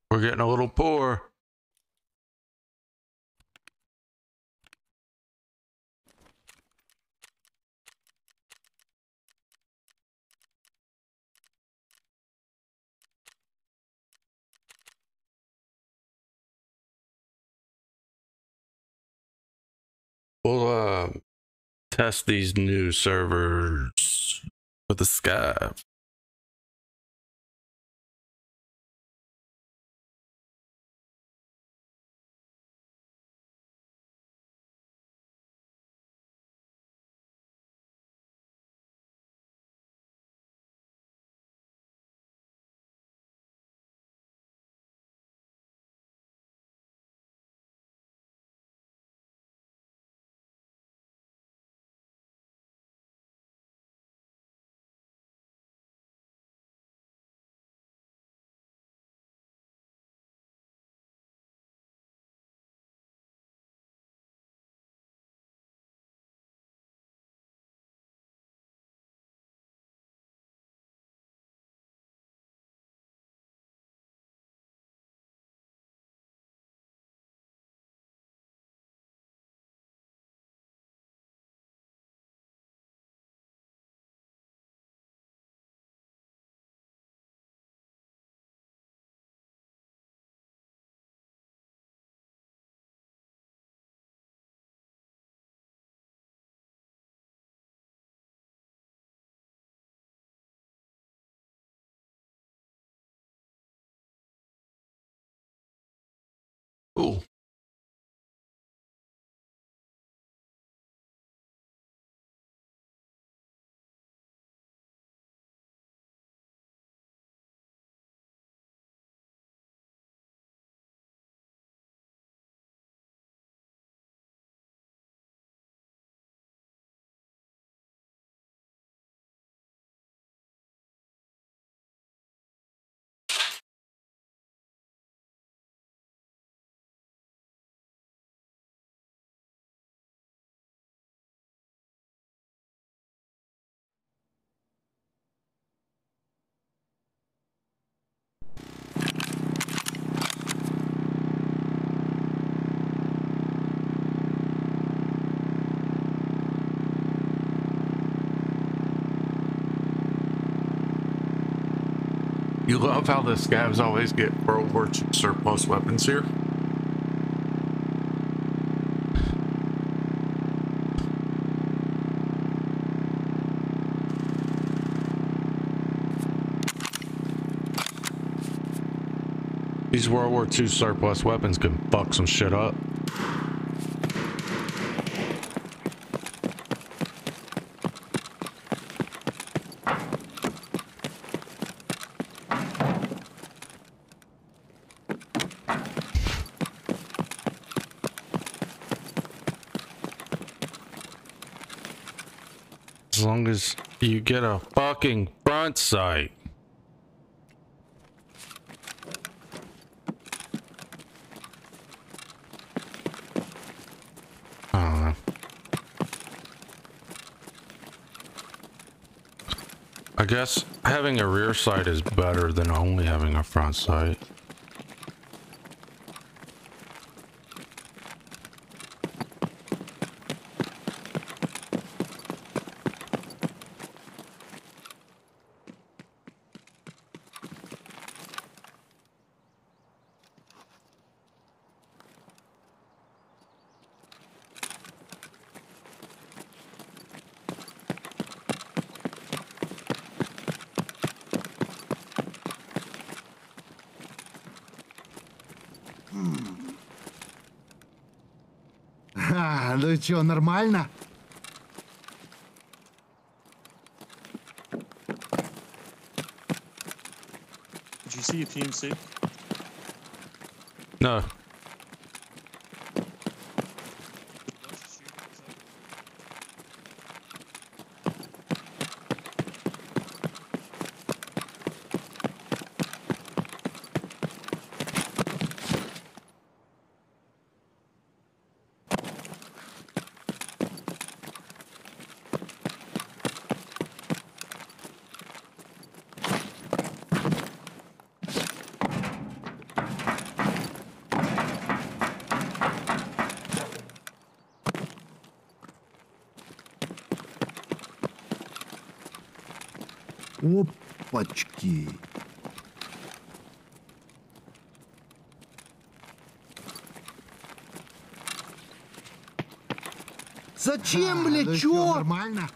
We're getting a little poor. Test these new servers with the Skype. Cool. Love how the scavs always get World War II surplus weapons here? These World War II surplus weapons can fuck some shit up. As long as you get a fucking front sight. I. I guess having a rear sight is better than only having a front sight. Все нормально? Do you see a PMC? No. Зачем, блядь, чё? Нормально.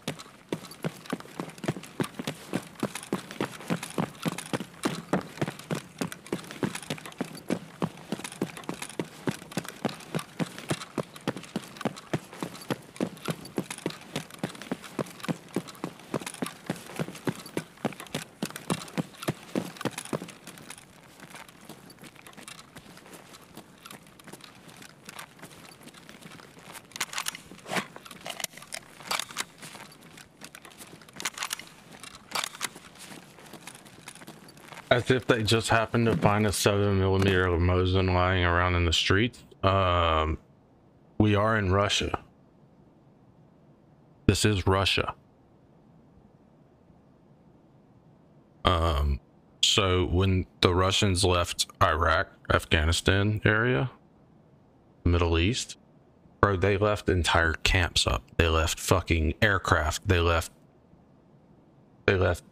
As if they just happened to find a seven millimeter Mosin lying around in the streets. Um, we are in Russia. This is Russia. Um, so when the Russians left Iraq, Afghanistan area, Middle East, bro, they left entire camps up. They left fucking aircraft. They left. They left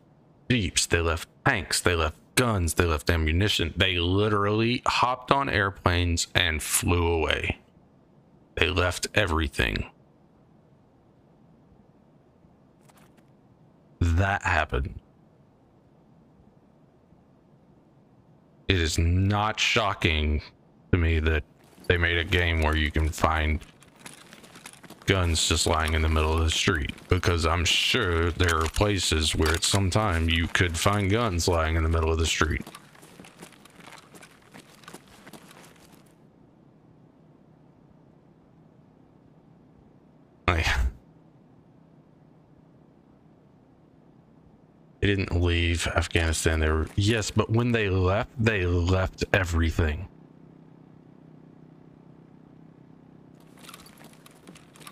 jeeps. They left tanks. They left guns. They left ammunition. They literally hopped on airplanes and flew away. They left everything. That happened. It is not shocking to me that they made a game where you can find guns just lying in the middle of the street because I'm sure there are places where at some time you could find guns lying in the middle of the street. They didn't leave Afghanistan. They were yes, but when they left, they left everything.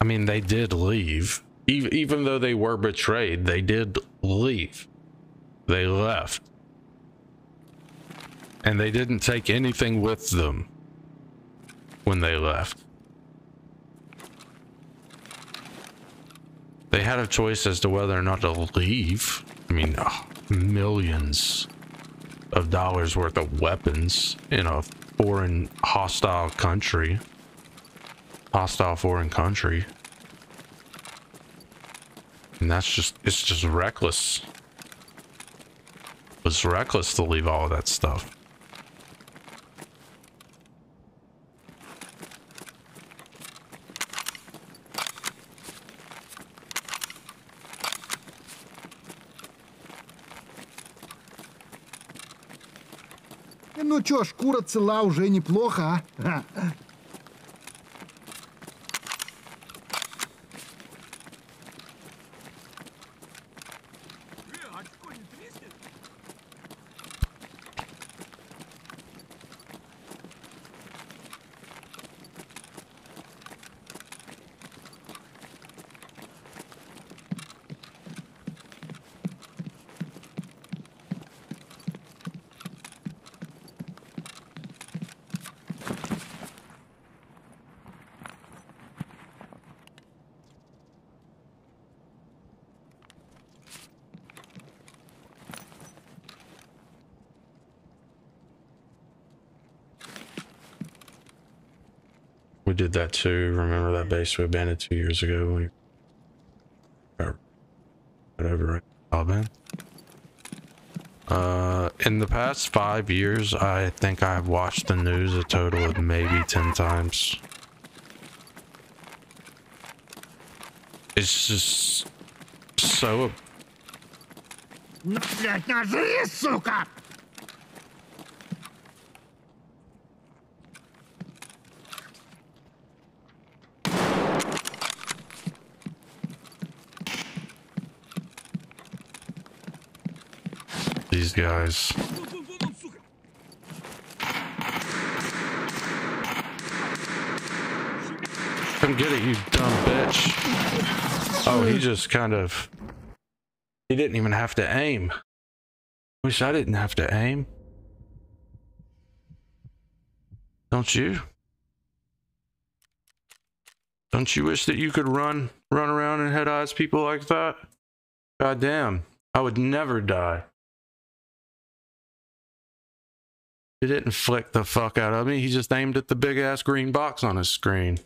I mean, they did leave. Even, though they were betrayed, they did leave. They left. And they didn't take anything with them when they left. They had a choice as to whether or not to leave. I mean, oh, millions of dollars worth of weapons in a foreign hostile country hostile foreign country. And that's just, it's just reckless. It's reckless to leave all of that stuff. Ну чё, шкура цела уже неплохо, а? did that too. Remember that base we abandoned two years ago? We got. Oh, uh, in the past five years, I think I've watched the news a total of maybe 10 times. It's just so... guys. Come get it, you dumb bitch. Oh, he just kind of. He didn't even have to aim. Wish I didn't have to aim. Don't you? Don't you wish that you could run run around and head eyes people like that? God damn. I would never die. It didn't flick the fuck out of me. He just aimed at the big ass green box on his screen.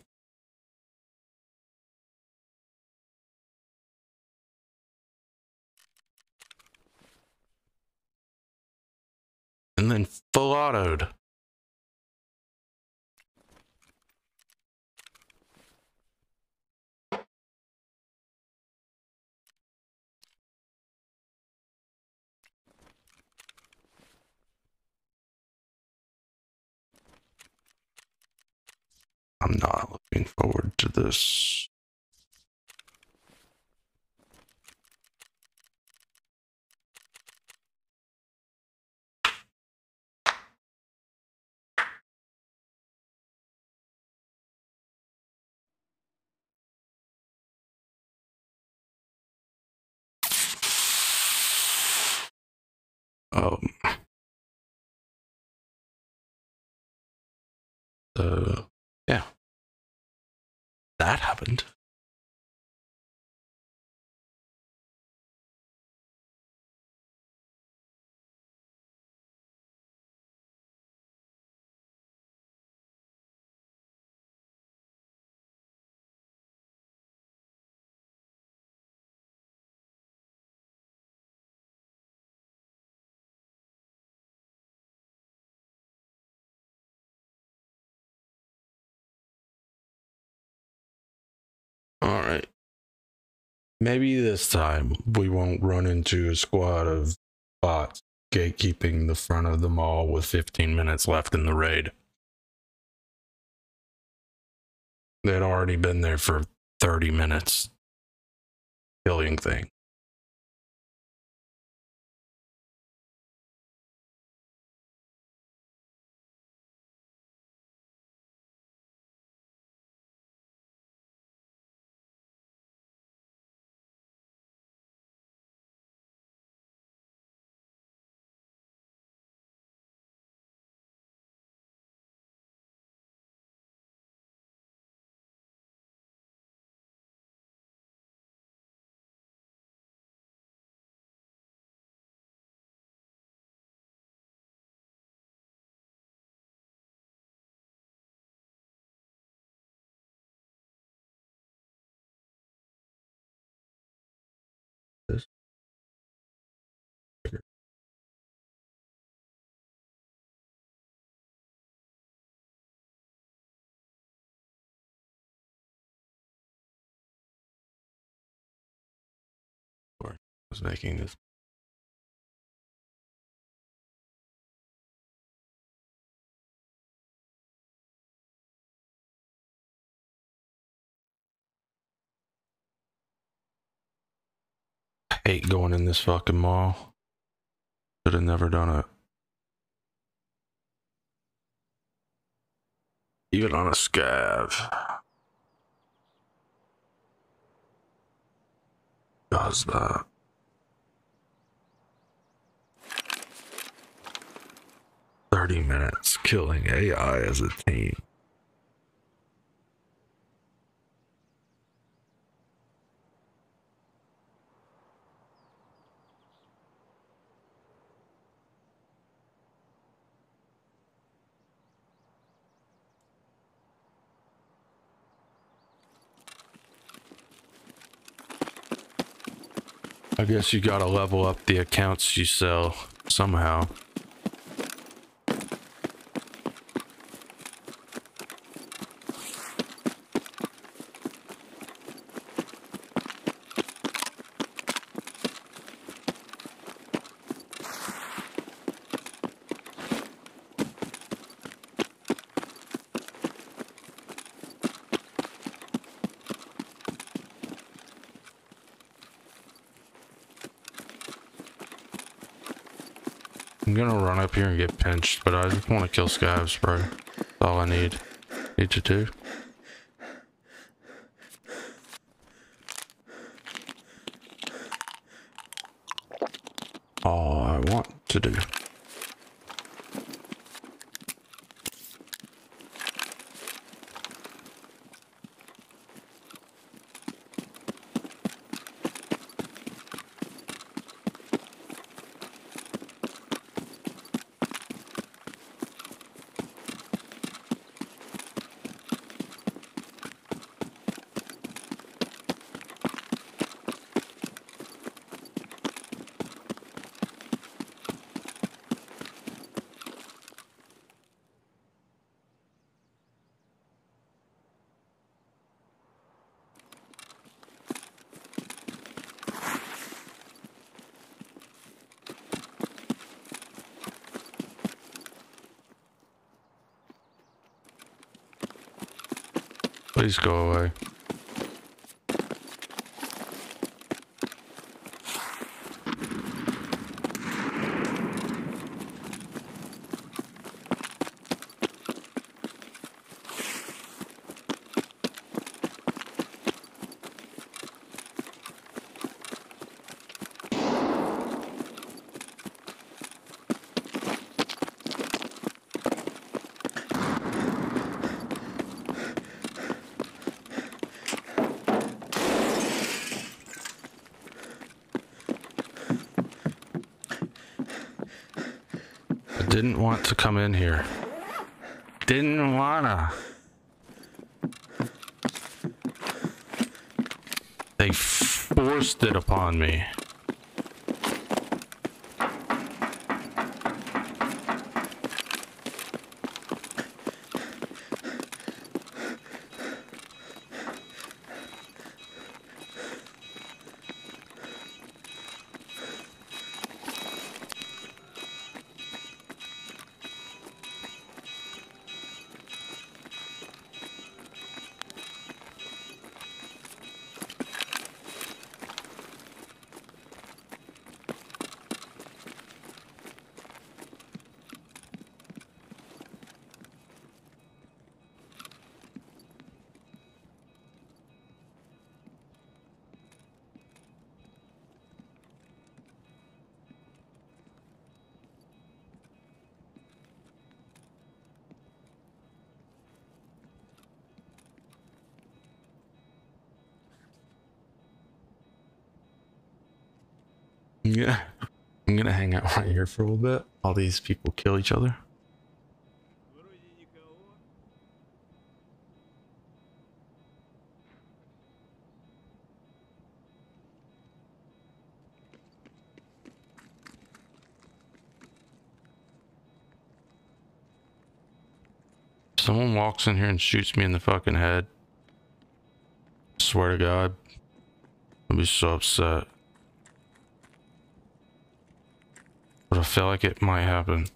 And then full autoed. I'm not looking forward to this. Um, yeah, that happened. Maybe this time we won't run into a squad of bots gatekeeping the front of the mall with 15 minutes left in the raid. They'd already been there for 30 minutes killing thing. Was making this. I hate going in this fucking mall. Should have never done it. Even on a scav. Does that. Thirty minutes killing AI as a team. I guess you gotta level up the accounts you sell somehow. I'm gonna run up here and get pinched, but I just want to kill scavs, bro. That's all I need. Need to Please go away. I didn't want to come in here. Didn't wanna. They forced it upon me. Yeah. I'm gonna hang out right here for a little bit. All these people kill each other. Someone walks in here and shoots me in the fucking head. I swear to God. I'll be so upset. Feel like it might happen.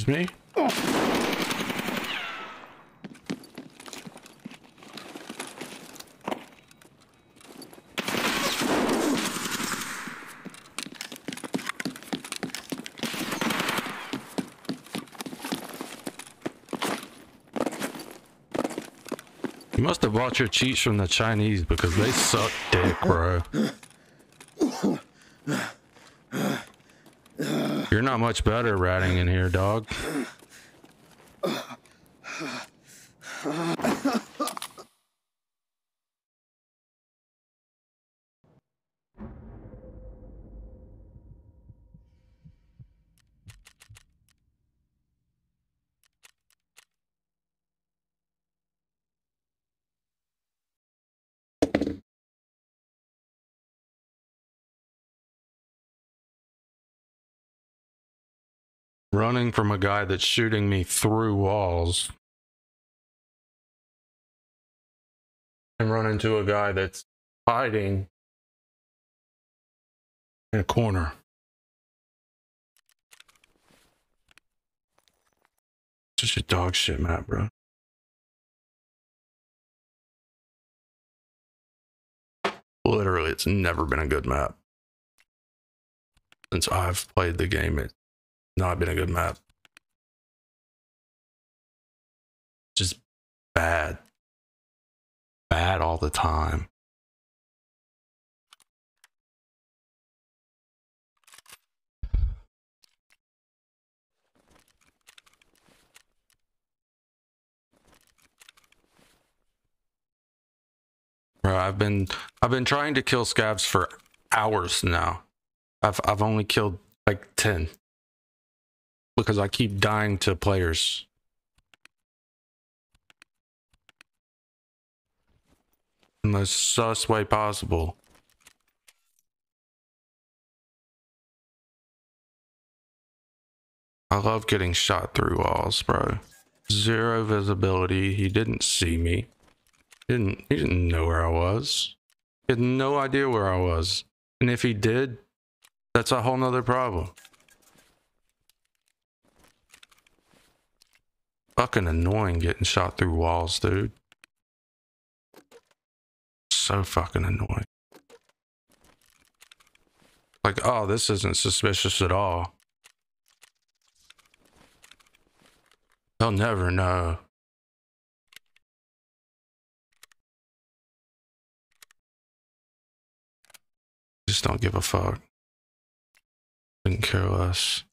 Excuse me? You must have bought your cheats from the Chinese because they suck dick, bro. You're not much better ratting in here, dog. From a guy that's shooting me through walls and run into a guy that's hiding in a corner. Such a dog shit map, bro. Literally, it's never been a good map. Since I've played the game, it's not been a good map. Just bad. Bad all the time. Bro, I've been I've been trying to kill scavs for hours now. I've I've only killed like 10 because I keep dying to players. In the sus way possible. I love getting shot through walls, bro. Zero visibility. He didn't see me. Didn't he didn't know where I was. He had no idea where I was. And if he did, that's a whole nother problem. Fucking annoying getting shot through walls, dude. So fucking annoying. Like, oh, this isn't suspicious at all. They'll never know. Just don't give a fuck. Couldn't care less.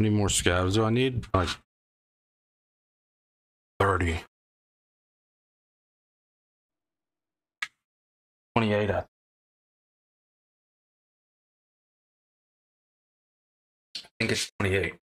Many more scavs do I need? Like 30. 28. I think it's 28.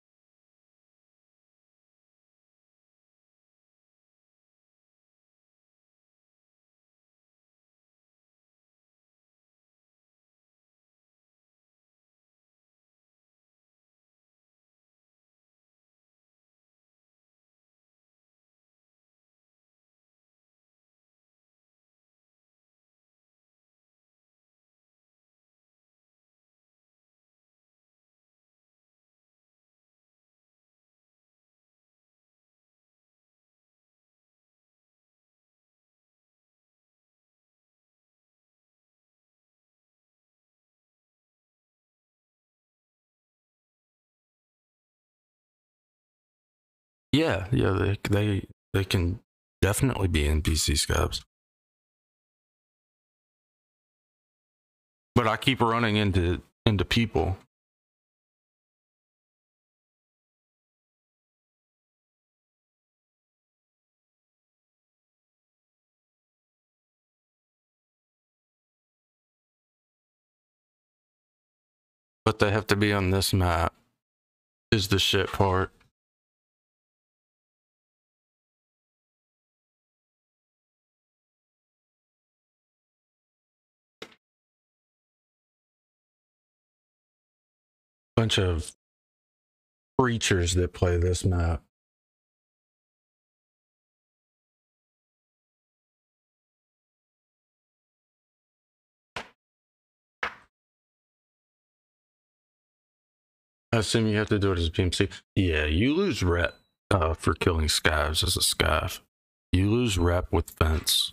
Yeah, yeah, they they they can definitely be NPC scavs. But I keep running into into people. But they have to be on this map. Is the shit part. Bunch of creatures that play this map. I assume you have to do it as a PMC. Yeah, you lose rep uh, for killing scavs as a scav. You lose rep with fence.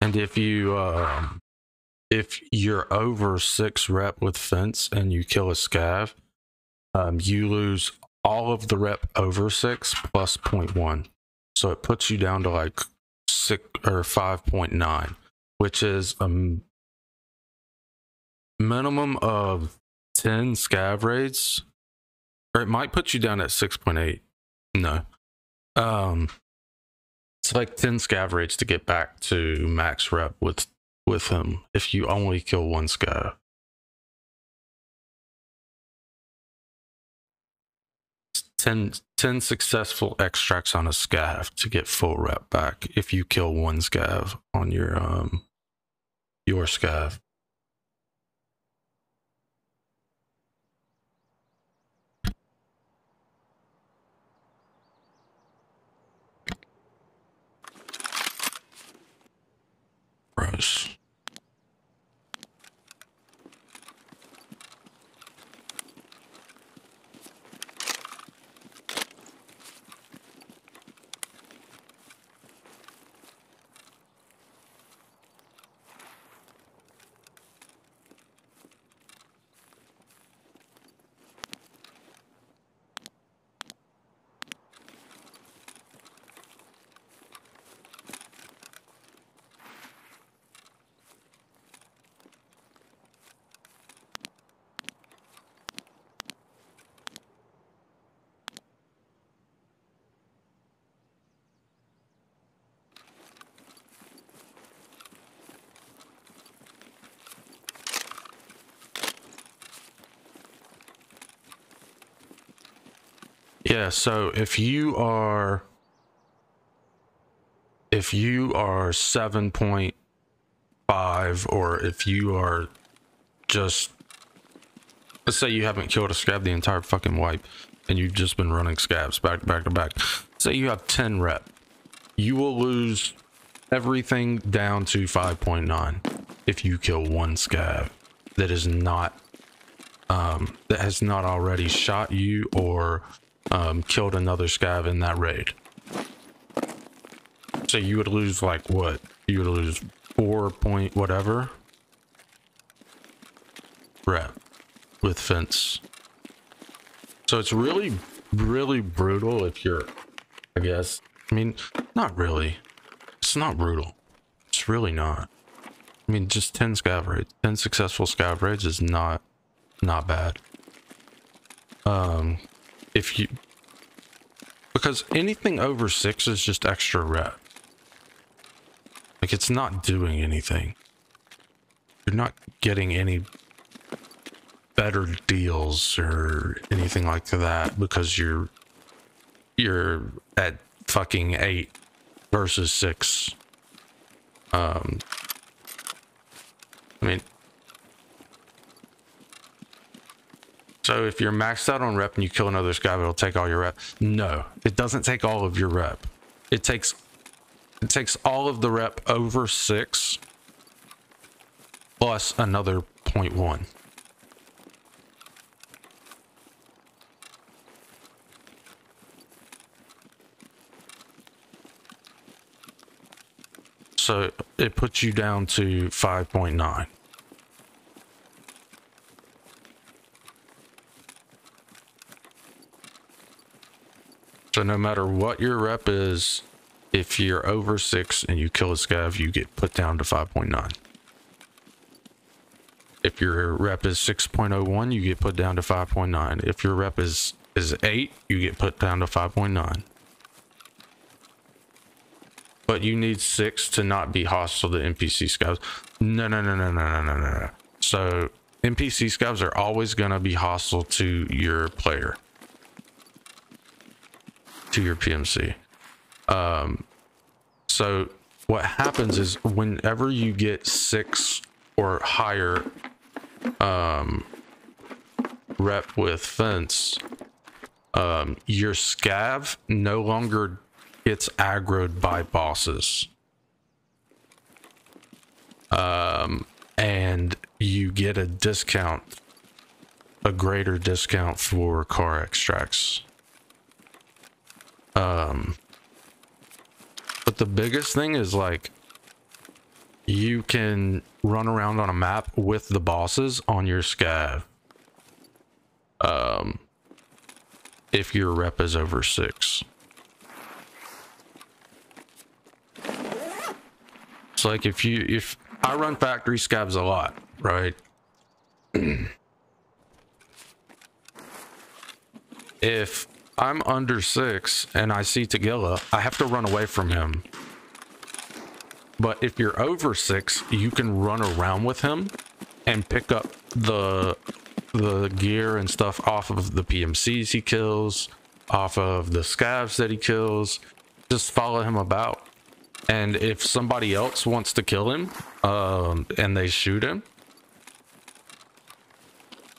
And if you um, if you're over six rep with fence and you kill a scav, um, you lose all of the rep over six plus 0.1. So it puts you down to like six or 5.9, which is a m- minimum of 10 scav raids. Or it might put you down at 6.8. No. Um, it's like 10 scav raids to get back to max rep with with him if you only kill one scav. It's 10, 10 successful extracts on a scav to get full rep back if you kill one scav on your um your scav. Gross. Yeah, so if you are if you are 7.5 or if you are just let's say you haven't killed a scav the entire fucking wipe and you've just been running scavs back to back to back. Say you have 10 rep. You will lose everything down to 5.9 if you kill one scav that is not um that has not already shot you or um, killed another scav in that raid. So you would lose like what? You would lose four point whatever rep with fence. So it's really, really brutal if you're, I guess. I mean, not really. It's not brutal. It's really not. I mean, just 10 scav raids, 10 successful scav raids is not, not bad. Um, if you because anything over six is just extra rep. Like it's not doing anything. You're not getting any better deals or anything like that because you're you're at fucking eight versus six. Um i mean So if you're maxed out on rep and you kill another scav, it'll take all your rep. No, it doesn't take all of your rep. It takes it takes all of the rep over six plus another 0.1. So it puts you down to 5.9. So no matter what your rep is, if you're over six and you kill a scav, you get put down to 5.9. If your rep is 6.01, you get put down to 5.9. If your rep is is 8, you get put down to 5.9. But you need 6 to not be hostile to NPC scavs. No, no, no, no, no, no, no, no. So NPC scavs are always going to be hostile to your player to your PMC. Um, so what happens is whenever you get six or higher um, rep with fence, um, your scav no longer gets aggroed by bosses. Um, and you get a discount, a greater discount for car extracts. Um, but the biggest thing is like you can run around on a map with the bosses on your scav. Um, if your rep is over six. It's like if you if I run factory scavs a lot, right? if I'm under six and I see Tagilla, I have to run away from him. But if you're over six, you can run around with him and pick up the the gear and stuff off of the PMCs he kills, off of the scavs that he kills. Just follow him about. And if somebody else wants to kill him, um, and they shoot him,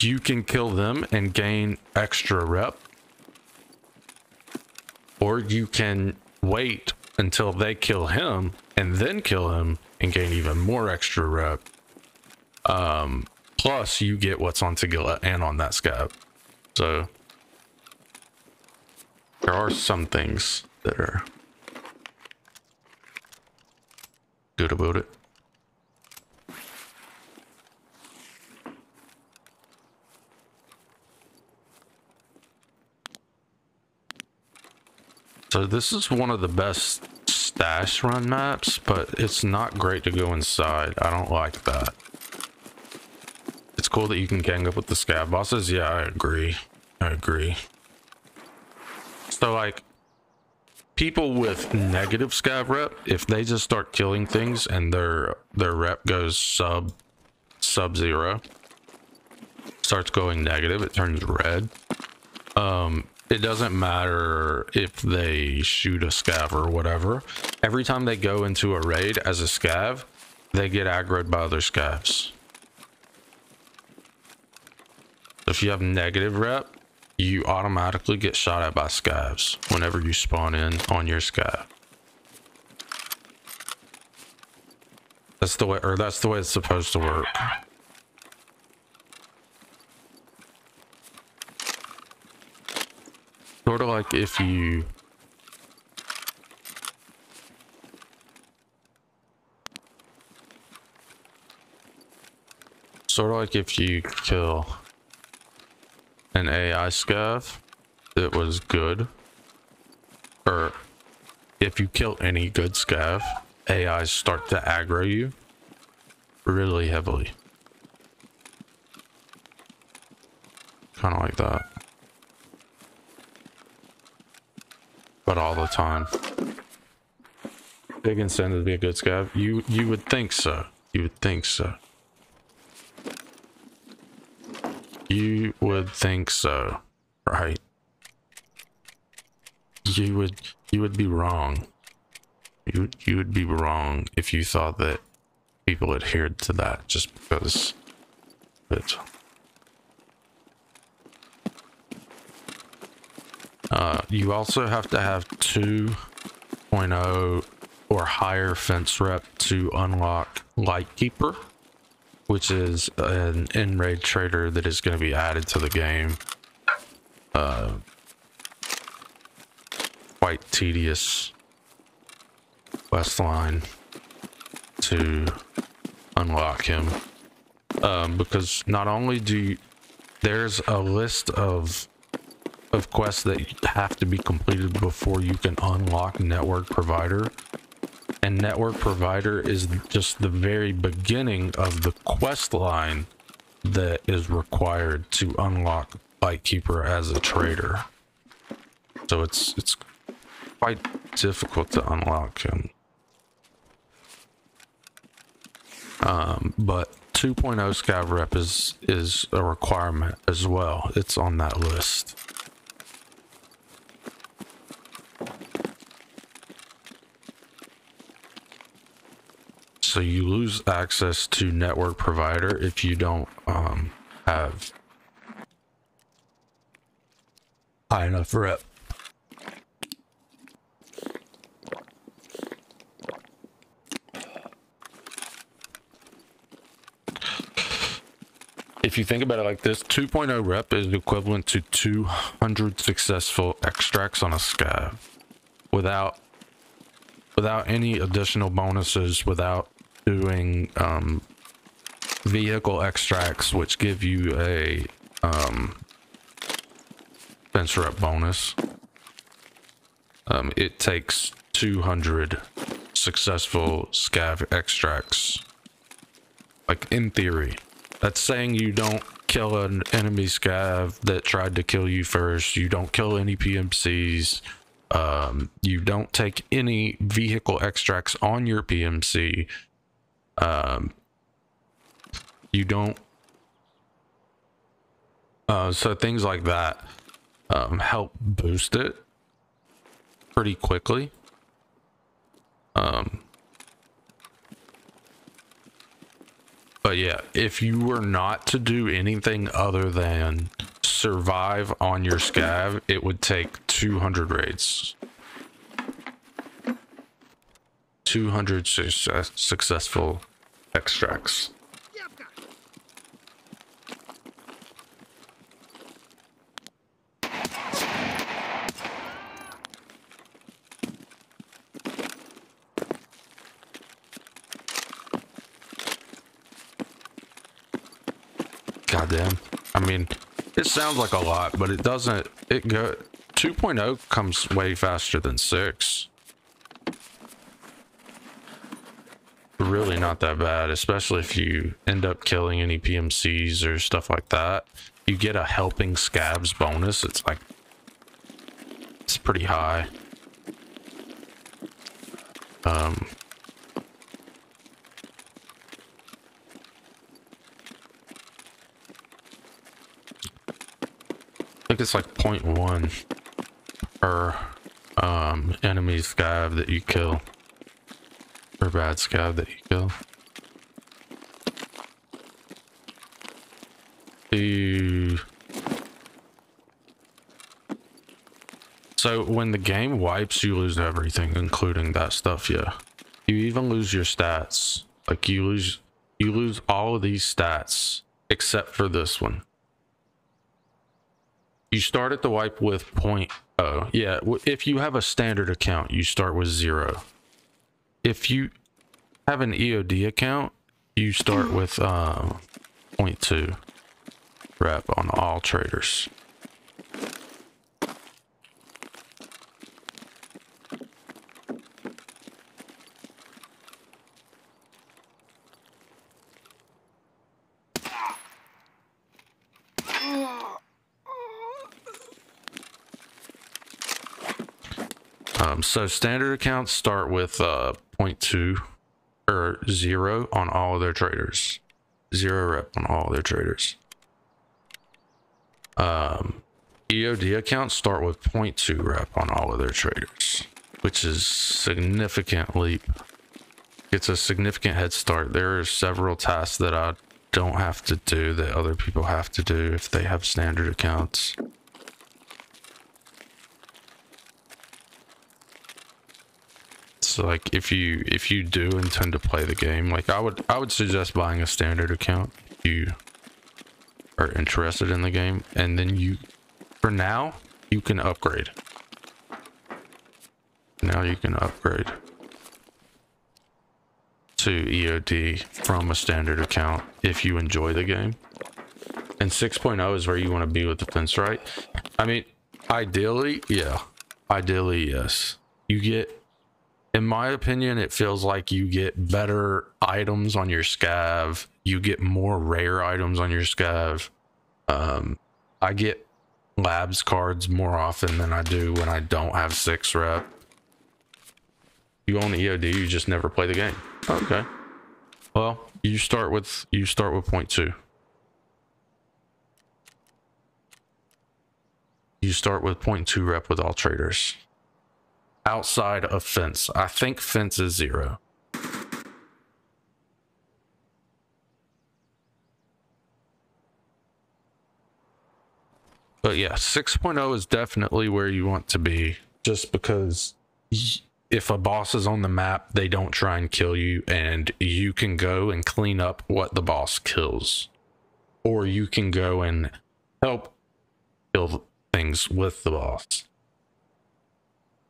you can kill them and gain extra rep. Or you can wait until they kill him and then kill him and gain even more extra rep. Um, plus, you get what's on Tagilla and on that scav. So, there are some things that are good about it. So this is one of the best stash run maps, but it's not great to go inside. I don't like that. It's cool that you can gang up with the scav bosses. Yeah, I agree. I agree. So like people with negative scav rep, if they just start killing things and their their rep goes sub sub zero, starts going negative, it turns red. Um, it doesn't matter if they shoot a scav or whatever. Every time they go into a raid as a scav, they get aggroed by other scavs. If you have negative rep, you automatically get shot at by scavs whenever you spawn in on your scav. That's the way, or that's the way it's supposed to work. Sort of like if you Sort of like if you kill an AI scav that was good, or if you kill any good scav, AIs start to aggro you really heavily. Kind of like that. But all the time. Big incentive to be a good scav. You you would think so. You would think so. You would think so, right? You would you would be wrong. You you would be wrong if you thought that people adhered to that just because it. Uh, you also have to have 2.0 or higher fence rep to unlock Lightkeeper which is an in-raid trader that is going to be added to the game. Uh, quite tedious quest line to unlock him. Um, because not only do you, there's a list of of quests that have to be completed before you can unlock network provider and network provider is just the very beginning of the quest line that is required to unlock Lightkeeper as a trader. So it's it's quite difficult to unlock him. Um, but 2.0 scav rep is is a requirement as well. It's on that list. So you lose access to network provider if you don't um, have high enough rep. If you think about it like this, 2.0 rep is equivalent to 200 successful extracts on a scav without without any additional bonuses, without doing um, vehicle extracts, which give you a um, fence rep bonus. Um, it takes 200 successful scav extracts. Like in theory, that's saying you don't kill an enemy scav that tried to kill you first. You don't kill any PMCs. Um, you don't take any vehicle extracts on your PMC. Um, you don't. Uh, so things like that um, help boost it pretty quickly. Um, but yeah, if you were not to do anything other than survive on your scav, it would take 200 raids. 200 success, successful extracts. Goddamn. I mean, it sounds like a lot, but it doesn't. It go 2.0 comes way faster than 6. Really not that bad, especially if you end up killing any PMCs or stuff like that. You get a helping scavs bonus. It's like it's pretty high. Um I think it's like 0.1 per um, enemy scav that you kill. Or bad scav that you kill. So when the game wipes, you lose everything, including that stuff, yeah. You even lose your stats. Like you lose you lose all of these stats except for this one. You start at the wipe with point oh yeah. If you have a standard account, you start with zero. If you have an EOD account, you start with uh, point two rep on all traders. Um, so standard accounts start with uh, 0.2 or zero on all of their traders, zero rep on all of their traders. Um, EOD accounts start with 0.2 rep on all of their traders, which is significant leap. It's a significant head start. There are several tasks that I don't have to do that other people have to do if they have standard accounts. Like if you if you do intend to play the game, like I would I would suggest buying a standard account if you are interested in the game and then you for now you can upgrade. Now you can upgrade to EOD from a standard account if you enjoy the game. And 6.0 is where you want to be with the defense right. I mean, ideally, yeah. Ideally, yes. You get in my opinion, it feels like you get better items on your scav. You get more rare items on your scav. Um, I get labs cards more often than I do when I don't have six rep. You own EOD, you just never play the game. Okay. Well, you start with you start with point two. You start with point two rep with all traders outside of fence. I think fence is zero. But yeah, 6.0 is definitely where you want to be just because if a boss is on the map, they don't try and kill you, and you can go and clean up what the boss kills. Or you can go and help kill things with the boss.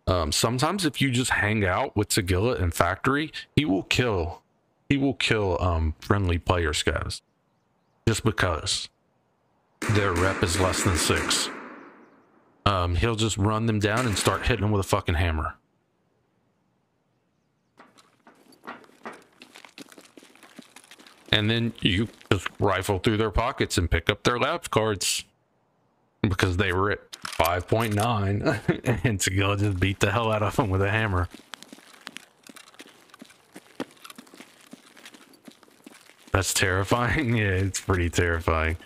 Um, sometimes if you just hang out with Sigillet and Factory, he will kill he will kill um friendly player scavs. Just because their rep is less than six. Um, he'll just run them down and start hitting them with a fucking hammer. And then you just rifle through their pockets and pick up their labs cards because they were at 5.9 and Sigil just beat the hell out of them with a hammer. That's terrifying. Yeah, it's pretty terrifying.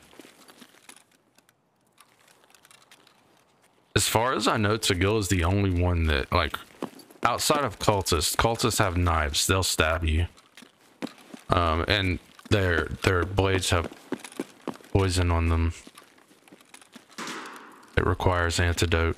As far as I know, Tagil is the only one that, like, outside of cultists, cultists have knives. They'll stab you. Um, and their their blades have poison on them. It requires antidote.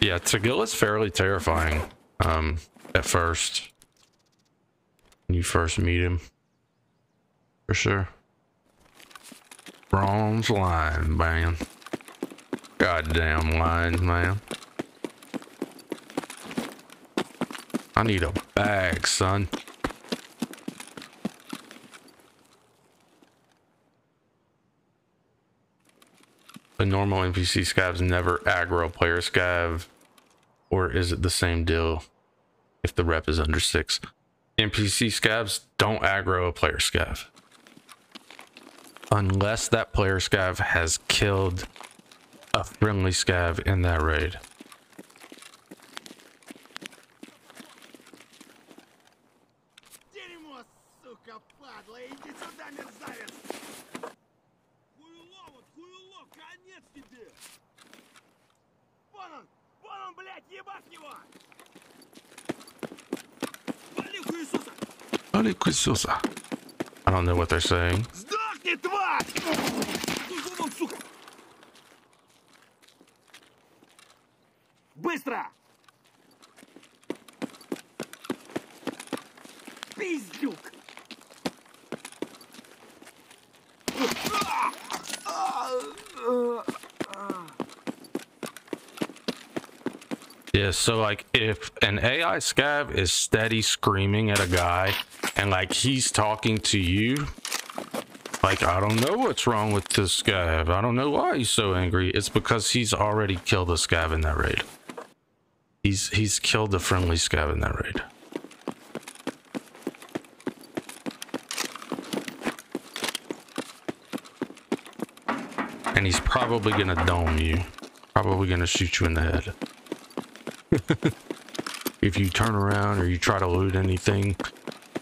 Yeah, Tagil is fairly terrifying. Um, at first, when you first meet him, for sure. Bronze line, man. Goddamn lines, man. I need a bag, son. The normal NPC scavs never aggro a player scav, or is it the same deal if the rep is under six? NPC scavs don't aggro a player scav. Unless that player scav has killed a friendly scav in that raid. Holy Quisusa. I don't know what they're saying. Сдохни, тварь! Ну, вон, сука! Быстро! Пиздюк! Yeah, so like if an AI scav is steady screaming at a guy and like he's talking to you, like I don't know what's wrong with this scav. I don't know why he's so angry. It's because he's already killed a scav in that raid. He's he's killed a friendly scav in that raid. And he's probably gonna dome you. Probably gonna shoot you in the head. If you turn around or you try to loot anything,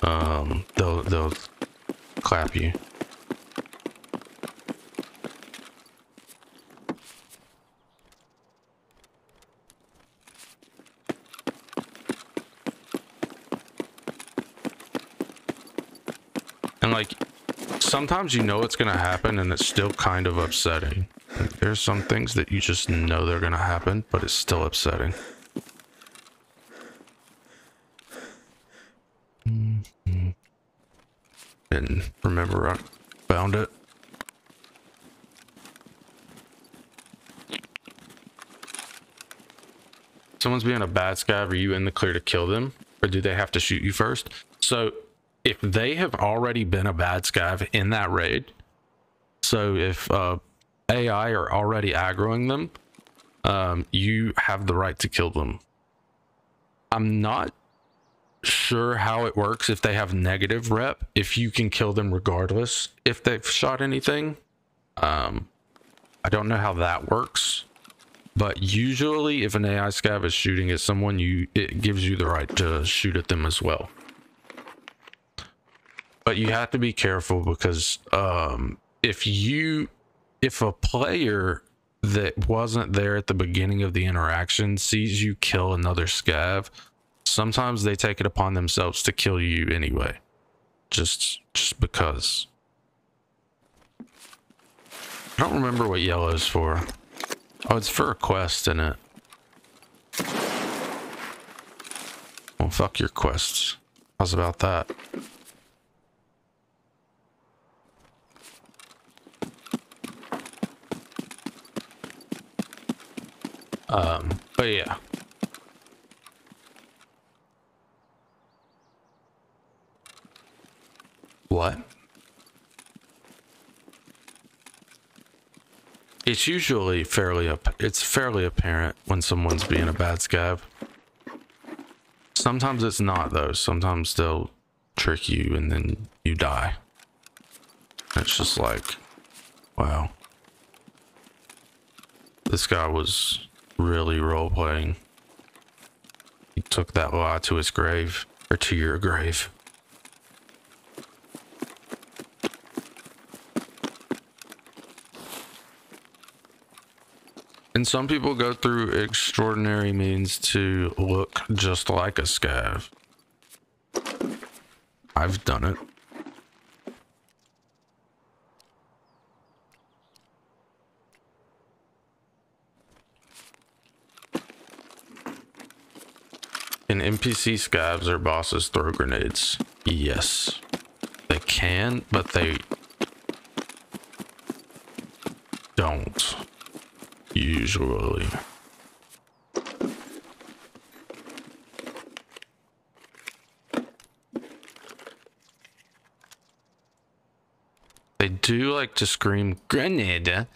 um, they'll they'll clap you. And like sometimes you know it's gonna happen and it's still kind of upsetting. There's some things that you just know they're gonna happen, but it's still upsetting. Remember, I found it. Someone's being a bad scav, are you in the clear to kill them? Or do they have to shoot you first? So if they have already been a bad scav in that raid, so if uh, AI are already aggroing them, um, you have the right to kill them. I'm not sure how it works if they have negative rep, if you can kill them regardless if they've shot anything. Um, I don't know how that works, but usually if an AI scav is shooting at someone, you it gives you the right to shoot at them as well. But you have to be careful because um, if you if a player that wasn't there at the beginning of the interaction sees you kill another scav, sometimes they take it upon themselves to kill you anyway. Just just because. I don't remember what yellow's for. Oh, it's for a quest, isn't it? Well, fuck your quests. How's about that? Um, but yeah. What? It's usually fairly ap- it's fairly apparent when someone's being a bad scav. Sometimes it's not though. Sometimes they'll trick you and then you die. It's just like, wow. This guy was really role playing. He took that lie to his grave or to your grave. And some people go through extraordinary means to look just like a scav. I've done it. Can NPC scavs or bosses throw grenades? Yes. They can, but they don't. Usually. They do like to scream grenade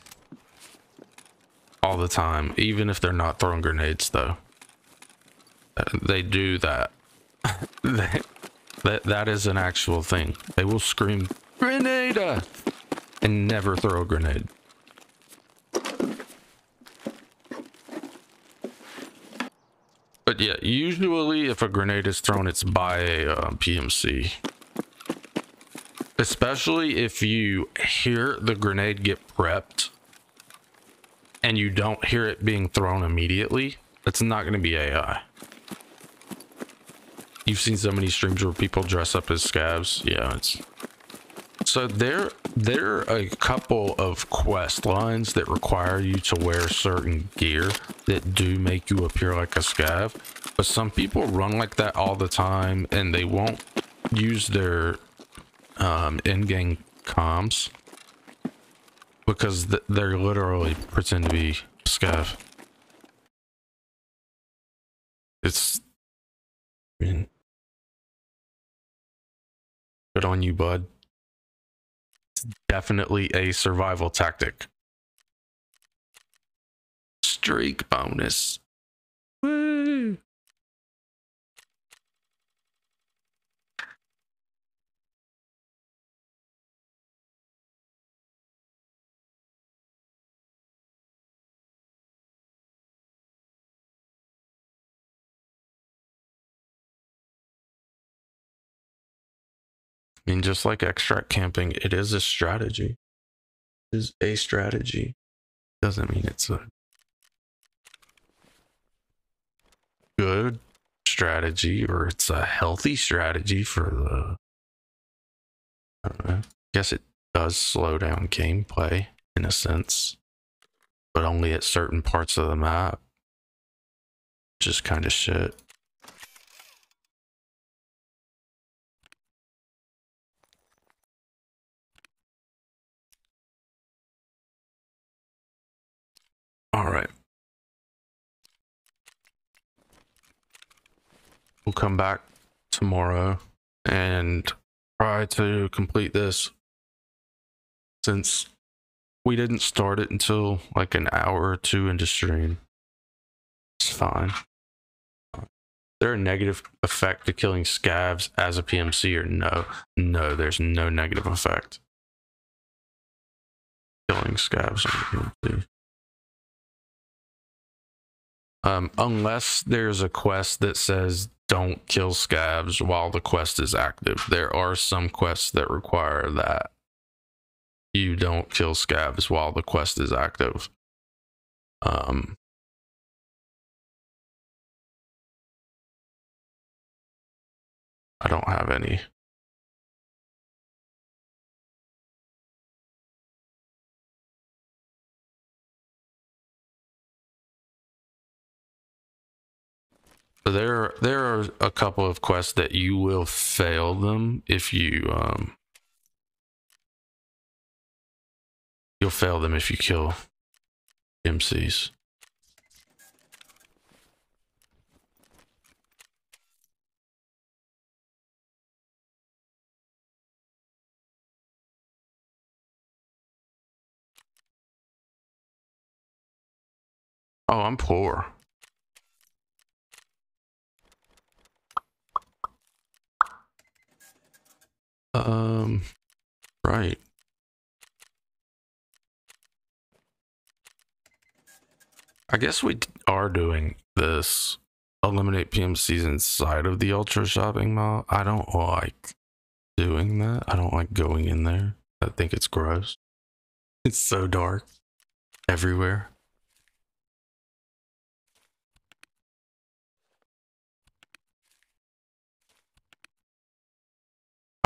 all the time, even if they're not throwing grenades, though. Uh, They do that. they, that that is an actual thing. They will scream grenade and never throw a grenade. Yeah, usually if a grenade is thrown, it's by a uh, PMC. Especially if you hear the grenade get prepped and you don't hear it being thrown immediately, it's not going to be AI. You've seen so many streams where people dress up as scavs. Yeah, it's so there there are a couple of quest lines that require you to wear certain gear that do make you appear like a scav. But some people run like that all the time and they won't use their um, in-game comms because th- they're literally pretend to be scav. It's I mean, good on you, bud. It's definitely a survival tactic. Streak bonus. I mean, just like extract camping, it is a strategy. It is a strategy. Doesn't mean it's a good strategy or it's a healthy strategy for the. I don't know. guess it does slow down gameplay in a sense, but only at certain parts of the map. Just kind of shit. All right. We'll come back tomorrow and try to complete this since we didn't start it until like an hour or two into stream. It's fine. There a negative effect to killing scavs as a PMC or no? No, there's no negative effect. Killing scavs on PMC. Um, unless there's a quest that says don't kill scavs while the quest is active. There are some quests that require that you don't kill scavs while the quest is active. Um, I don't have any. So there, there are a couple of quests that you will fail them if you um. You'll fail them if you kill MCs. Oh, I'm poor. Um, right. I guess we are doing this eliminate PMCs inside of the Ultra Shopping Mall. I don't like doing that. I don't like going in there. I think it's gross. It's so dark everywhere.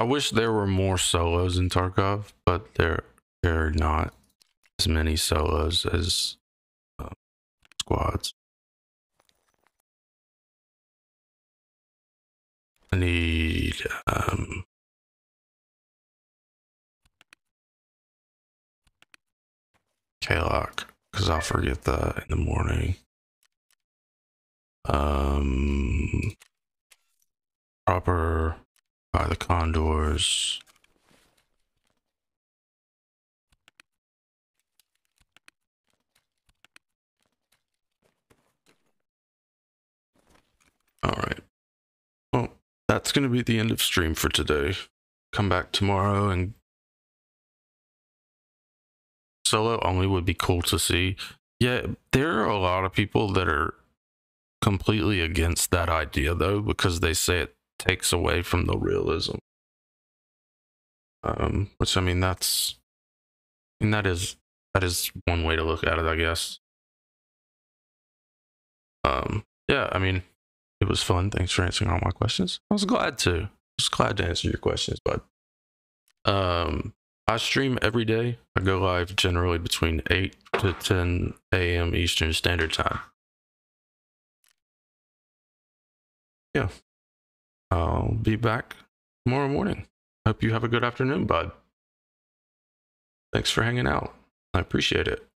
I wish there were more solos in Tarkov, but there there are not as many solos as uh, squads. I need um K-Lock because I'll forget that in the morning. Um, proper by the condors. All right. Well, that's going to be the end of stream for today. Come back tomorrow and solo only would be cool to see. Yeah, there are a lot of people that are completely against that idea though because they say it takes away from the realism. Um, which I mean that's mean that is that is one way to look at it, I guess. Um, yeah, I mean, it was fun. Thanks for answering all my questions. I was glad to. Was glad to answer your questions, but um I stream every day. I go live generally between 8 to 10 a.m. Eastern Standard Time. Yeah. I'll be back tomorrow morning. Hope you have a good afternoon, bud. Thanks for hanging out. I appreciate it.